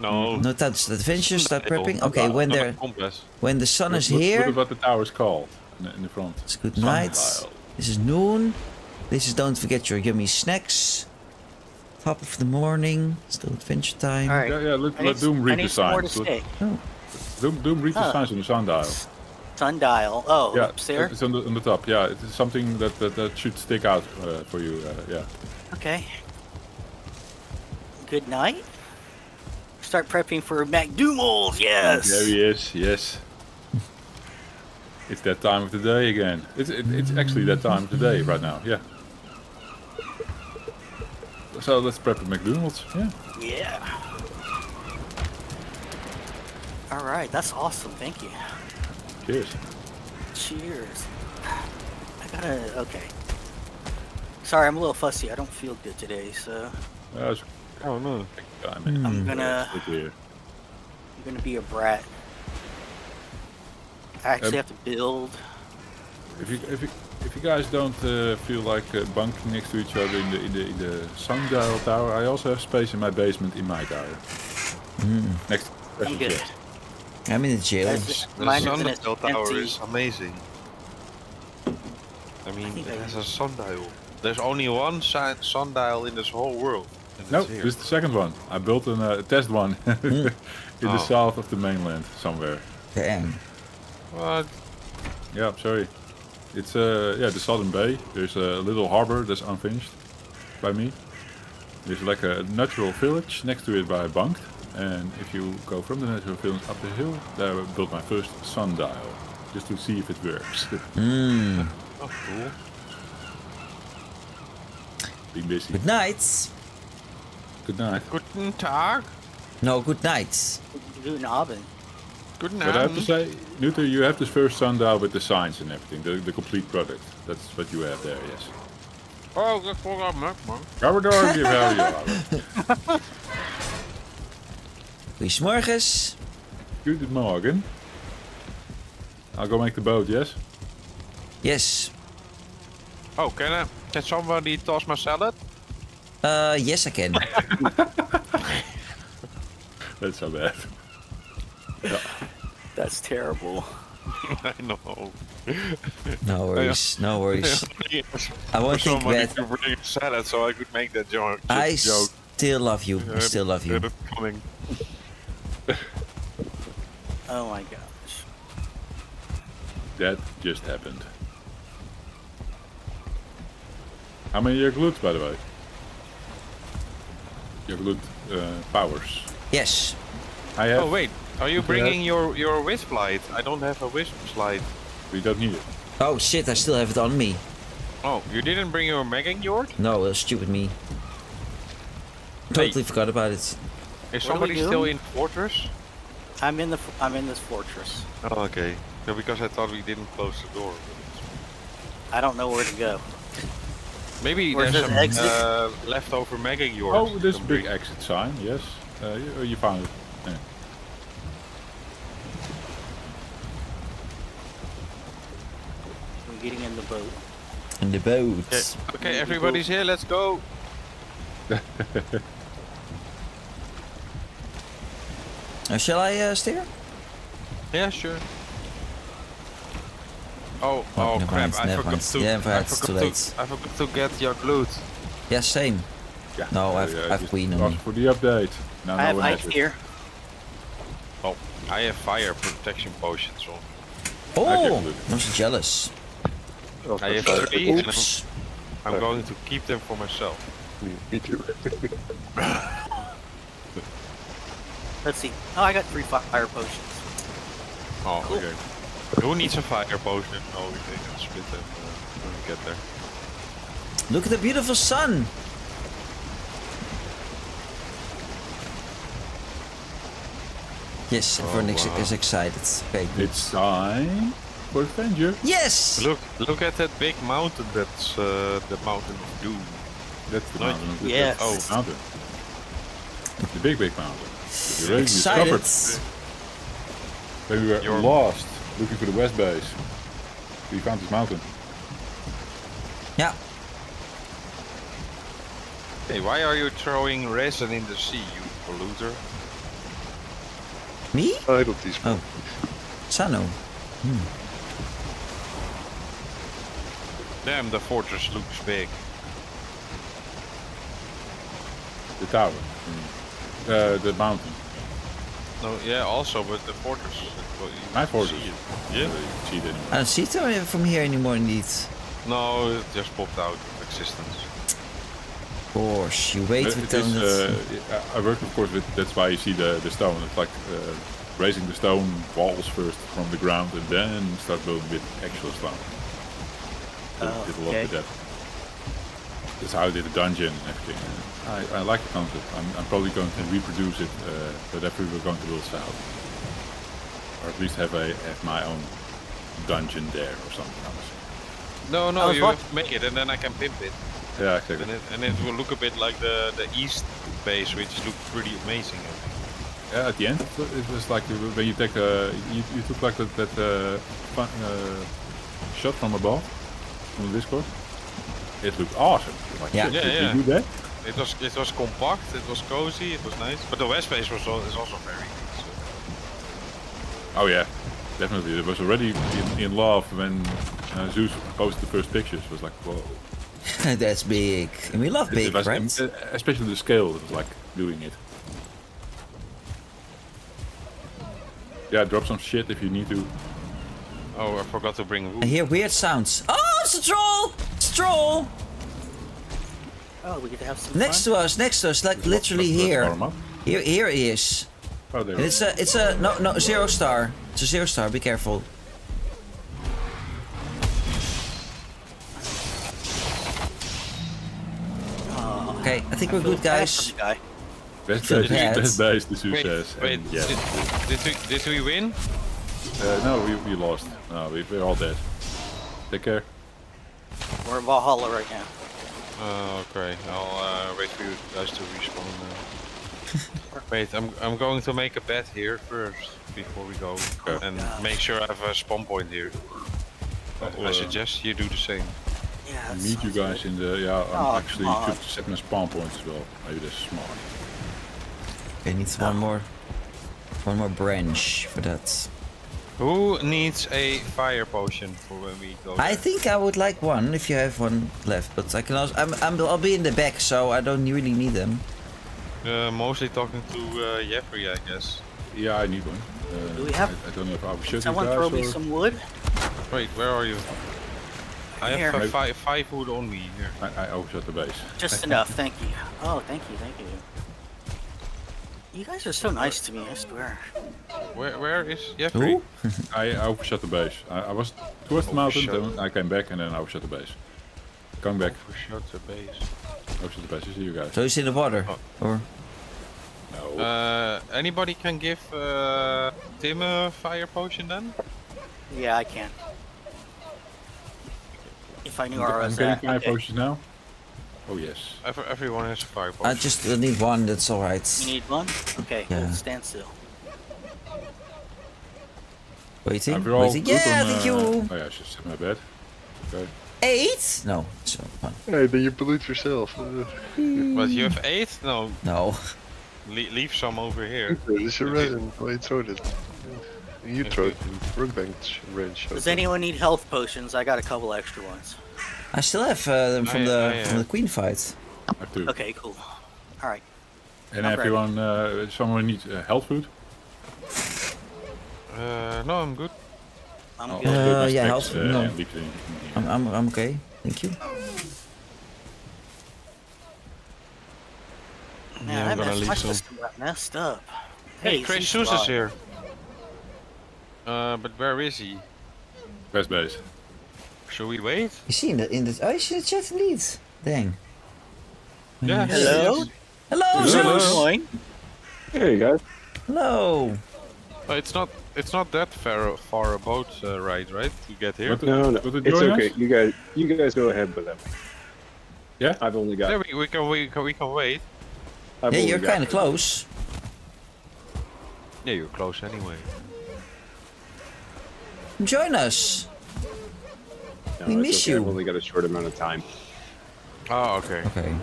No. No, that's the adventure. Start prepping. Okay, when Not a they're when the sun is What- what- here, What about the tower is called in the, in the front? it's good night. Sundial. This is noon. This is don't forget your yummy snacks. Top of the morning. Still adventure time. All right. Yeah, yeah. Let, I let need, Doom read the need some more to signs. Let- stay. Doom, Doom read the Huh. signs on the sundial. Sundial. Oh, Yeah, ups there. it's on the, on the top. Yeah, it's something that that, that should stick out uh, for you. Uh, yeah. Okay. Good night. Start prepping for McDougal's. Yes. There he is. Yes. it's that time of the day again. It's it, it's actually that time of the day right now. Yeah. So let's prep at McDonald's. Yeah. Yeah. All right. That's awesome. Thank you. Cheers. Cheers. I gotta. Okay. Sorry, I'm a little fussy. I don't feel good today, so Uh, it's Oh no. I'm gonna. Good to. I'm gonna be a brat. I actually Um, have to build. If you if you if you guys don't uh, feel like uh, bunking next to each other in the in the in the sundial tower, I also have space in my basement in my tower. Next. I'm good. chest. I'm in the jail. That's- The Mine is in a sundial tower empty- is amazing. I mean, think it I- has a sundial. There's only one sundial in this whole world. And No, here. this is the second one. I built an, uh, a test one in the Oh. south of the mainland somewhere. Damn. What? Yeah, I'm sorry. It's uh yeah the southern bay. There's a little harbor that's unfinished by me. There's like a natural village next to it by Bankt. And if you go from the natural village up the hill, there I built my first sundial. Just to see if it works. Mm. Oh, cool. Been busy. Good night. Good night. Guten Tag. No, good night. Guten Abend. Guten But I have to say, Nutter, you have this first sundial with the signs and everything, the, the complete product. That's what you have there, yes. Oh, dat vond ik leuk, man. Commodore, give how you are. Goedemorgens. Good morning. I'll go make the boat, yes? Yes. Oh, can I? Can somebody toss my salad? Uh, yes, I can. That's so bad. That's terrible. I know. No worries. No worries. I won't For think somebody bad. to bring a salad so I could make that joke. I joke. still love you. I still love you. Coming. Oh my gosh. That just happened. How many are your glutes, by the way? Your glute uh, powers. Yes. I have. Oh wait, are you Okay. bringing your your Wisplight? I don't have a wisp light. We don't need it. Oh shit, I still have it on me. Oh, you didn't bring your Megingjord? No, stupid me. Totally forgot about it. Is What are we somebody still in fortress? I'm in the. I'm in this fortress. Oh, okay. No, because I thought we didn't close the door. I don't know where to go. Maybe Where's there's this some exit? uh, leftover Megingjord. Oh, there's a big exit sign, yes. Uh, you, you found it. Yeah. I'm getting in the boat. In the boat. Okay, okay, everybody's here. Let's go. Uh, shall I uh, steer? Yeah, sure. Oh, Oh, oh never crap! mind, I never forgot mind. to. Yeah, I forgot too to. I forgot to get your loot. Yeah, same. Yeah. No, Uh, I've- yeah, I've just queen on me. for the update. Now I no have one ice here. Oh, I have fire protection potions on. Oh. I'm so jealous. Oh, I have three, and I'm, I'm going to keep them for myself. Me too. Let's see. Oh, I got three fire potions. Oh, Cool. okay. Who needs a fire potion? Oh, we can split them uh, when we get there. Look at the beautiful sun. Yes, everyone is, wow. is excited. Okay. It's time for adventure. Yes! Look, look at that big mountain. That's uh, the mountain of doom. That's the Nice. mountain. Yes. That's the mountain. The big, big mountain. You already Excited. discovered when we were You're- lost looking for the west base. We found this mountain. Yeah. Hey, why are you throwing resin in the sea, you polluter? Me? Idle these Oh. Sano. Damn, the fortress looks big. The tower. Uh, the mountain. No, yeah, also, but the fortress. It- My can fortress. see it. Uh, Yeah? you can see it. I don't see it from here anymore, indeed. No, it just popped out of existence. Of course, you wait with it telling is, uh, I work, of course, with. That's why you see the the stone. It's like uh, raising the stone walls first from the ground, and then start building with actual stone. So Oh, did a lot okay. with that. That's how I did the dungeon and everything. I, I like the concept. I'm, I'm probably going to reproduce it, uh, but if we were going to build south, or at least have a have my own dungeon there or something. I would say. No, no, you wa- have to make it and then I can pimp it. Yeah, exactly. And it, and it will look a bit like the, the east base, which looks pretty amazing. Yeah, at the end, it was like when you take a, you, you took like that, that uh, fun, uh, shot from above, from the Discord. It looked awesome. Like, Yeah. shit, Yeah, did yeah. you do that? It was it was compact, it was cozy, it was nice. But the west base was is also very nice. so- Oh yeah, definitely. It was already in, in love when uh, Zeus posted the first pictures. It was like, whoa. That's big. And we love It- big, it was, right? uh, especially the scale. It was like doing it. Yeah, drop some shit if you need to. Oh, I forgot to bring I hear weird sounds. Oh, it's a troll! It's a troll! Oh, we get to have some Next fun. to us, next to us, like literally Let's- let's here. power 'em. Here, here he is. Oh, there. And it's a, it's a, no, no, zero star. It's a zero star. Be careful. Oh, Okay, I think I we're good, guys. the guy. Best Feel base, bad. best base, the Zeus Wait, wait, and yeah. did, did, we, did we win? Uh, no, we, we lost. No, we, we're all dead. Take care. We're in Valhalla right now. Oh, okay. I'll uh, wait for you guys to respawn. Uh. wait, I'm I'm going to make a bet here first before we go, Okay. and gosh. make sure I have a spawn point here. I'll, I uh, suggest you do the same. Yeah. meet you guys good. in the. Yeah, I'm Oh, actually come on. should set my spawn points as well. Maybe that's smart. Okay, needs one more, one more branch for that. Who needs a fire potion for when we go? I think I would like one if you have one left, but I can also. I'm, I'm, I'll be in the back, so I don't really need them. Uh, mostly talking to uh, Jeffrey, I guess. Yeah, I need one. Uh, Do we have- I, I don't know if I should these Someone guys throw me or- some wood. Wait, where are you? I Here. have five, five wood on me here. I, I overshot the base. Just enough, thank you. Oh, thank you, thank you. You guys are so nice to me, I swear. Where where is Jeffrey? Who? I, I overshot the base. I, I was towards the mountain, then I came back and then I overshot the base. Come back, Overshot the base. Overshot the base. See you guys. So he's in the water, Oh. or No. Uh, anybody can give uh, Tim a fire potion then? Yeah, I can. If I knew where I I'm was getting at. fire Okay. potions now. Oh yes. Ever, everyone has a fire potion. I just need one. That's all right. You need one? Okay, Yeah. hold stand still. Waiting, we're all waiting. Yeah, on, thank uh, you. Oh yeah, I should set my bed. Okay. Eight? No, so. Hey, then you pollute yourself. Uh, But you have eight? No, No. le leave some over here. it's your resin. Why you throw it? You throw it in workbench range. Does anyone need health potions? I got a couple extra ones. I still have uh, them from I- the I, uh, from the queen fight. I have. Okay, cool. Alright. And I'm everyone, uh, someone needs uh, health food. Uh, no, I'm good. I'm I'll- good. Uh, yeah, stacks, health no. and leave it in- in here. I'm, I'm I'm okay. Thank you. Man, Yeah, I'm gonna leave my some. system got messed up. Hey, Chris Zeus Seuss is here. Uh, but where is he? Best base. Should we wait? You see in the in the oh, you see the chat indeed. Dang. Yeah. Hello? yes. Hello, Hello. Zeus. Join. Hey guys. Hello. Uh, it's not it's not that far far a boat uh, ride, right? To get here. But, no, no, it's okay. Us? You guys you guys go ahead, but yeah, I've only got. Yeah, we, we can we can we can wait. I've yeah, you're kind of close. Yeah, you're close anyway. Join us. No, we miss okay. you. I've only got a short amount of time. Oh, okay. Okay.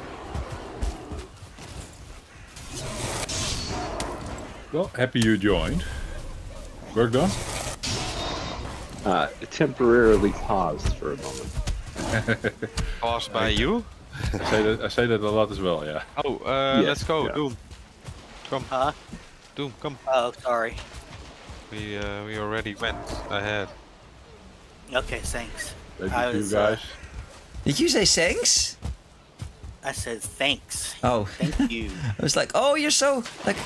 Well, happy you joined. Work done? Uh, temporarily paused for a moment. Caused by you? I say that I say that a lot as well. Yeah. Oh, uh, Yes, let's go, yeah. Doom. Come, Huh? Doom, come. Oh, sorry. We uh, we already went ahead. Okay, thanks. Thank I you was, two uh, guys. Did you say thanks? I said thanks. Oh, Thank you. I was like, oh, you're so like,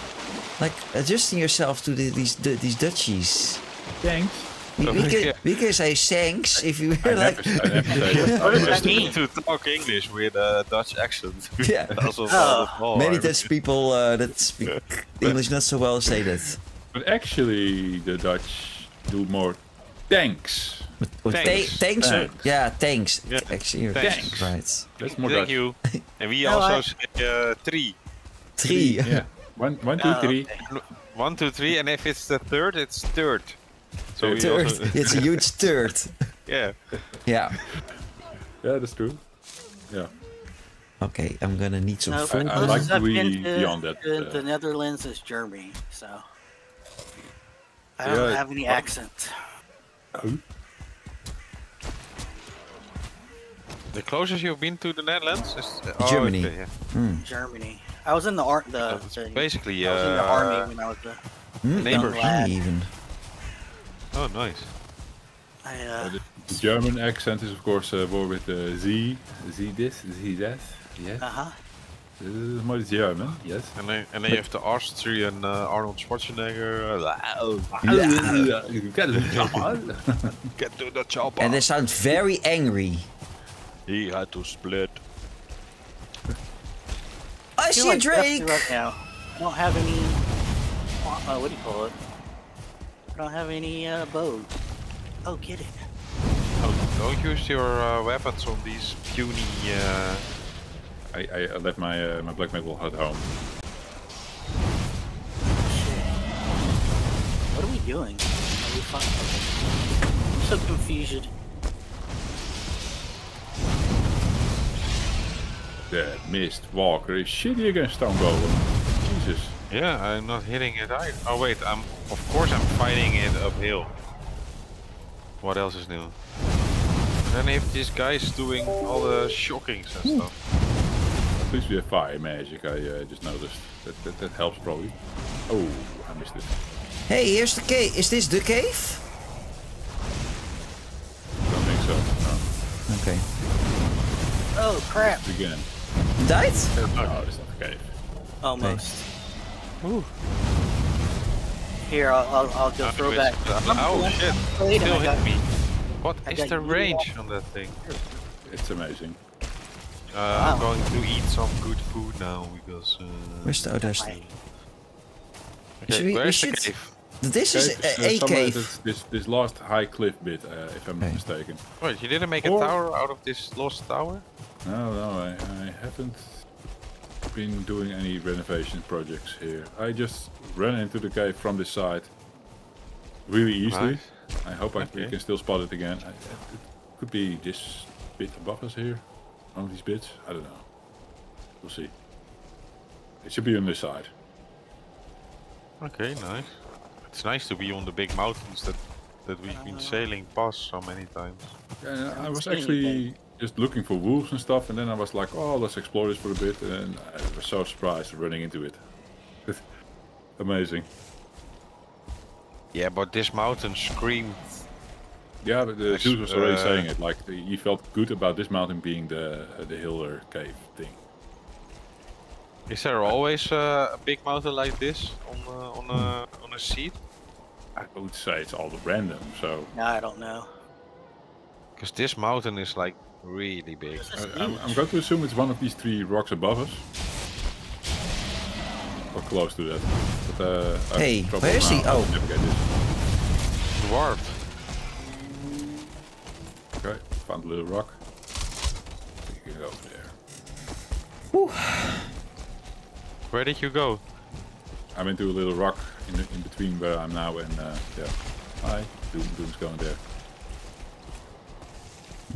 like adjusting yourself to the, these the, these Dutchies. Thanks. We, we, can, yeah. we can say thanks if you I were like, never, I never say that. What does I that mean? to talk English with a Dutch accent. Yeah. That's what Oh. that's many right? Dutch people uh, that speak English not so well say that. But actually, the Dutch do more thanks. With Thanks. tha- thanks. or- Thanks. yeah, thanks. Yeah, Actually, you're thanks. Right. That's more Thank Dutch. you. And we No, also I- say uh, three. Three. Yeah. One, one, two, Oh, three. okay. One, two, three, and if it's the third, it's third. So Third. also, it's a huge third. yeah. Yeah. Yeah, that's true. Yeah. Okay, I'm gonna need some No, food. I closest like to I've be beyond that, to uh, the Netherlands is Germany, so I don't Yeah, have any well- accent. The closest you've been to the Netherlands is oh, Germany. okay, yeah. Germany. I was in the art. The, the basically I was in the uh, army when I was the. Mm, neighbors. even. Oh, nice. I, Uh, uh, the, the German accent is, of course, uh, more with the Z. Z this, Z that. Yes. uh huh. This is more German, yes. And then, and then you have the Austrian uh, Arnold Schwarzenegger. Uh, get to the chopper. And they sound very angry. He had to split. I see a Drake. Right now, I don't have any. Uh, what do you call it? I don't have any uh, bows. Oh, get it. Oh, don't use your uh, weapons on these puny. Uh, I, I, I left my uh, my black metal at home. Shit. What are we doing? Are we fine? I'm so confused. That missed Walker is shitty against Stone Golem. Jesus. yeah, I'm not hitting it either. Oh wait, I'm. Of course, I'm fighting it uphill. What else is new? And if this guy's doing all the shockings and stuff. At least we have fire magic, I uh, just noticed. That, that, that helps probably. Oh, I missed it. Hey, here's the cave. Is this the cave? I Don't think so. No. Okay. Oh crap! Again. You died? No, it's not the cave. Almost. Here, I'll, I'll, I'll go throw which- back. uh, oh shit! Still I got- hit me. What I is the you. range on that thing? It's amazing. Uh, I'm going to eat some good food now because. Uh, Where's the Odessa? Fine. okay, Should we- we where's should- the cave? This is Cave a, a uh, cave. This, this, this last high cliff bit, uh, if I'm not Okay. mistaken. Wait, you didn't make a tower out of this lost tower? No, no, I, I haven't been doing any renovation projects here. I just ran into the cave from this side really easily. Nice. I hope I can still spot it again. I, it could be this bit above us here. One of these bits. I don't know. We'll see. It should be on this side. Okay, nice. It's nice to be on the big mountains that that we've Uh, been sailing past so many times. Yeah, I was actually anything. Just looking for wolves and stuff, and then I was like, oh, let's explore this for a bit, and I was so surprised running into it. Amazing. Yeah, but this mountain screamed. Yeah, but the Ex- Zeus was already uh, saying it. Like he felt good about this mountain being the uh, the Hildir cave thing. Is there always uh, a big mountain like this on uh, on a on a seat? I would say it's all the random. So No, I don't know. Because this mountain is like really big. I, I'm, I'm going to assume it's one of these three rocks above us, or close to that. But, uh, I Hey, where is he? now how to Oh. Dwarf. Okay, found a little rock. You can go over there. Where did you go? I'm into a little rock in, in between where I'm now and uh, yeah. Hi, Doom, Doom's going there.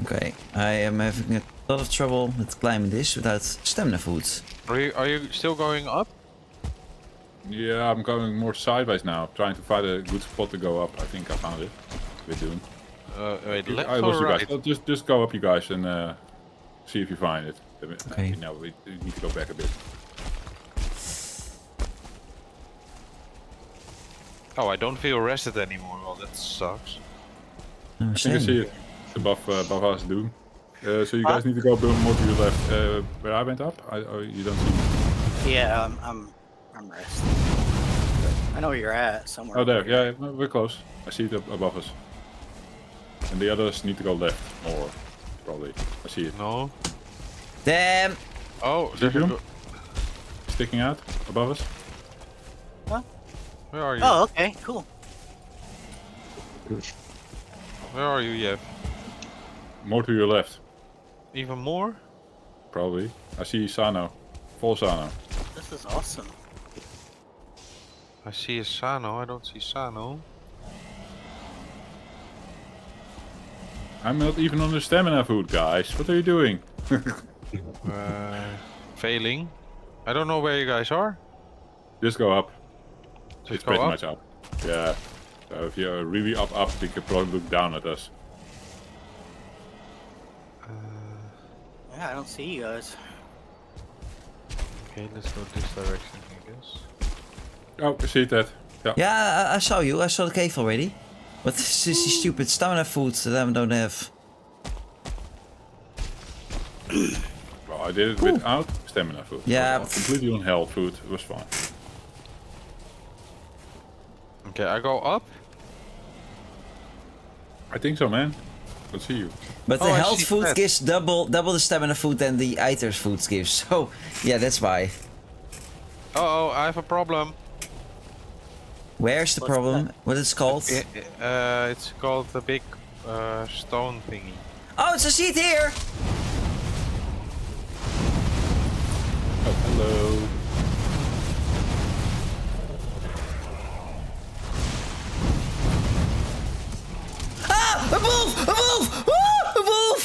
Okay, I am having a lot of trouble with climbing this without stamina food. Are you are you still going up? Yeah, I'm going more sideways now, trying to find a good spot to go up. I think I found it. We're doing. Uh, wait, left I or lost you right? guys. Oh, Just, just go up, you guys, and uh, see if you find it. Okay. No, we we need to go back a bit. Oh, I don't feel rested anymore. Well, that sucks. No, You can see it. It's above, uh, above us, Doom. Uh, so you guys need to go a bit more to your left. Uh, where I went up? I, oh, you don't see. Yeah, I'm I'm I'm resting. I know where you're at somewhere. Oh, there. Yeah, we're close. I see it above us. And the others need to go left more, probably. I see it. No. Damn! Oh, Is there's it you? go- Sticking out above us. Where are you? Oh, okay, cool. Where are you, Jeff? More to your left, Even more? probably. I see Sano. Full Sano. This is awesome. I see a Sano. I don't see Sano. I'm not even on the stamina food, guys. What are you doing? Uh, failing. I don't know where you guys are. Just go up. Just it's go pretty up? much up. Yeah. So if you're really up, up, you can probably look down at us. Yeah, I don't see you guys. Okay, let's go this direction, I guess. Oh, I see that. Yeah. Yeah, I, I saw you. I saw the cave already. But this is the hmm. stupid stamina food that I don't have. Well, I did it without stamina food. Yeah, Well, completely on health food. It was fine. Okay, I go up. I think so, man. Let's see you. But the Oh, I health food that. gives double double the stamina food than the eater's food gives. So, yeah, that's why. Uh oh, I have a problem. Where's the What's problem? What it's called? I- I- uh, it's called the big uh, stone thingy. Oh, it's a seat here! Oh, hello. Ah! A wolf! A wolf! Ah! A wolf!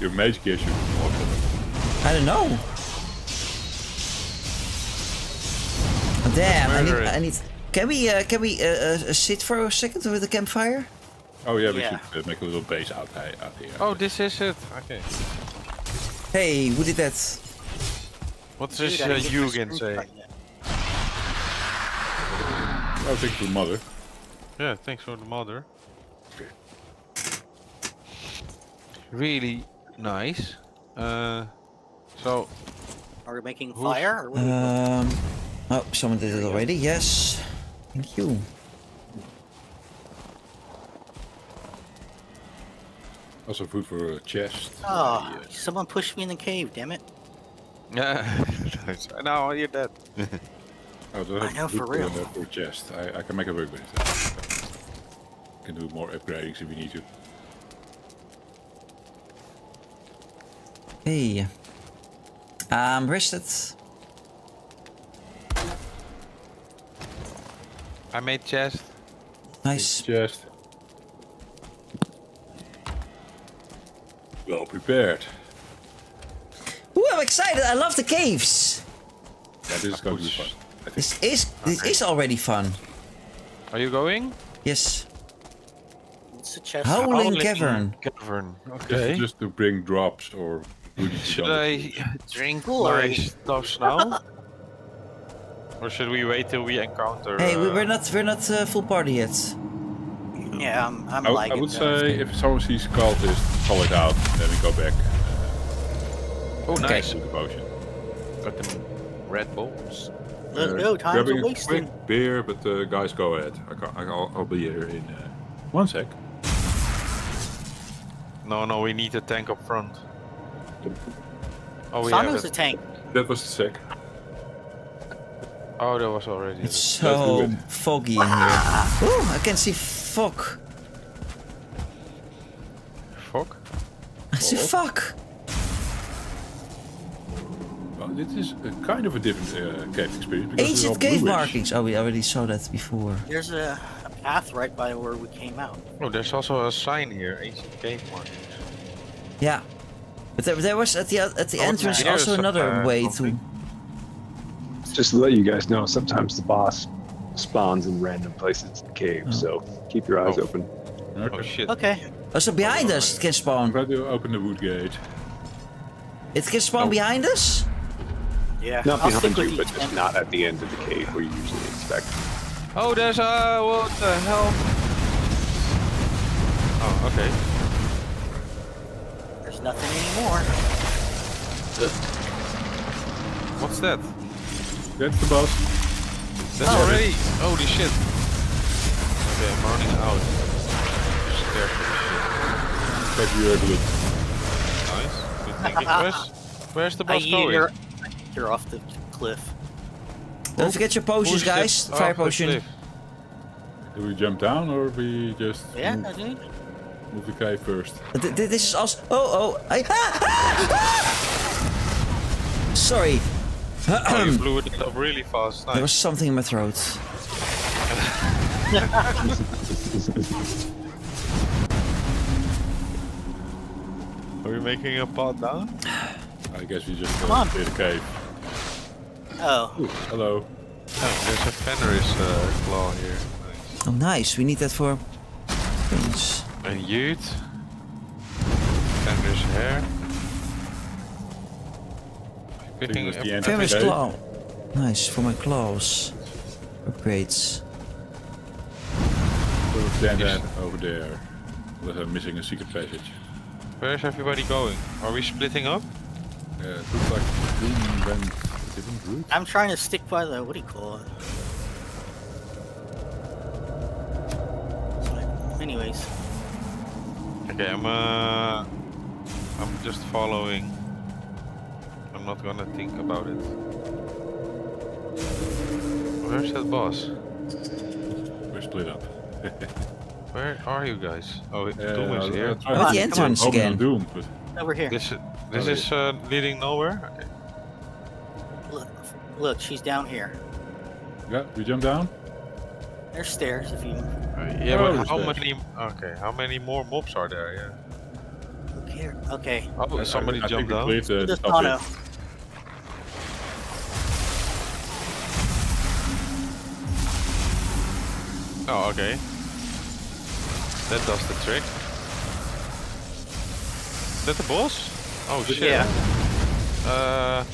Your mage gives you more. I don't know. Damn, I need, it. I need. Can we, uh, can we uh, uh, sit for a second with the campfire? Oh yeah, we Yeah. should uh, make a little base out, out here. Oh, this is it. Okay. Hey, who did that? What does Dude, uh, I didn't get my Yugen screen say? cut yet. Oh, thank you, mother. Yeah, thanks for the mother. Really nice. Uh, so Are we making fire? Or are we? Um. Oh, someone did it already. Yes. Thank you. Also food for a chest. Oh, Yeah. someone pushed me in the cave, damn it. yeah, nice. now you're dead. Oh, do I have know, for real. for a chest. I, I can make a work with it. Can do more upgradings if we need to. Hey. Um, I'm rested. I made chest. Nice. Chest. Well prepared. Ooh, I'm excited. I love the caves. Yeah, this is going to be fun. I think. This is this is already fun. Are you going? Yes. It's a chest. Howling Howling cavern. Cavern. Okay. just to bring drops or Should I drink Cool my stuff now? or should we wait till we encounter? Hey, we, uh, we're not we're not uh, full party yet. Yeah, I'm, I'm I, I would though. say if someone sees cultist, call it out, then we go back Oh, Okay. nice. to the potion. Got them Red Bulls. Let's Uh, go, time's grabbing a a wasting. quick beer, but uh, guys, go ahead. I can't, I'll, I'll be here in uh, one sec. No, no, we need a tank up front. Oh, we have Sano's it. a tank. That was the sec. Oh, that was already. It's it. So foggy in here. Ooh, I can see fog. Fuck. I see Oh. fog. Well, this is a kind of a different uh, cave experience. because Ancient cave bluish. markings. Oh, we already saw that before. There's a, a path right by where we came out. Oh, there's also a sign here. Ancient cave markings. Yeah. But there, there was at the at the Oh, entrance yeah, also some, another uh, way to. something. Just to let you guys know, sometimes the boss spawns in random places in the cave, Oh. so keep your eyes Oh. open. Oh Okay. shit. Okay. Oh, so behind us it can I'm spawn. going to open the wood gate. It can spawn Oh. behind us. Yeah. Not I'll behind you, but just not at the end of the cave where you usually expect. Oh, there's uh, what the hell? Oh, okay. There's nothing anymore. What's that? That's the boss. That's already. Holy shit. Okay, I'm running out. Scared for Take your look. shit. Nice. Good thinking, Where's, where's the boss yeeted going? Her. I yeeted her off the cliff. Don't forget your potions, Push guys. it Fire off potion. Do we jump down or we just Yeah, move, dude. move the cave first? Th- th- This is also. Oh, oh. I. Ah, ah, ah! Sorry. Oh, you blew it up really fast. There was something in my throat. Are we making a path down? I guess we just Come on. clear the cave. Oh, Ooh, hello. Oh, there's a Fenris uh, claw here. Nice. Oh, nice. We need that for things. And Ute. Fenris hair. I think it Picking up- the end of the Famous cave. claw. Nice for my claws. Upgrades. So then that over there. With her missing a secret passage. Where's everybody going? Are we splitting up? Yeah, it looks like Doom went a different route. I'm trying to stick by the what do you call it? But Anyways, Okay, I'm uh, I'm just following. I'm not gonna think about it. Where's that boss? We're split up. Where are you guys? Oh, it- Uh, Doom is here. I'll try I'm at the entrance again. Doom, but over here. This this Oh, is uh, leading nowhere. Okay. Look, look, she's down here. yeah, we jump down. There's stairs if you Uh, yeah, Oh, but how there's many? Okay, how many more mobs are there? Yeah. look here. Okay. Oh, I- somebody I, I jumped think we down. cleared the, the This top Tano. bit. Oh, okay. That does the trick. Is that the boss? Oh shit. Yeah. Uh,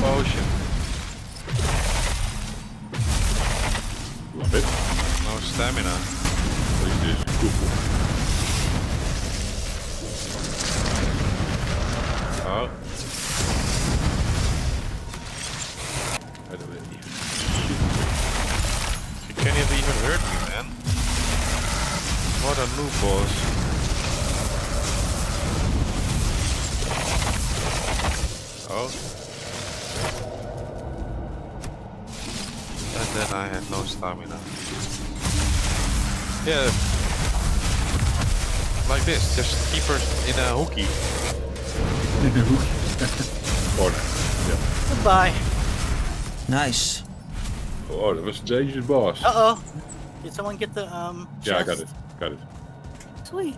potion. No stamina. It is. Oh, By the way. you can't even hurt me, man. What a boss. Oh. I had no stamina. Yeah. Like this, just keep her in a hooky. In a hooky. Corner. Yeah. Goodbye. Nice. Oh, that was a dangerous boss. Uh oh. Did someone get the um? yeah, I got chest? it. Got it. Sweet.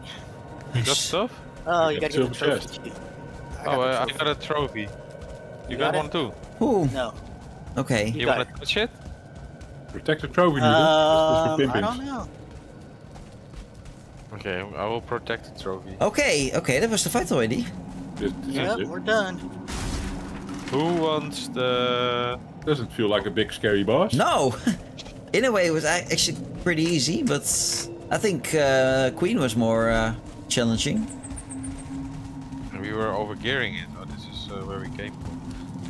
You got stuff? Oh, I you got gotta get the trophy. chest. Oh, uh, I got a trophy. You, You got, got one too? Ooh. No. Okay. You got wanna it. touch it? Protect the trophy needle. Um, That's I don't know. Okay, I will protect the trophy. Okay. Okay. That was the fight already. This, this Yep, we're done. Who wants the... Doesn't feel like a big scary boss. No. In a way, it was actually pretty easy, but I think uh, Queen was more uh, challenging. We were overgearing it. Oh, this is uh, where we came from.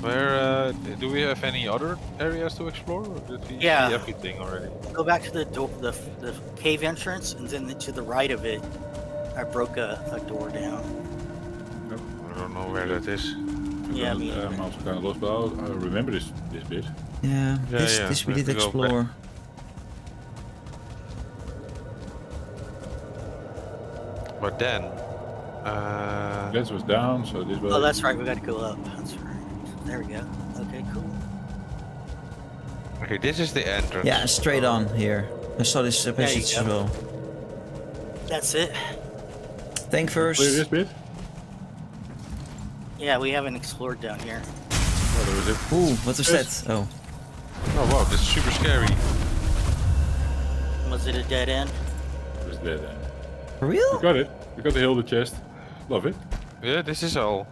Where, uh, do we have any other areas to explore? Or did we Yeah. see everything already? Go back to the door, the, the cave entrance, and then to the right of it, I broke a, a door down. I don't know where that is. Yeah, I'm, me I'm neither. also kind of lost, but I'll, I remember this this bit. Yeah. Yeah, this yeah, this we we did have to go back. explore. But then... Uh, That was down, so this was. Oh, that's right. We got to go up. That's right. There we go. Okay, cool. okay, this is the entrance. Yeah, straight on here. I saw this passage as well. That's it. Think first. Clear this bit. Yeah, we haven't explored down here. Oh, there is it. Ooh, what was Yes. that? Oh. Oh wow, this is super scary. Was it a dead end? There's dead end. For We got it. We got the hill, the chest. Love it. Yeah, this is all.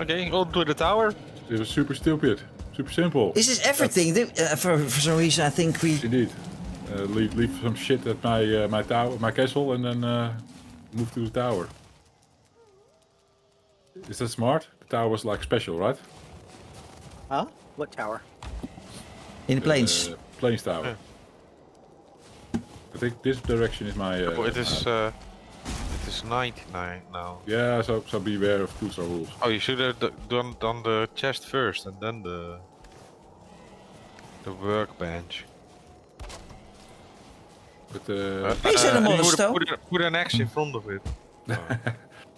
Okay, go to the tower. It was super stupid. Super simple. This is everything. Uh, for, for some reason, I think we. Indeed. Uh, leave, leave some shit at my uh, my tower, my castle, and then uh, move to the tower. Is that smart? The tower was like special, right? Huh? What tower? In the plains. Uh, plains tower. I think this direction is my. Uh, Oh, it is. uh, Uh, it is 99 now. yeah, so so beware of two star rules. Oh, you should have done done the chest first and then the the workbench. But uh, Hey, set them on the put, put, a- put an X in front of it.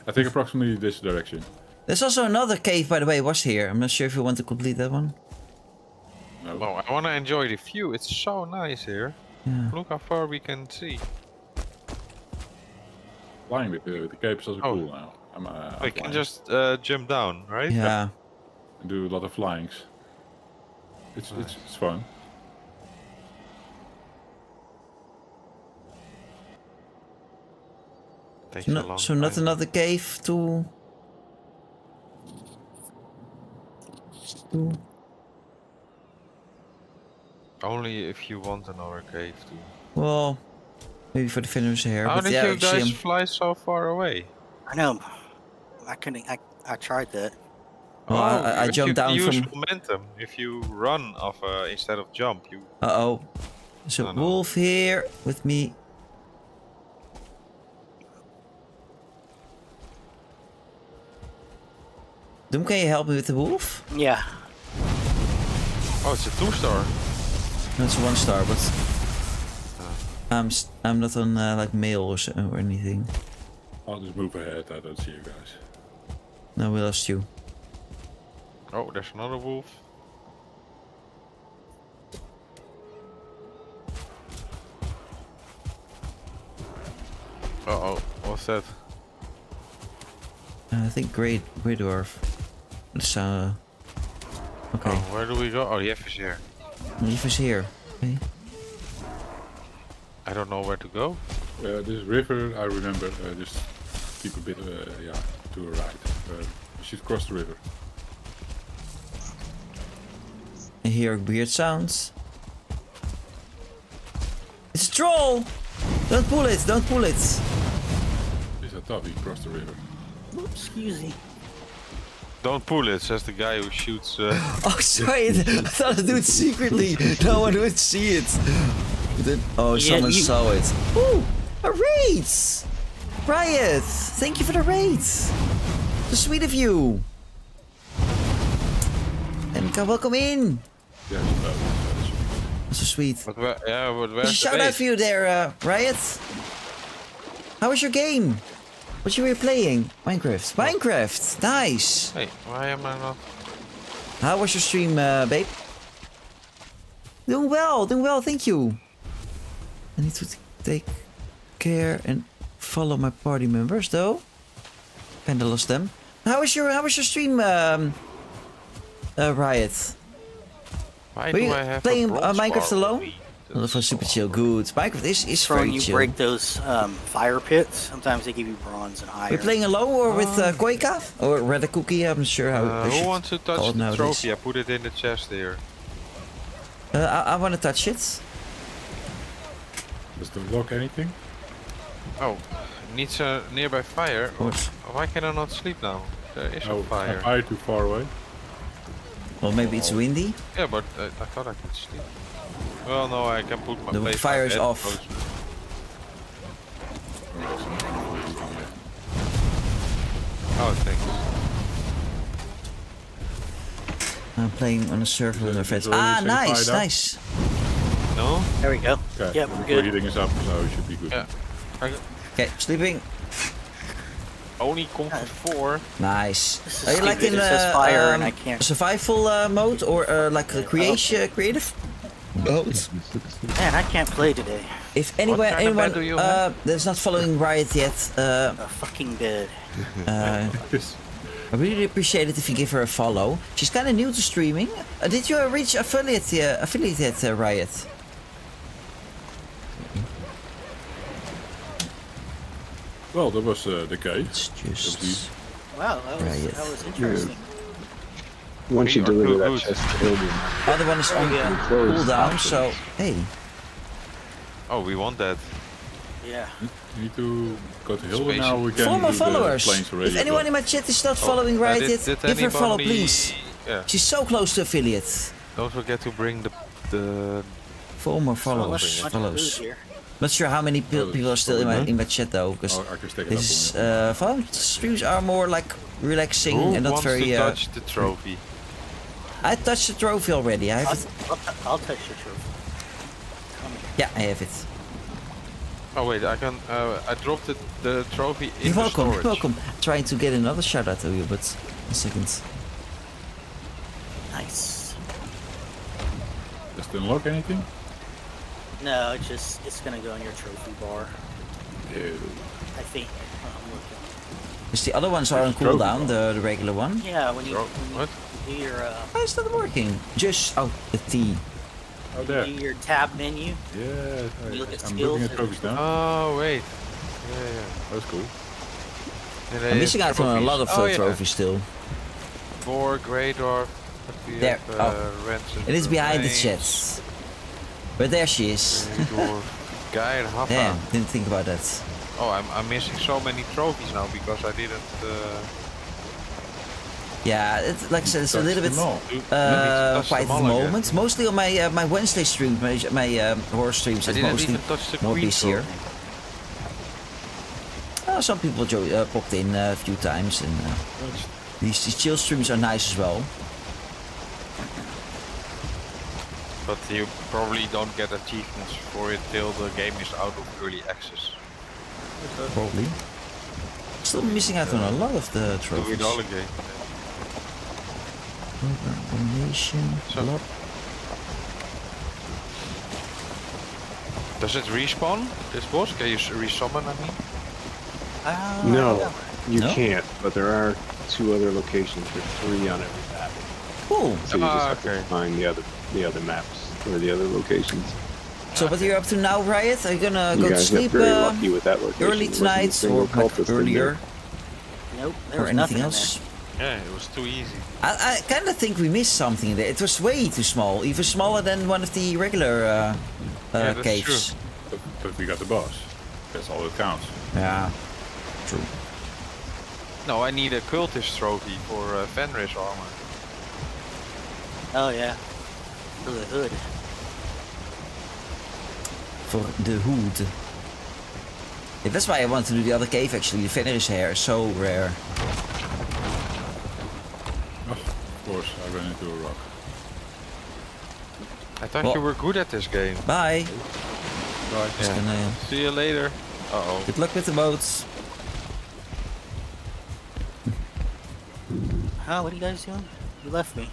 I think approximately this direction. There's also another cave, by the way, was here. I'm not sure if you want to complete that one. No. Well, I want to enjoy the view. It's so nice here. Yeah. Look how far we can see. Flying with, with the cape is also Oh. cool now. I'm, uh, I'm We can flying just uh, jump down, right? Yeah. and do a lot of flyings. It's it's it's fun. Takes So, a not, so not time. another cave to. to Only if you want another cave too. well, maybe for the finish here. How but did yeah, you actually, guys I'm- fly so far away? I know. I couldn't. I, I tried that. Well, I- I- I if jumped you down use from- momentum. If you run off uh, instead of jump, you. Uh oh. So No, no. wolf here with me. Doom, can you help me with the wolf? Yeah. Oh, it's a two star. No, it's one star, but I'm s- I'm not on uh, like mail or, so, or anything. I'll just move ahead. I don't see you guys. No, we lost you. Oh, there's another wolf. Uh oh, what's that? Uh, I think Grey Grey Dwarf. It's, uh, okay, Oh, where do we go? Oh, the F is here. Leaf is here. Okay. I don't know where to go. Uh, this river, I remember. Uh, just keep a bit, uh, yeah, to the right. Uh, you should cross the river. I hear weird sounds. It's a troll! Don't pull it! Don't pull it! Yes, I thought we crossed the river. Oops, excuse me. Don't pull it, says the guy who shoots. Uh, Oh, sorry! I thought I'd do it secretly. No one would see it. But then, oh, Yeah, someone you- saw it. Ooh! A raid! Riot! Thank you for the raid! So sweet of you! And welcome in! Yes, that's- So sweet. but where, yeah, but There's where's a the shout out base? for you there, uh, Riot. How was your game? What you were playing? Minecraft. Minecraft. Nice. Hey, why am I not? How was your stream, uh, babe? Doing well. Doing well. Thank you. I need to take care and follow my party members, though. Kinda lost them. How was your How was your stream, um, uh, Riot? Why Were do you I have playing, a uh, Minecraft alone? me? Well, for super chill. Good. Minecraft is is So very when you chill. break those um, fire pits, sometimes they give you bronze and iron. We're playing alone or with uh, Koika? Or Red Cookie? I'm not sure how. Uh, I who wants to touch it the nowadays. trophy? I put it in the chest here. Uh, I, I want to touch it. Does the lock anything? Oh, needs a nearby fire. Of. Why can I not sleep now? There is Oh, a fire. am I too far away? Well, maybe it's windy. Yeah, but I, I thought I could sleep. Well, no, I can put my The place fire is off. Oh, thanks. I'm playing on a server with my friends. Ah, nice, nice. up? Nice. No? There we go. Okay, Yep, we're good. heating is up, so it should be good. Yeah. Okay, sleeping. only comfort four. Nice. Are you like in It says uh, fire and um, I can't- survival uh, mode or uh, like a creation, creative mode? Man, I can't play today. If anyone, kind of anyone you uh, that's not following Riot yet, uh, A fucking bed. uh, I really appreciate it if you give her a follow. She's kind of new to streaming. Uh, did you uh, reach affiliate uh, affiliate yet, uh, Riot? Well, that was uh, the case. It's just Wow, that was, Right. that was interesting. Once you Or deliver that who's- chest to Hildir, other one is on yeah. cooldown. So hey, Oh, we want that. Yeah. You need to go to Hildir now. We can former followers. If anyone well. in my chat is not Oh, following uh, Riot did- yet, did give her a follow, please. Yeah. She's so close to affiliate. Don't forget to bring the the. Former So followers. much, much follows. Food here. Not sure how many Oh, people are still in my probably in my chat though, because Oh, I can stick it this is uh, phone streams are more like relaxing Who and not wants very. to Uh, touch the trophy? I touched the trophy already. I have I'll, it. I'll, I'll touch your trophy. Come. Yeah, I have it. Oh wait, I can. Uh, I dropped the, the trophy in You're the welcome. storage. You're welcome. Trying to get another shout out to you, but a second. Nice. Does it unlock anything? No, it's just it's gonna go in your trophy bar. Ew. I think. Oh, I'm looking. Because the other ones are on There's a trophy cooldown, the, the regular one. Yeah, when you, Tro- when you what? do your uh, Why is that working? Just oh the T. Oh, do there. your tab menu. Yeah, You look at I'm skills looking at and- trophies now. Oh wait. Yeah, yeah. That's cool. Yeah, I'm have missing out on a lot of oh, uh, yeah. trophies still. Four Grey Dwarf. we There, have, uh, Ransom It is behind the Remains, chat. But there she is. Guy and. Damn, didn't think about that. Oh, I'm, I'm missing so many trophies now because I didn't. Uh, Yeah, it's, like I said, it's a little bit Touch them all. do- uh, at the all again. moment. Mostly on my uh, my Wednesday streams, my, my um, horror streams. It's mostly even touch the more busier. Uh, some people jo- uh, popped in uh, a few times, and uh, these, these chill streams are nice as well. But you probably don't get achievements for it till the game is out of early access. Probably. Still missing out on a lot of the Do trophies. it all again. Donation. So- lot. Does it respawn? This boss? Can you s- resummon? I mean. Uh, No, you No? can't. But there are two other locations. There's three on every map. Cool. So you Ah, just have okay. to find the other the other maps or the other locations. So what are you up to now, Riot? Are you gonna You go to sleep very uh, lucky with that location. early There wasn't a tonight single or like cultist earlier. Nope, there or was nothing anything in else? Yeah, it was too easy. I, I kind of think we missed something there. It was way too small, even smaller than one of the regular uh, uh, Yeah, that's caves. But, but we got the boss. That's all that counts. Yeah, true. No, I need a cultist trophy for uh, Fenris armor. Oh yeah, for the hood. For the hood. Yeah, that's why I want to do the other cave actually. The Fenris hair is so rare. Oh, Of course, I ran into a rock. I thought Well- you were good at this game. Bye. Right. Yeah. gonna, uh, See you later. Uh oh. good luck with the boats. Huh? What are you guys doing? You left me.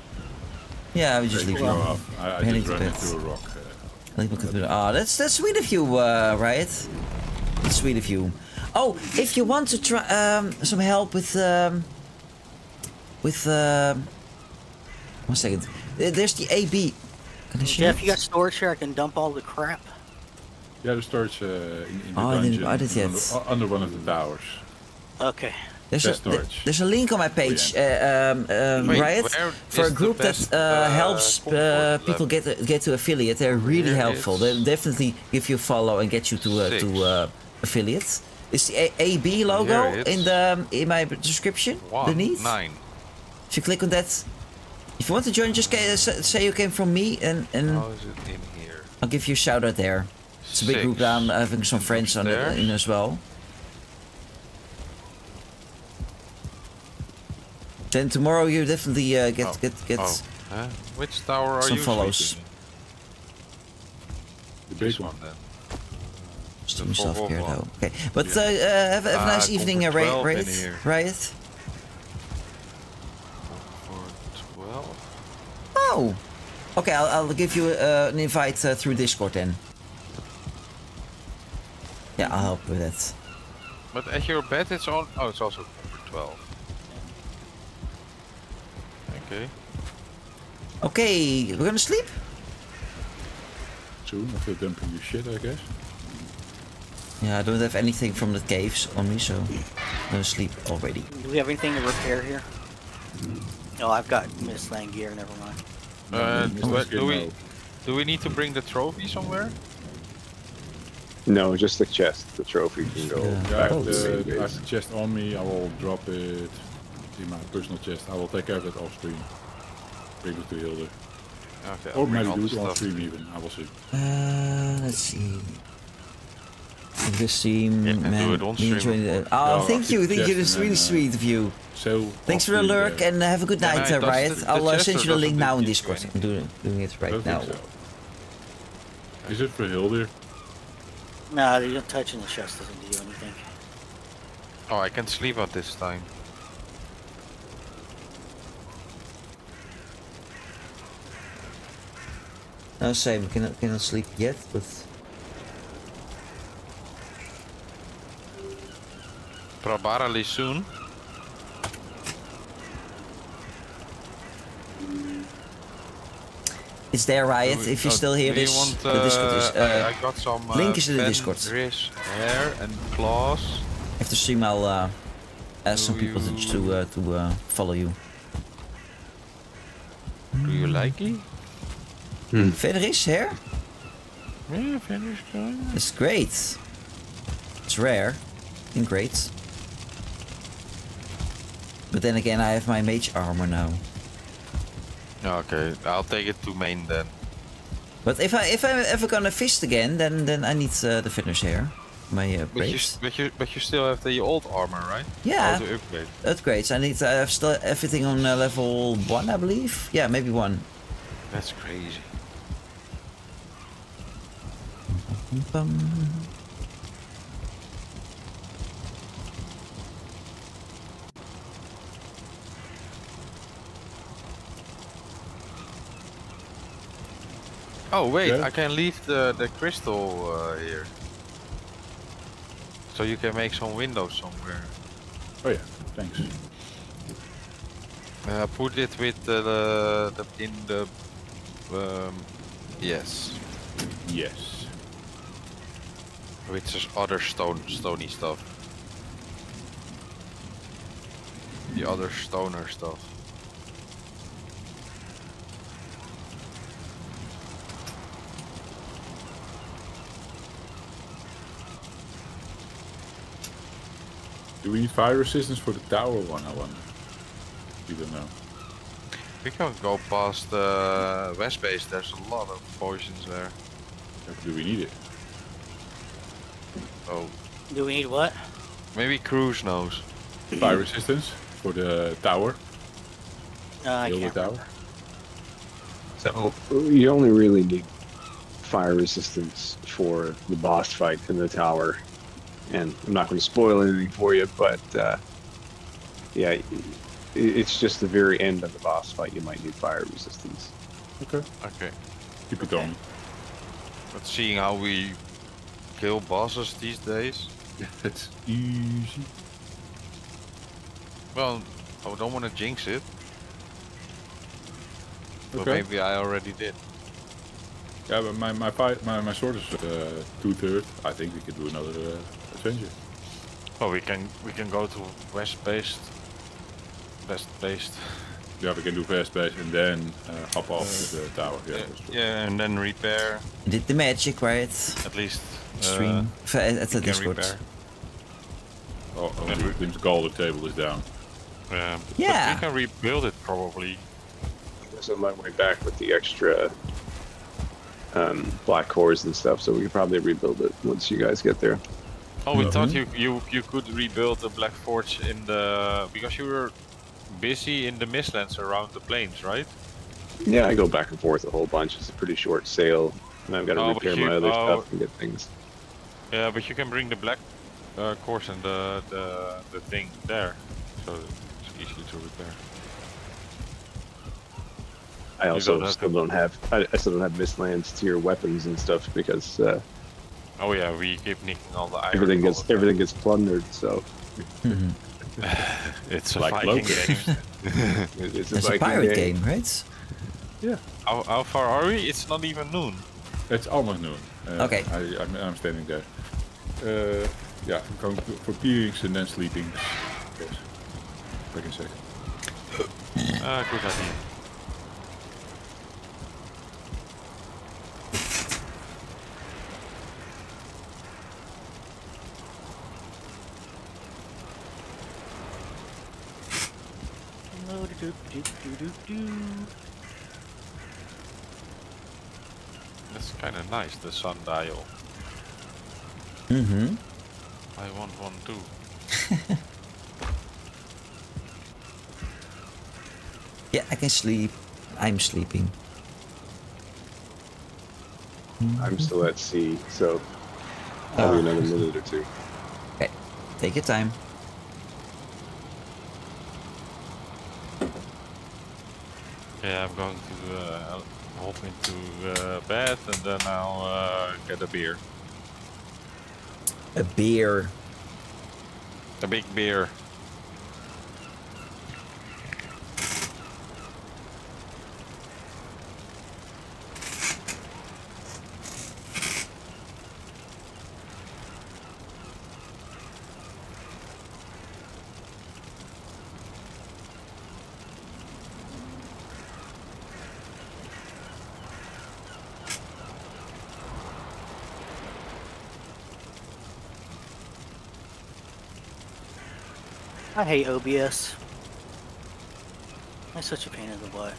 Yeah, we just Ready leave you off. I, I just ran into a rock. Uh, Leave a computer. Ah, that's that's sweet of you, uh, Riot. That's sweet of you. Oh, if you want to try um, some help with um, with um, one second. There's the AB. Can I show Jeff, you got storage here? I can dump all the crap. yeah, the storage uh, in, in the Oh, I didn't dungeon. buy it yet. Under, under one of the towers. Okay. There's a, th- there's a link on my page, uh, um, um, Wait, Riot, for a group best, that uh, uh, helps uh, people get to, get to affiliate. They're really Where helpful. is- They'll definitely give you a follow and get you to uh, Six. to uh, affiliate. Is the A- AB logo in the in my description One, beneath? nine. If you click on that, if you want to join, just ca- s- say you came from me, and and How is it in here? I'll give you a shout out there. It's a big group. Six. I'm having some friends on it in as well. Then tomorrow you definitely uh, get Oh, get get Oh, huh? Which tower are some you follows. sleeping The in? big This one. one then. Some the self care 411. though. Okay, but uh, uh, have, have a Ah, nice evening, uh, Comfort Ray, 12 Riot. Riot. Oh, okay. I'll, I'll give you uh, an invite uh, through Discord then. Yeah, I'll help with that. But at your bed it's on. Oh, it's also for 12. Okay. Okay, we're gonna sleep. Soon after dumping your shit, I guess. Yeah, I don't have anything from the caves on me, so I'm gonna sleep already. Do we have anything to repair here? No, I've got Mistland gear. Never mind. Uh, Mr. but do we do we need to bring the trophy somewhere? No, just the chest. The trophy can go. Yeah. Yeah, I have, the, I have the chest on me. I will drop it in my personal chest. I will take care of it off stream. Bring it to Hildir. Okay. Or maybe all do it on stream even. I will see. Uh, let's see. The stream, Yeah, do man. it on me enjoying stream, the- of Oh, Yeah, thank you, thank you. the That's really uh, sweet of you. So Thanks for the off stream, lurk uh, and have a good Can night, I uh, Riot. the- I'll uh, send you the link now in give you Discord. I'm doing, doing it right don't now. think so. Is it for Hildir? Nah, you don't touching the chest doesn't do anything. Oh, I can sleep at this time. No, same. I cannot, cannot sleep yet, but Probably soon. it's there, Riot. We- If you oh, still hear you this, want, the Discord is. uh, I, Uh, got some. Uh, link is in the Discord. wrist, hair, and claws. after stream, I'll uh, ask some people to you- to, uh, to uh, follow you. Do you like it? Fenris hair? Yeah, finish. uh, It's great. It's rare and great. But then again, I have my mage armor now. Okay, I'll take it to main then. But if I if I'm ever gonna fist again, then then I need uh, the Fenris hair. My uh, But you, but you, but you still have the old armor, right? Yeah. Oh, the upgrade. Upgrades. I need. I have still everything on uh, level one, I believe. Yeah, maybe one. That's crazy. Bum. Oh wait, Yeah. I can leave the the crystal uh, here. So you can make some windows somewhere. Oh yeah, thanks. Uh, put it with the, the, the in the um, yes, Yes. With this other stone stony stuff. The other stoner stuff. Do we need fire resistance for the tower one? I wonder. We don't know. We can go past the west base. There's a lot of poisons there. Do we need it? Oh, Do we need what? maybe Cruz knows. Fire resistance for the tower. Uh, I Build can't tower. So you only really need fire resistance for the boss fight in the tower. And I'm not going to spoil anything for you, but uh, yeah, it's just the very end of the boss fight. You might need fire resistance. Okay. Okay. Keep it on. But seeing how we kill bosses these days, It's easy. well, I don't want to jinx it. But Okay. maybe I already did. Yeah, but my my fi- my, my sword is uh, two thirds. I think we could do another uh, adventure. Oh, we can we can go to west based, west based. Yeah, we can do fast base and then uh, hop off to the tower. Yeah, Yeah, yeah, and then repair did the magic, right? at least. Uh, Stream F- at the we Discord. repair. Oh, oh And we- Tim's Galdr table is down. Yeah. but- Yeah. We can rebuild it probably. So on my way back with the extra um, black cores and stuff, so we can probably rebuild it once you guys get there. Oh, we Mhm. thought you you you could rebuild the Black Forge in the because you were busy in the Mistlands around the plains, right? Yeah, I go back and forth a whole bunch. It's a pretty short sail, and I've got to Oh, repair you- my other oh. stuff and get things. Yeah, but you can bring the Black uh, cores and the the the thing there, so it's easy to repair. I also don't have still to- don't have I, I still don't have Mistlands tier weapons and stuff because uh, Oh yeah, we keep nicking all the iron. everything gets everything gets plundered. So Mhm. It's a Like Viking Loki. game. It's a, It's a Viking pirate game, right? Yeah. How, how far are we? It's not even noon. It's almost noon. Uh, Okay. I, I'm, I'm standing there. Uh, yeah, going for peelings and then sleeping. Yes. I say. Ah, good idea. That's kind of nice, the sundial. Mm-hmm. I want one too. Yeah, I can sleep. I'm sleeping. I'm still at sea, so probably Ah. another minute or two. Okay, take your time. Yeah, I'm going to uh, hop into uh, bed and then I'll uh, get a beer. A beer. A big beer. Hate OBS. It's such a pain in the butt.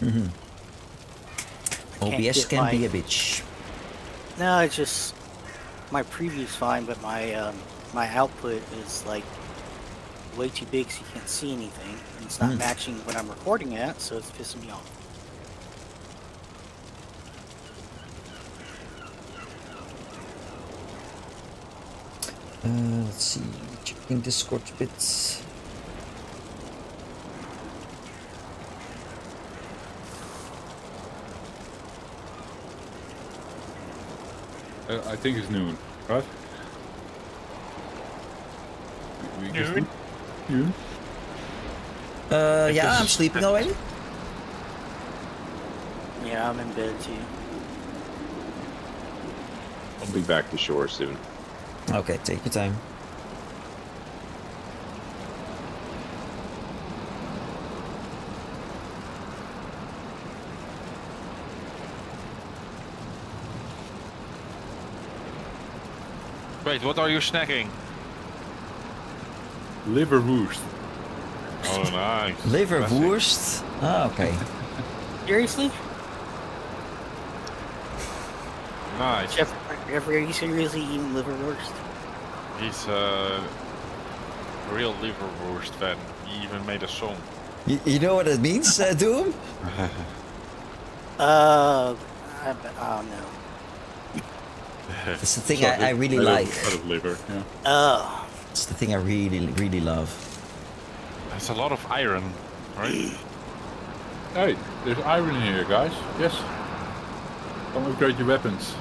Mm-hmm. OBS get can be a bitch. No, it's just my preview's fine, but my um, my output is like way too big, so you can't see anything. And it's not Hmm. matching what I'm recording at, so it's pissing me off. Uh, let's see. Checking Discord bits. Uh, I think it's noon, right? We- we Noon? Noon? Uh, yeah, I'm sleeping already. Yeah, I'm in bed too. I'll be back to shore soon. Okay, take your time. Wait, what are you snacking? Liverwurst. Oh, nice. Liverwurst. Ah, okay. Seriously? Nice. Jeff, Jeff, are you seriously eating liverwurst? He's a real liverwurst fan. He even made a song. You, you know what it means, uh, Doom? Uh, I, bet- oh no. It's the thing Sort I, I really out of- like. Out of liver, yeah. Oh, It's the thing I really, really love. There's a lot of iron, right? Hey, there's iron in here, guys. Yes. Come upgrade your weapons.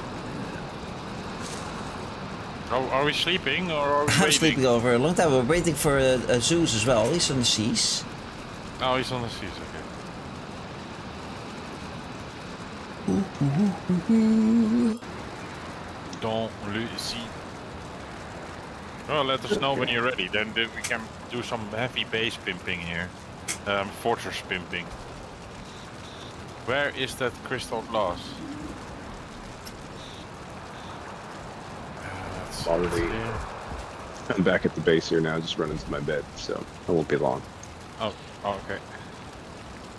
Are, are we sleeping or are we I'm waiting? sleeping over a long time. We're waiting for uh, uh, Zeus as well. He's on the seas. Oh, he's on the seas, okay. Don't le see. Well, let us know when you're ready. Then, then we can do some heavy base pimping here. Um, fortress pimping. Where is that crystal glass? Uh, that's Already. there. I'm back at the base here now, just running to my bed, so I won't be long. Oh, oh, okay.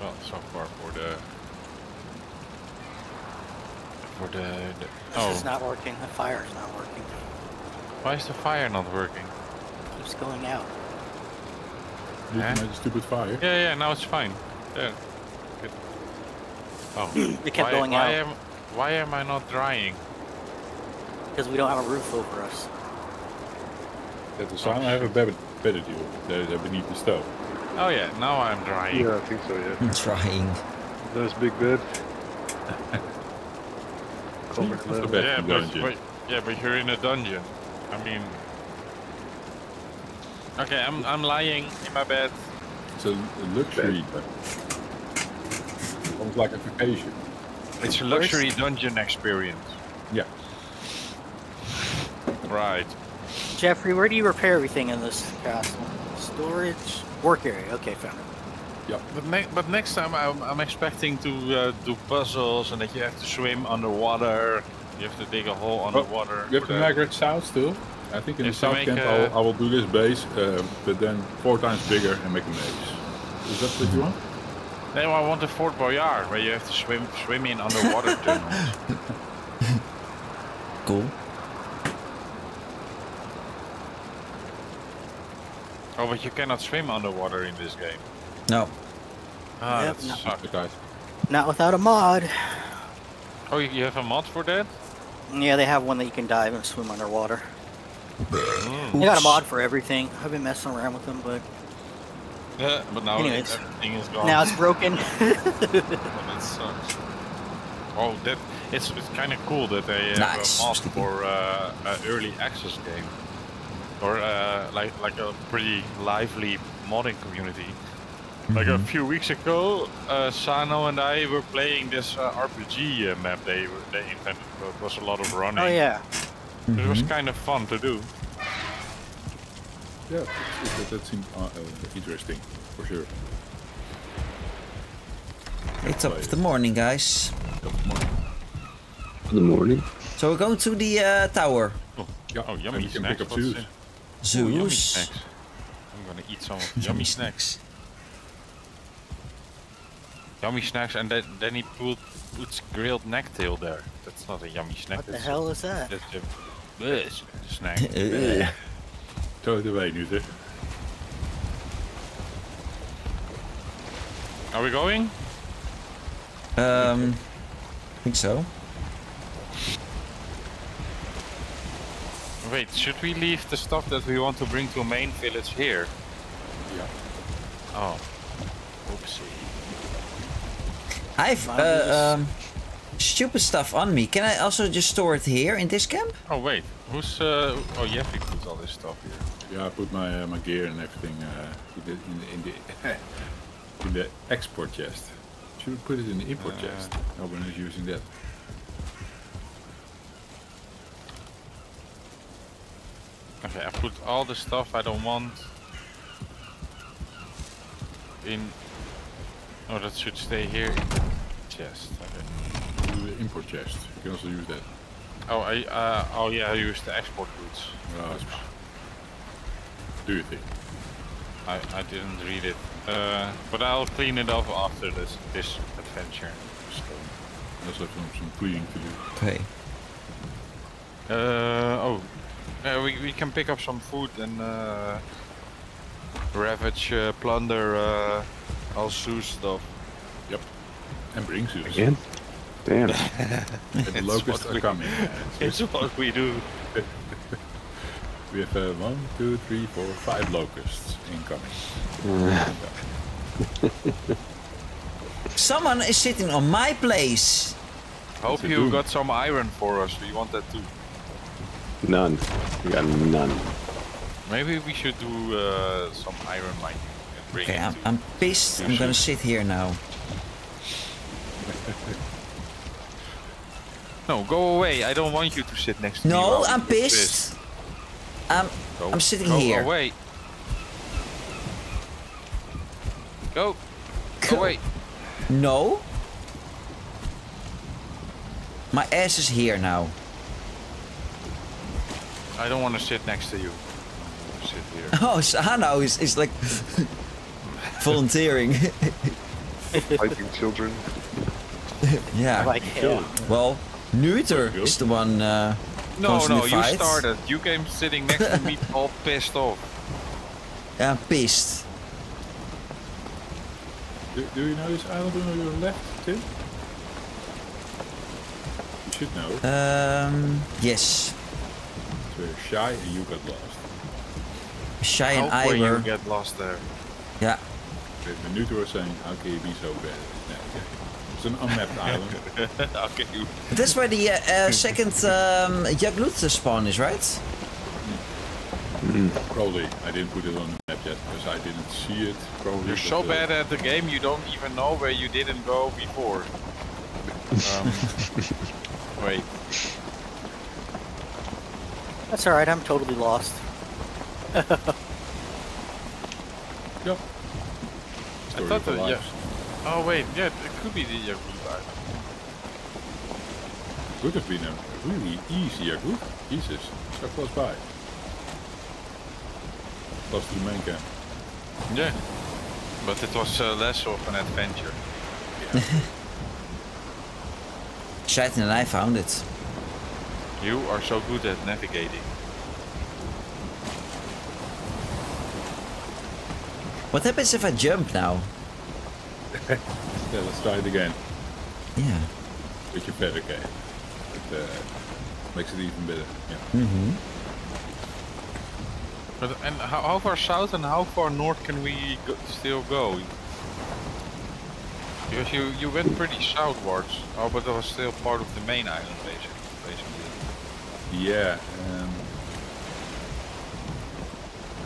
Well, so far for the for the, the this is oh, not working. The fire's not working. why is the fire not working? keeps going out. You Huh? made stupid fire. Yeah, yeah, now it's fine. Yeah, good. Oh, It kept why, going why out. Am, why am I not drying? Because we don't have a roof over us. At the sun, I have a better, better deal. They're, they're beneath the stove. Oh yeah, now I'm drying. Yeah, I think so, yeah. I'm trying. Nice big bed. Covered Not so leather. bad. Yeah, but, dungeon. but yeah, but you're in a dungeon. I mean, Okay, I'm I'm lying in my bed. It's a luxury, but almost like a vacation. It's a luxury dungeon experience. Yeah. Right. Jeffrey, where do you repair everything in this castle? Storage, work area. Okay, found it. But, ne- but next time I'm, I'm expecting to uh, do puzzles and that you have to swim underwater. You have to dig a hole underwater. You have to that. migrate south too. I think in You the south camp a- I'll, I will do this base, um, but then four times bigger and make a maze. Is that what you want? No, I want the Fort Boyard where you have to swim swim in underwater tunnels. Cool. Oh, but you cannot swim underwater in this game. No. Ah, Yep, that no. sucks. Guys. Not without a mod. Oh, you you have a mod for that? Yeah, they have one that you can dive and swim underwater. Mm. They got a mod for everything. I've been messing around with them, but Yeah, but now Anyways. everything is gone. now it's broken. Oh, that sucks. Oh, that it's it's kind of cool that they have Nice. a mod for uh, an early access game, or uh, like like a pretty lively modding community. Like a few weeks ago, uh, Sano and I were playing this uh, RPG uh, map they they invented. So it was a lot of running. oh yeah. It was kind of fun to do. Yeah, it's- it- that seems uh, uh, interesting, for sure. It's up the morning, guys. In the morning. So we're going to the uh, tower. Yeah, Oh, and yummy you can pick up What's Zeus. Ooh, yummy snacks. I'm gonna eat some of yummy snacks. Yummy snacks, and then then he put puts grilled necktail there. That's not a yummy snack. What the hell is A, that? that's a bleh snack. Ugh. Throw it away nu. Are we going? Um, I think so. Wait, should we leave the stuff that we want to bring to main village here? Yeah. Oh, oopsie. I've uh, um, stupid stuff on me. Can I also just store it here in this camp? Oh wait, who's uh? Oh yeah, Jeffrey put all this stuff here. Yeah, I put my uh, my gear and everything uh, in the in the, in the, in the export chest. Should we put it in the import Uh. chest? No one is using that. Okay, I put all the stuff I don't want in. Oh, that should stay here in the chest. Okay. Do the import chest. You can also use that. Oh, I uh, oh yeah, I use the export goods. Uh, do you think? I, I didn't read it, uh, but I'll clean it up after this this adventure. So, I also have some, some cleaning to do. Okay. Uh, oh, uh, we, we can pick up some food and uh, ravage, uh, plunder uh, all Zeus stuff. Yep. And bring Zeus. Again? Damn. And the It's locusts what are we- coming. It's what we do. We have uh, one, two, three, four, five locusts incoming. Someone is sitting on my place. Hope you doom. got some iron for us. We want that too. None. We got none. Maybe we should do uh, some iron mining and bring Okay, I'm, I'm pissed. I'm gonna sit here now. No, go away. I don't want you to sit next to me. No, I'm we get pissed. I'm Go- I'm sitting go here. away. Go. Go. Go away. no. My ass is here now. I don't want to sit next to you. Sit here. Oh, Sano is, is like volunteering. Fighting children. yeah. Like hell. well, Neuter Go. is the one. Uh, No, Constantly no, you fight. started. You came sitting next to me all pissed off. I'm pissed. Do, do you know this island on your left, Tim? You should know. Um, yes. So you're shy and you got lost. Shy and How will you Ivor. get lost there? Yeah. The the Nutor was saying, how can you be so bad? Nee, okay. It's an unmapped island. okay, you. That's where the uh, uh, second um, Yagluth spawn is, right? Probably I didn't put it on the map yet because I didn't see it. Probably. You're so bad at the game, you don't even know where you didn't go before. Um, wait. That's alright, I'm totally lost. Yep. I thought of our that, yeah. Oh wait, yeah, it could be the Yagluth Island. Could have been a really easy Yagluth. Jesus, so close by. Close to the main camp. Yeah. But it was uh, less of an adventure. Shite and I found it. You are so good at navigating. What happens if I jump now? Yeah, let's try it again. Yeah. With your feather cane. It uh, makes it even better. Yeah. Mm-hmm. But and how, how far south and how far north can we go, still go? Because you you went pretty southwards. Oh, but that was still part of the main island, basically. Yeah. Um,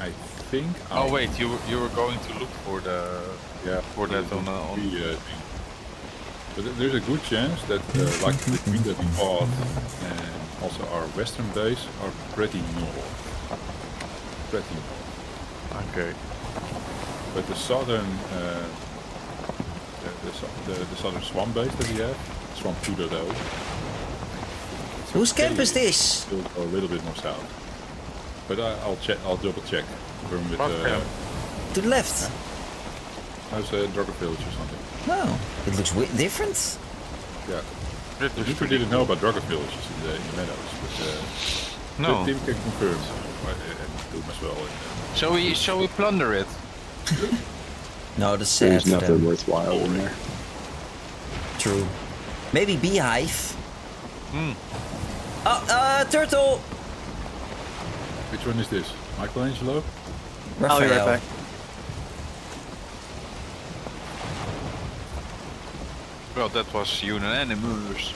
I think. Oh I- wait, you were- you were going to look for the Yeah, for that on, uh, on the uh, thing. But there's a good chance that, uh, like the queen that we fought, and also our western base are pretty north. Pretty north. Okay. But the southern, uh, the, the, the, the southern swamp base that we have, Swamp 2.0. it's Whose camp is this? A little bit more south. But I, I'll check. I'll double check. Confirm with What uh. To the left. how's uh, Draugr Village or something. No. It looks wi- different. Yeah. It The was Reaper pretty didn't know about Draugr Villages in the, in the meadows, but uh, No. but Tim can confirm. Uh, and Doom as well. Uh, Shall we shall we plunder it? No, that's sad There's for nothing them. worthwhile in there. True. Maybe beehive. Hmm. Oh, uh, turtle. which one is this? Michelangelo? I'll be right Raphael. back. Well, that was unanimous.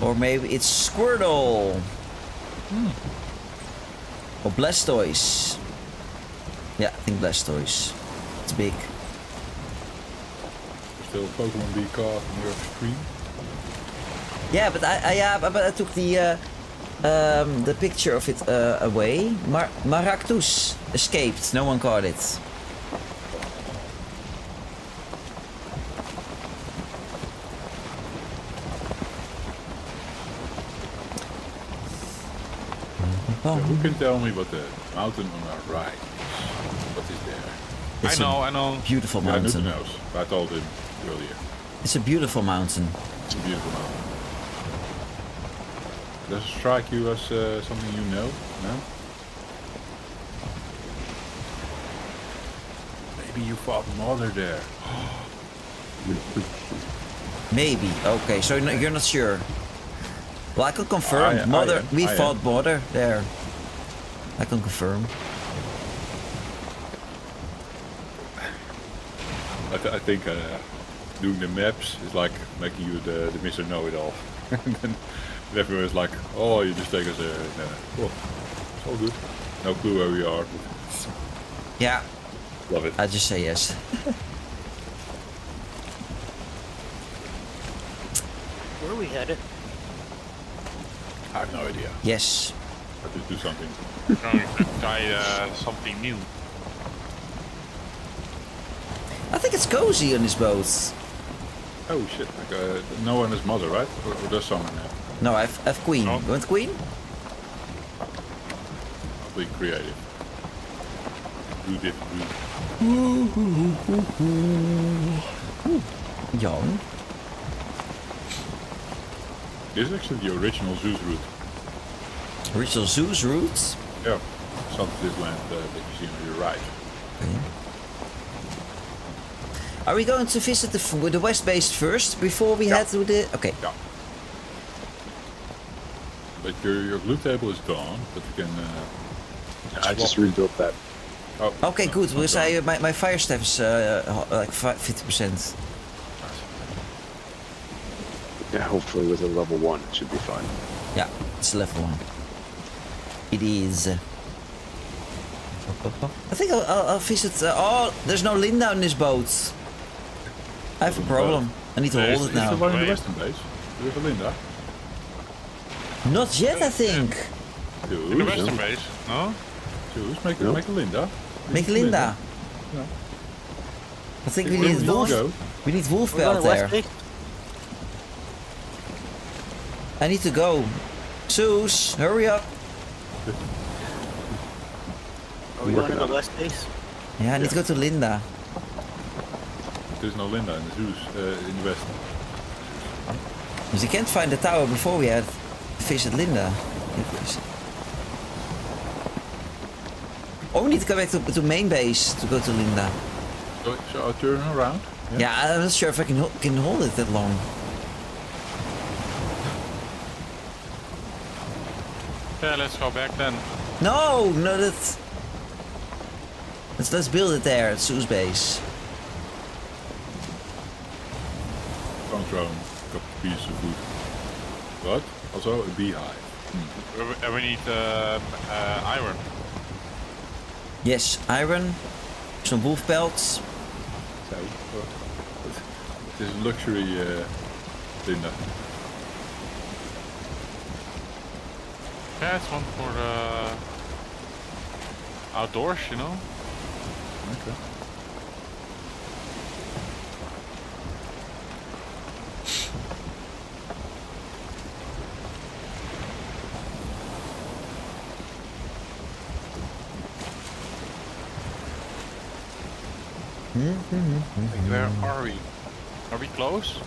Or maybe it's Squirtle. Or Blastoise. Yeah, I think Blastoise. It's big. There's still Pokemon being caught in your screen. Yeah, but I, I yeah, but but I took the uh, um, the picture of it uh, away. Mar Maractus escaped. No one caught it. So who can tell me what the mountain on our right is? What is there? It's I a know, I know. Beautiful Yeah, mountain. Newton knows. I told him earlier. It's a beautiful mountain. It's a beautiful mountain. Does it strike you as uh, something you know? No? Maybe you fought Moder there. Maybe. Okay, so you're not sure. Well, I can confirm. I- I Moder, am, we I am. fought Moder there. I can confirm. I, th- I think uh, doing the maps is like making you the, the Mr. Know-It-all. and then everyone's like, oh, you just take us there. And, uh, well, it's all good. No clue where we are. Yeah, Love it. I just say yes. Where are we headed? I have no idea. Yes. I have to do something. Going to try uh, something new. I think it's cozy on this boat. Oh shit, like, uh, no one is Moder, right? Or, or does someone have? No, I've, I've Queen. Oh. You want Queen? I'll be creative. Do different. Jan. This is actually the original Zeus route. Original Zeus route. Yeah. South of this land uh, that you see on your right. Okay. Are we going to visit the, f- the west base first before we Yeah. head to the... Okay. Yeah. But your, your Galdr table is gone, but you can... Uh, I just rebuilt that. oh, Okay, no, good. not Because gone. I, my, my fire staff is uh, ho- like 50%. Yeah, hopefully with a level one, it should be fine. Yeah, it's level one. It is. I think I'll, I'll, I'll visit. Uh, oh, there's no Linda on this boat. I have a problem. I need to There's- hold it Is the now. one in the western base? Do we have a Linda? Not yet, I think. In the western base, no? Choose. Make, No. make a Linda. Make Linda. Yeah. I think we Where need would wolf. go? We need wolf We're going belt there. West eh? I need to go. Soos, hurry up. Are we going to the West Base? Yeah, I need to go to Linda. There's no Linda in the zoos uh, in the west. Because you can't find the tower before we had visit Linda. Or we need to go back to, to main base to go to Linda. So, so I'll turn around. Yeah, I'm not sure if I can ho- can hold it that long. Yeah, let's go back then. No, no, that's. Let's let's build it there at Sue's base. Front row, couple pieces of wood. But also a beehive. We- And we need uh, uh, iron. Yes, iron, some wolf pelts. So, it is a luxury uh, Linda. Yeah, it's one for uh, outdoors, you know? Okay. Where are we? Are we close?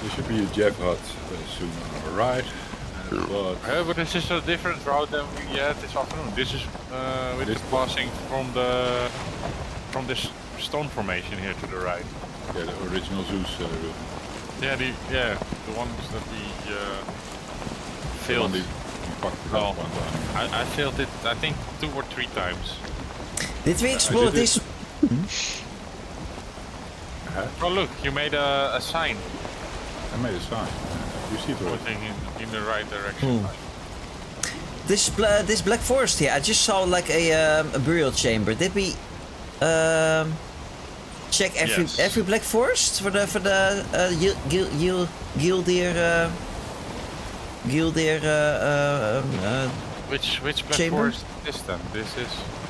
There should be a Jeff hut uh, soon on our right. Uh, but Yeah, but this is a different route than we had this afternoon. This is uh, with This- the passing from the from this stone formation here to the right. Yeah, the original Zeus uh, route. Yeah, the yeah the ones that we uh, The failed. one that fucked it Oh. one time. I, I failed it. I think two or three times. Did we explore did this? Uh-huh. Oh look, you made a, a sign I made a sign. Uh, you see it already. pointing in, in the right direction. Hmm. This bla this black forest here? I just saw like a um, a burial chamber. Did we um, check every Yes. every black forest for the for the uh, Gil Gil Gil Gildir uh, Gildir uh, uh, um, uh, Which which black Chamber? forest is this then? This is.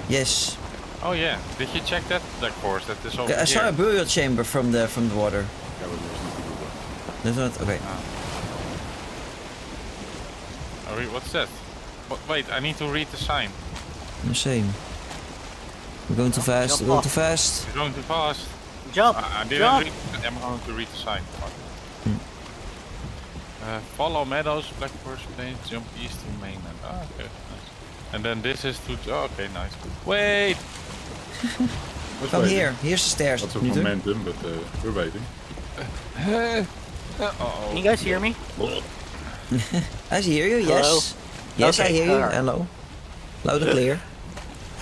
yes. Oh yeah. Did you check that black forest? That is over I saw a burial chamber from the from the water. Yeah, but there's not a good one. That's not okay. Oh, wait, what's that? What, wait, I need to read the sign. The same. We're going too fast. We're going too fast. You're going too fast. Jump! I, I didn't jump! read. I'm going to read the sign. Hmm. Uh, follow meadows, black forest plains, jump east to mainland. Ah, okay, nice. And then this is to. Oh, okay, nice. Wait. Let's Come wait. here. Here's the stairs. Lots of Peter. momentum, but uh, we're waiting. Uh Can oh. you guys hear me? I hear you. Hello? Yes. Yes, I hear you. alright. Hello. Loud and clear.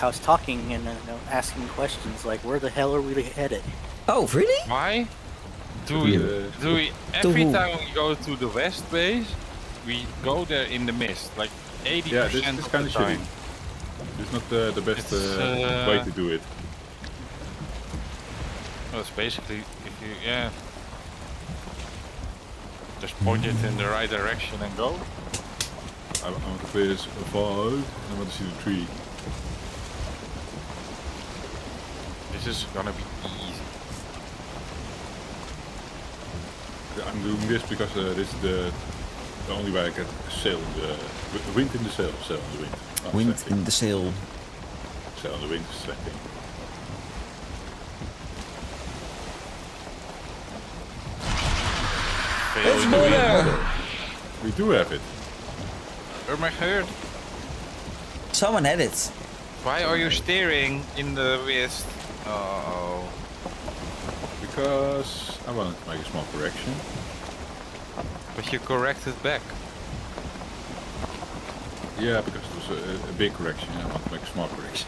I was talking and uh, you know, asking questions like, where the hell are we headed? Oh, really? Why? Do we? Do we? Every who? time we go to the west base, we go there in the mist, like 80% Yeah, this, this of kind the of time. shitty. It's not uh, the best uh, uh, way to do it. Well, it's basically if you yeah. Just point it in the right direction and go. I, I want to clear this far out, and I want to see the tree. This is gonna be easy. I'm doing this because uh, this is the, the only way I get sail in the w- wind in the sail, sail in the wind. Oh, Wind in the sail. Sail in the wind is the same thing. Fail in the wind. We do have it. Oh my god. Someone had it. Why are you steering in the west? Oh. Because I wanted to make a small correction. But you corrected back. Yeah, because it was a, a big correction. I want to make a small correction.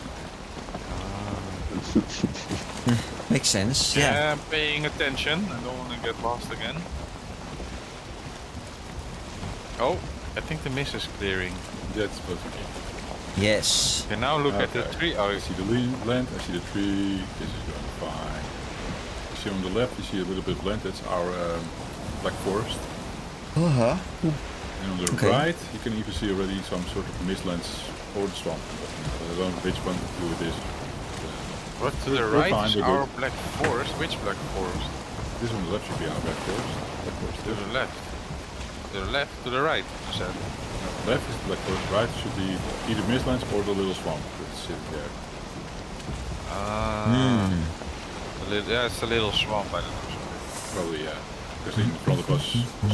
Makes sense. Yeah. Yeah, paying attention. I don't want to get lost again. Oh, I think the mist is clearing. That's supposed to be. Yes. Okay, now look at the tree. Oh, I see the le- land, I see the tree. This is going fine. You see on the left, you see a little bit of land. That's our um, black forest. Uh huh. And on the Okay. right, you can even see already some sort of mistlands or the swamp. But I don't know which one to do with this. what to the We're right fine, is we're our good. black forest. Which black forest? This on the left should be our black forest. Black forest. To the left. To the left, to the right, you said. Left is the black forest. Right should be either mistlands or the little swamp that's sitting there. Ah. Hmm. a little, yeah, it's a little swamp by the looks of it. Probably, yeah. Because in front of us,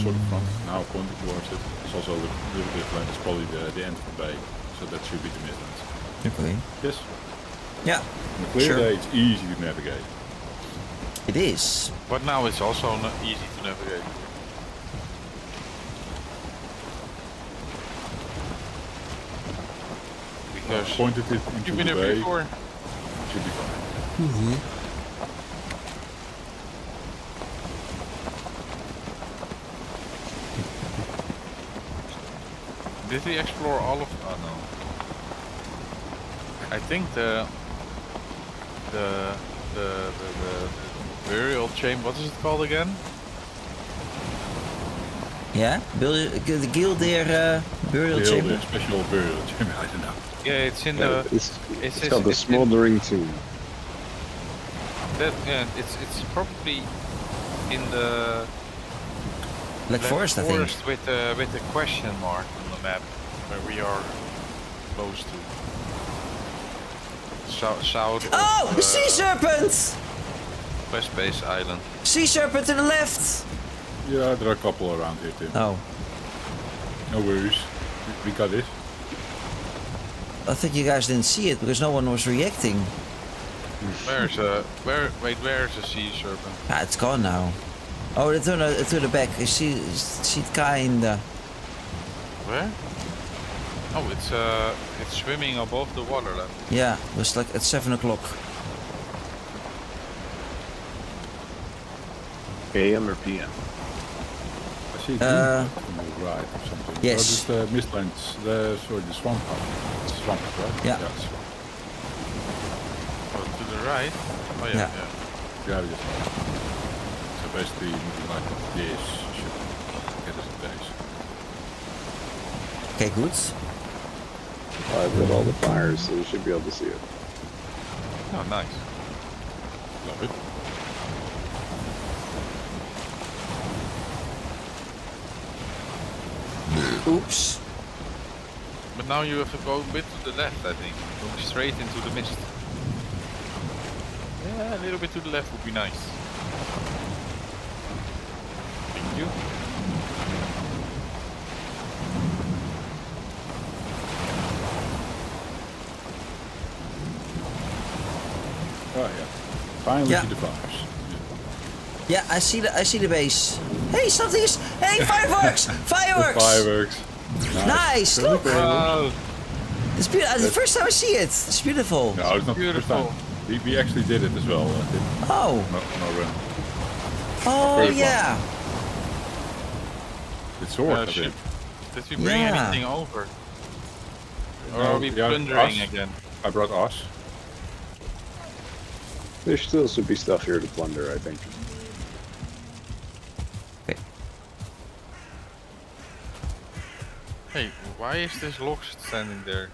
sort of front, now pointing towards it, it's also a little little bit of land. It's probably the, the end of the bay. So that should be the mistlands. Okay. Yes. Yeah, On a clear Sure. day, it's easy to navigate. it is. But now it's also not easy to navigate. Because Pointed it into the bay, should be fine. Did we explore all of? Oh no. I think the the the the, the, the burial chamber. What is it called again? Yeah, Burial- the Gildir uh, burial Build chamber. a special burial chamber, I don't know. Yeah, it's in Yeah, the. it's, it's- it's, it's- called the it's in- Smoldering Tomb. That, yeah, it's it's probably in the Black Forest, I think. forest with the with the question mark on the map where we are close to. South, south of, Oh, uh, sea serpent! West Base Island. Sea serpent to the left. Yeah, there are a couple around here, Tim. Oh, No worries. We, we got this. I think you guys didn't see it because no one was reacting. Where's a where? Wait, where's a sea serpent? Ah, it's gone now. Oh, to the to the back. You see, see kinda. Where? Oh, it's uh, it's swimming above the water level. Yeah, it was like at seven o'clock. AM or PM? I see Uh, right or something. Yes. Oh, this is the mistlands, the, sorry, the swamp house. Swamp, right? Yeah. it's swamp. Oh, to the right. Oh yeah, Yeah. yeah. Yeah, So basically, moving like this should get us in base. Okay, good. I've lit all the fires, so you should be able to see it. Oh, nice. Love it. Oops. But now you have to go a bit to the left, I think. Go straight into the mist. Yeah, a little bit to the left would be nice. Thank you. Oh, yeah. Finally Yeah. see the fires. Yeah, I see the I see the base. Hey, something's... Hey, fireworks! fireworks! Fireworks. Nice. Look, Wow, it's beautiful. The first time I see it. It's beautiful. No, it's not the first Beautiful. time. We, we actually did it as well. Uh, Tim, Oh, on, our- on our run. oh First one. yeah. It's sword, Oh, I shit. think. did we bring Yeah. anything over? Or are we yeah, plundering us. again? I brought us. There still should be stuff here to plunder, I think. Okay. Hey, why is this log standing there?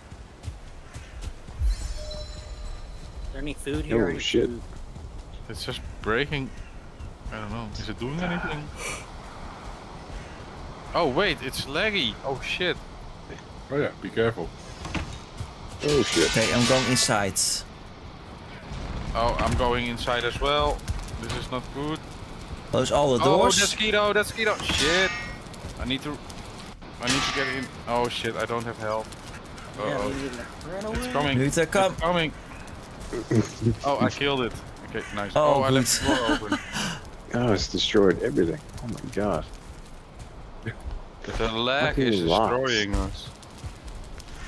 Is there any food here? Oh, shit. food? It's just breaking. I don't know. Is it doing anything? Oh wait, it's laggy. Oh shit. Oh yeah, be careful. Oh shit. Okay, I'm going inside. Oh, I'm going inside as well. This is not good. Close all the Oh, doors. that's Keto, that's Keto. Shit. I need to. I need to get in. Oh shit, I don't have help. Uh oh. we need to run It's away. coming. Luther, come. It's coming. oh, I killed it. Okay, nice. Oh, Oh, I left the door open. Oh, it's destroyed everything. Oh my god. The lag Fucking is locks. destroying us.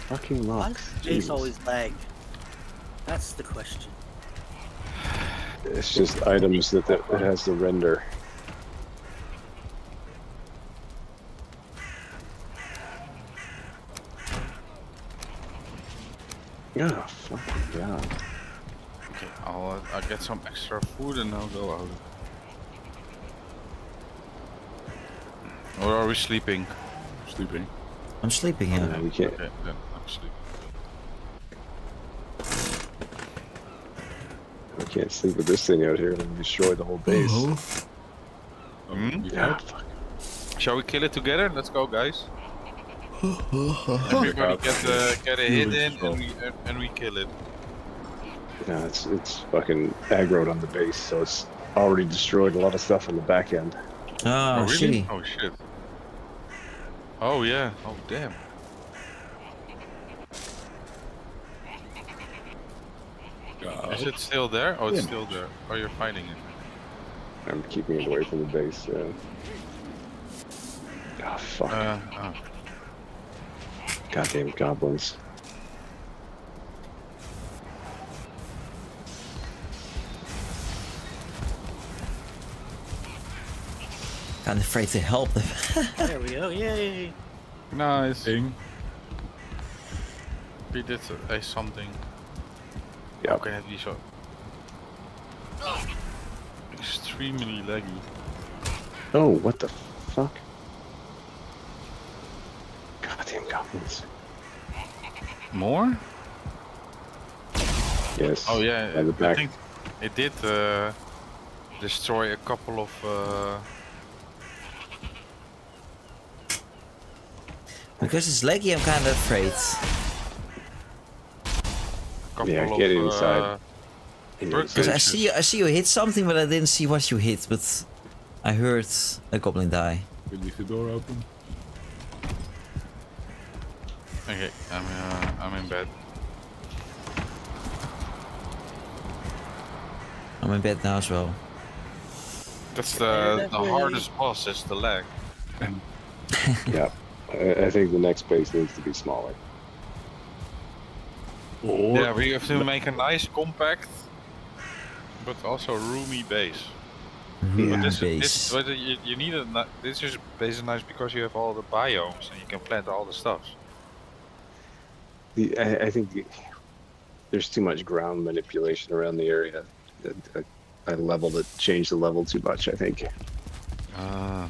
Fucking Why locks. does Jace always lag? That's the question. It's just items that, that it has to render. Oh, fucking god. Okay, I'll uh, I'll get some extra food and I'll go out. Or are we sleeping? Sleeping. I'm sleeping, yeah. We can't. Okay, then I'm sleeping. We can't sleep with this thing out here. It'll destroy the whole base. Hmm? we Yeah, out? fuck. Shall we kill it together? Let's go, guys. Everybody get uh, get a hit in and we and, and we kill it. Yeah, it's it's fucking aggroed on the base, so it's already destroyed a lot of stuff on the back end. Oh, really? shitty. Oh shit. Oh yeah. Oh damn. Is it still there? Oh, it's Yeah. still there. Oh, you're fighting it. I'm keeping it away from the base. Yeah. Oh fuck! Uh, oh. Goddamn goblins. I'm afraid to help them. There we go. Yay. Nice. Thing. He did a, a uh, something. Yeah. Okay, can it be so extremely laggy? Oh, what the fuck? Goddamn goblins. More? Yes. Oh yeah, By the I back. think it did uh, destroy a couple of uh, because it's laggy, I'm kind of afraid. couple Yeah, of get inside. uh, In Because I cage. see, I see you hit something, but I didn't see what you hit. But I heard a goblin die. We leave the door open. Okay, I'm uh, I'm in bed. I'm in bed now as well. That's the the hardest boss is the lag. Yeah. I, I think the next base needs to be smaller. Or Yeah, we have to make a nice compact, but also roomy base. Room This, base. this but you, you need a this is base is nice because you have all the biomes and you can plant all the stuff. The, I, I think there's too much ground manipulation around the area. I, I, I leveled it, changed the level too much. I think. Ah.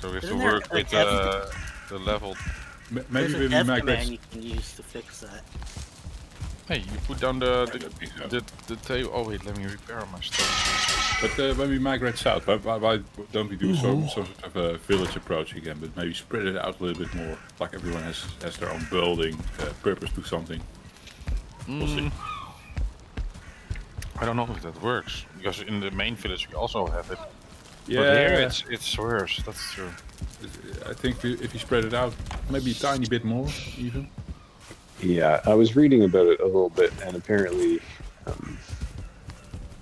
So we have Isn't to there work with uh, the level. m- maybe There's a when we dev migrate. command you can use to fix that. Hey, you put down the the, don't think so. the, the table. Oh wait, let me repair my stuff. But uh, when we migrate south, why, why, why don't we do some, some sort of a village approach again, but maybe spread it out a little bit more, like everyone has has their own building, uh, purpose to something. We'll see. Mm, I don't know if that works because in the main village we also have it. Yeah. But here it's it's worse. That's true. I think if you spread it out, maybe a tiny bit more, even. Yeah, I was reading about it a little bit, and apparently, um,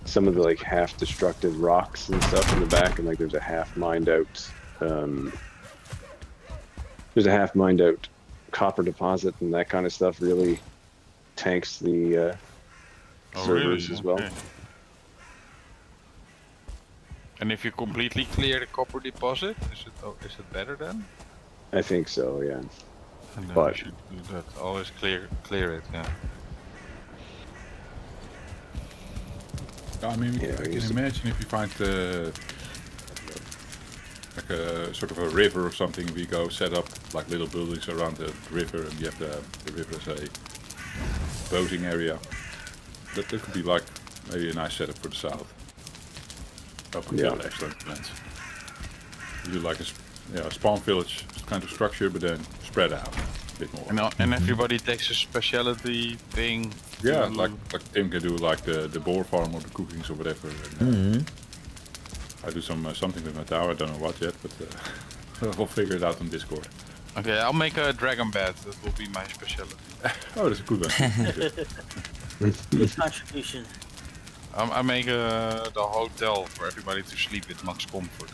some of the like half destructed rocks and stuff in the back, and like there's a half mined out, um, there's a half mined out copper deposit, and that kind of stuff really tanks the uh, Oh, servers really? as well. Okay. And if you completely clear the copper deposit, is it oh, is it better then? I think so. Yeah. And then But- you should do that. Always clear clear it. Yeah. I mean, Yeah, I we can imagine if you find uh, like a sort of a river or something, we go set up like little buildings around the river, and you have the, the river as a boating area. That, that could be like maybe a nice setup for the south. Open Yeah. yeah. excellent plans. You do like a s- yeah, a spawn village kind of structure, but then spread out a bit more. And uh, and everybody takes a specialty thing. Yeah, to- like like Tim can do like the the boar farm or the cookings or whatever. And, uh, hmm I do some uh, something with my tower. I don't know what yet, but uh, we'll figure it out on Discord. Okay, I'll make a dragon bed. That will be my specialty. Oh, that's a good one. Okay. Good contribution. I make uh, the hotel for everybody to sleep with max comfort.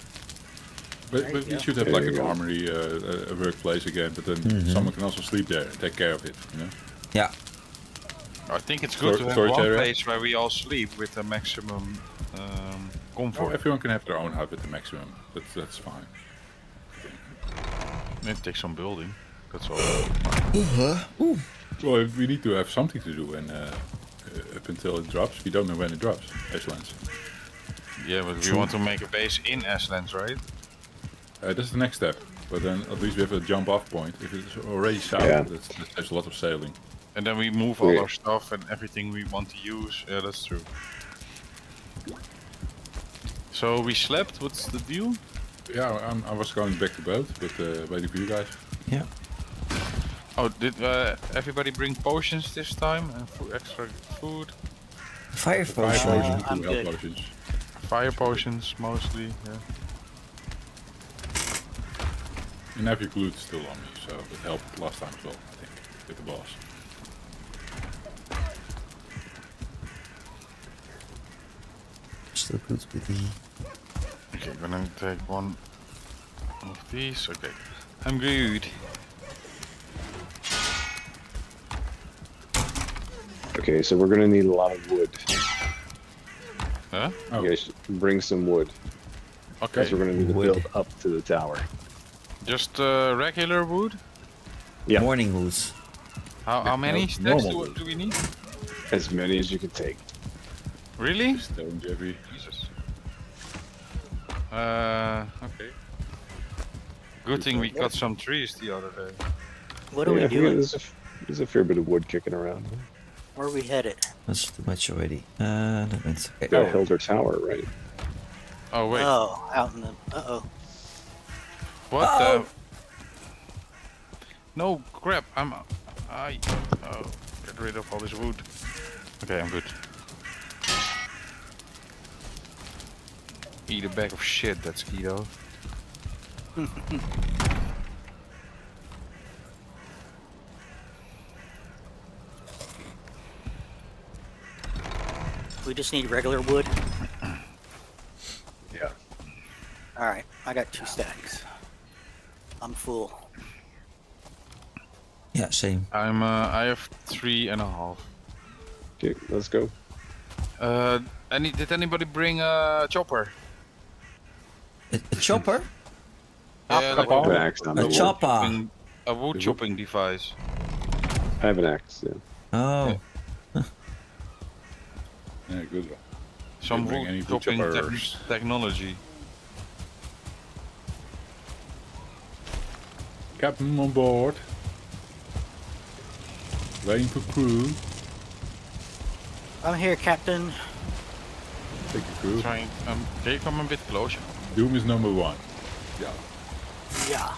But, but you we should have like an armory, uh, a- a workplace again. But then Mhm. someone can also sleep there and take care of it. You know. Yeah. I think it's good Stor- to have one area? place where we all sleep with the maximum um, Oh, comfort. everyone can have their own hut with the maximum. That's that's fine. Maybe take some building. That's all. Ooh. Well, we need to have something to do and uh, uh, up until it drops. We don't know when it drops. Ashlands. Yeah, but we want to make a base in Ashlands, right? Uh, that's the next step. But then at least we have a jump off point. If it's already south, Yeah. that's, there's a lot of sailing. And then we move all Yeah. our stuff and everything we want to use. Yeah, that's true. So we slept. What's the deal? Yeah, I'm, I was going back to boat, but uh, waiting for you guys. Yeah. Oh, did uh, everybody bring potions this time and fo- extra food? Fire Fire potion. potions, I'm good. potions. Fire potions mostly. Yeah. And have your glue still on me, so it helped last time as well, I think, with the boss. Still good with the. Okay, I'm gonna take one of these. Okay, I'm good. Okay, so we're gonna need a lot of wood. Huh? Oh, You guys bring some wood. Okay. Because we're gonna need to build up to the tower. Just uh, regular wood. Yeah. Morning woods. How, how many no, stacks do, do we need? As many as you can take. Really? stone, Jeffrey. Jesus. Uh, okay. Good thing we cut some trees the other day. What are Yeah, we doing? There's a, there's a fair bit of wood kicking around. Where are we headed? That's too much already. Uh, that means okay. Got Hildir Tower, right? Oh wait, Oh, out in the. Uh oh. What Oh. the? No crap! I'm. I. Oh, get rid of all this wood. Okay, I'm good. Eat a bag of shit, that's keto. We just need regular wood. Yeah. All right, I got two stacks. I'm full. Yeah, same. I'm. Uh, I have three and a half. Okay, let's go. Uh, any? Did anybody bring a chopper? A, a chopper? Yeah, like chopper. An axe on A the wood. chopper. chopping- a wood Is it- chopping device. I have an axe, yeah. Oh. Yeah, good one. Some bring wood wood chopping tech- choppers? technology. Captain on board. Waiting for crew. I'm here, Captain. Take the crew. Trying. Um, can you come a bit closer? Doom is number one. Yeah. Yeah.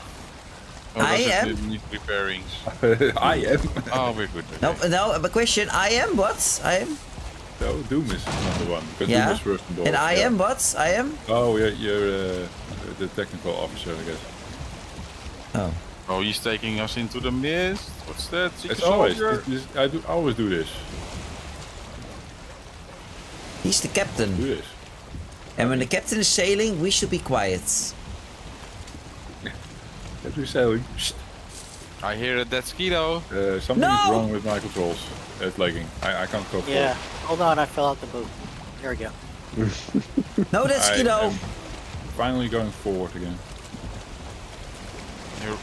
Oh, I am- need- Need. I am. Oh, we're good. No, okay. no, but question. I am what? I am. No, Doom is number one. Because Yeah. Doom was first on board. And I yeah. am what? I am. Oh, yeah, you're uh, the technical officer, I guess. Oh. Oh, he's taking us into the mist. What's that? Secret It's always. soldier? This, this, I do always do this. He's the captain. Do captain. this. And when the captain is sailing, we should be quiet. As we're sailing. Shh. I hear a dead skeeto. Uh, something No! is wrong with my controls. It's lagging. I, I can't go Yeah. Hold on, I fell out the boat. There we go. No, that's I Kido. am finally going forward again. You're...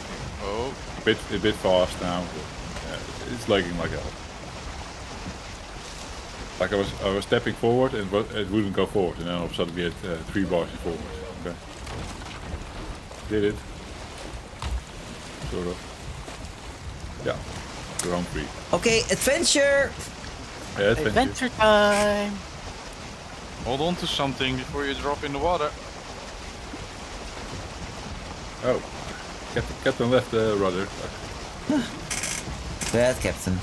Oh, A bit, a bit fast now. Yeah, it's lagging like hell. Like I was, I was stepping forward and it wouldn't go forward, and then all of a sudden we had uh, three bars forward. Okay. Did it. Sort of. Yeah. We're on three. Okay, adventure. Yeah, adventure. Adventure time. hold on to something before you drop in the water. Oh. Captain, Captain left the rudder. Bad captain.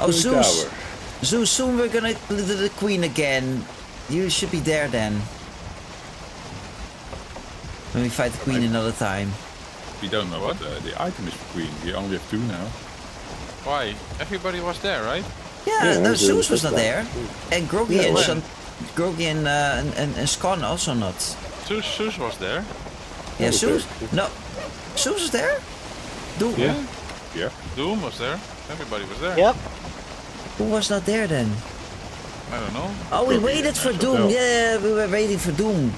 Oh, Zeus. tower. Zeus, soon we're gonna do the queen again. You should be there then. When we fight the queen another time. We don't know what uh, the item is for Queen. We only have two now. Why? Everybody was there, right? Yeah, Yeah, no, Zeus was not there. And Groggy Yeah, and when? Shan- Groggy and, uh, and, and, and Scon also not. Zeus, Zeus was there. Yeah, Okay. Zeus. No, Zeus was there. Do Yeah. Yeah. Doom was there. Everybody was there. Yep. who was not there then? I don't know. Oh, we Probably waited for Doom. Hotel. Yeah, we were waiting for Doom.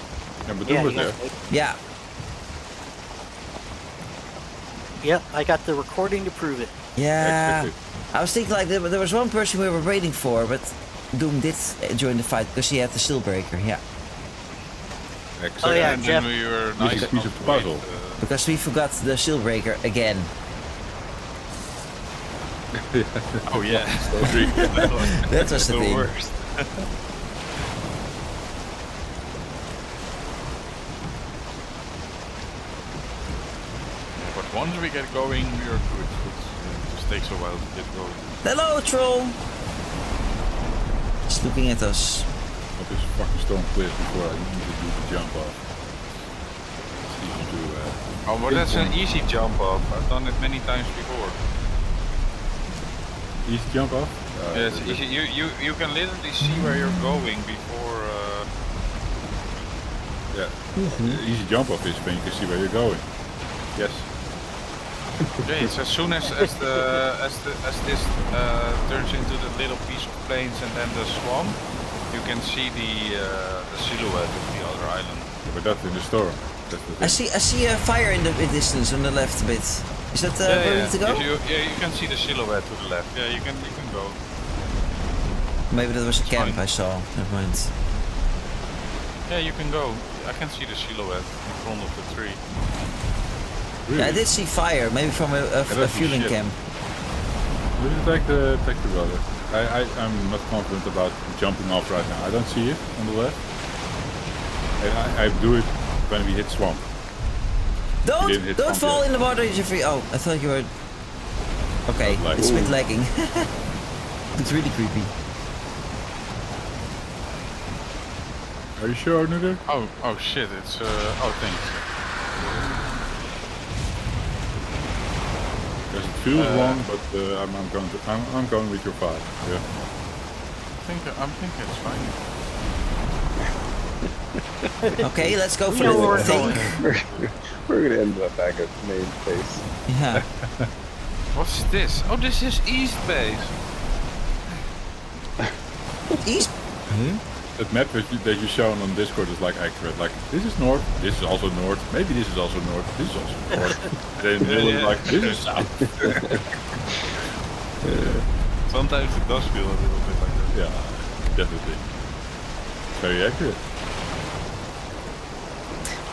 Yeah, but Yeah, Doom was there. guys- Yeah. Yep, I got the recording to prove it. Yeah. Exactly. I was thinking like there, there was one person we were waiting for, but Doom did uh, join the fight because he had the Sealbreaker. Yeah. Exactly. Oh, yeah, and Jeff- then we were This nice is a piece of the to wait, puzzle. uh, Because we forgot the Sealbreaker again. oh yeah. That was the, the thing. worst. But once we get going, we are good. It takes a while to get going. Hello, troll. It's looking at us. But this fucking storm clears before I need to do the jump off. It's easy to. Uh, Oh, but that's an easy jump off. I've done it many times before. easy jump off. Uh, Yeah, it's easy. You, you, you can literally see where you're going before. Uh, Yeah. The easy jump off is when you can see where you're going. Yes. Yeah, it's as soon as, as the as the as this uh, turns into the little piece of plains and then the swamp, you can see the uh, the silhouette of the other island. Yeah, but that's in the storm. The I see. I see a fire in the distance on the left a bit. Is that uh, where we need to go? If You, yeah, you can see the silhouette to the left. Yeah, you can you can go. Maybe that was a It's camp fine. I saw. Never mind. Yeah, you can go. I can see the silhouette in front of the tree. Really? Yeah, I did see fire. Maybe from a, a, a Fuling shit. camp. Let me take the take the brother. I, I I'm not confident about jumping off right now. I don't see it on the left. And I, I do it when we hit swamp. Don't hit don't front fall yet. in the water, Jeffrey. Oh, I thought you were. Okay, Like- it's a bit lagging. it's really creepy. Are you sure, Nutter? Oh oh shit! It's uh oh thanks. Because it feels Uh, wrong, but uh, I'm, I'm going to I'm, I'm going with your five. Yeah. I think I'm thinking it's fine. Okay, let's go for know the where thing. We're, we're gonna end up back at main base. Yeah. What's this? Oh, this is East Base. East. That map that, you, that you shown on Discord is like accurate. Like this is north, this is also north, maybe this is also north, this is also north. then Yeah, yeah, yeah. like this is south. Sometimes it does feel a little bit like that. Yeah, definitely. Very accurate.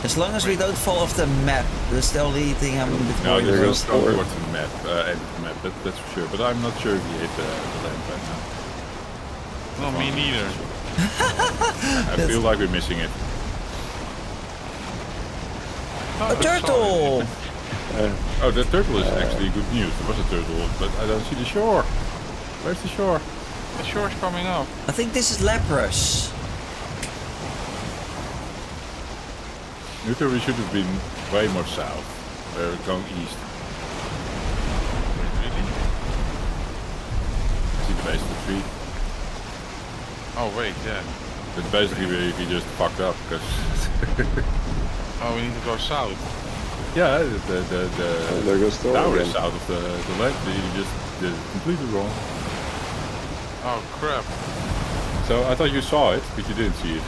As long as we don't fall off the map, that's the only thing I'm a bit No, worried you're goes about. towards the map, uh, end of the map, that, that's for sure. But I'm not sure if we hit uh, the land right now. No, me neither. I feel like we're missing it. Oh, A turtle! Uh, oh, the turtle is actually good news. There was a turtle, but I don't see the shore. Where's the shore? The shore's coming up. I think this is Lapras. Nutter, we should have been way more south. We're going east. Wait, really? See the base of the tree. Oh wait, yeah. But basically we, we just fucked up because Oh, we need to go south. yeah, the the, the, Oh, there goes Thor tower again. is south of the, the land. You just did it completely wrong. Oh crap. So I thought you saw it, but you didn't see it.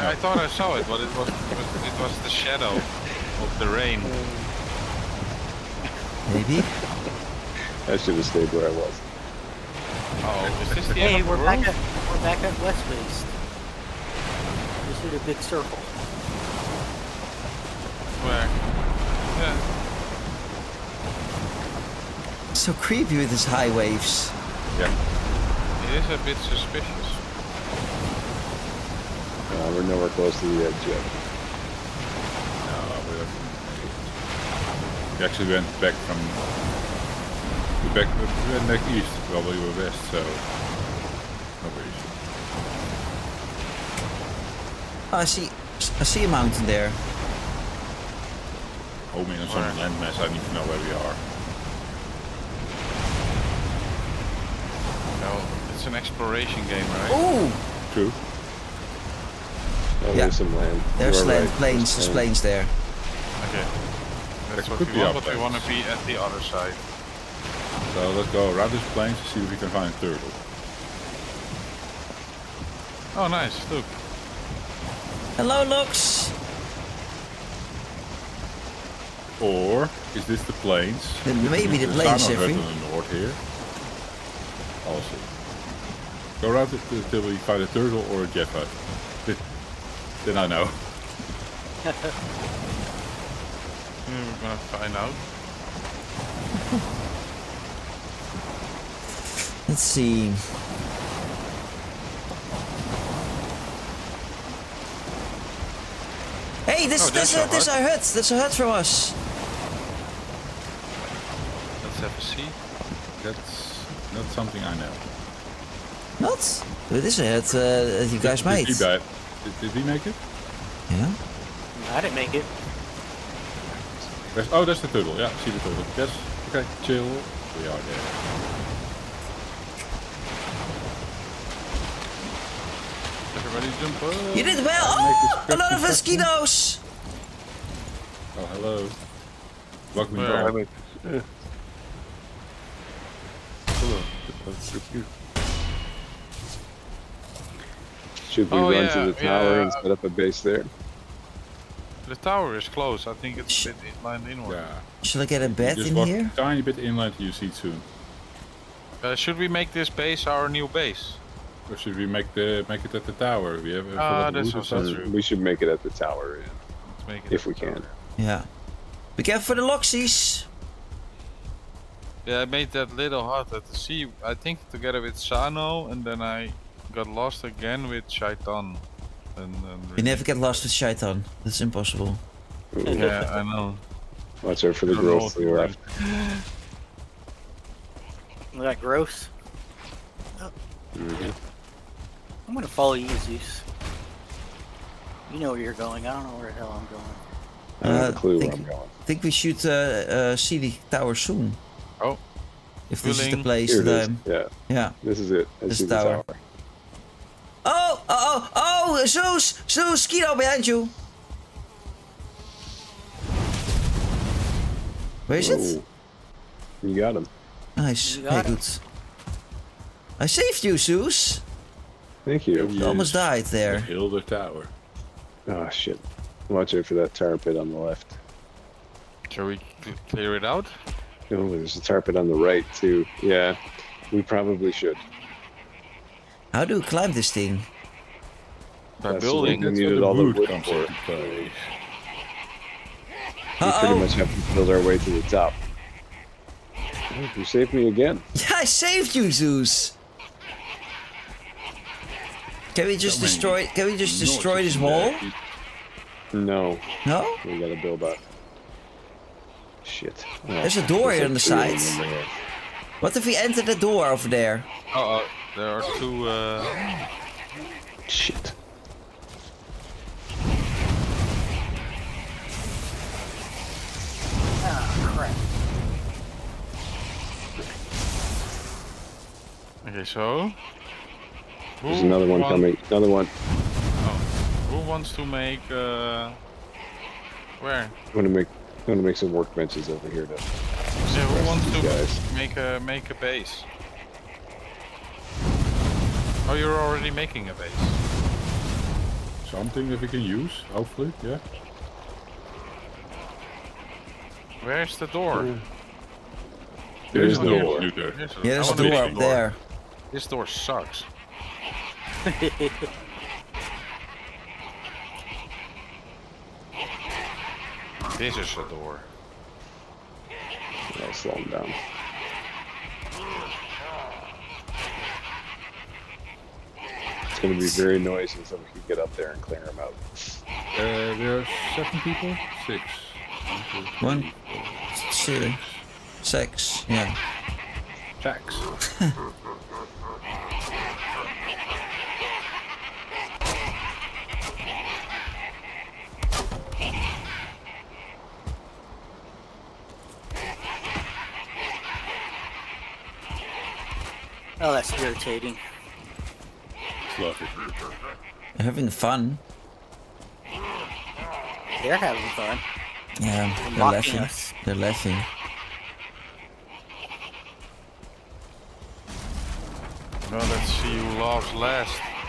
I thought I saw it, but it was it was the shadow of the rain. Maybe. I should have stayed where I was. Oh, is this the Hey, end of we're back at we're back at West Base. Just did a big circle. Where? Yeah. So creepy with his high waves. Yeah. It is a bit suspicious. Uh, we're nowhere close to the edge yet. No, we don't- we actually went back from we back went back east while we were west, so no worries. Oh, I see. I see a mountain there. Homing on some Where? landmass, I need to know where we are. Well, it's an exploration game, right? Ooh, True. Oh, Yeah. there's some land. there's land, right, plains, there's there's land. plains there. Okay. That's That what we be want, but we want to be at the other side. So let's go around this plane to see if we can find a turtle. Oh, nice. Look. Hello, Lux. Or is this the plains? Maybe the There's plains, Sano Hut Jeffrey. on the north here. Also. Go around it until we find a turtle or a jet hut. Th- Then I know. Hmm, We're gonna find out. Let's see. Hey, this Oh, this that's uh, a this a hut. That's a hut from us. Let's have a see. That's not something I know. Not? It is a hut uh, that you guys Did made. he buy it? Did, did he make it? Yeah. I didn't make it. There's, oh, that's the turtle. Yeah, see the turtle. Yes. Okay, chill. We are there. Everybody jump up. You did well. Oh, a lot of Christmas mosquitoes. Oh, hello. Welcome Where? I back. yeah. Hello. That's. You- Should we Oh, run yeah, to the tower yeah. and set up a base there? The tower is close. I think it's Sh- a bit inlined inward. Yeah. Should I get a bed in walk here? a tiny bit inland, you see it soon. Uh, should we make this base our new base? Or should we make the make it at the tower? We have. Forgot that's wood or true. We should make it at the tower yeah, Let's make it if we can. tower. Yeah. Be careful for the Loxies. Yeah, I made that little hut at the sea. I think together with Sano, and then I got lost again with Shaitan. And, and You never get lost with Shaitan. That's impossible. Yeah, I know. Watch out for the I growth what to the left. Was that gross? Mhm. I'm gonna follow you, Zeus. You know where you're going. I don't know where the hell I'm going. I have Uh, a clue where think- I'm going. I think we should uh, uh, see the tower soon. Oh. If this is the place Here it. I'm. Yeah, Yeah. this is it. I This see the tower. tower. Oh, oh, oh, oh, Zeus! Zeus, Kilo behind you! Where is it? You got him. Nice. You Very got it. good. I saved you, Zeus. Thank you. You almost died The there. Hildir Tower. Oh shit. Watch out for that tar pit on the left. Shall we clear it out? Oh, there's a tar pit on the right too. Yeah, we probably should. How do you climb this thing? By That's building. We needed all the wood wood for into play. We pretty Uh-oh. much have to build our way to the top. Oh, you saved me again. Yeah, I saved you, Zeus. Can we just So many destroy? Can we just destroy noises this wall? No, No. we gotta build up. Shit. Oh, There's a door there's here a on the tree in sides. What if we enter the door over there? Oh, oh, there are two. Uh, Shit. Ah, crap. okay, so. There's who another one want- coming. Another one. Who wants to make? Uh, where? I'm gonna make. I'm gonna make some workbenches over here to. Yeah, who wants to guys. make a make a base? Oh, you're already making a base. Something that we can use, hopefully. Yeah. Where's the door? There is There's no the door. Luther. Here's Yeah, there's I a wanna door up there. This door sucks. This is a door. I'll slow them down. It's gonna be very noisy, so we can get up there and clear them out. Uh, there are seven people? Six. One, two, One. three, Two. Six. Yeah. Six. Oh, that's irritating. It's. They're having fun. They're having fun. Yeah. They're mocking laughing. us. They're laughing. Well, let's see who laughs last.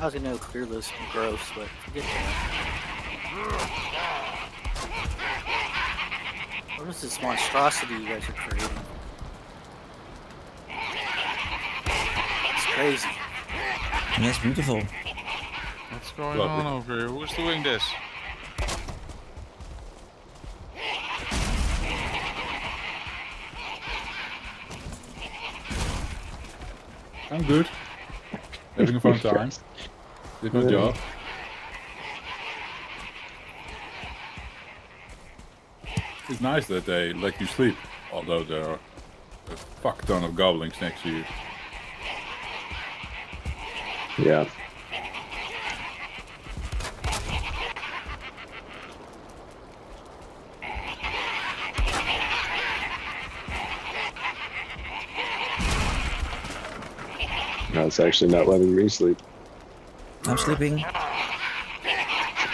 I was gonna go clear this gross, but forget that. What is this monstrosity you guys are creating? It's crazy. And that's beautiful. What's going Lovely. on over here? Who's doing this? I'm good. Having a fun time. Did my job. It's nice that they let you sleep, although there are a fuck ton of goblins next to you. Yeah. No, it's actually not letting me sleep. I'm sleeping.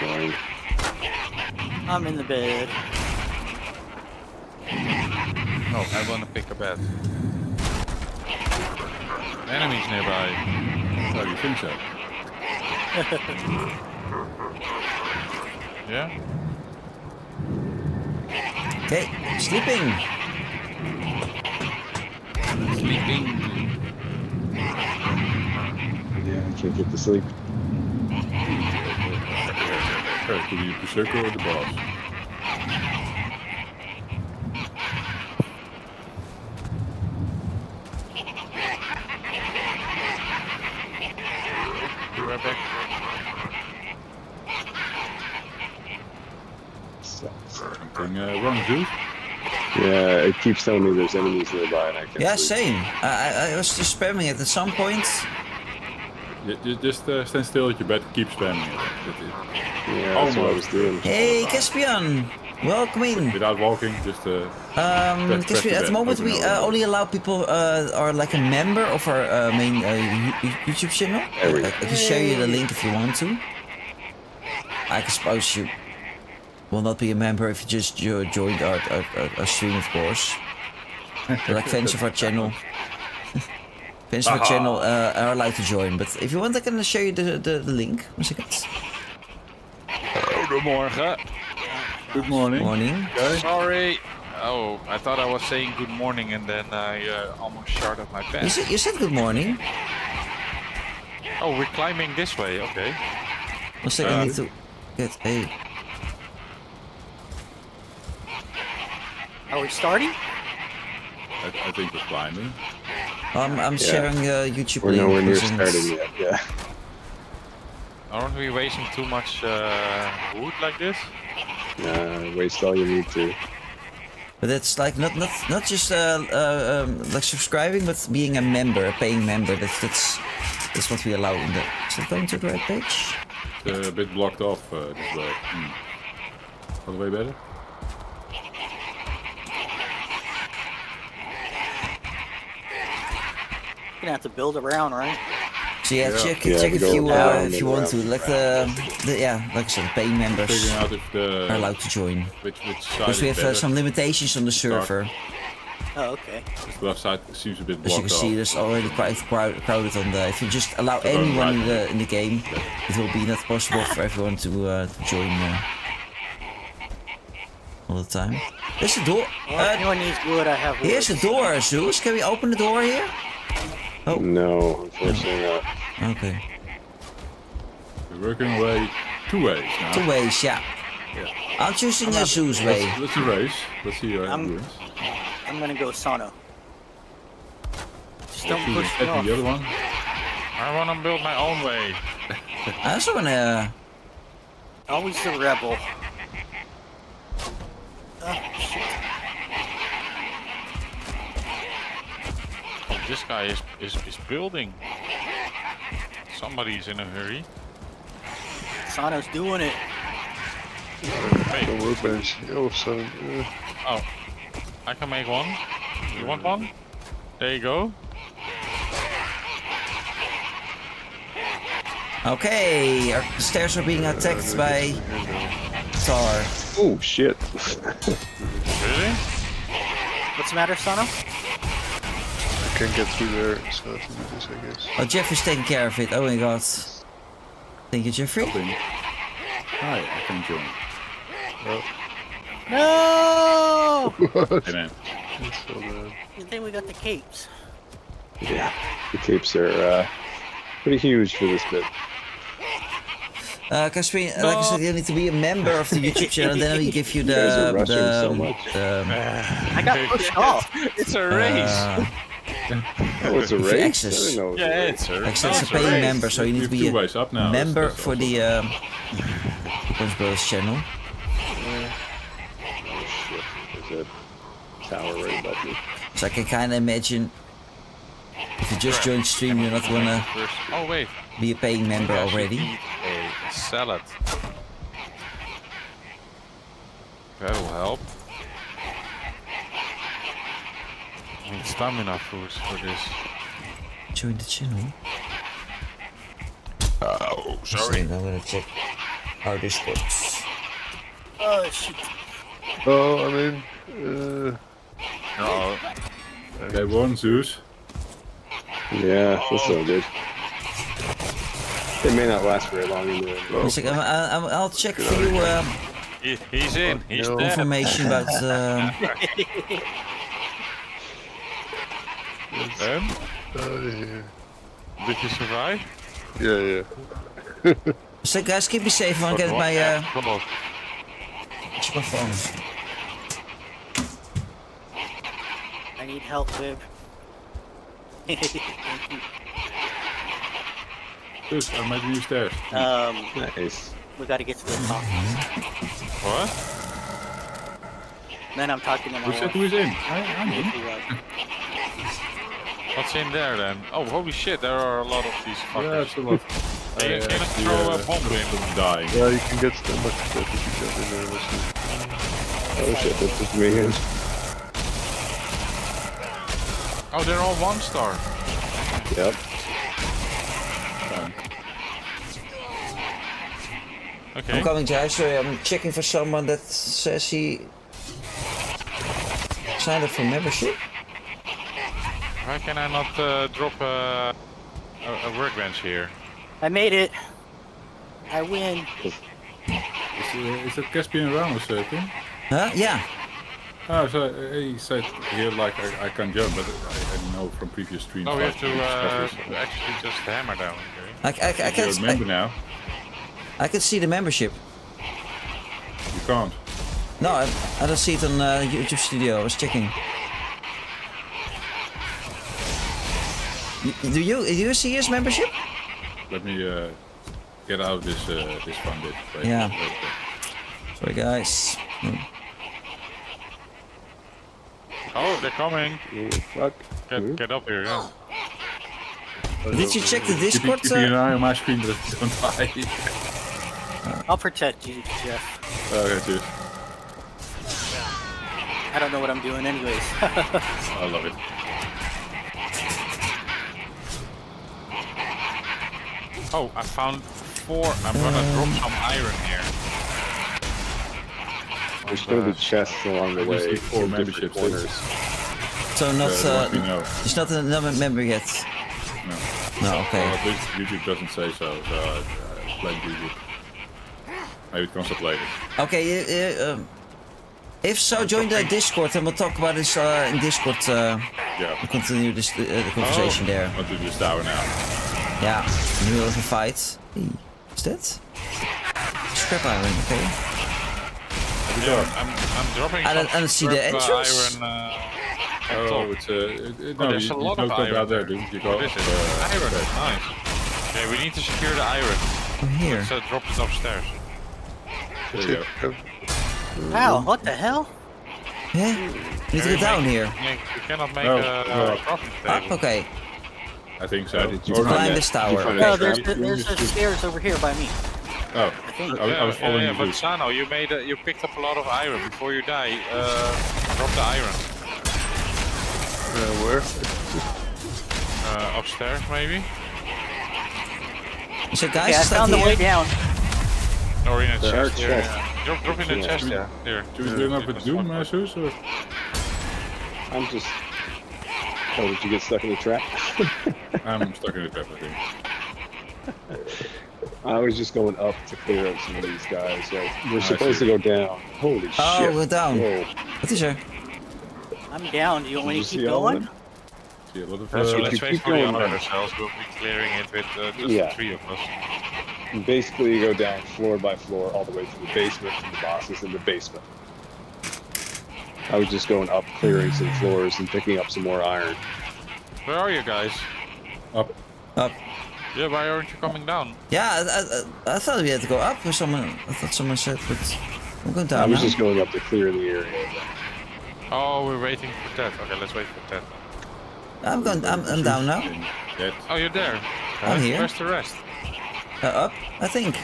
Fine. I'm in the bed. No, I want to pick a bed. Enemies nearby. Oh, you think so? Yeah? Okay, sleeping. Sleeping. Yeah, I can't get to sleep. First, do you the circle or the boss? Be right back. Something uh, wrong, Zeus? Yeah, it keeps telling me there's enemies nearby and I can't Yeah, sleep. same. I, I, I was just spamming it at some point. Ju- ju- Just uh, stand still at your bed, keep spamming it. That is- Yeah, that's what I was doing. Hey, Caspian! Welcome in. Without walking, just uh, Um, Press- press Caspian, at the moment we uh, only allow people uh, are like a member of our uh, main uh, YouTube channel. I, I can share you the link if you want to. I suppose you will not be a member if you just jo- joined our, our, our, our stream, of course. They're like fans of our channel. fans of our channel uh, are allowed to join, but if you want, I can share you the, the, the link. One second. Goedemorgen. good morning. Good morning. Okay. Sorry. Oh, I thought I was saying good morning and then I uh, almost shot up my You said, you said good morning. Oh, we're climbing this way. Okay. One second, I Uh, need to get a. Are we starting? I, I think we're climbing. I'm, I'm sharing a YouTube We're nowhere near starting yet. Yeah. Aren't we wasting too much uh, wood like this? Nah, waste all you need to. But it's like not not not just uh, uh, um, like subscribing, but being a member, a paying member. That's that's that's what we allow in the. Is it going to the right page? It's uh, a bit blocked off uh, this way. Hmm. Other way better? You're gonna have to build around, right? So yeah, Yeah. check Yeah, check if you uh, if you and want to. Like the, the yeah, like I said, paying members out if the are allowed to join. which which side Because we have uh, some limitations on the server. Oh, okay. The left side seems a bit blocked As you can off. see, there's already quite crowded on the. If you just allow So going anyone in the in the game, it will be not possible for everyone to uh, to join uh, all the time. There's a door. Well, Uh, anyone needs wood, I have wood. here's a door, Zeus. Can we open the door here? Oh. No, unfortunately not. Okay. We're working away two ways now. Two ways, yeah. I'm choosing the Zeus way. Let's, let's erase. Let's see your I'm- endurance. I'm gonna go Sano. Just don't push me the off. the other one. I want to build my own way. I also wanna. Uh, Always the rebel. Oh, shit. Oh, this guy is, is, is building. Somebody's in a hurry. Sano's doing it. Wait, The workbench. Oh, so. Uh, oh. I can make one. You want one? There you go. Okay, our stairs are being attacked by Tar. Oh shit! Really? What's the matter, Sano? I can't get through there, so I have to do this, I guess. Oh, Jeff is taking care of it. Oh my god. Thank you, Jeffrey. Helping. Hi, I can join. No! Hey man. So, Good thing we got the capes. Yeah, the capes are uh, pretty huge for this bit. Uh, Casper, like I said, you need to be a member of the YouTube channel. Then we give you the. You guys the are rushing the, so much. the I got pushed off. It's a race. uh, Oh, it's a If you race? I access- didn't it yeah, a it's a like I race. said, it's a paying member, so you need to be a ways now. member for also- the um, Guns Brothers channel. Oh, shit. There's a tower right above me. So I can kind of imagine if you just joined stream, you're not gonna Oh wait. be a paying member I already. eat a salad. That'll help. I need stamina food for this. Join the channel. Oh, Sorry. I'm gonna check our discords. Oh, shit. oh, I mean, uh, No. They won, Zeus. Yeah, that's so good. It may not last very long in the One sec, I'm, I'm, I'll check for you um, He, he's in. He's no. dead. information about. Um, And? uh, yeah, Did you survive? yeah, yeah. so guys, keep me safe. I'm get my uh, Come check my phone. I need help, Viv. Thank you. Zeus, I made you stairs. um, Nice. we gotta get to the top. What? Then I'm talking to my Who said who is in? I, I'm in. Who, uh, What's in there then? Oh, holy shit, there are a lot of these Yeah, fuckers. it's a lot. Can you- I can you actually, throw a uh, bomb in? I'm dying. Yeah, you can get so much stuff if you jump in there. Listen. Oh shit, that's just me in. Oh, they're all one star. Yep. Okay. I'm coming, guys. Sorry, I'm checking for someone that says he signed up for membership. Why can I not uh, drop a, a, a workbench here? I made it. I win. Is, uh, is that Caspian Ramos uh, thing? Huh? Yeah. Oh, so uh, he said here like I, I can jump, but I, I know from previous streams. No, we have to uh, actually just hammer down. Okay? I, I, I, If you're a can, member I, now, I can see the membership. you can't. No, I, I don't see it on uh, YouTube Studio. I was checking. Do you do you see his membership? Let me uh, get out of this uh, this fun bit. Wait, Yeah. wait, wait. Sorry, guys. Hmm. Oh, they're coming. Oh, fuck. Get, Hmm? get up here, yeah. Did you check the Keeping, Discord? keeping an Uh, eye on my screen that it don't die. I'll protect you, Jeff. okay, dude. I don't know what I'm doing anyways. I love it. Oh, I found four. I'm gonna drop some iron here. There's gonna be chests along the way need four in different memberships, corners. so not Uh, uh, what it's not another member yet. No. No, Well, okay. at least YouTube doesn't say so, so I, I blame YouTube. Maybe it comes up later. Okay. Uh, uh, um, if so, join the Discord and we'll talk about this uh, in Discord. Uh, Yeah. we'll continue this uh, the conversation there. I'll do this tower now. Yeah, in the middle of a fight. Hey, is that? Scrap iron, okay. Yeah, I'm, I'm dropping I don't- I don't see the uh, entrance. iron uh, Oh, top. it's uh, it, it, Oh, no, there's you, a lot don't of iron down there, there. dude. You go What is it? uh, iron, nice. Okay, we need to secure the iron. Oh, here. So drop it upstairs. There you go. Wow, what the hell? Yeah? You need to go down here. You, you cannot make No, a, no. a crafting Up, table. okay. I think so. Did you Or To not. climb this tower. No, that there's trap? the, there's the stairs over here by me. Oh, think. I, was- I was yeah, following yeah, you. but. Sano, you made a, you picked up a lot of iron before you die. Uh, drop the iron Uh, where? uh, upstairs, maybe, So guys, Okay, I found the way here? down. or in a There are chest here. chests. Yeah. Drop, drop in the Yeah. chest, yeah. Here. Do we do enough with Doom, Zeus? Or? I'm just. Oh, did you get stuck in the trap? I'm stuck in the trap, I think. I was just going up to clear out some of these guys. So we're supposed to go down. Holy Oh, shit! Oh, we're down. Whoa. Wat is er? I'm down. Do you want me to keep see all of going? them? See a lot so uh, let's keep- wait keep for the other then. cells. We'll be clearing it with uh, just Yeah. three of us. Basically, you go down floor by floor all the way to the basement, and the boss is in the basement. I was just going up, clearing some floors, and picking up some more iron. Where are you guys? up. Up. Yeah, why aren't you coming down? Yeah, I, I, I thought we had to go up. Or someone, I thought someone said, but I'm going down I was now. just going up to clear the area. Oh, we're waiting for Ted. Okay, let's wait for Ted. I'm going. I'm, I'm down now. That Oh, you're there. I'm Where's- here. Where's the rest? Uh, up, I think.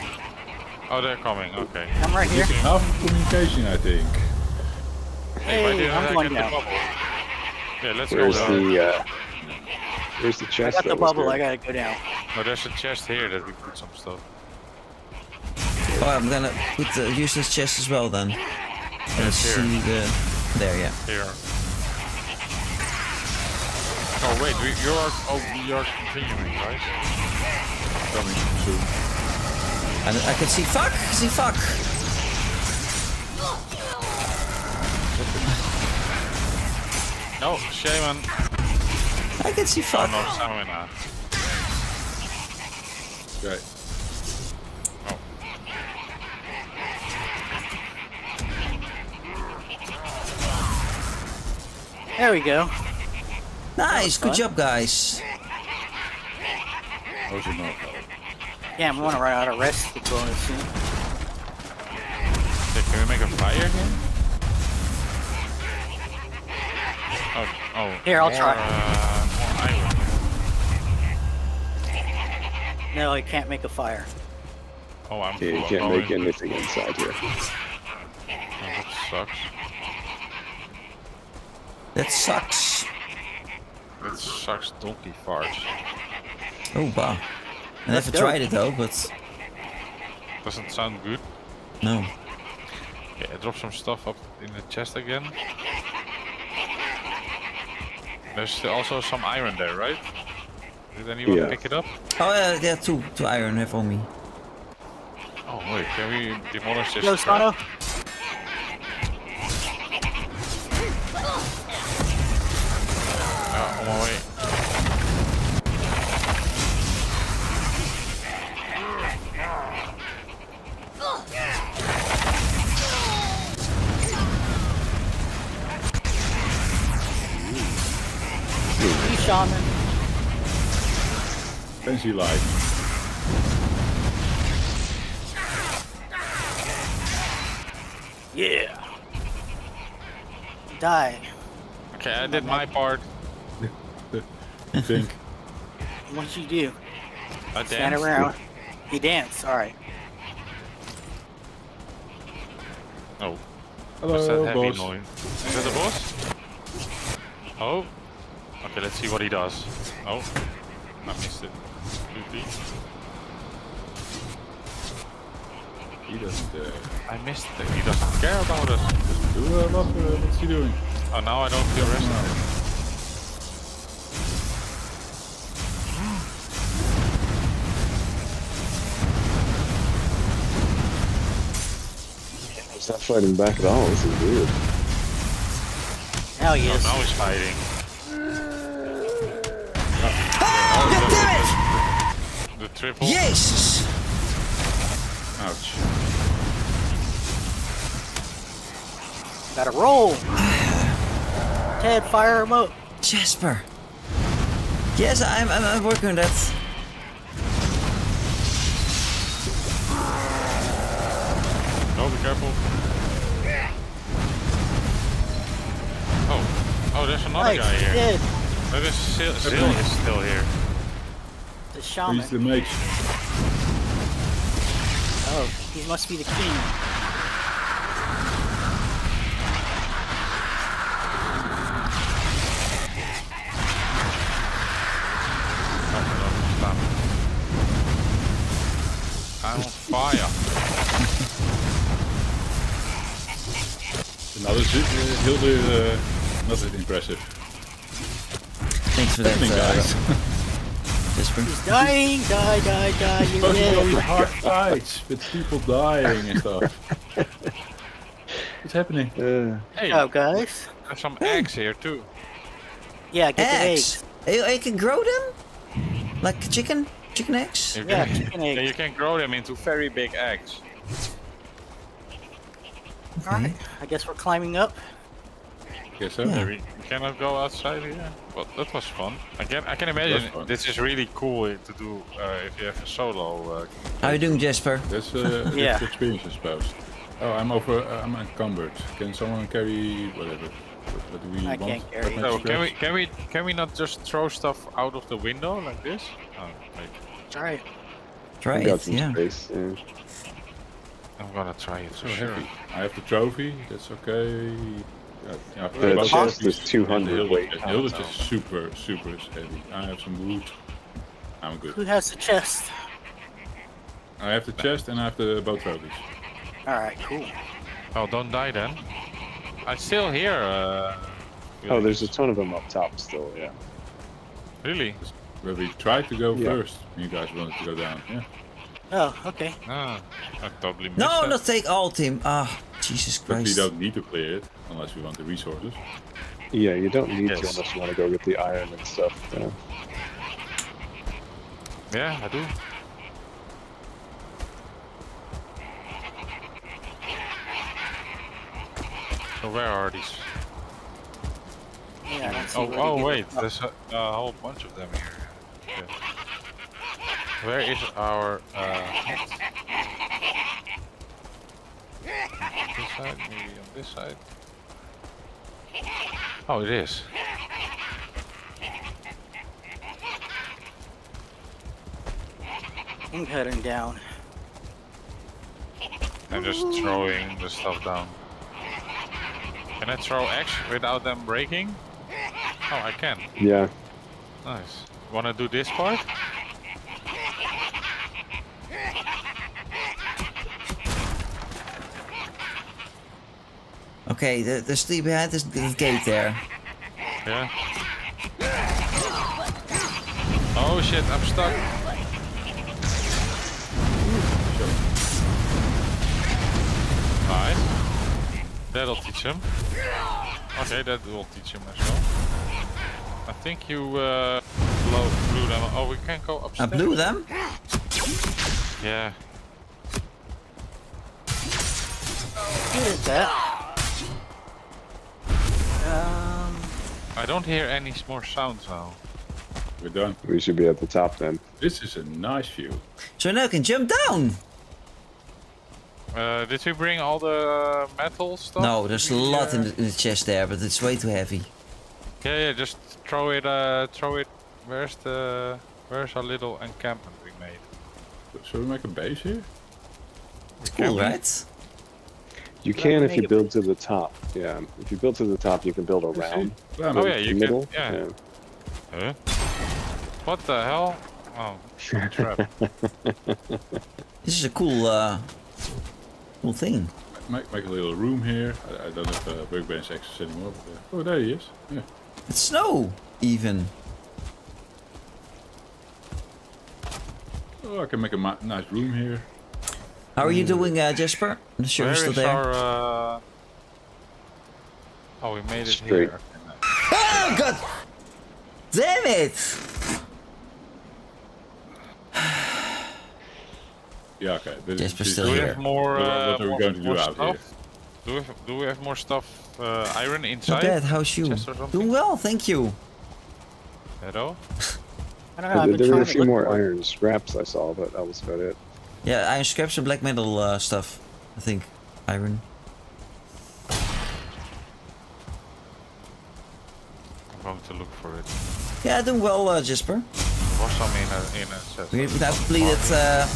Oh, they're coming. Okay. I'm right here. missing half communication, I think. Hey, why Hey, didn't I'm I going get the down. Yeah, let's Where's go down. the uh, Where's the I chest? got the bubble. I gotta go down. Oh, there's a chest here that we put some stuff. Oh, I'm gonna put the useless chest as well then. Let's here. see the. There, yeah. Here. Oh wait, we, you are oh we are continuing, right? Coming soon. And I can see fuck. See fuck. No, Shaman. I can see Oh fuck. no, stamina. Right. Oh. There we go. Nice. Good fun. job, guys. Also no. Yeah, I'm gonna run out of rest bonus soon. Hey, can we make a fire again? Oh, oh. Here, I'll more, try. Uh, more iron. No, I can't make a fire. Oh, I'm Yeah, you can't make anything inside here. Oh, that sucks. That sucks. That sucks donkey farts. Oh, bah. I never go. tried it though, but Doesn't sound good. no. Okay, I dropped some stuff up in the chest again. There's also some iron there, right? Did anyone Yeah. pick it up? Oh, uh, yeah, two, two iron have on me. Oh wait, can we demolish this? Yo, crap? Sano. Yeah, on my way. You shaman. Fancy life. Yeah. Die. Okay, I did my part. I think. What you do? I Stand danced. around. He dance. All right. Oh, what's that Hello, heavy boss. noise? Is that the boss? Oh. Okay, let's see what he does. Oh, I missed it. He doesn't uh, I missed it. He doesn't care about us. do a lot. Uh, what's he doing? Oh, now I don't feel rested. He's not fighting back at all. This is weird. Now he Oh, is. now he's fighting. Ah, God damn The triple. it! Jesus! Ouch. Gotta roll. Ted, fire remote! Jasper. Yes, I'm, I'm, I'm working on that. Oh, be careful. Oh, oh, there's another Nice. guy here. Ted, Oh, there's Zil, Zil is still here. the shaman. He's the mage. Oh, he must be the king. No, stop. I'm on fire. Another Zi- uh, Hilde, uh, not impressive. Thanks for that. Evening, uh, guys. Jasper. He's dying, die, die, die. You're Supposed to be dead. hard fights with people dying and stuff. What's happening? Uh, Hey, Oh, guys. there's some eggs here too. Yeah, get the Eggs. eggs. You, you can grow them? Like chicken? Chicken eggs? You Yeah, can, chicken yeah, eggs. you can grow them into very big eggs. Alright, I guess we're climbing up. Guess so. Yeah. Yeah, we we cannot go outside here. Well, that was fun. I can I can imagine this is really cool to do uh, if you have a solo. Uh, How you doing, Jasper? That's uh, Yeah. that's experience, I suppose. Oh, I'm over. Uh, I'm encumbered. Can someone carry whatever? What, what do we I want? can't carry. What so makes can we can we can we not just throw stuff out of the window like this? Oh, wait. Alright. Try we got it, some yeah. space. Yeah. I'm gonna try it So sure. heavy. I have the trophy. That's okay. Yeah, yeah, I've The chest trophies. is 200 And the weight. The hill is just super, super heavy. I have some wood. I'm good. Who has the chest? I have the chest and I have the boat trophies. Alright, cool. Oh, don't die then. I'm still hear. Uh, Oh, there's a ton of them up top still. Yeah. really. Where we tried to go Yeah. first. You guys wanted to go down. Yeah. Oh, okay. Ah, I totally missed No, that. not take all team. Ah, Jesus Christ. But we don't need to clear it unless we want the resources. Yeah, you don't need to unless you want to go get the iron and stuff. Yeah. Yeah, I do. So where are these? Yeah, I don't see Oh, oh wait, there's a, a whole bunch of them here. Okay. Where is our uh. This side, maybe on this side. Oh, it is. I'm cutting down. I'm just throwing the stuff down. Can I throw X without them breaking? Oh, I can. Yeah. Nice. Wanna do this part? Okay, the, the sleep behind this the gate there. Yeah. Oh shit, I'm stuck. Nice. That'll teach him. Okay, that will teach him as well. I think you uh, blow, blew them. Oh, we can go I blew them. Yeah. What is that? Um, I don't hear any more sounds now. We're done. We should be at the top then. This is a nice view. So now I can jump down. Uh, did we bring all the metal stuff? No, there's a lot in uh, the, in the chest there, but it's way too heavy. Yeah, yeah, just throw it, uh, throw it. Where's the, where's our little encampment we made? Should we make a base here? It's Can cool, we? right? You can if you build to the top. Yeah. If you build to the top, you can build around Oh yeah, you middle. can, yeah. Huh? What the hell? Oh, trap. This is a cool, uh, cool thing. Make, make a little room here. I, I don't have uh, workbench access anymore. But, uh, oh, there he is. Yeah. It's snow, even. Oh, I can make a ma- nice room here. How are you doing, uh, Jasper? I'm sure Where you're still there. our, uh... Oh, we made it Straight. here. Oh god! Damn it! Yeah, okay. But Jasper's this- still Do we here. have more, What- uh, what are we more, going to do more out here? Do we, have, do we have more stuff, uh, iron Not inside? bad, how's you? Chest or something? Doing well, thank you. Hello? I don't know. I've There, been there were a few more for it. iron scraps I saw, but that was about it. Yeah, iron scraps and black metal uh, stuff. I think. Iron. I'm going to look for it. Yeah, doing well, uh, Jasper. There was some in a, in a chest. We we now completed uh,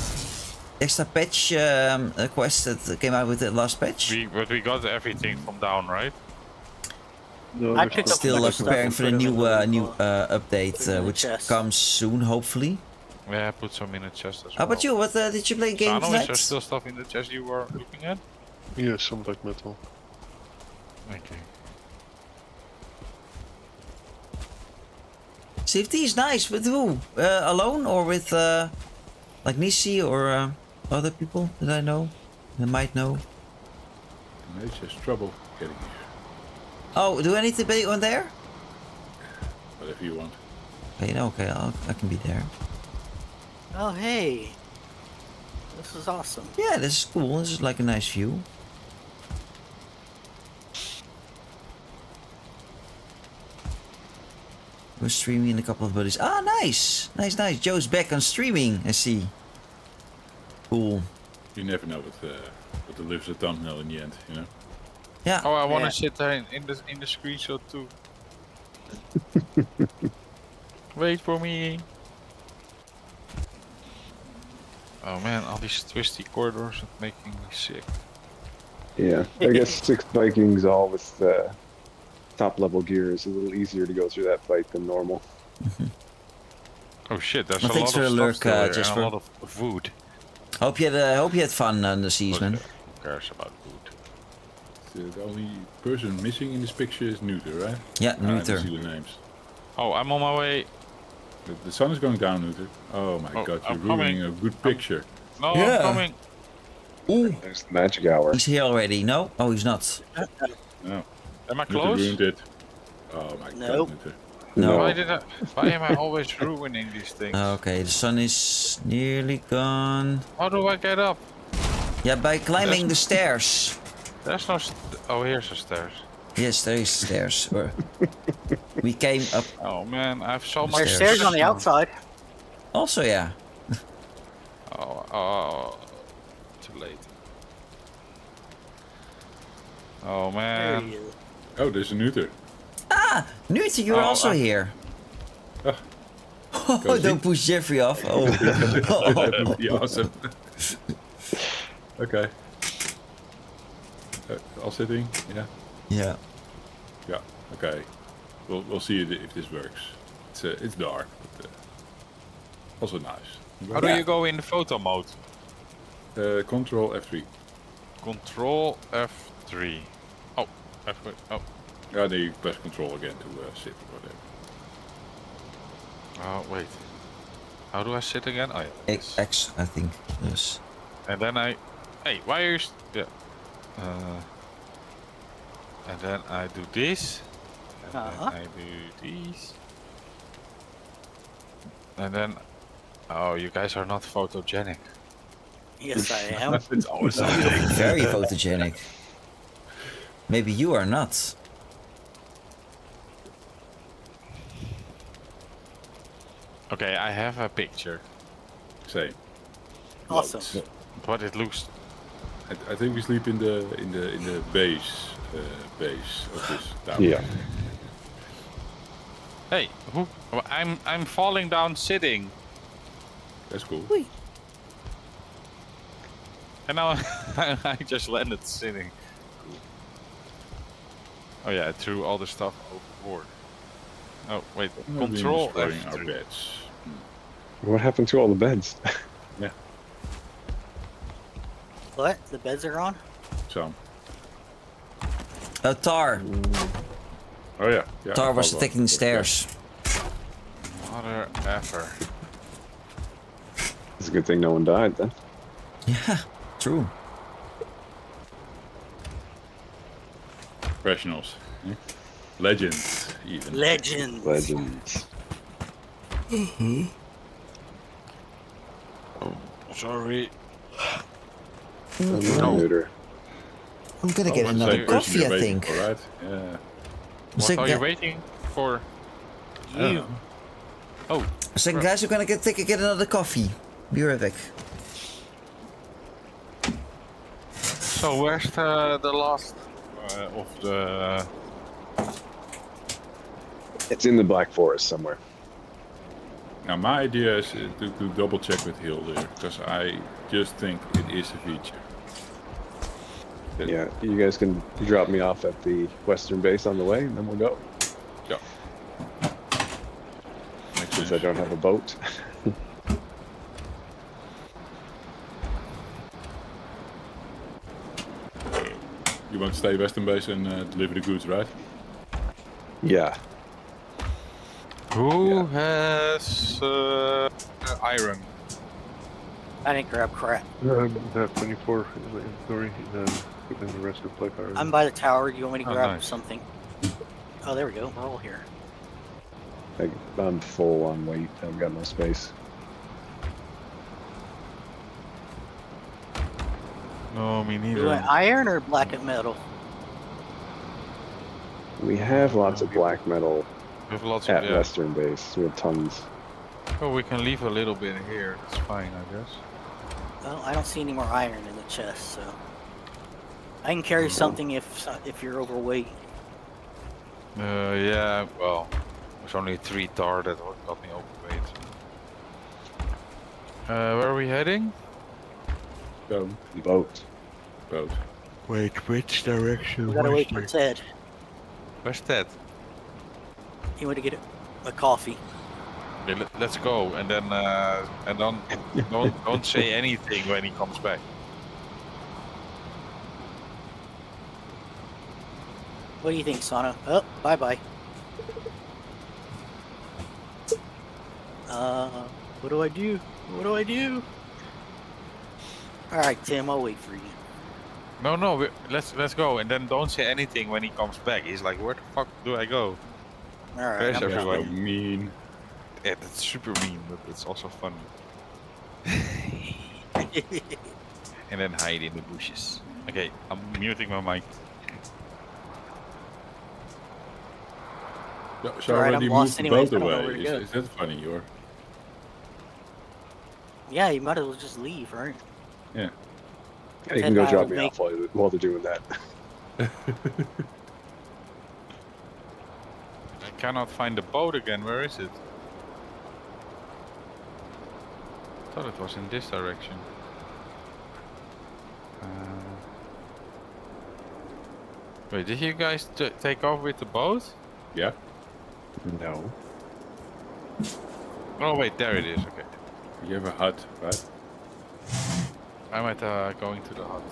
extra patch um, uh, quest that came out with the last patch. We, but we got everything from down, right? No, I there's picked not- up Still uh, preparing for the new uh, new uh, update, uh, which comes soon, hopefully. Yeah, I put some in a chest as How well. about you? What uh, did you play game Sano, is tonight? there still stuff in the chest you were looking at? Yeah, some black metal. Okay. CFT is nice. With who? Uh, alone or with uh, like Nisi or uh, other people that I know? That might know. It's just trouble getting here. Oh, do I need to be on there? Whatever you want. Okay, no, okay, I'll, I can be there. Oh, hey. This is awesome. Yeah, this is cool. This is like a nice view. We're streaming in a couple of buddies. Ah, nice! Nice, nice. Joe's back on streaming, I see. Cool. You never know what, uh, what delivers a thumbnail in the end, you know? Yeah. Oh, I want to Yeah. sit there in, in the in the screenshot too. Wait for me. Oh man, all these twisty corridors are making me sick. Yeah, I guess six Vikings all with uh, top level gear is a little easier to go through that fight than normal. Oh shit, there's Well, a lot for of the stuff lurk, uh, here just and for- a lot of food. Hope you had, uh, hope you had fun on the seas, man. Who cares about food? The, the only person missing in this picture is Neuter, right? Yeah, Ah, I don't Neuter. see the names. Oh, I'm on my way. The, the sun is going down, Neuter. Oh my Oh, god, you're I'm ruining coming. a good picture. No, Yeah. I'm coming. Ooh, There's the magic hour. he's here already. No? Oh, he's not. No, Am I Neuter close? ruined it. Oh my Nope. god, Neuter. No. Why did I? Why am I always ruining these things? Okay, the sun is nearly gone. How do I get up? Yeah, by climbing the stairs. There's no. St oh, here's the stairs. Yes, there is stairs. We came up. Oh man, I have so much. There's Stairs. stairs on the outside. Also, yeah. Oh, oh, too late. Oh man. he is. Oh, there's a Neuter. Newt, you're Oh, also uh, here. Ah. Oh, don't push Jeffrey off. Oh. that would be awesome. okay. Uh, all sitting? Yeah. yeah. Yeah. Okay. We'll we'll see if if this works. It's uh, it's dark, but uh, also nice. How do Yeah. you go in the photo mode? Uh, control F3. Control F3. Oh, F3. Oh, Yeah, then you press control again to uh, sit or whatever. oh, wait. How do I sit again? Oh, yeah. X, X, I think. Yes. And then I. Hey, why are you? St yeah. Uh, and then I do this. And Uh-huh. then I do these. And then. Oh, you guys are not photogenic. Yes, I am. it's always. Very photogenic. Maybe you are not. Okay, I have a picture, Same. Awesome. Loads. but it looks. I, I think we sleep in the in the in the base uh, Uh, base of this tower. Yeah. Hey, who? I'm I'm falling down sitting, That's cool. and now I just landed sitting. Oh yeah, I threw all the stuff overboard. Oh wait, We've control destroying our beds. What happened to all the beds? Yeah. What? The beds are on? Some. Uh, Tar. Oh yeah. yeah Tar was taking the stairs. Mother effer. It's a good thing no one died then. Yeah, true. Professionals. eh? Legends, even. Legends. Legends. Mhm. Sorry. No. Neuter. I'm gonna get Oh, another coffee, I think. for, right? Yeah. What So, are you waiting for? You. Oh, so guys, we're gonna get take get another coffee. Be right back. so where's the the last uh, of the? It's in the Black Forest somewhere. Now my idea is uh, to, to double check with Hildir, because I just think it is a feature. That- Yeah, you guys can drop me off at the western base on the way, and then we'll go. Yeah. Makes Since I don't have a boat. You want to stay Western base and uh, deliver the goods, right? yeah. Who has uh, iron? I didn't grab crap. Um, I have 24 in inventory, and then put the rest of black iron. I'm by the tower. Do you want me to Oh, grab nice. something? Oh, there we go. We're all here. I, I'm full on weight. I've got no space. No, me You neither. want iron or black and metal? We have lots of black metal We have lots of at yeah. Western Base. We have tons. Oh, we can leave a little bit here. It's fine, I guess. Well, I don't see any more iron in the chest, so I can carry something if if you're overweight. Uh, yeah. Well, there's only three tar that got me overweight. Uh, where are we heading? Go, Boat. boat. Wait, which direction? We gotta wait for Ted. Where's Ted? He went to get a coffee. Okay, let, let's go, and then uh, and don't don't don't say anything when he comes back. What do you think, Sana? Oh, bye bye. Uh, what do I do? What do I do? All right, Tim, I'll wait for you. No, no, we, let's let's go, and then don't say anything when he comes back. He's like, where the fuck do I go? All right. Where's I'm That's everyone? so mean. Yeah, that's super mean, but it's also funny. and then hide in the bushes. Okay, I'm muting my mic. So, so alright, already I'm moved lost the anyways, boat don't know away. where to Is, go. is that funny, or? yeah, you might as well just leave, right? Yeah, you can go drop me make- off while, while they're doing that. I cannot find the boat again. Where is it? thought it was in this direction. Uh, wait, did you guys t- take off with the boat? Yeah. No. Oh wait, there it is. Okay, You have a hut, right? I'm at uh, going to the hut.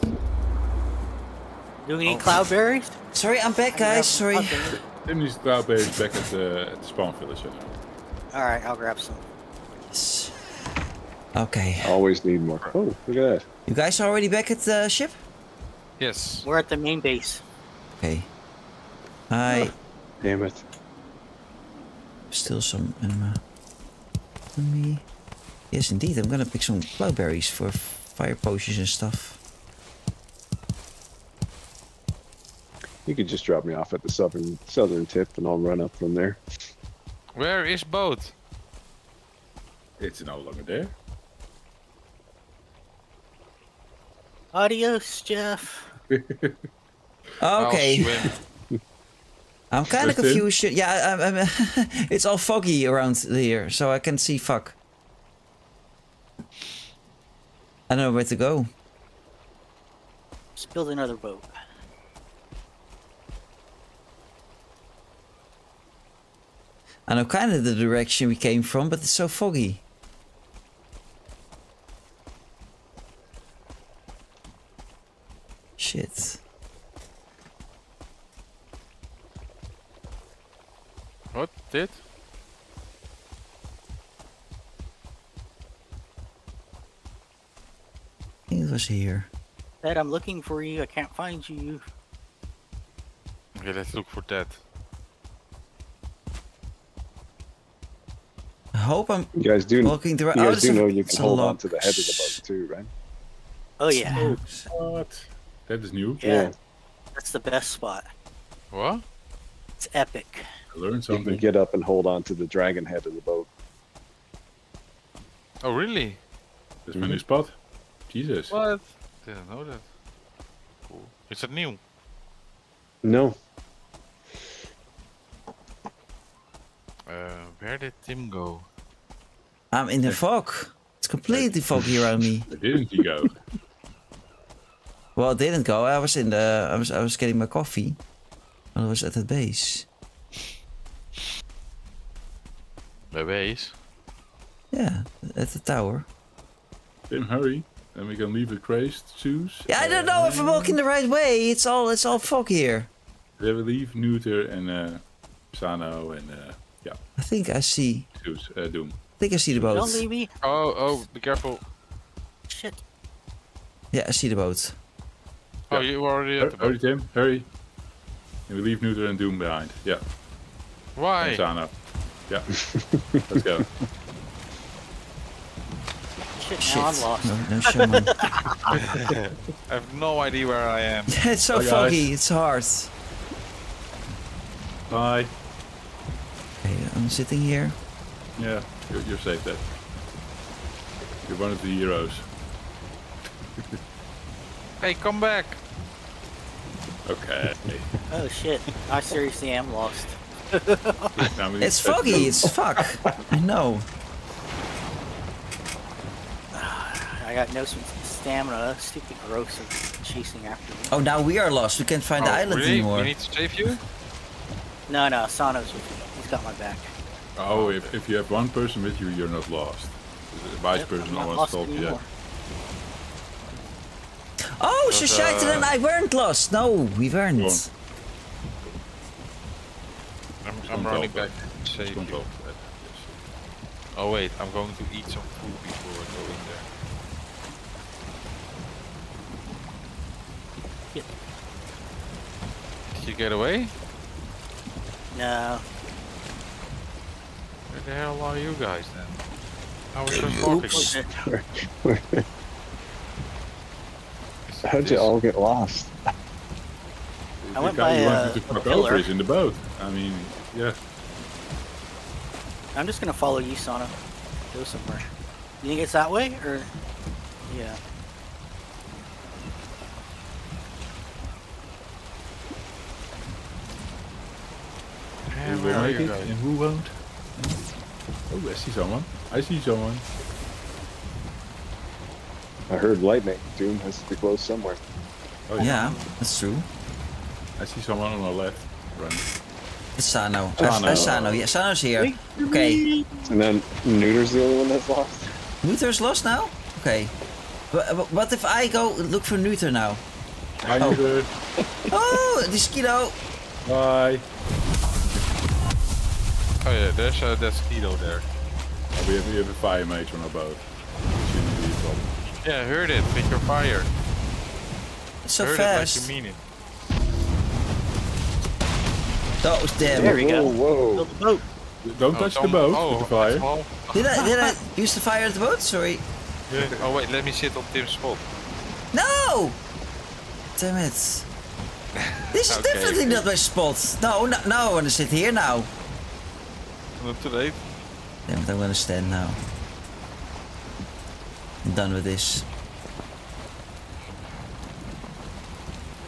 Do we need Oh. cloudberries? Sorry, I'm back, guys. Sorry. Tim needs cloudberries back at the, at the spawn village. I know. All right, I'll grab some. Yes. Okay. Always need more. Oh, look at that. You guys already back at the ship? Yes. We're at the main base. Okay. I Damn it. Still some um, uh, me. Yes, indeed. I'm gonna pick some cloudberries for fire potions and stuff. You could just drop me off at the southern southern tip, and I'll run up from there. Where is boat? It's no longer there. Adios, Jeff. I'll Okay. swim. I'm kind of confused. Yeah, I, I, I, it's all foggy around here, so I can see fuck. I don't know where to go. Let's build another boat. I know kind of the direction we came from, but it's so foggy. Shit. What did? I think it was here. Ted, I'm looking for you. I can't find you. Okay, let's look for that. I hope I'm You guys do. walking the right. You oh, guys there's do know you can a hold on to the head of the boat too, right? Oh yeah, What? That is new. yeah. Yeah. That's the best spot. What? It's epic. I learned You can something. get up and hold on to the dragon head of the boat. Oh, really? That's my new spot. Jesus. What? Didn't know that. Cool. Is it new? No, Uh, where did Tim go? I'm in the fog. It's completely foggy around me. Where didn't he go? Well, it didn't go. I was in the. I was. I was getting my coffee. I was at the base. The base. Yeah, at the tower. Tim, hurry. And we can leave with crazed shoes. Yeah, I don't know if I'm walking the right way. It's all. It's all fog here. Then we leave Neuter and uh, Sano and uh, yeah. I think I see. Zeus, uh, Doom. I think I see the boat. Don't leave me. Oh, oh, be careful. Shit. Yeah, I see the boat. Oh, you were already Hur- at the Hurry, boat. Tim, hurry. And we leave Neuter and Doom behind. Yeah, Why? and Zana. Yeah, let's go. Shit, Shit. I'm lost. No, no shaman. I have no idea where I am. it's so Bye, guys. foggy. It's hard. Bye. Okay, I'm sitting here. Yeah, you're, you're safe there. You're one of the heroes. Hey, come back. Okay. Oh shit. I seriously am lost. Now we need It's foggy. Doom. It's fuck. I know. I got no s- stamina. Stupid gross of chasing after me. Oh, now we are lost. We can't find the Oh, island really? anymore. We need to save you? No, no, Sano's with me. He's got my back. Oh, if, if you have one person with you, you're not lost. The vice Yep, person not almost lost told you that. anymore. Oh, she Because, shouted uh, and I weren't lost. No, we weren't. Go on. I'm, Just I'm don't running back to save don't you. talk to that. Yes. Oh wait, I'm going to eat some food before I go in there. Yeah. Did you get away? No. Where the hell are you guys then? I was just walking. How'd you all get lost? I The went guy by, you uh, to a fuck pillar. over is in the boat. I mean, yeah. I'm just gonna follow you, Sano. Go somewhere. You think it's that way, or? Yeah. Yeah, Who where are you it guys? and who won't? Oh, I see someone. I see someone. I heard lightning. Doom has to be close somewhere. Oh, Yeah, that's true. I see someone on the left running. It's Sano. Sano. Uh, Sano. Yeah, Sano's here. Okay. And then Neuter's the only one that's lost. Neuter's lost now? Okay. But, but what if I go look for Neuter now? Hi, Oh. Neuter. Oh, the Skido. Bye. Oh yeah, there's a that Skido there. Oh, we, have, we have a fire mage on our boat. Shouldn't be a problem. Yeah, I heard it with your fire. It's so heard fast. it like you mean it. That was damn. There we go. Whoa, Build the boat. Don't Oh, touch the boat oh, with the fire. small- Did I did I use the fire at the boat? Sorry. Yeah. Oh wait, let me sit on Tim's spot. No! Damn it. This is Okay, definitely okay. not my spot. No, no, now I want to sit here now. Not too late. Damn it, I'm gonna stand now. I'm done with this.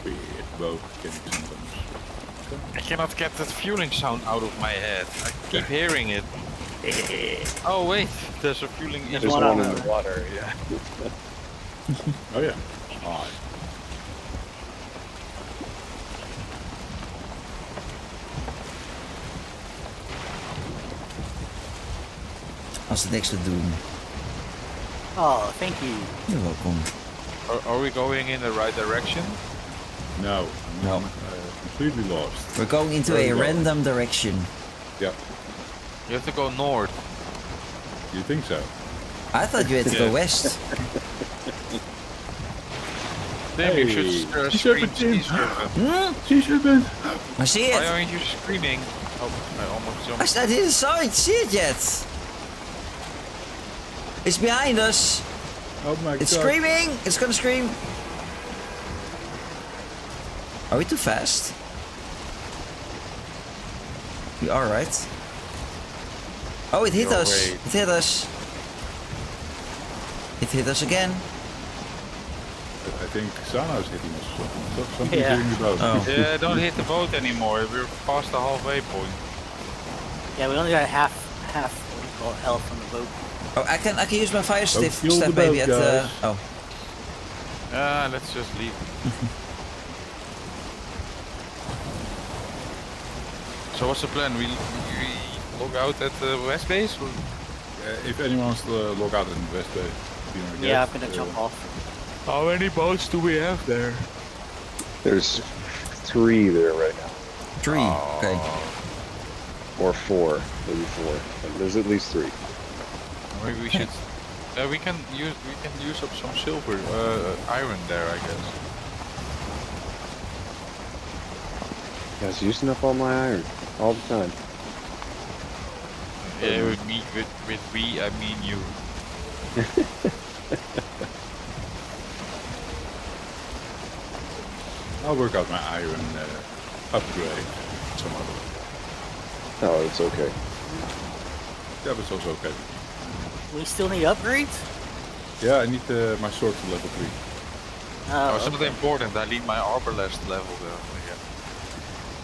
Weird boat getting sometimes. I cannot get that Fuling sound out of my head. I keep hearing it. Oh wait, there's a Fuling in There's There's one one, in the- the water, yeah. Oh yeah. Hi. Als het niks te doen. Oh, thank you. You're welcome. Are, are we going in the right direction? No, I'm No. Completely lost. We're going into Where a are random direction. Yeah, You have to go north. you think so? I thought you had to go Yeah. west. Tim, you Hey, should uh, sea scream serpent, Tim. sea serpent. Sea serpent! I see it! Why it. aren't you screaming? Oh, I almost I, jumped. s- I didn't saw it, see it yet. It's behind us. Oh my It's god. It's screaming. It's gonna scream. Are we too fast? We are, right? Oh, it hit You're us. way- It hit us. It hit us again. I think Sana is hitting us. or Something. Something's Yeah. hitting the boat. Oh. Yeah, don't hit the boat anymore. We're past the halfway point. Yeah, we only got half, half, what do you call it, health on the boat. Oh, I can I can use my fire stiff fuel step the maybe at the. guys. Oh, Ah, let's just leave. so what's the plan? We, we log out at the west base? Or? Uh, if anyone wants to uh, log out in the West Bay, be my Yeah, I'm gonna Uh, jump off. How many boats do we have there? There's three there right now. three. Okay. or four, maybe four. There's at least three. Maybe we should. Uh, we can use we can use up some silver, uh, iron there, I guess. Guys, using up all my iron all the time. Yeah, with me, with with we, I mean you. I'll work out my iron uh, upgrade some other way. Oh, it's okay. Yeah, but it's also okay. We still need upgrades? Yeah, I need uh, my sword to level 3. Oh, Oh, it's not okay. important. I need my arbalest level though.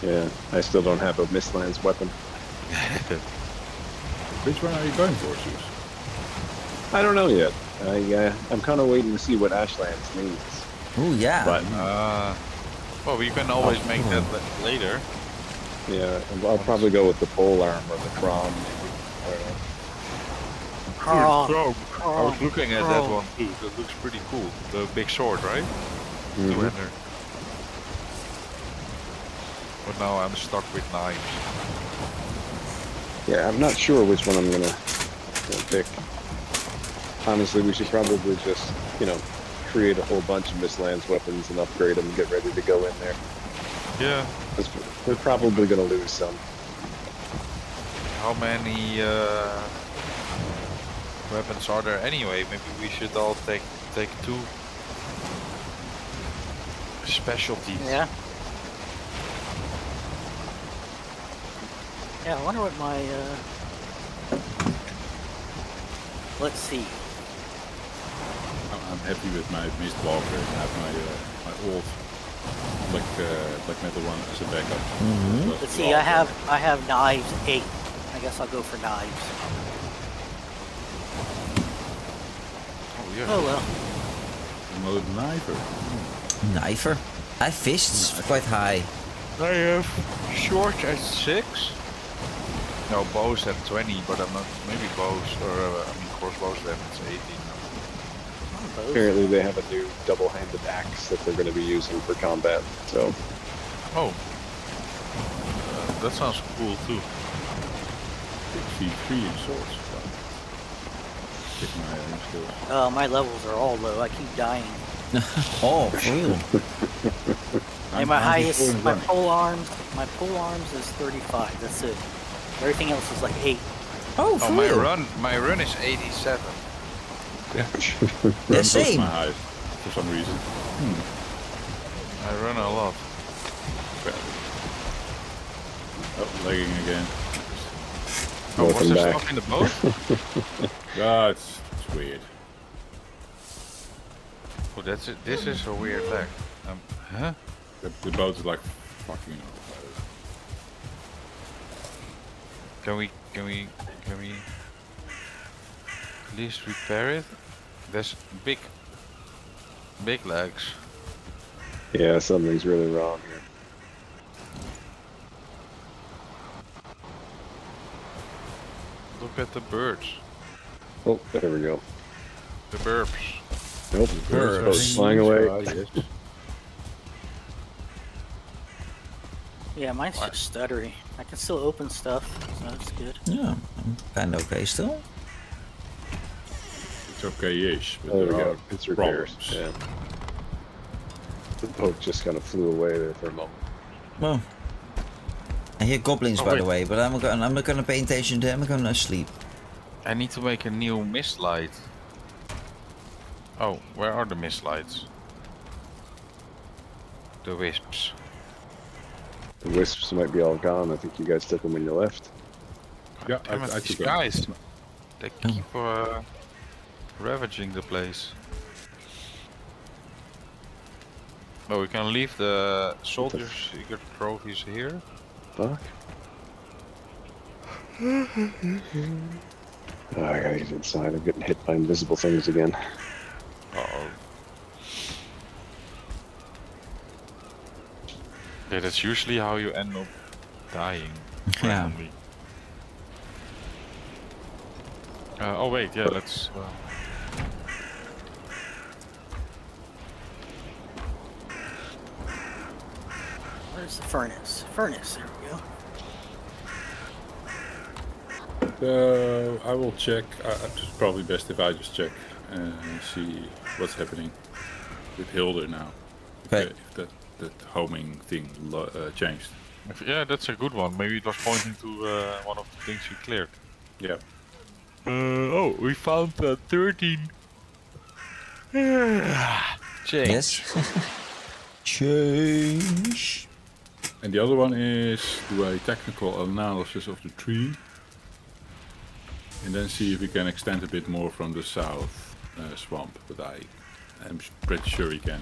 Again. Yeah, I still don't have a Mistlands weapon. Which one are you going for, Zeus? I don't know yet. I, uh, I'm kind of waiting to see what Ashlands needs. Oh, yeah. But Uh, well, we can always make that later. yeah, I'll probably go with the pole arm or the Krom. Maybe. I don't know. Carl, I was looking at that one too. That looks pretty cool. The big sword, right? Mhm. Two-hander. But now I'm stuck with knives. Yeah, I'm not sure which one I'm gonna, gonna pick. Honestly, we should probably just, you know, create a whole bunch of Mistlands weapons and upgrade them and get ready to go in there. Yeah. we're probably gonna lose some. How many uh, weapons are there anyway? Maybe we should all take take two specialties. Yeah. Yeah, I wonder what my, uh... Let's see. I'm, I'm happy with my Mistwalker and I have my, uh, my old black, uh, black metal one as a backup. Mhm. Let's see, I have, I have knives, eight. I guess I'll go for knives. Oh yeah. Oh well. Another knifer. Knifer. I have fists quite high. I have short at six. No, bows have 20, but I'm not. Maybe bows, or uh, I mean, crossbows then it's 18. Both. Apparently, they have a new double-handed axe that they're going to be using for combat. So, Oh. Uh, that sounds cool too. Six feet three in swords. Check my iron skills. Uh, my levels are all low. I keep dying. Oh, for real. And my I'm highest, my run. pole arms, my pole arms is 35. That's it. Everything else is like 8. Oh, for Oh, my run, my run is 87. Yeah. Yeah, That's same. my highest for some reason. I run a lot. Oh, lagging again. Oh, was there back. stuff in the boat? Ah, it's, it's weird. oh, that's it. This is a weird lag. Um, huh? The, the boat is like fucking up. Can we, can we, can we please repair it? There's big, big lags. yeah, something's really wrong here. Look at the birds. Oh, there we go. The burps. Nope, Birds. boat's flying away. Ah, yes. Yeah, mine's What? just stuttery. I can still open stuff, so that's good. Yeah, I'm kind of okay still. It's okay-ish, but There there we are go. Uh, it's repairs. Yeah. The boat just kind of flew away there for a moment. Well, I hear goblins Oh, by the way, but I'm gonna I'm not gonna pay attention to them. I'm gonna sleep. I need to make a new mist light. Oh, where are the mist lights? The wisps. The wisps might be all gone. I think you guys took them when you left. Yeah, I, Damn it, I these took guys. them. They keep uh, ravaging the place. Oh, we can leave the soldiers' secret trophies here. Fuck. Oh, I gotta get inside. I'm getting hit by invisible things again. Uh oh. Yeah, that's usually how you end up dying. Yeah. randomly. Uh, oh wait, yeah, let's. Uh, Where's the furnace? Furnace, there we go. Uh, I will check. Uh, it's probably best if I just check and see what's happening with Hildir now. Okay. If that, that homing thing lo- uh, changed. If- yeah, that's a good one. Maybe it was pointing to uh, one of the things we cleared. Yeah. Uh, oh, we found uh, 13. Change. Yes. Change. And the other one is do a technical analysis of the tree. And then see if we can extend a bit more from the south uh, swamp. But I am pretty sure we can.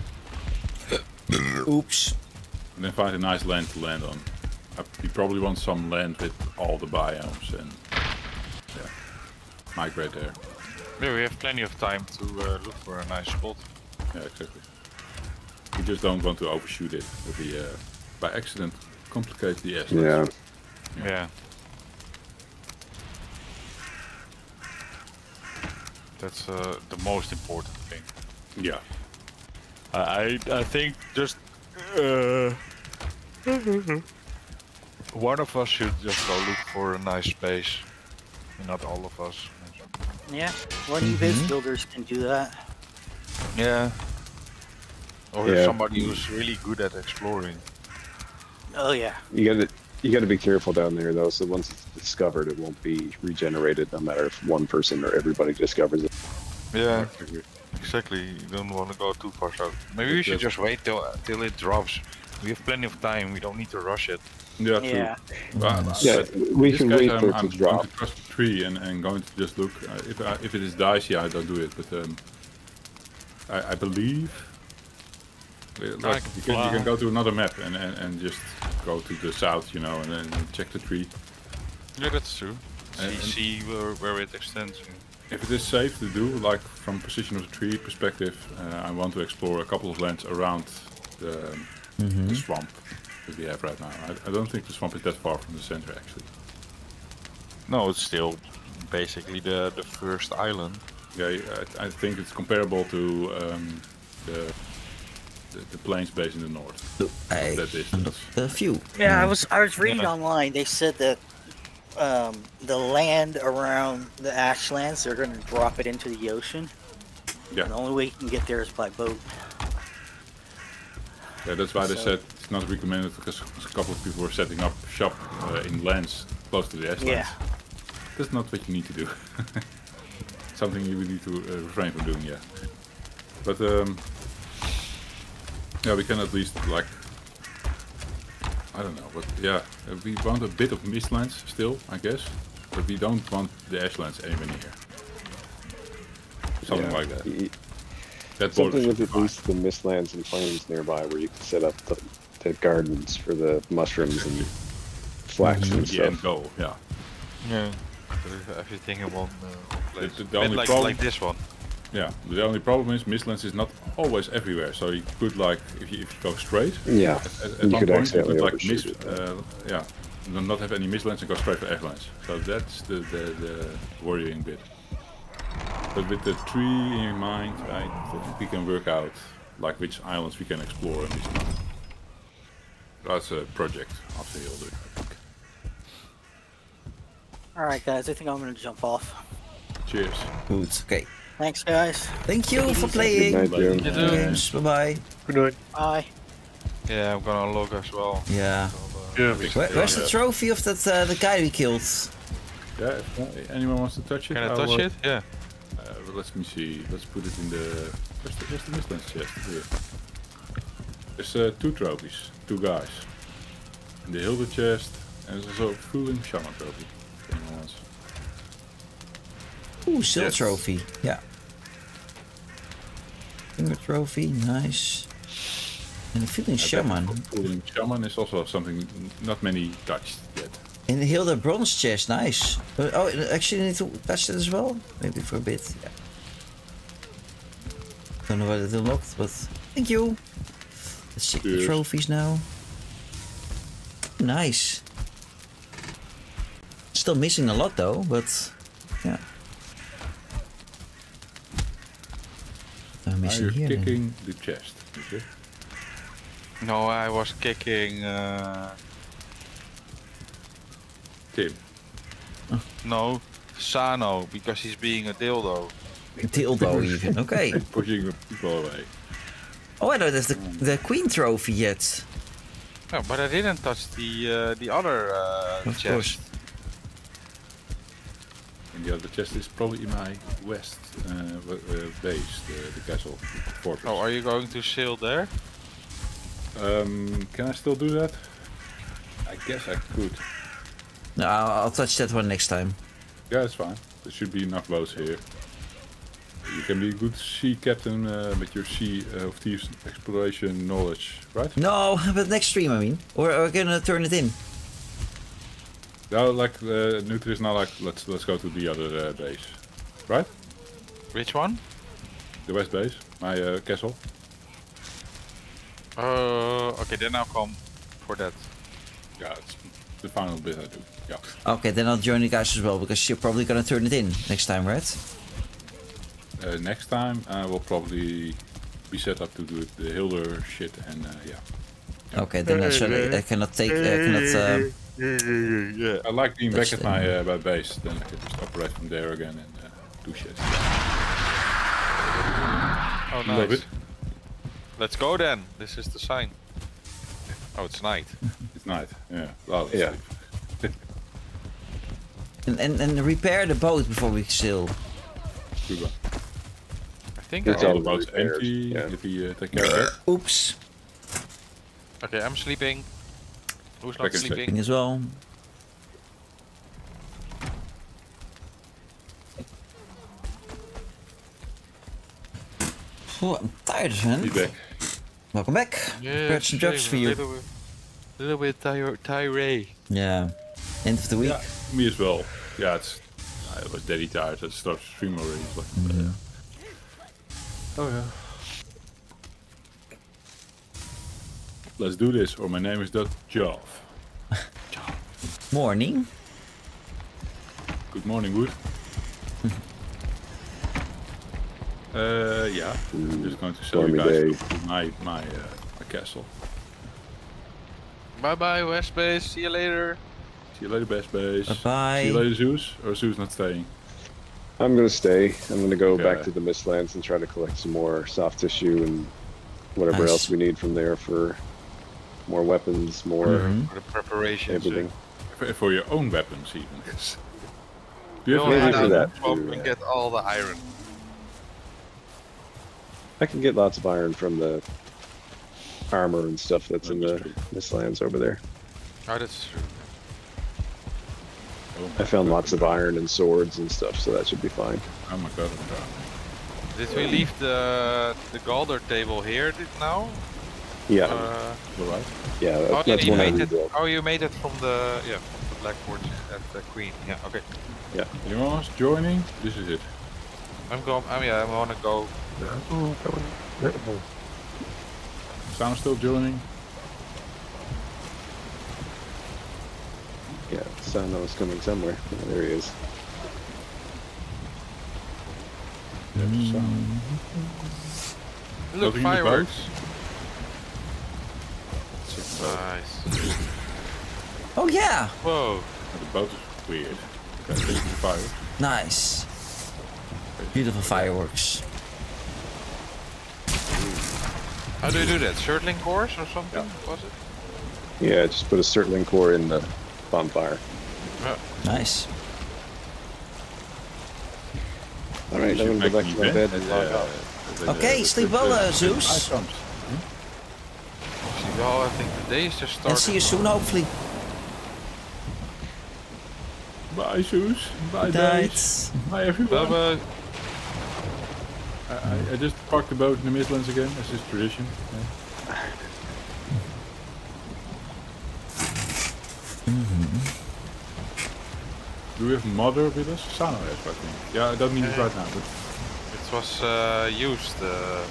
Oops. And then find a nice land to land on. You probably want some land with all the biomes and yeah, migrate there. Yeah, we have plenty of time to uh, look for a nice spot. Yeah, exactly. We just don't want to overshoot it. If we uh, by accident complicate the S. Yeah. Yeah. That's uh, the most important thing. Yeah. I I, I think just uh, one of us should just go look for a nice space, not all of us. Yeah, one of you base builders can do that. Yeah. Or Yeah. somebody who's really good at exploring. Oh yeah. You gotta you gotta be careful down there though. So once it's discovered, it won't be regenerated, no matter if one person or everybody discovers it. Yeah, Exactly. exactly. You don't want to go too far south. Maybe we should just wait till till it drops. We have plenty of time. We don't need to rush it. Yeah, true. Yeah. Well, Yeah, we can this wait for I'm, it to drop. I'm going to trust the tree and, and going to just look. Uh, if, I, if it is dicey, I don't do it. But um, I, I believe uh, like, Like you, can, you can go to another map and, and, and just go to the south, you know, and then check the tree. Yeah, that's true. And- See, see where, where it extends. If it is safe to do, like from position of the tree perspective, uh, I want to explore a couple of lands around the, the swamp that we have right now. I, I don't think the swamp is that far from the center, actually. No, it's still basically the the first island. Yeah, I, I think it's comparable to um, the, the the plains base in the north. I That distance. a few. Yeah, I was I was reading Yeah. online. They said that um, the land around the ashlands they're going to drop it into the ocean. Yeah, And the only way you can get there is by boat. yeah that's why they said it's not recommended because a couple of people were setting up shop uh, in lands close to the ashlands. Yeah. That's not what you need to do. Something you would need to uh, refrain from doing, yeah. But um, yeah, we can at least like I don't know, but yeah, uh, we want a bit of mistlands still, I guess, but we don't want the ashlands anywhere near. Something Yeah. like that. Y- That Something with at least the mistlands and plains nearby where you can set up the, the gardens for the mushrooms and flax and fine. the end stuff. goal. Yeah. Yeah. Everything in one uh, place. the Bit only like, problem- like this one. Yeah, the only problem is Mistlands is not always everywhere. So you could like if you, if you go straight, Yeah, at, at, at you one could point you could like miss, it. uh, yeah, not have any Mistlands and go straight for Ashlands. So that's the, the the worrying bit. But with the tree in mind, I think we can work out like which islands we can explore and which not. That's a project after Hildir, I think. All right, guys. I think I'm going to jump off. Cheers. Good. Okay. Thanks, guys. Thank you for playing. Good playing. night, Jim. You too. Games. Bye bye. Good night. Bye. Yeah, I'm gonna log as well. Yeah. So, uh, Yeah. Where, where's the Yeah. trophy of that uh, the guy we killed? Yeah, if anyone wants to touch it, Can I I'll, touch uh, it? Yeah. Uh, well, let me see. Let's put it in the. Where's the, where's the Mistlands chest? Here. There's uh, two trophies, two guys. In the Hildir chest, and there's also a Fuling Shaman trophy. if anyone wants. Ooh, still Yes. trophy. Yeah. Finger trophy, nice. And the Fuling shaman. Fuling Shaman is also something not many touched yet. In the Hildir bronze chest, nice. Uh, oh, actually, you need to touch that as well? Maybe for a bit, yeah. Don't know whether it unlocked, but thank you. Let's check the trophies now. Nice. Still missing a lot though, but yeah. I'm Now missing you're here. then. kicking the chest. is it? No, I was kicking. Uh, Tim. No, Sano, because he's being a dildo. A Dildo even. Okay. Pushing the people away. Oh, I don't have the, the queen trophy yet. No, but I didn't touch the uh, the other uh, Of chest. course. And the other chest is probably in my west uh, uh, base, the, the castle fortress. Oh, are you going to sail there? Um, can I still do that? I guess I could. No, I'll, I'll touch that one next time. Yeah, it's fine. There should be enough boats here. You can be a good sea captain uh, with your sea uh, of thieves exploration knowledge, right? No, but next stream, I mean. Or are we gonna turn it in? No, like uh, Nutri is now like let's let's go to the other uh, base, right? Which one? The west base, my uh, castle. Uh, okay, then I'll come for that. Yeah, it's the final bit I do. Yeah. Okay, then I'll join you guys as well, because you're probably gonna turn it in next time, right? Uh, next time I will probably be set up to do the Hildir shit and uh, yeah. Okay, then I, shall, I cannot take, I cannot, um, yeah. yeah, I like being That's back at my, uh, my base, then I can just operate from there again and uh, do shit. Oh, Love nice. it. Let's go then. This is the sign. Oh, it's night. It's night. Yeah. Well, Yeah. and, and, and repair the boat before we sail. Good one. I think It's All all the boats repairs, empty. yeah. If we uh, take care of that. Oops. Okay, I'm sleeping. Who's not Back sleeping? As well. Oh, I'm tired, man. Be back. Welcome back. Yeah, Prepared some jobs for you. a you. Little bit, little bit tire tirade. Yeah. End of the week. Yeah, me as well. Yeah, it's. I was deadly tired. I started streaming already. But, Mm-hmm. Oh yeah. Let's do this, or my name is Dutch Jov. Morning. Good morning, Wood. uh, yeah, I'm just going to show you guys day. my my uh, my castle. Bye bye, West Base. See you later. See you later, best base. Bye-bye. See you later, Zeus. Or Zeus not staying. I'm gonna stay. I'm gonna go back to the Mistlands and try to collect some more soft tissue and whatever Nice. else we need from there for more weapons, more Mhm. For everything. For, for your own weapons, even. 'cause- Do you Go have Maybe for that to the swamp too, and yeah. get all the iron. I can get lots of iron from the armor and stuff that's in the Mistlands over there. Oh, that's true. Oh I found God, lots of iron and swords and stuff, so that should be fine. drowning. Oh my god, I'm drowning. Did we leave the the Galdr table here now? Yeah, Uh, Alright. yeah, oh, that's you one made it. Oh, you made it from the yeah from the Black Forge at the Queen. Yeah. Okay. Anyone else joining? This is it. I'm going. I mean, I want to go. Sound still joining? Yeah, Sano's coming somewhere. Oh, there he is. There's sound. Look, Building the fireworks. Boats. Nice. Oh yeah. Whoa. The boat is weird. Okay, take the fire. Nice. Beautiful fireworks. How do you do that? Surtling cores or something? Was it? Yeah, just put a Surtling core in the bonfire. Nice. All right, You I'm gonna go make back to my bed and and, log off. Okay, sleep well, uh, uh, Zeus. Items. See, well, I think the day is just started. And see you soon, hopefully. Bye, Zeus. Bye, Good Bye, everyone. Bye bye. I, I, I just parked the boat in the Midlands again, as is tradition. Yeah. Do we have Moder with us? Sana has, I think. Yeah, I don't need it right now, but It was uh, used uh,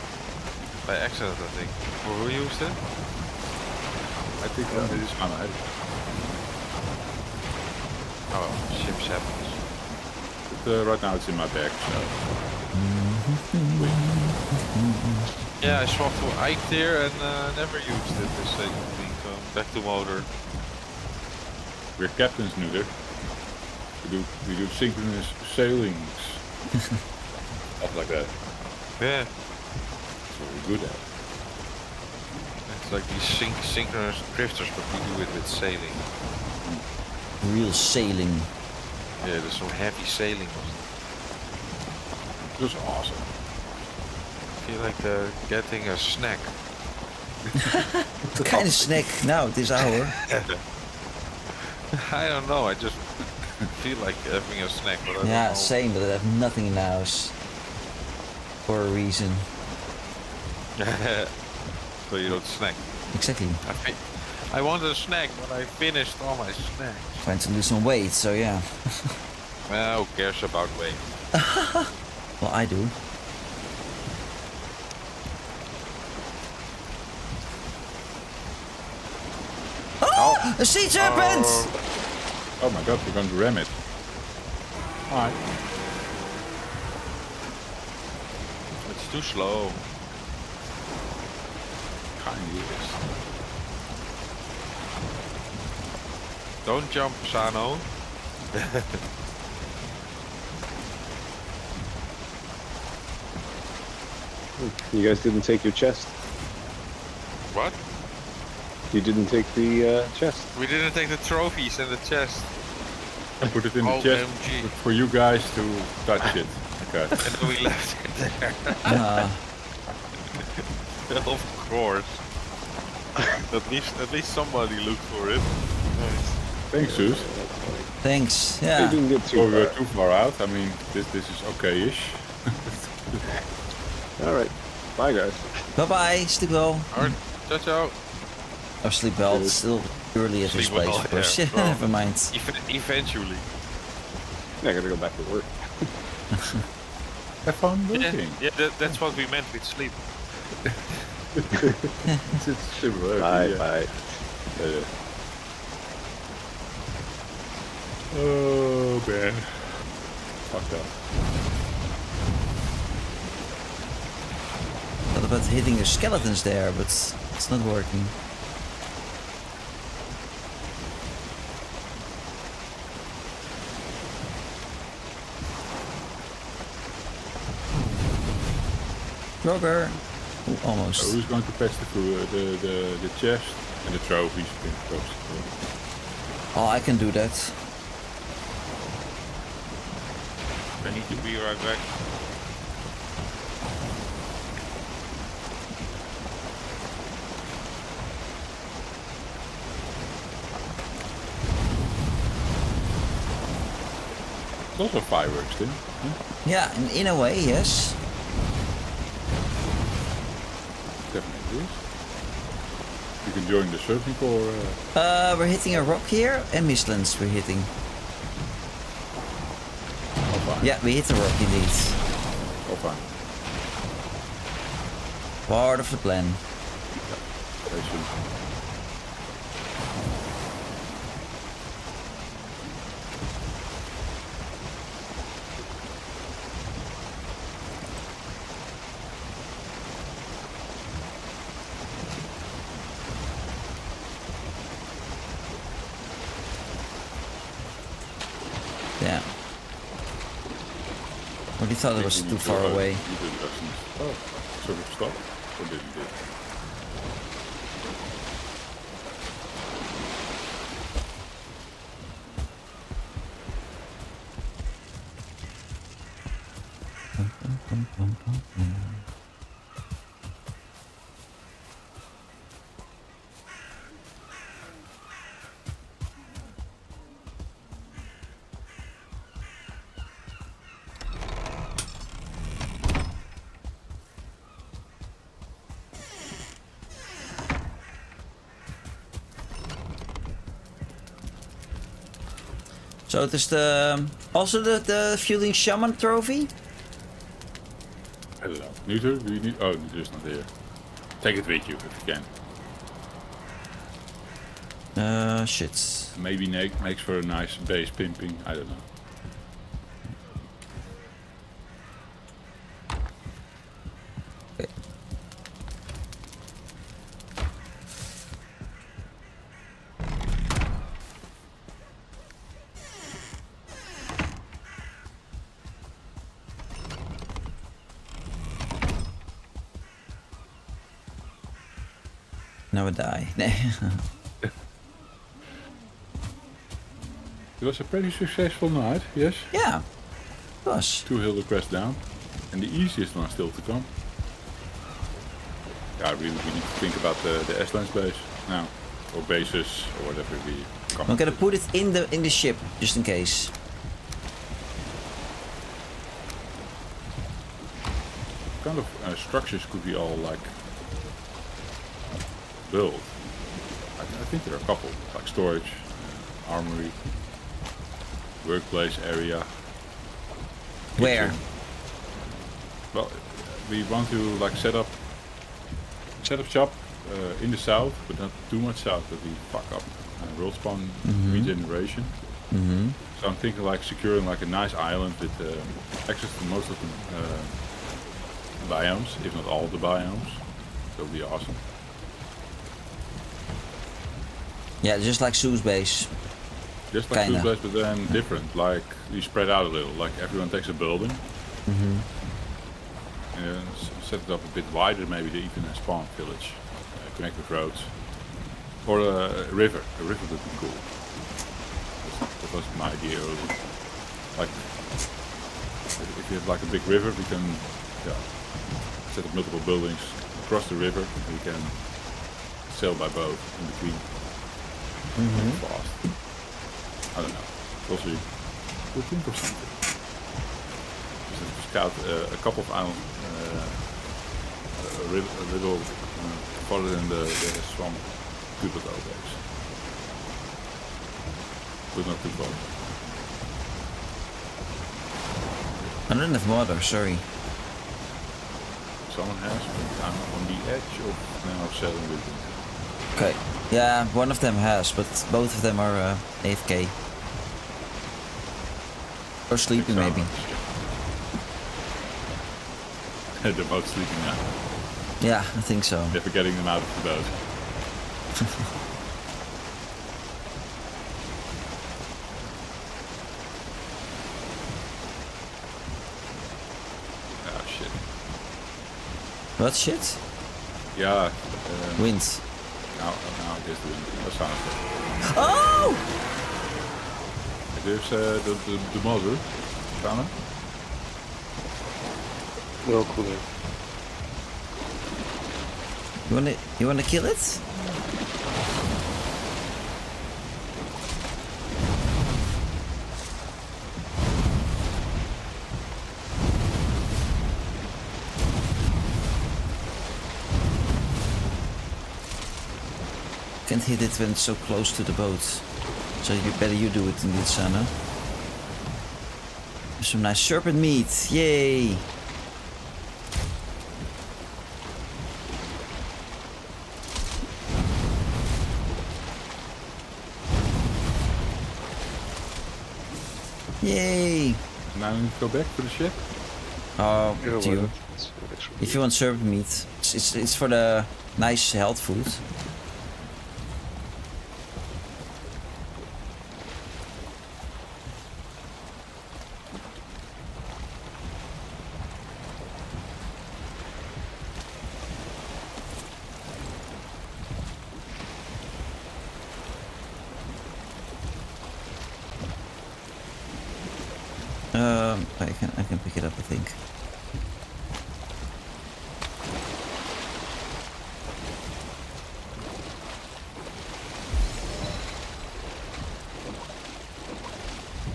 by accident, I think. Or who used it? I think that is Sana. had it. Oh, ships happens. Uh, right now it's in my bag, so. Yeah, I swapped to Ike there and uh, never used it this second thing. So back to Moder. We're captains, Nuder. We do we do synchronous sailings. Stuff like that. Yeah. That's what we're good at. Like these syn synchronous drifters, but we do it with sailing. Real sailing. Yeah, there's some heavy sailing. It was awesome. I feel like uh, getting a snack. What kind of snack now at this hour? I don't know. I just feel like having a snack, but I don't Yeah, same, but I have nothing in the house. For a reason. So you don't snack. Exactly. I, fi- I wanted a snack, but I finished all my snacks. Trying to lose some weight, so yeah. Well, who cares about weight? Well, I do. Oh, oh! A sea serpent! Oh, oh my god, we're going to ram it. Alright. It's too slow. Kinda. Don't jump, Sano. You guys didn't take your chest. What? You didn't take the uh, chest. We didn't take the trophies and the chest. Put it in the chest OMG. for you guys to touch it. Okay. And then we left it there. Uh, of course. at least, at least somebody looked for it. Thanks, Zeus. thanks. You Yeah. didn't get Or too we're far. too far out. I mean, this this is okay-ish. All right. Bye, guys. Bye bye. Sleep well. Alright, ciao ciao. Or sleep well. It's still early at this Sleep well, place, of course. yeah. Yeah, Well. never mind. Ev- eventually. I gotta go back to work. Have fun Yeah, working. yeah that, that's what we meant with sleep. It's, it's similar. Bye, yeah. bye. Yeah, yeah. Oh man. Fucked up. Thought about hitting the skeletons there, but it's not working. Roger. Ooh, So who's going to fetch the, food, uh, the the the chest and the trophies? I think Oh, I can do that. I need to be right back. It's also fireworks, then. Yeah, in, in a way, yes. Is. You can join the surfing corps. Uh, Uh, we're hitting a rock here, and Mistlands we're hitting. fine. Yeah, we hit the rock indeed. All fine. Part of the plan. Yeah. But he thought it was too far away. So it is the also the the Fuling shaman trophy. I don't know. Neuter? Do you need? Oh, Neuter's not here. Take it with you if you can. Uh, shit. Maybe Nate makes for a nice base pimping. I don't know. It was a pretty successful night, yes? yeah. It was. Two hill crest down. And the easiest one still to come. Yeah, really, we need to think about the, the S-Lens base now. Or bases, or whatever we come I'm gonna with. put it in the in the ship just in case. What kind of uh, structures could we all like build? Think there are a couple, like storage, armory, workplace area. Where? Well, we want to like set up set up shop uh, in the south, but not too much south that we fuck up uh, world spawn regeneration. Mm-hmm. So I'm thinking like securing like a nice island with uh, access to most of the uh, biomes, if not all the biomes. That would be awesome. Yeah, just like Sue's base. Just like Kinda. two blades, but then different. Like you spread out a little. Like everyone takes a building Mm-hmm. and set it up a bit wider. Maybe they even a spawn village, uh, connect with roads, or a, river. A river would be cool. That was my idea earlier. Like if if you have like a big river, we can yeah, set up multiple buildings across the river. We can sail by boat in between. Mm-hmm. Fast. I don't know. We'll see. We'll think of something. Just have to scout uh, a couple of islands, uh, a, ri- a little uh, farther than the, the swamp Cupido base. But not too far. I don't have water, sorry. Someone has, but I'm on the edge of now sailing with. Okay. Yeah, one of them has, but both of them are uh, AFK. Or sleeping maybe. They're both sleeping now. Yeah, I think so. Never getting them out of the boat. Ah shit. What shit? Yeah. Um, Wind. now, now it is the wind. That sounds good. Oh! There's uh, the, the, the mother. Found her? No, cool. You wanna you wanna kill it? Can't hit it when it's so close to the boat. So you better you do it indeed, Sana. Some nice serpent meat. Yay! Yay! Now we need to go back to the ship. Uh, oh, Yeah, you. not? It's actually- If you want serpent meat, it's, it's, it's for the nice health food. Um, I can I can pick it up. I think.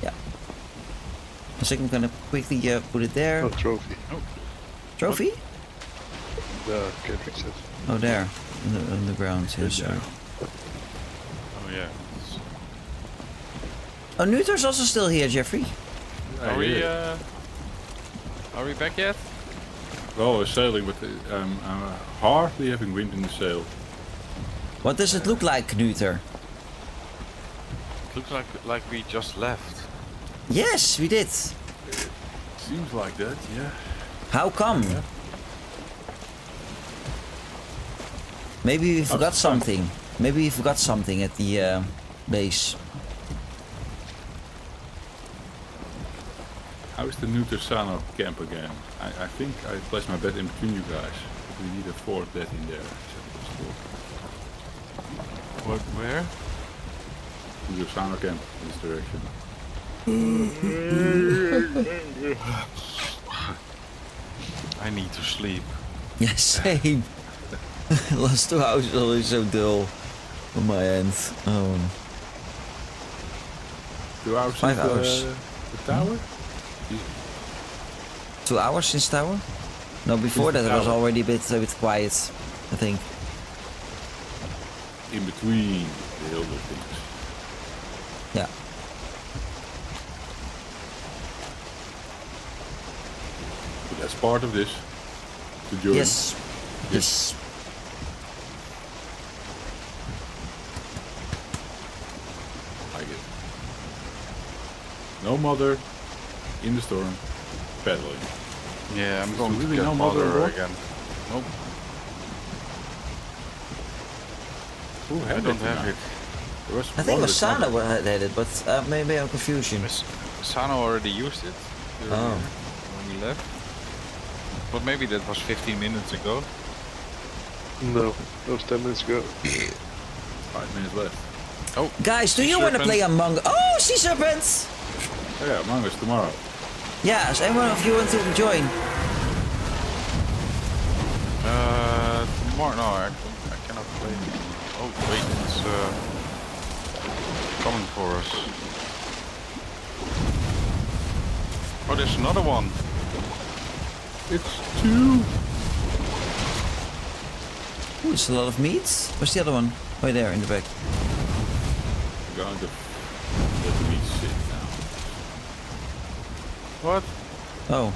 Yeah. So I'm gonna quickly uh, put it there. Oh, trophy. Trophy? The Kendrick says. Oh, there, on the, on the ground. Yes, sir. Oh yeah. It's- Oh, Nuter's also still here, Jeffrey. Are we uh are we back yet? Well, we're sailing, but uh, um, uh, hardly having wind in the sail. What does it look like, Nuter? It looks like like we just left. Yes, we did. Seems like that, yeah. How come? Maybe we forgot something. Maybe we forgot something at the uh, base. How is the Nutersano camp again? I, I think I placed my bet in between you guys. But we need a fourth bet in there. So it's four. What? Where? To the Sano camp, in this direction. I need to sleep. Yeah, same. Last two hours is always so dull on my end. Um, Two hours Five since hours. The, the tower? two hours since tower? No, before Since that it was already a bit a bit quiet. I think. In between the Hildir things. Yeah. But that's part of this. The journey. Yes. Yes. I get it. No Moder in the storm, pedaling. Yeah, I'm Is going there to really get no Moder Moder again. Nope, Who I had don't it have tonight? it. I think it one was with Sana had had it, but uh, maybe I'm confusion. Miss- Sano already used it Oh. when we left. But maybe that was 15 minutes ago. No, that was 10 minutes ago. Five minutes left. Oh, Guys, do you want to serpent. play Among Oh, Sea Serpents! Oh yeah, Among Us tomorrow. Yeah, does anyone of you want to join? uh, tomorrow. No, I, I cannot play. Oh, wait, it's uh, coming for us. Oh, there's another one. It's two. Ooh, it's a lot of meats. Where's the other one? Right there in the back. We're going to let the meat sit now. What? Oh.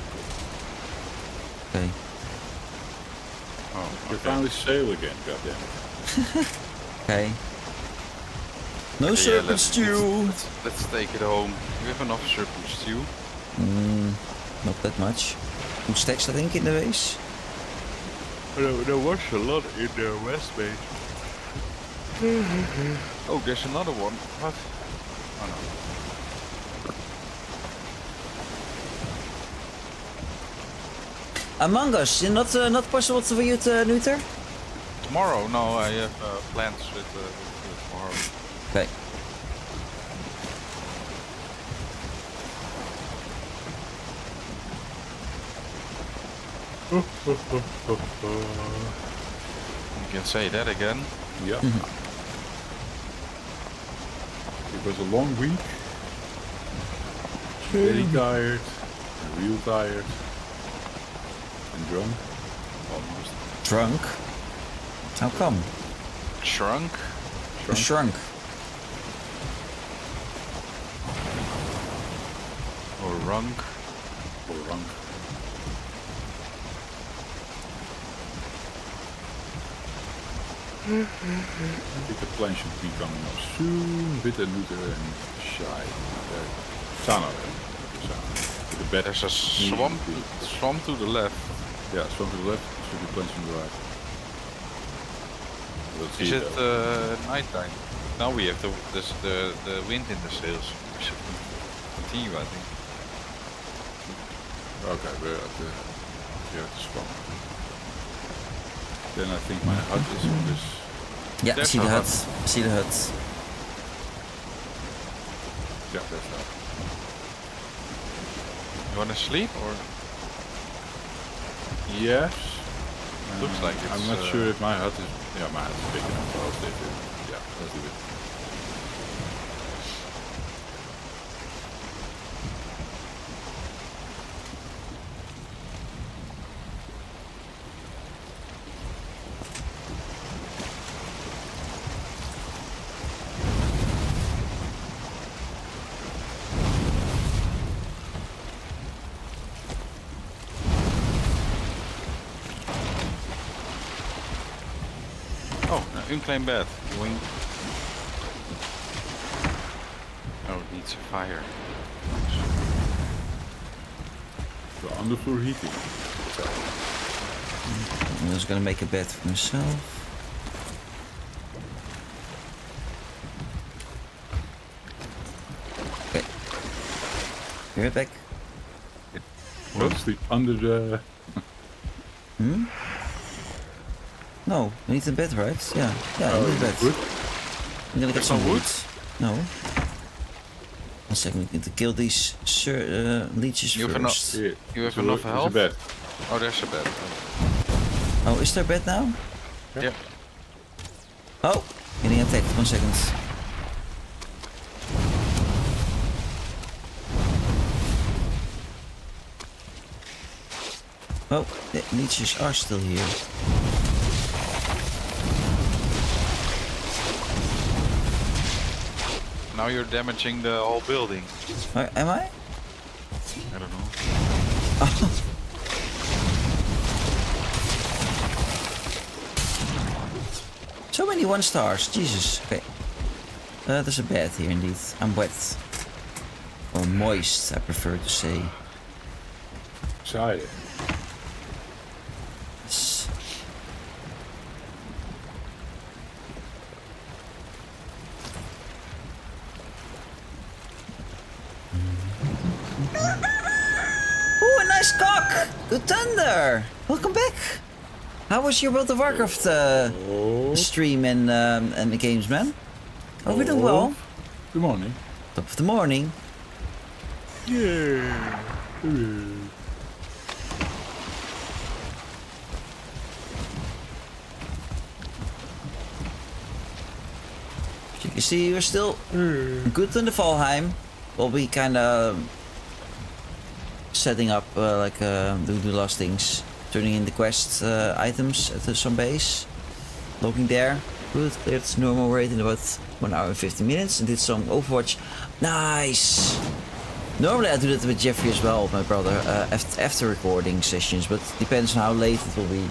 Okay. Oh, You okay. finally sail again, goddammit. Okay. No Yeah, serpent let's- stew. Let's, let's take it home. We have enough serpent stew. Mm, not that much. Two stacks, I think, in the race. No, there was a lot in the west Bay. oh, there's another one. What? Oh no. Among Us, not uh, not possible for you to neuter? Tomorrow? No, I have uh, plans with, uh, with, with tomorrow. Okay. You can say that again. Yeah. Mm-hmm. It was a long week. Very tired. Real tired. And drunk. Almost. Drunk. How come? Shrunk? Drunk. Shrunk. Or runk? Or drunk. I think the plan should be coming up soon. Bitter, Luther, and Shy. Uh, Sano. Sano. The bed. There's a swamp, swamp to the left. Yeah, swamp to the left. Should be plans from the right. We'll Is it uh, nighttime? Now we have the, this, the, the wind in the sails. We should continue, I think. Okay, we're at the, here at the swamp. Then I think my hut is on this. Yeah, There's see the our hut. hut. See the hut. Yeah, that's that. You wanna sleep or? Yes. Looks Um, like I'm not uh, sure if my hut is. Yeah, my hut is big enough. So I'll stay there. Yeah, let's do it. Oh, an unclaimed bed. Wing. Oh, it needs a fire. The underfloor heating. I'm just gonna make a bed for myself. Okay. Be right back. want to sleep under the. Hmm? No, you need a bed, right? Yeah, yeah, you Oh, need a bed. good. I'm gonna get There's some no wood. No. One second, we need to kill these sir, uh, leeches You have enough- first. You have There's a- enough there's a health? bed. Oh, there's a bed. Oh, is there a bed now? Yeah. Oh, getting attacked. One second. Oh, the leeches are still here. Now you're damaging the whole building. Uh, am I? I don't know. So many one stars. Jesus. Okay. Uh, there's a bed here indeed. I'm wet. Or moist, I prefer to say. Excited. Thunder! Welcome back! How was your World of Warcraft uh, Oh, stream and um, and the games, man? Hope you're doing well. good morning. Top of the morning. Yeah. As you can see, we're still good in the Valheim. We'll be kind of setting up, uh, like, uh, the last things. Turning in the quest uh, items at the some base. Logging there. Good, cleared its normal rate in about 1 hour and 15 minutes. And did some Overwatch. Nice! Normally I do that with Jeffrey as well, my brother, uh, after, after recording sessions, but depends on how late it will be.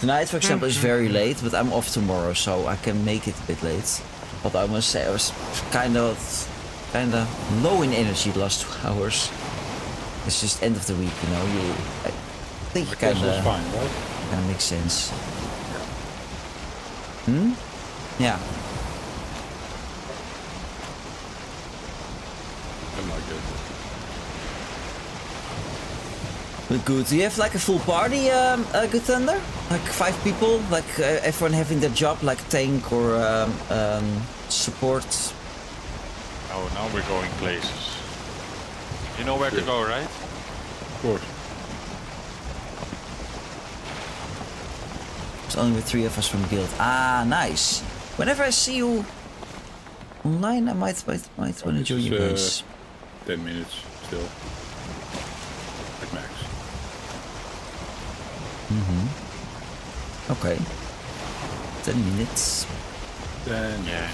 Tonight, for example, is very late, but I'm off tomorrow, so I can make it a bit late. But I must say, I was kind of, kind of low in energy the last two hours. It's just end of the week, you know. You, I think it kind of, kind of makes sense. Hmm. Yeah. I like it. But good. Do you have like a full party, um, uh, Good Thunder? Like five people? Like uh, everyone having their job, like tank or um, um, support? Oh, now we're going places. You know where to go, right? Of course. It's only with three of us from guild. Ah, nice. Whenever I see you online, I might might, might want to join is, you uh, guys. 10 minutes still. Like max. Mhm. Okay. Ten minutes. 10 Yeah.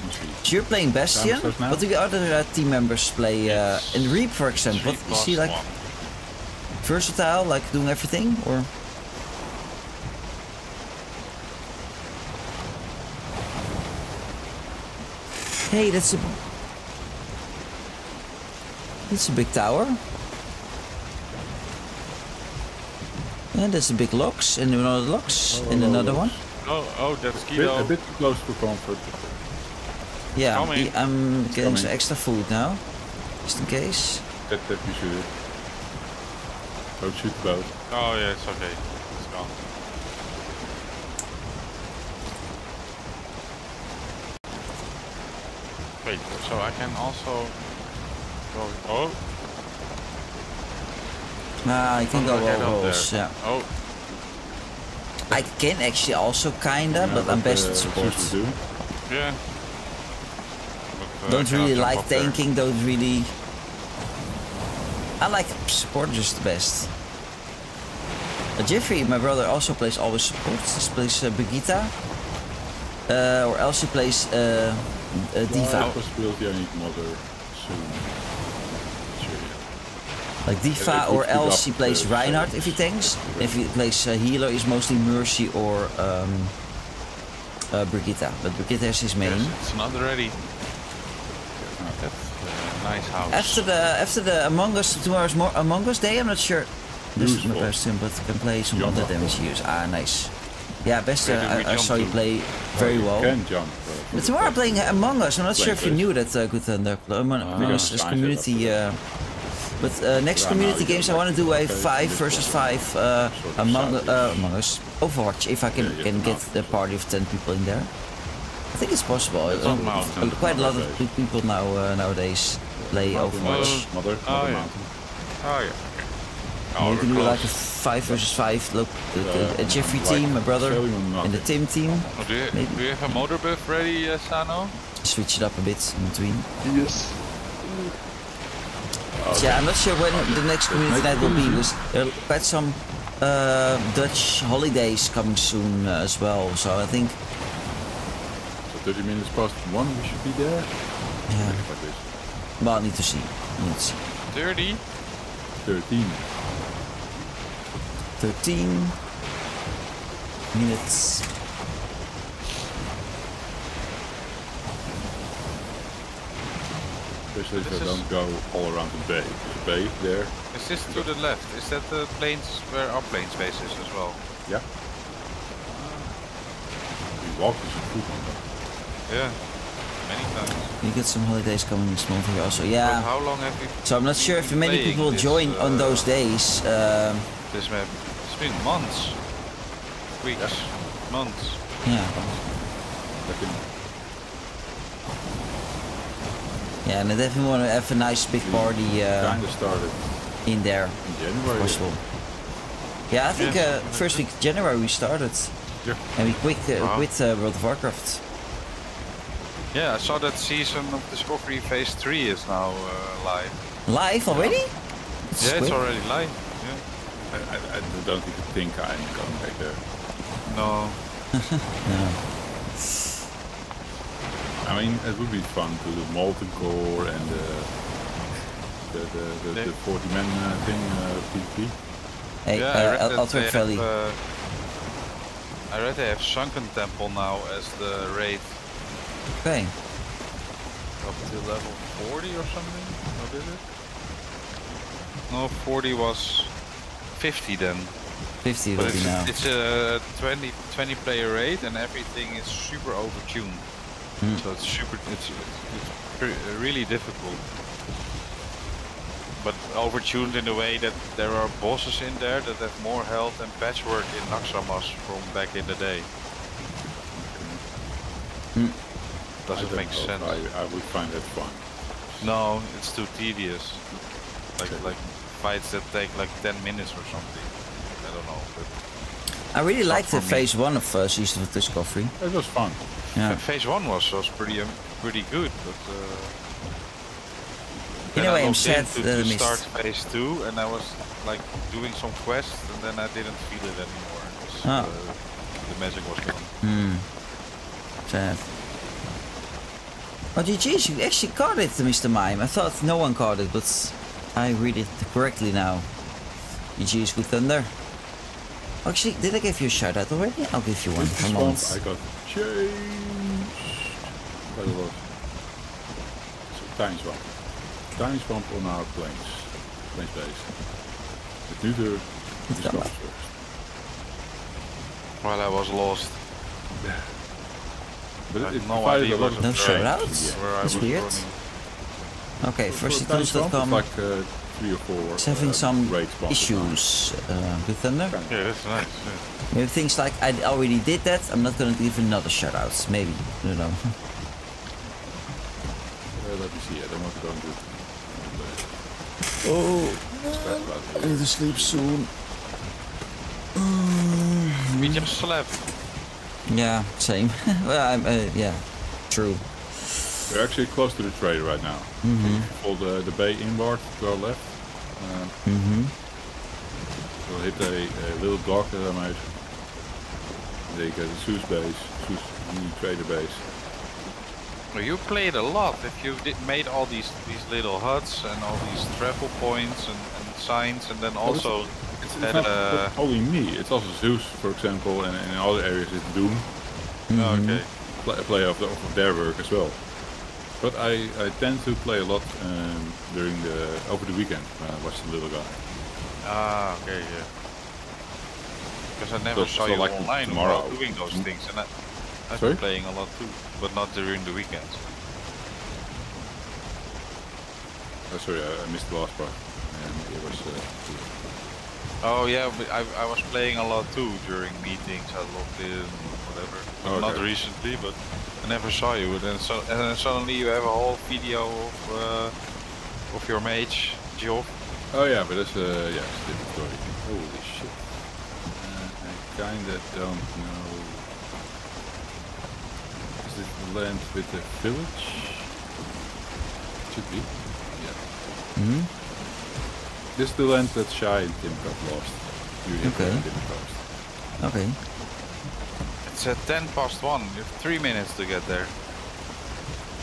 Minutes. So you're playing Bastion. Time? What do the other uh, team members play? Uh, in Reap, for example. Three What is he like? one. Versatile, like doing everything, or? Hey, that's a that's a big tower. And there's a big locks, and another locks, and Oh, another one. Oh, oh, that's Guido. a bit too close for comfort. Yeah, the- I'm getting some extra food now, just in case. That, that you should. Don't shoot the boat. Oh, yeah, it's okay. It's gone. Wait, so I can also go. Oh, Ah, I can how go all holes, yeah. Oh, I can actually also kinda, but Yeah, I'm what, best uh, at support. Yeah. But, Don't really like up there. tanking, don't really... I like support just the best. Uh, Jeffrey, my brother, also plays always support. He plays uh, Brigitte. Uh, or else he plays uh, uh, D.Va. Well, possibility I need Moder soon. Like D.Va, they or else he plays Reinhardt if he tanks. If he plays uh, healer, he's mostly Mercy or um, uh, Brigitte. But Brigitte is his main. Yes, it's not ready. A nice house. After the after the Among Us tomorrow's more Among Us day, I'm not sure. This is my Useful. best team, but can play some Jump other damage use. Ah, nice. Yeah, best. Uh, Where do we I, I saw you play very you well. can jump. uh, But tomorrow I'm playing Among Us. I'm not sure if you knew that. Uh, good Thunder. Among, Us Ah, is sign community. it Uh, but uh, next community games, I want to do a okay, five versus five uh, Sort of Among uh, Among Us Overwatch. If I can can get the party of ten people in there. I think it's possible. Um, quite a lot of people now uh, nowadays play Mountain, Overwatch. Mother, Oh, mother yeah. mountain. Oh yeah. Yeah, you can do like a five versus five. Look, the, the, Uh, a Jeffrey like team, my brother, Australian and the mountain. Tim team. Oh, do, you, maybe. do you have a Moder buff ready, uh, Sano? Switch it up a bit in between. Yes. So, yeah, I'm not sure when the next community night will be. Because there are quite some uh, Dutch holidays coming soon uh, as well. So I think, So 30 minutes past one, we should be there. yeah. Like this. Well, I need to see. I need to see. 30? 13. 13 minutes. Especially if This don't go all around the bay. There's a bay there. Is this to the left? Is that the planes where our plane space is as well? Yeah. We walked to some food on that. Yeah. Many times. You get some holidays coming this month here also. But Yeah. how long have you So I'm not sure if many people this, join on uh, those days. Um, this map? It's been months. Weeks. Months. yeah. Back Yeah, and I definitely want to have a nice big party uh, kind of started in there. in January. Possible. Yeah, I think Yes. uh, first week January we started, Yeah. and we quit uh, Wow. quit uh, World of Warcraft. Yeah, I saw that season of Discovery Phase 3 is now uh, live. Live already? It's yeah, it's already live. Yeah. I, I, I don't even think I'm going back there. No. No. I mean, it would be fun to do Molten Core and uh, the, the, the, the, 40 man uh, thing, uh, PvP. Hey, yeah, I read uh, that Valley. have, uh, I read they have Sunken Temple now as the raid Okay. up to level 40 or something. What is it? No, 40 was 50 then. 50 But it's, now. it's a 20, 20 player raid and everything is super overtuned. Hmm. So it's super, it's, it's pre- really difficult. But overtuned in the way that there are bosses in there that have more health and patchwork in Naxxramas from back in the day. Hmm. I Doesn't make know sense. I, I would find that fun. No, it's too tedious. Like Okay. like fights that take like 10 minutes or something. I don't know. But I really liked the for me. phase one of uh, Season of Discovery. It was fun. Yeah. Phase one was was pretty um, pretty good, but. Uh, In then a I way, I'm sad to, that I to missed. start phase two, and I was like doing some quests, and then I didn't feel it anymore. 'cause, Ah. uh, the magic was gone. Hmm. Sad. Oh, GG's, you actually caught it, Mr. Mime. I thought no one caught it, but I read it correctly now. GG's Good Thunder. Actually, did I give you a shout out already? I'll give you one. Come on. I got changed quite a lot. So, tiny swamp. Tiny swamp on our plains. Plains base. But nu de Niet discovery allemaal. first. While I was lost. But it, it no provided idea a lot what No it terrain shout-outs? in the end. Where I That's weird. running. Okay, first a tiny swamp, Tools.com it's like uh, three or four. is having uh, some issues. Uh, Good Thunder. Kind of. Yeah, that's nice. yeah. Maybe things like I already did that. I'm not gonna give another shout out. Maybe. I don't know. Uh, let me see. I don't want to go into. Oh, Stress about. I need to sleep soon. We just slept. Yeah, same. well, I'm, uh, yeah, true. We're actually close to the trader right now. Mm-hmm. Pull the, the bay inward to our left. Um, Mm-hmm. we'll hit a, a little dock that I made. There you go, the Zeus base, Zeus mini trader base. Well, You played a lot. If you did, made all these these little huts and all these travel points and, and signs, and then also It's, it's not uh, only me, it's also Zeus, for example, and, in other areas it's Doom. oh, okay. Play, play of, the, of their work as well. But I, I tend to play a lot um, during the over the weekend when I watch the little guy. Ah, okay, yeah. Because I never So- saw so you like online tomorrow. doing those Mm. things, and I, I've Sorry? been playing a lot too, but not during the weekends. Oh, sorry, I, I missed the last part. And it was. Uh, Oh yeah, I, I was playing a lot too during meetings. I logged in, whatever. But Oh, Not recently, but I never saw you, and then, so, and then suddenly you have a whole video of uh, of your mage, Jeff. Oh yeah, but that's uh, yeah, it's a different story. Holy shit. Uh, I kinda don't know. Is it the land with the village? Should be. Yeah. Hmm? This is the land that Shy and Tim got lost. You hit Okay. the Tim. Okay. It's at 10 past 1, you have 3 minutes to get there.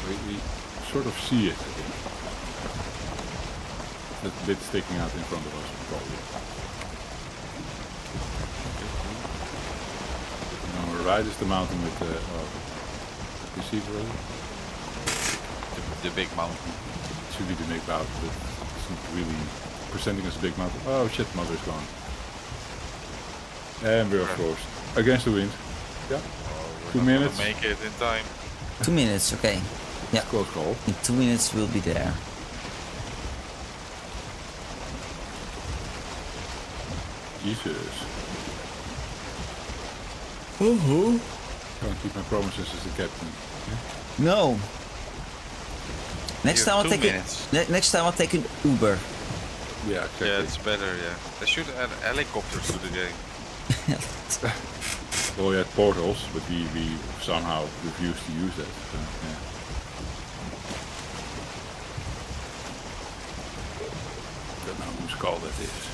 We, we sort of see it, I think. That bit sticking out in front of us, probably. Okay. On the right is the mountain with the. Oh, you see it already? The, the big mountain. It should be the big mountain, but it's not really presenting us a big mother. Oh shit, Moder's gone. And we're forced. Against the wind. Yeah, We're Two minutes. Make it in time. Two minutes, okay. Yeah. close call. In two minutes we'll be there. Jesus. Uh-huh. Can't keep my promises as the captain. No. Next time I'll take minutes. it. Ne next time I'll take an Uber. Yeah, exactly. Yeah, it's better, yeah. They should add helicopters to the game. Well, we had portals, but we, we somehow refused to use that. So, yeah. Don't know whose call that is.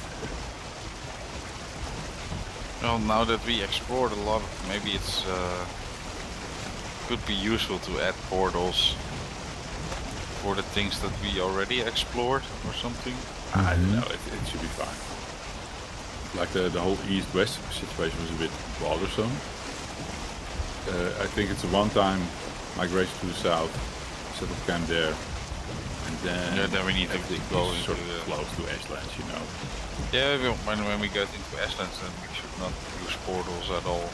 Well, now that we explored a lot, maybe it's uh, could be useful to add portals for the things that we already explored or something. I don't know, it, it should be fine. Like the, the whole east-west situation was a bit bothersome. Uh, I think it's a one-time migration to the south, set up camp there, and then, Yeah, then we need to everything go is sort of the- close to Ashlands, you know. Yeah, we- when when we get into Ashlands, then we should not use portals at all.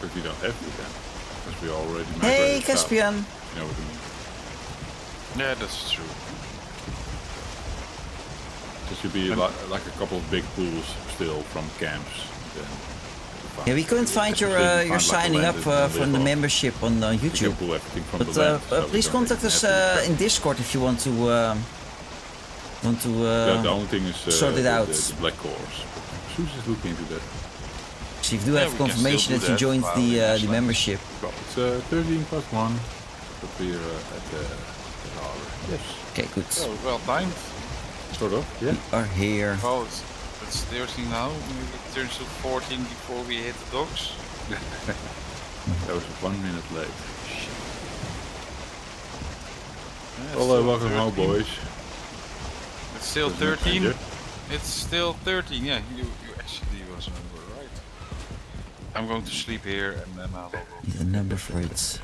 But we don't have to then, because we already Hey, migrated south. Caspian. You know what I mean? Yeah, that's true. There should be like, like a couple of big pools still from camps. Then Yeah, we couldn't find your uh, you your find, like, signing up that uh, from the membership on uh, YouTube. pull everything from But the uh, land, uh, so please contact us uh, in Discord if you want to um, want to yeah, the uh, only thing is uh, sort it the, out. The, the black cores. Sus is looking into that. see if you do Yeah, have confirmation still that do you joined while the uh, the Ashland. membership. Well, it's uh, 13 plus 1, but we're uh, at the the. Yes, Okay, good. Oh, well timed. Sort of. Yeah. Are here. Well, it's, it's 13 now. Maybe it turns to 14 before we hit the docks. That was one minute late. Shit. Yeah, it's Well, still welcome home, boys. It's still Doesn't 13. It's still 13. Yeah, you you actually was right. I'm going to sleep here and then I'll log. The number for it.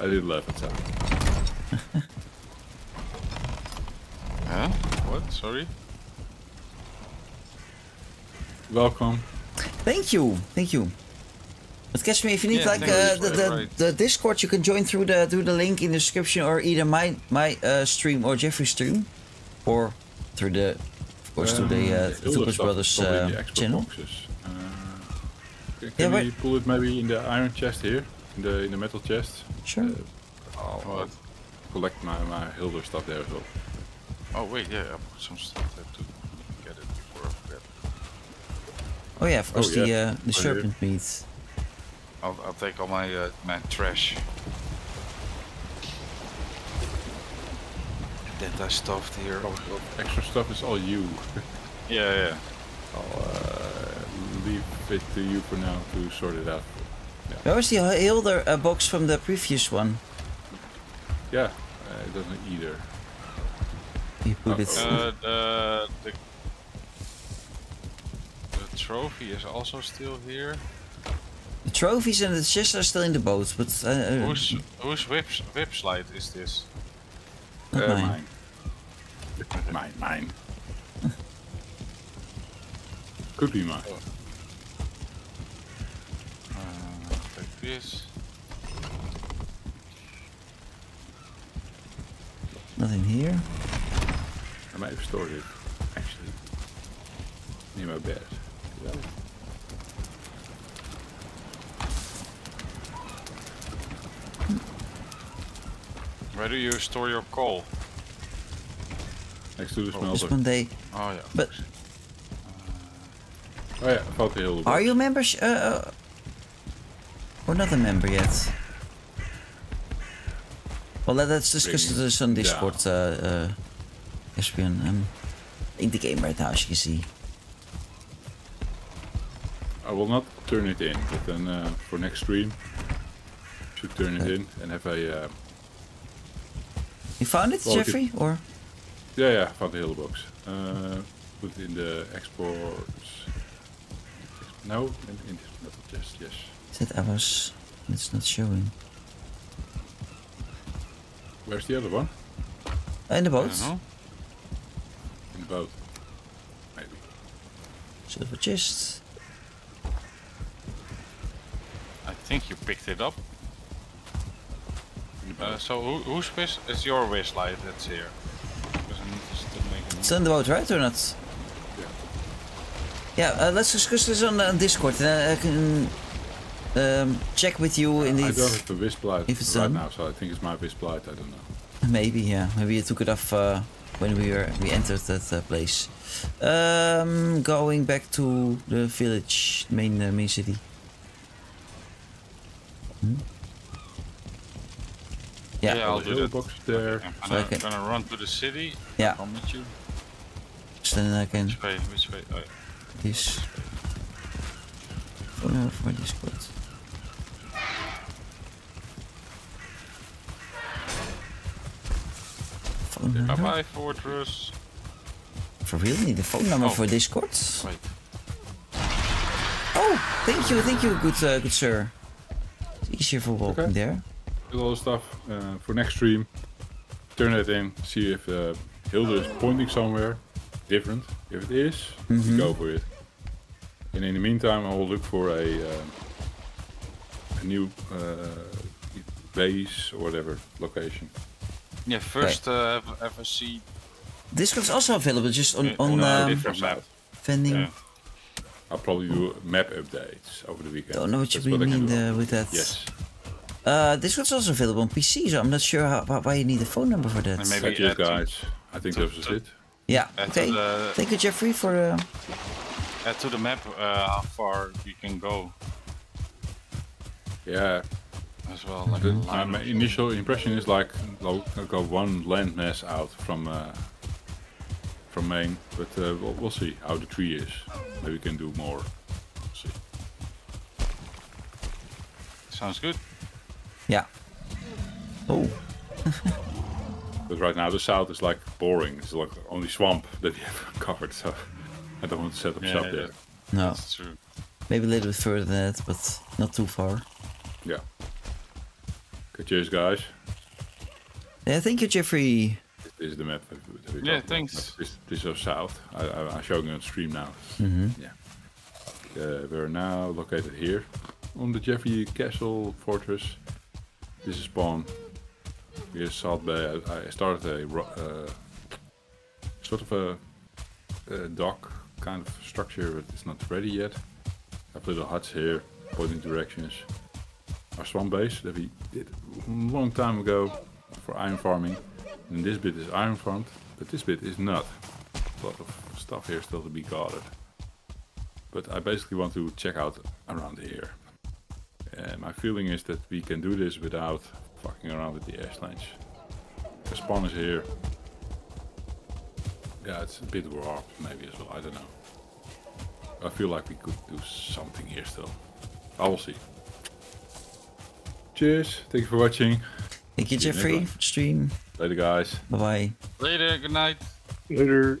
I did laugh at that. Huh? What? Sorry? Welcome. Thank you, thank you. But catch me if you need Yeah, like uh, you the, for the, right. the Discord. You can join through the through the link in the description, or either my my uh, stream or Jeffrey's stream, or through the of course through the uh, Um, the Hilda Tukas stuff Brothers is probably in uh, the channel. Boxes. Uh, can Yeah, we but- pull it maybe in the iron chest here? In the in the metal chest? Sure. Uh, I'll, I'll collect my, my Hildir stuff there as well. Oh wait, yeah, I put some stuff there to get it before I forget. Oh yeah, of course yeah. the uh, the here. serpent meat. I'll, I'll take all my uh, my trash. That I stuffed here. Oh, well, extra stuff is all you. Yeah, yeah. I'll uh, leave it to you for now to sort it out. Yeah. Where was the Hildir uh, box from the previous one? Yeah, uh, it doesn't either. You put it. Uh, the, the the trophy is also still here. the trophies and the chests are still in the boat, but uh, uh, Whose whose whip whip slide is this? not Uh, mine. mine. mine, mine. Could be mine. Uh, take this. Nothing here. I might have stored it, actually. Near my bed. Yeah. Where do you store your coal? Next to the Just smelter. one day. Oh yeah. But Oh yeah, Valky Hill. are you members? Uh, uh, or not a member yet? Well, let, us discuss Bring- this on yeah. Discord, uh, uh, Caspian. I'm in the game right now, as you can see. I will not turn it in, but then uh, for next stream, should turn it in and have a uh, You found it, Well, Jeffrey? Or yeah yeah found the box. Uh, put it in the exports. No, in, in this metal chest. Yes. said I was? It's not showing. Where's the other one? Uh, in the I boat. don't know. In the. Maybe. Silver chest. I think you picked it up. Uh, so who, whose wish is your wish light that's here? Because I need to still make a It's on the boat, right, or not? Yeah, uh, let's discuss this on, uh, Discord. And I can um, check with you in I the. don't have the wisp light if it's right done. now, so I think it's my wisp light. I don't know. Maybe, yeah. Maybe you took it off uh, when we were we entered that uh, place. Um, going back to the village, main uh, main city. Hmm? Yeah, Yeah, I'll do hill that. box there. I'm So gonna, I can- gonna run to the city. Yeah. I'll meet you. so then I can Which way? Which way? Oh, yeah. this. Phone number for Discord. Phone number? bye, Fortress. For real? Need a phone number Oh. for Discord? Wait. Oh, thank you, thank you, good, uh, good sir. It's easier for walking Okay. there. Do all the stuff uh, for next stream. Turn it in. See if uh, Hildir is pointing somewhere different. If it is, we go for it. And in the meantime, I will look for a uh, a new uh, base or whatever location. Yeah, first uh, have, have a seat Discord's also available, just on, Yeah, on on a um, different map. vending. Yeah. I'll probably do map updates over the weekend. I don't know what you That's I can mean do. uh, with that. Yes. Uh, Discord's also available on PC, so I'm not sure how, why- why you need a phone number for that. And maybe- Thank you add to- guys. I think to- that was to- it. yeah, add okay. the- Thank you, Jeffrey, for uh, add to the map uh, how far we can go Yeah. As well. Like The, a my, line my or initial impression is like go, go one landmass out from uh, from Maine, but uh, we'll, we'll see how the tree is. Maybe we can do more. We'll see. Sounds good. yeah. Oh, But right now the south is like boring. It's like only swamp that you have covered, so I don't want to set up Yeah, shop yeah. there. no, That's true. maybe a little bit further than that, but not too far. Yeah. Okay, cheers, guys. Yeah, thank you, Jeffrey. This is the map. that we- that we Yeah, thanks. This, this is south. I, I, I'm showing it on stream now. hmm Yeah. Uh, we're now located here on the Jeffrey Castle Fortress. This is spawn. Here's Salt Bay. I, I started a uh, sort of a, a dock kind of structure, but it's not ready yet. I have little huts here, pointing directions. Our swamp base that we did a long time ago for iron farming. And this bit is iron farmed, but this bit is not. A lot of stuff here still to be gathered. But I basically want to check out around here. And my feeling is that we can do this without fucking around with the Ashlands. The spawn is here. Yeah, it's a bit warped maybe as well, I don't know. I feel like we could do something here still. I will see. Cheers, thank you for watching. Thank you, Jeffrey, next for the stream. Later guys. Bye bye. Later, good night. Later.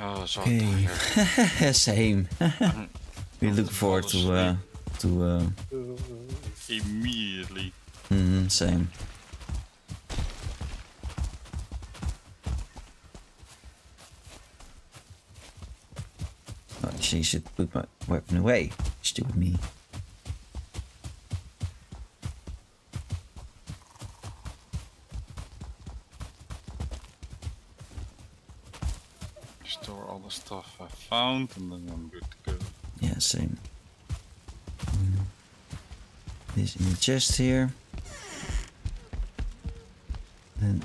Oh, so Okay. Same. we look forward to uh, to uh, Immediately. mhm, same. Oh, she should put my weapon away. Stupid me. Store all the stuff I found and then I'm good to go. Yeah, same. Mm. This in the chest here. Then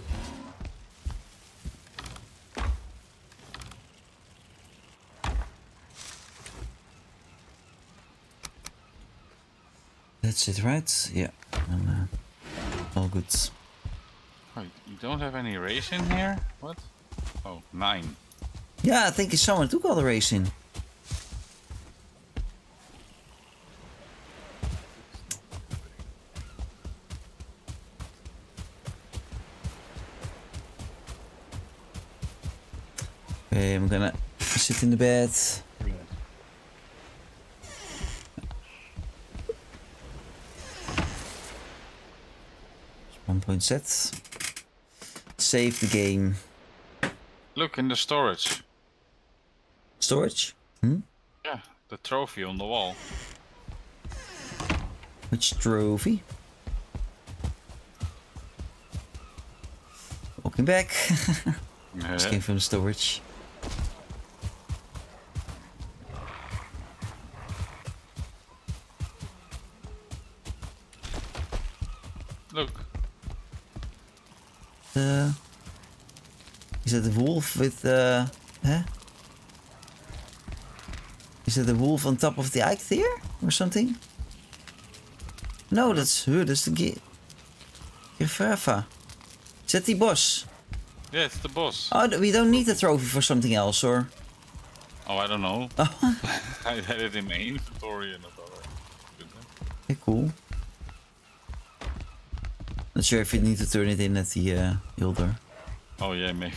That's it, right? Yeah. Uh, all good. Wait, you don't have any race in here? What? Oh, nine. Yeah, I think someone took all the racing. Okay, I'm gonna sit in the bed. One point set. Save the game. Look in the storage. Storage? Hmm? Yeah, the trophy on the wall. Which trophy? Walking back. Just came from storage. Uh, is that the wolf with uh, huh? Is that the wolf on top of the Ike there or something? No, that's her. That's the Gi- Giraffa. Is that the boss? yeah, it's the boss. Oh, we don't need the trophy for something else, or? Oh, I don't know. Oh, I had it in my inventory and I thought, oh, okay, cool. Not sure if you need to turn it in at the uh, Hildir. oh yeah, maybe.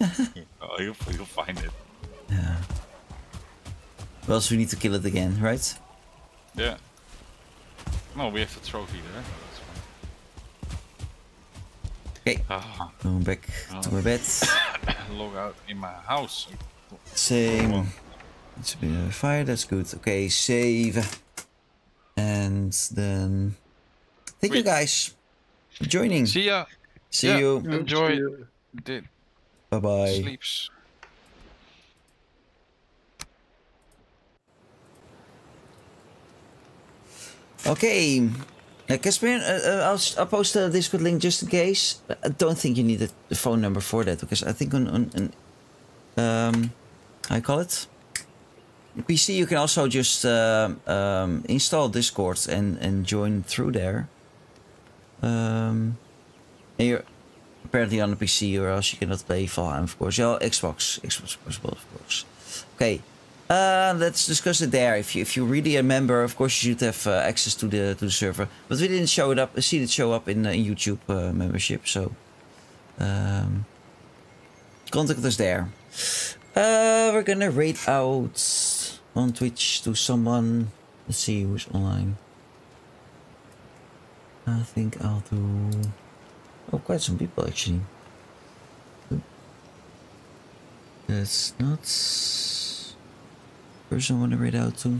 oh, you'll, you'll find it. Yeah. Well, else we need to kill it again, right? Yeah. No, we have the trophy there. Okay. Ah, going back to my bed. log out in my house. Same. It's a bit of a fire, that's good. Okay, save. And then... Thank you guys joining. See ya. See Yeah. you. Enjoy. Did Bye-bye. sleeps. Okay. Uh, Casper, uh, uh, I'll, s- I'll post a Discord link just in case. I don't think you need a, the phone number for that because I think on, on, on um, how you call it? PC, you can also just um um, install Discord and, and join through there. Um, and you're apparently on the PC or else you cannot play Valheim, of course. Yeah, Xbox. Xbox possible, of course. Okay. Uh, let's discuss it there. If you if you're really a member, of course you should have uh, access to the to the server. But we didn't show it up. See it show up in, uh, in YouTube uh, membership. So um, contact us there. Uh, we're gonna raid out on Twitch to someone. Let's see who's online. I think I'll do. Oh, quite some people actually. That's not person I want to read out to.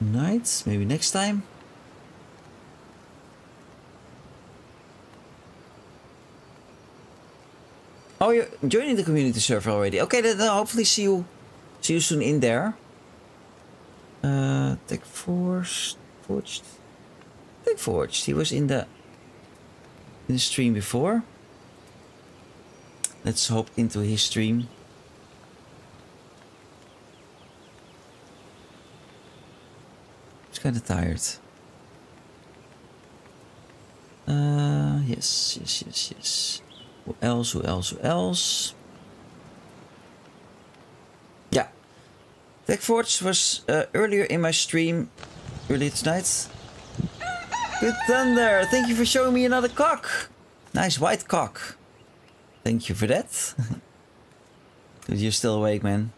Night, maybe next time. Oh, you're joining the community server already. Okay, then uh, hopefully see you, see you soon in there. Uh, Tech Force, Forged, Tech Forged. He was in the in the stream before. Let's hop into his stream. He's kind of tired. Uh, yes, yes, yes, yes. Who else? Who else? Who else? Yeah. TechForge was uh, earlier in my stream earlier tonight. Good thunder! Thank you for showing me another cock. Nice white cock. Thank you for that. Dude, you're still awake, man.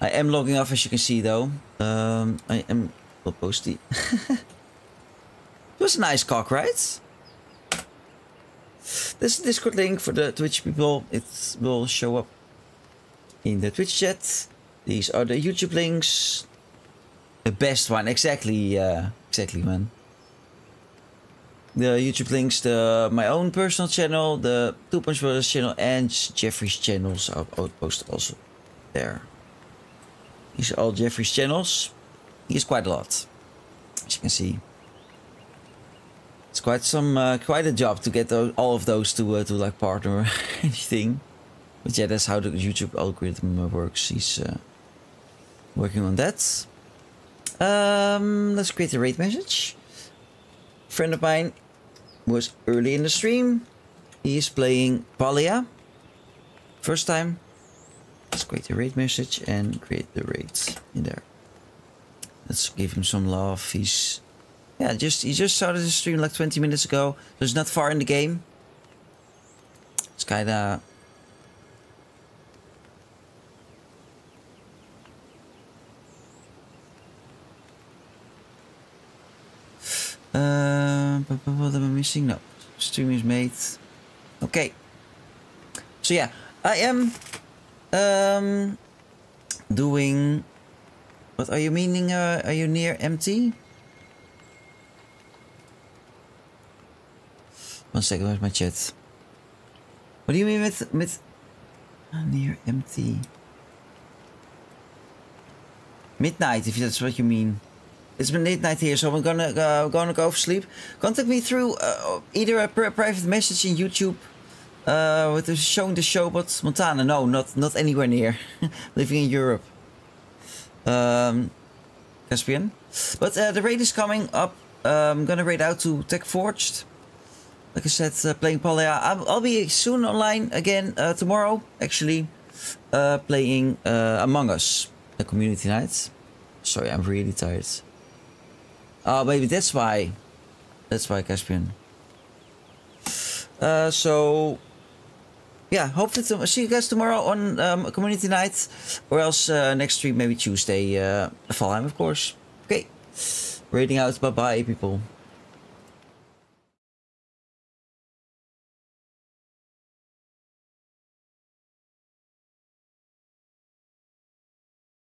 I am logging off, as you can see, though. Um, I am. Will post the. it was a nice cock, right? This Discord link for the Twitch people. It will show up in the Twitch chat. These are the YouTube links. The best one, exactly. Uh, exactly, man. the YouTube links, the my own personal channel, the Two Punch Brothers channel, and Jeffrey's channels. I'll, post also there. These are all Jeffrey's channels. He has quite a lot, as you can see. It's quite some, uh, quite a job to get all of those to uh, to like partner anything. But yeah, that's how the YouTube algorithm works. He's uh, working on that. Um, let's create a rate message. Friend of mine was early in the stream. He is playing Palia. First time. Let's create a rate message and create the rates in there. Let's give him some love. He's yeah, just he just started the stream like 20 minutes ago. So he's not far in the game. It's kinda Uh, what am I missing? No. Stream is made. Okay. So yeah, I am um doing what are you meaning uh, are you near empty? One second, where's my chat? What do you mean with with uh, near empty? Midnight, if that's what you mean. It's been midnight here, so I'm gonna uh, gonna go for sleep. Contact me through uh, either a pri- private message in YouTube uh, with the showing the show, but Montana, no, not not anywhere near. Living in Europe, um, Caspian. But uh, the raid is coming up. Uh, I'm gonna raid out to Tech Forged. Like I said, uh, playing Palia. I'll, I'll be soon online again uh, tomorrow. Actually, uh, playing uh, Among Us, the community night. Sorry, I'm really tired. Oh, maybe that's why. That's why, Caspian. Uh, so, yeah, hopefully to see you guys tomorrow on um, community night, or else uh, next stream maybe Tuesday. Uh, Valheim, of course. Okay, rating out. Bye bye, people.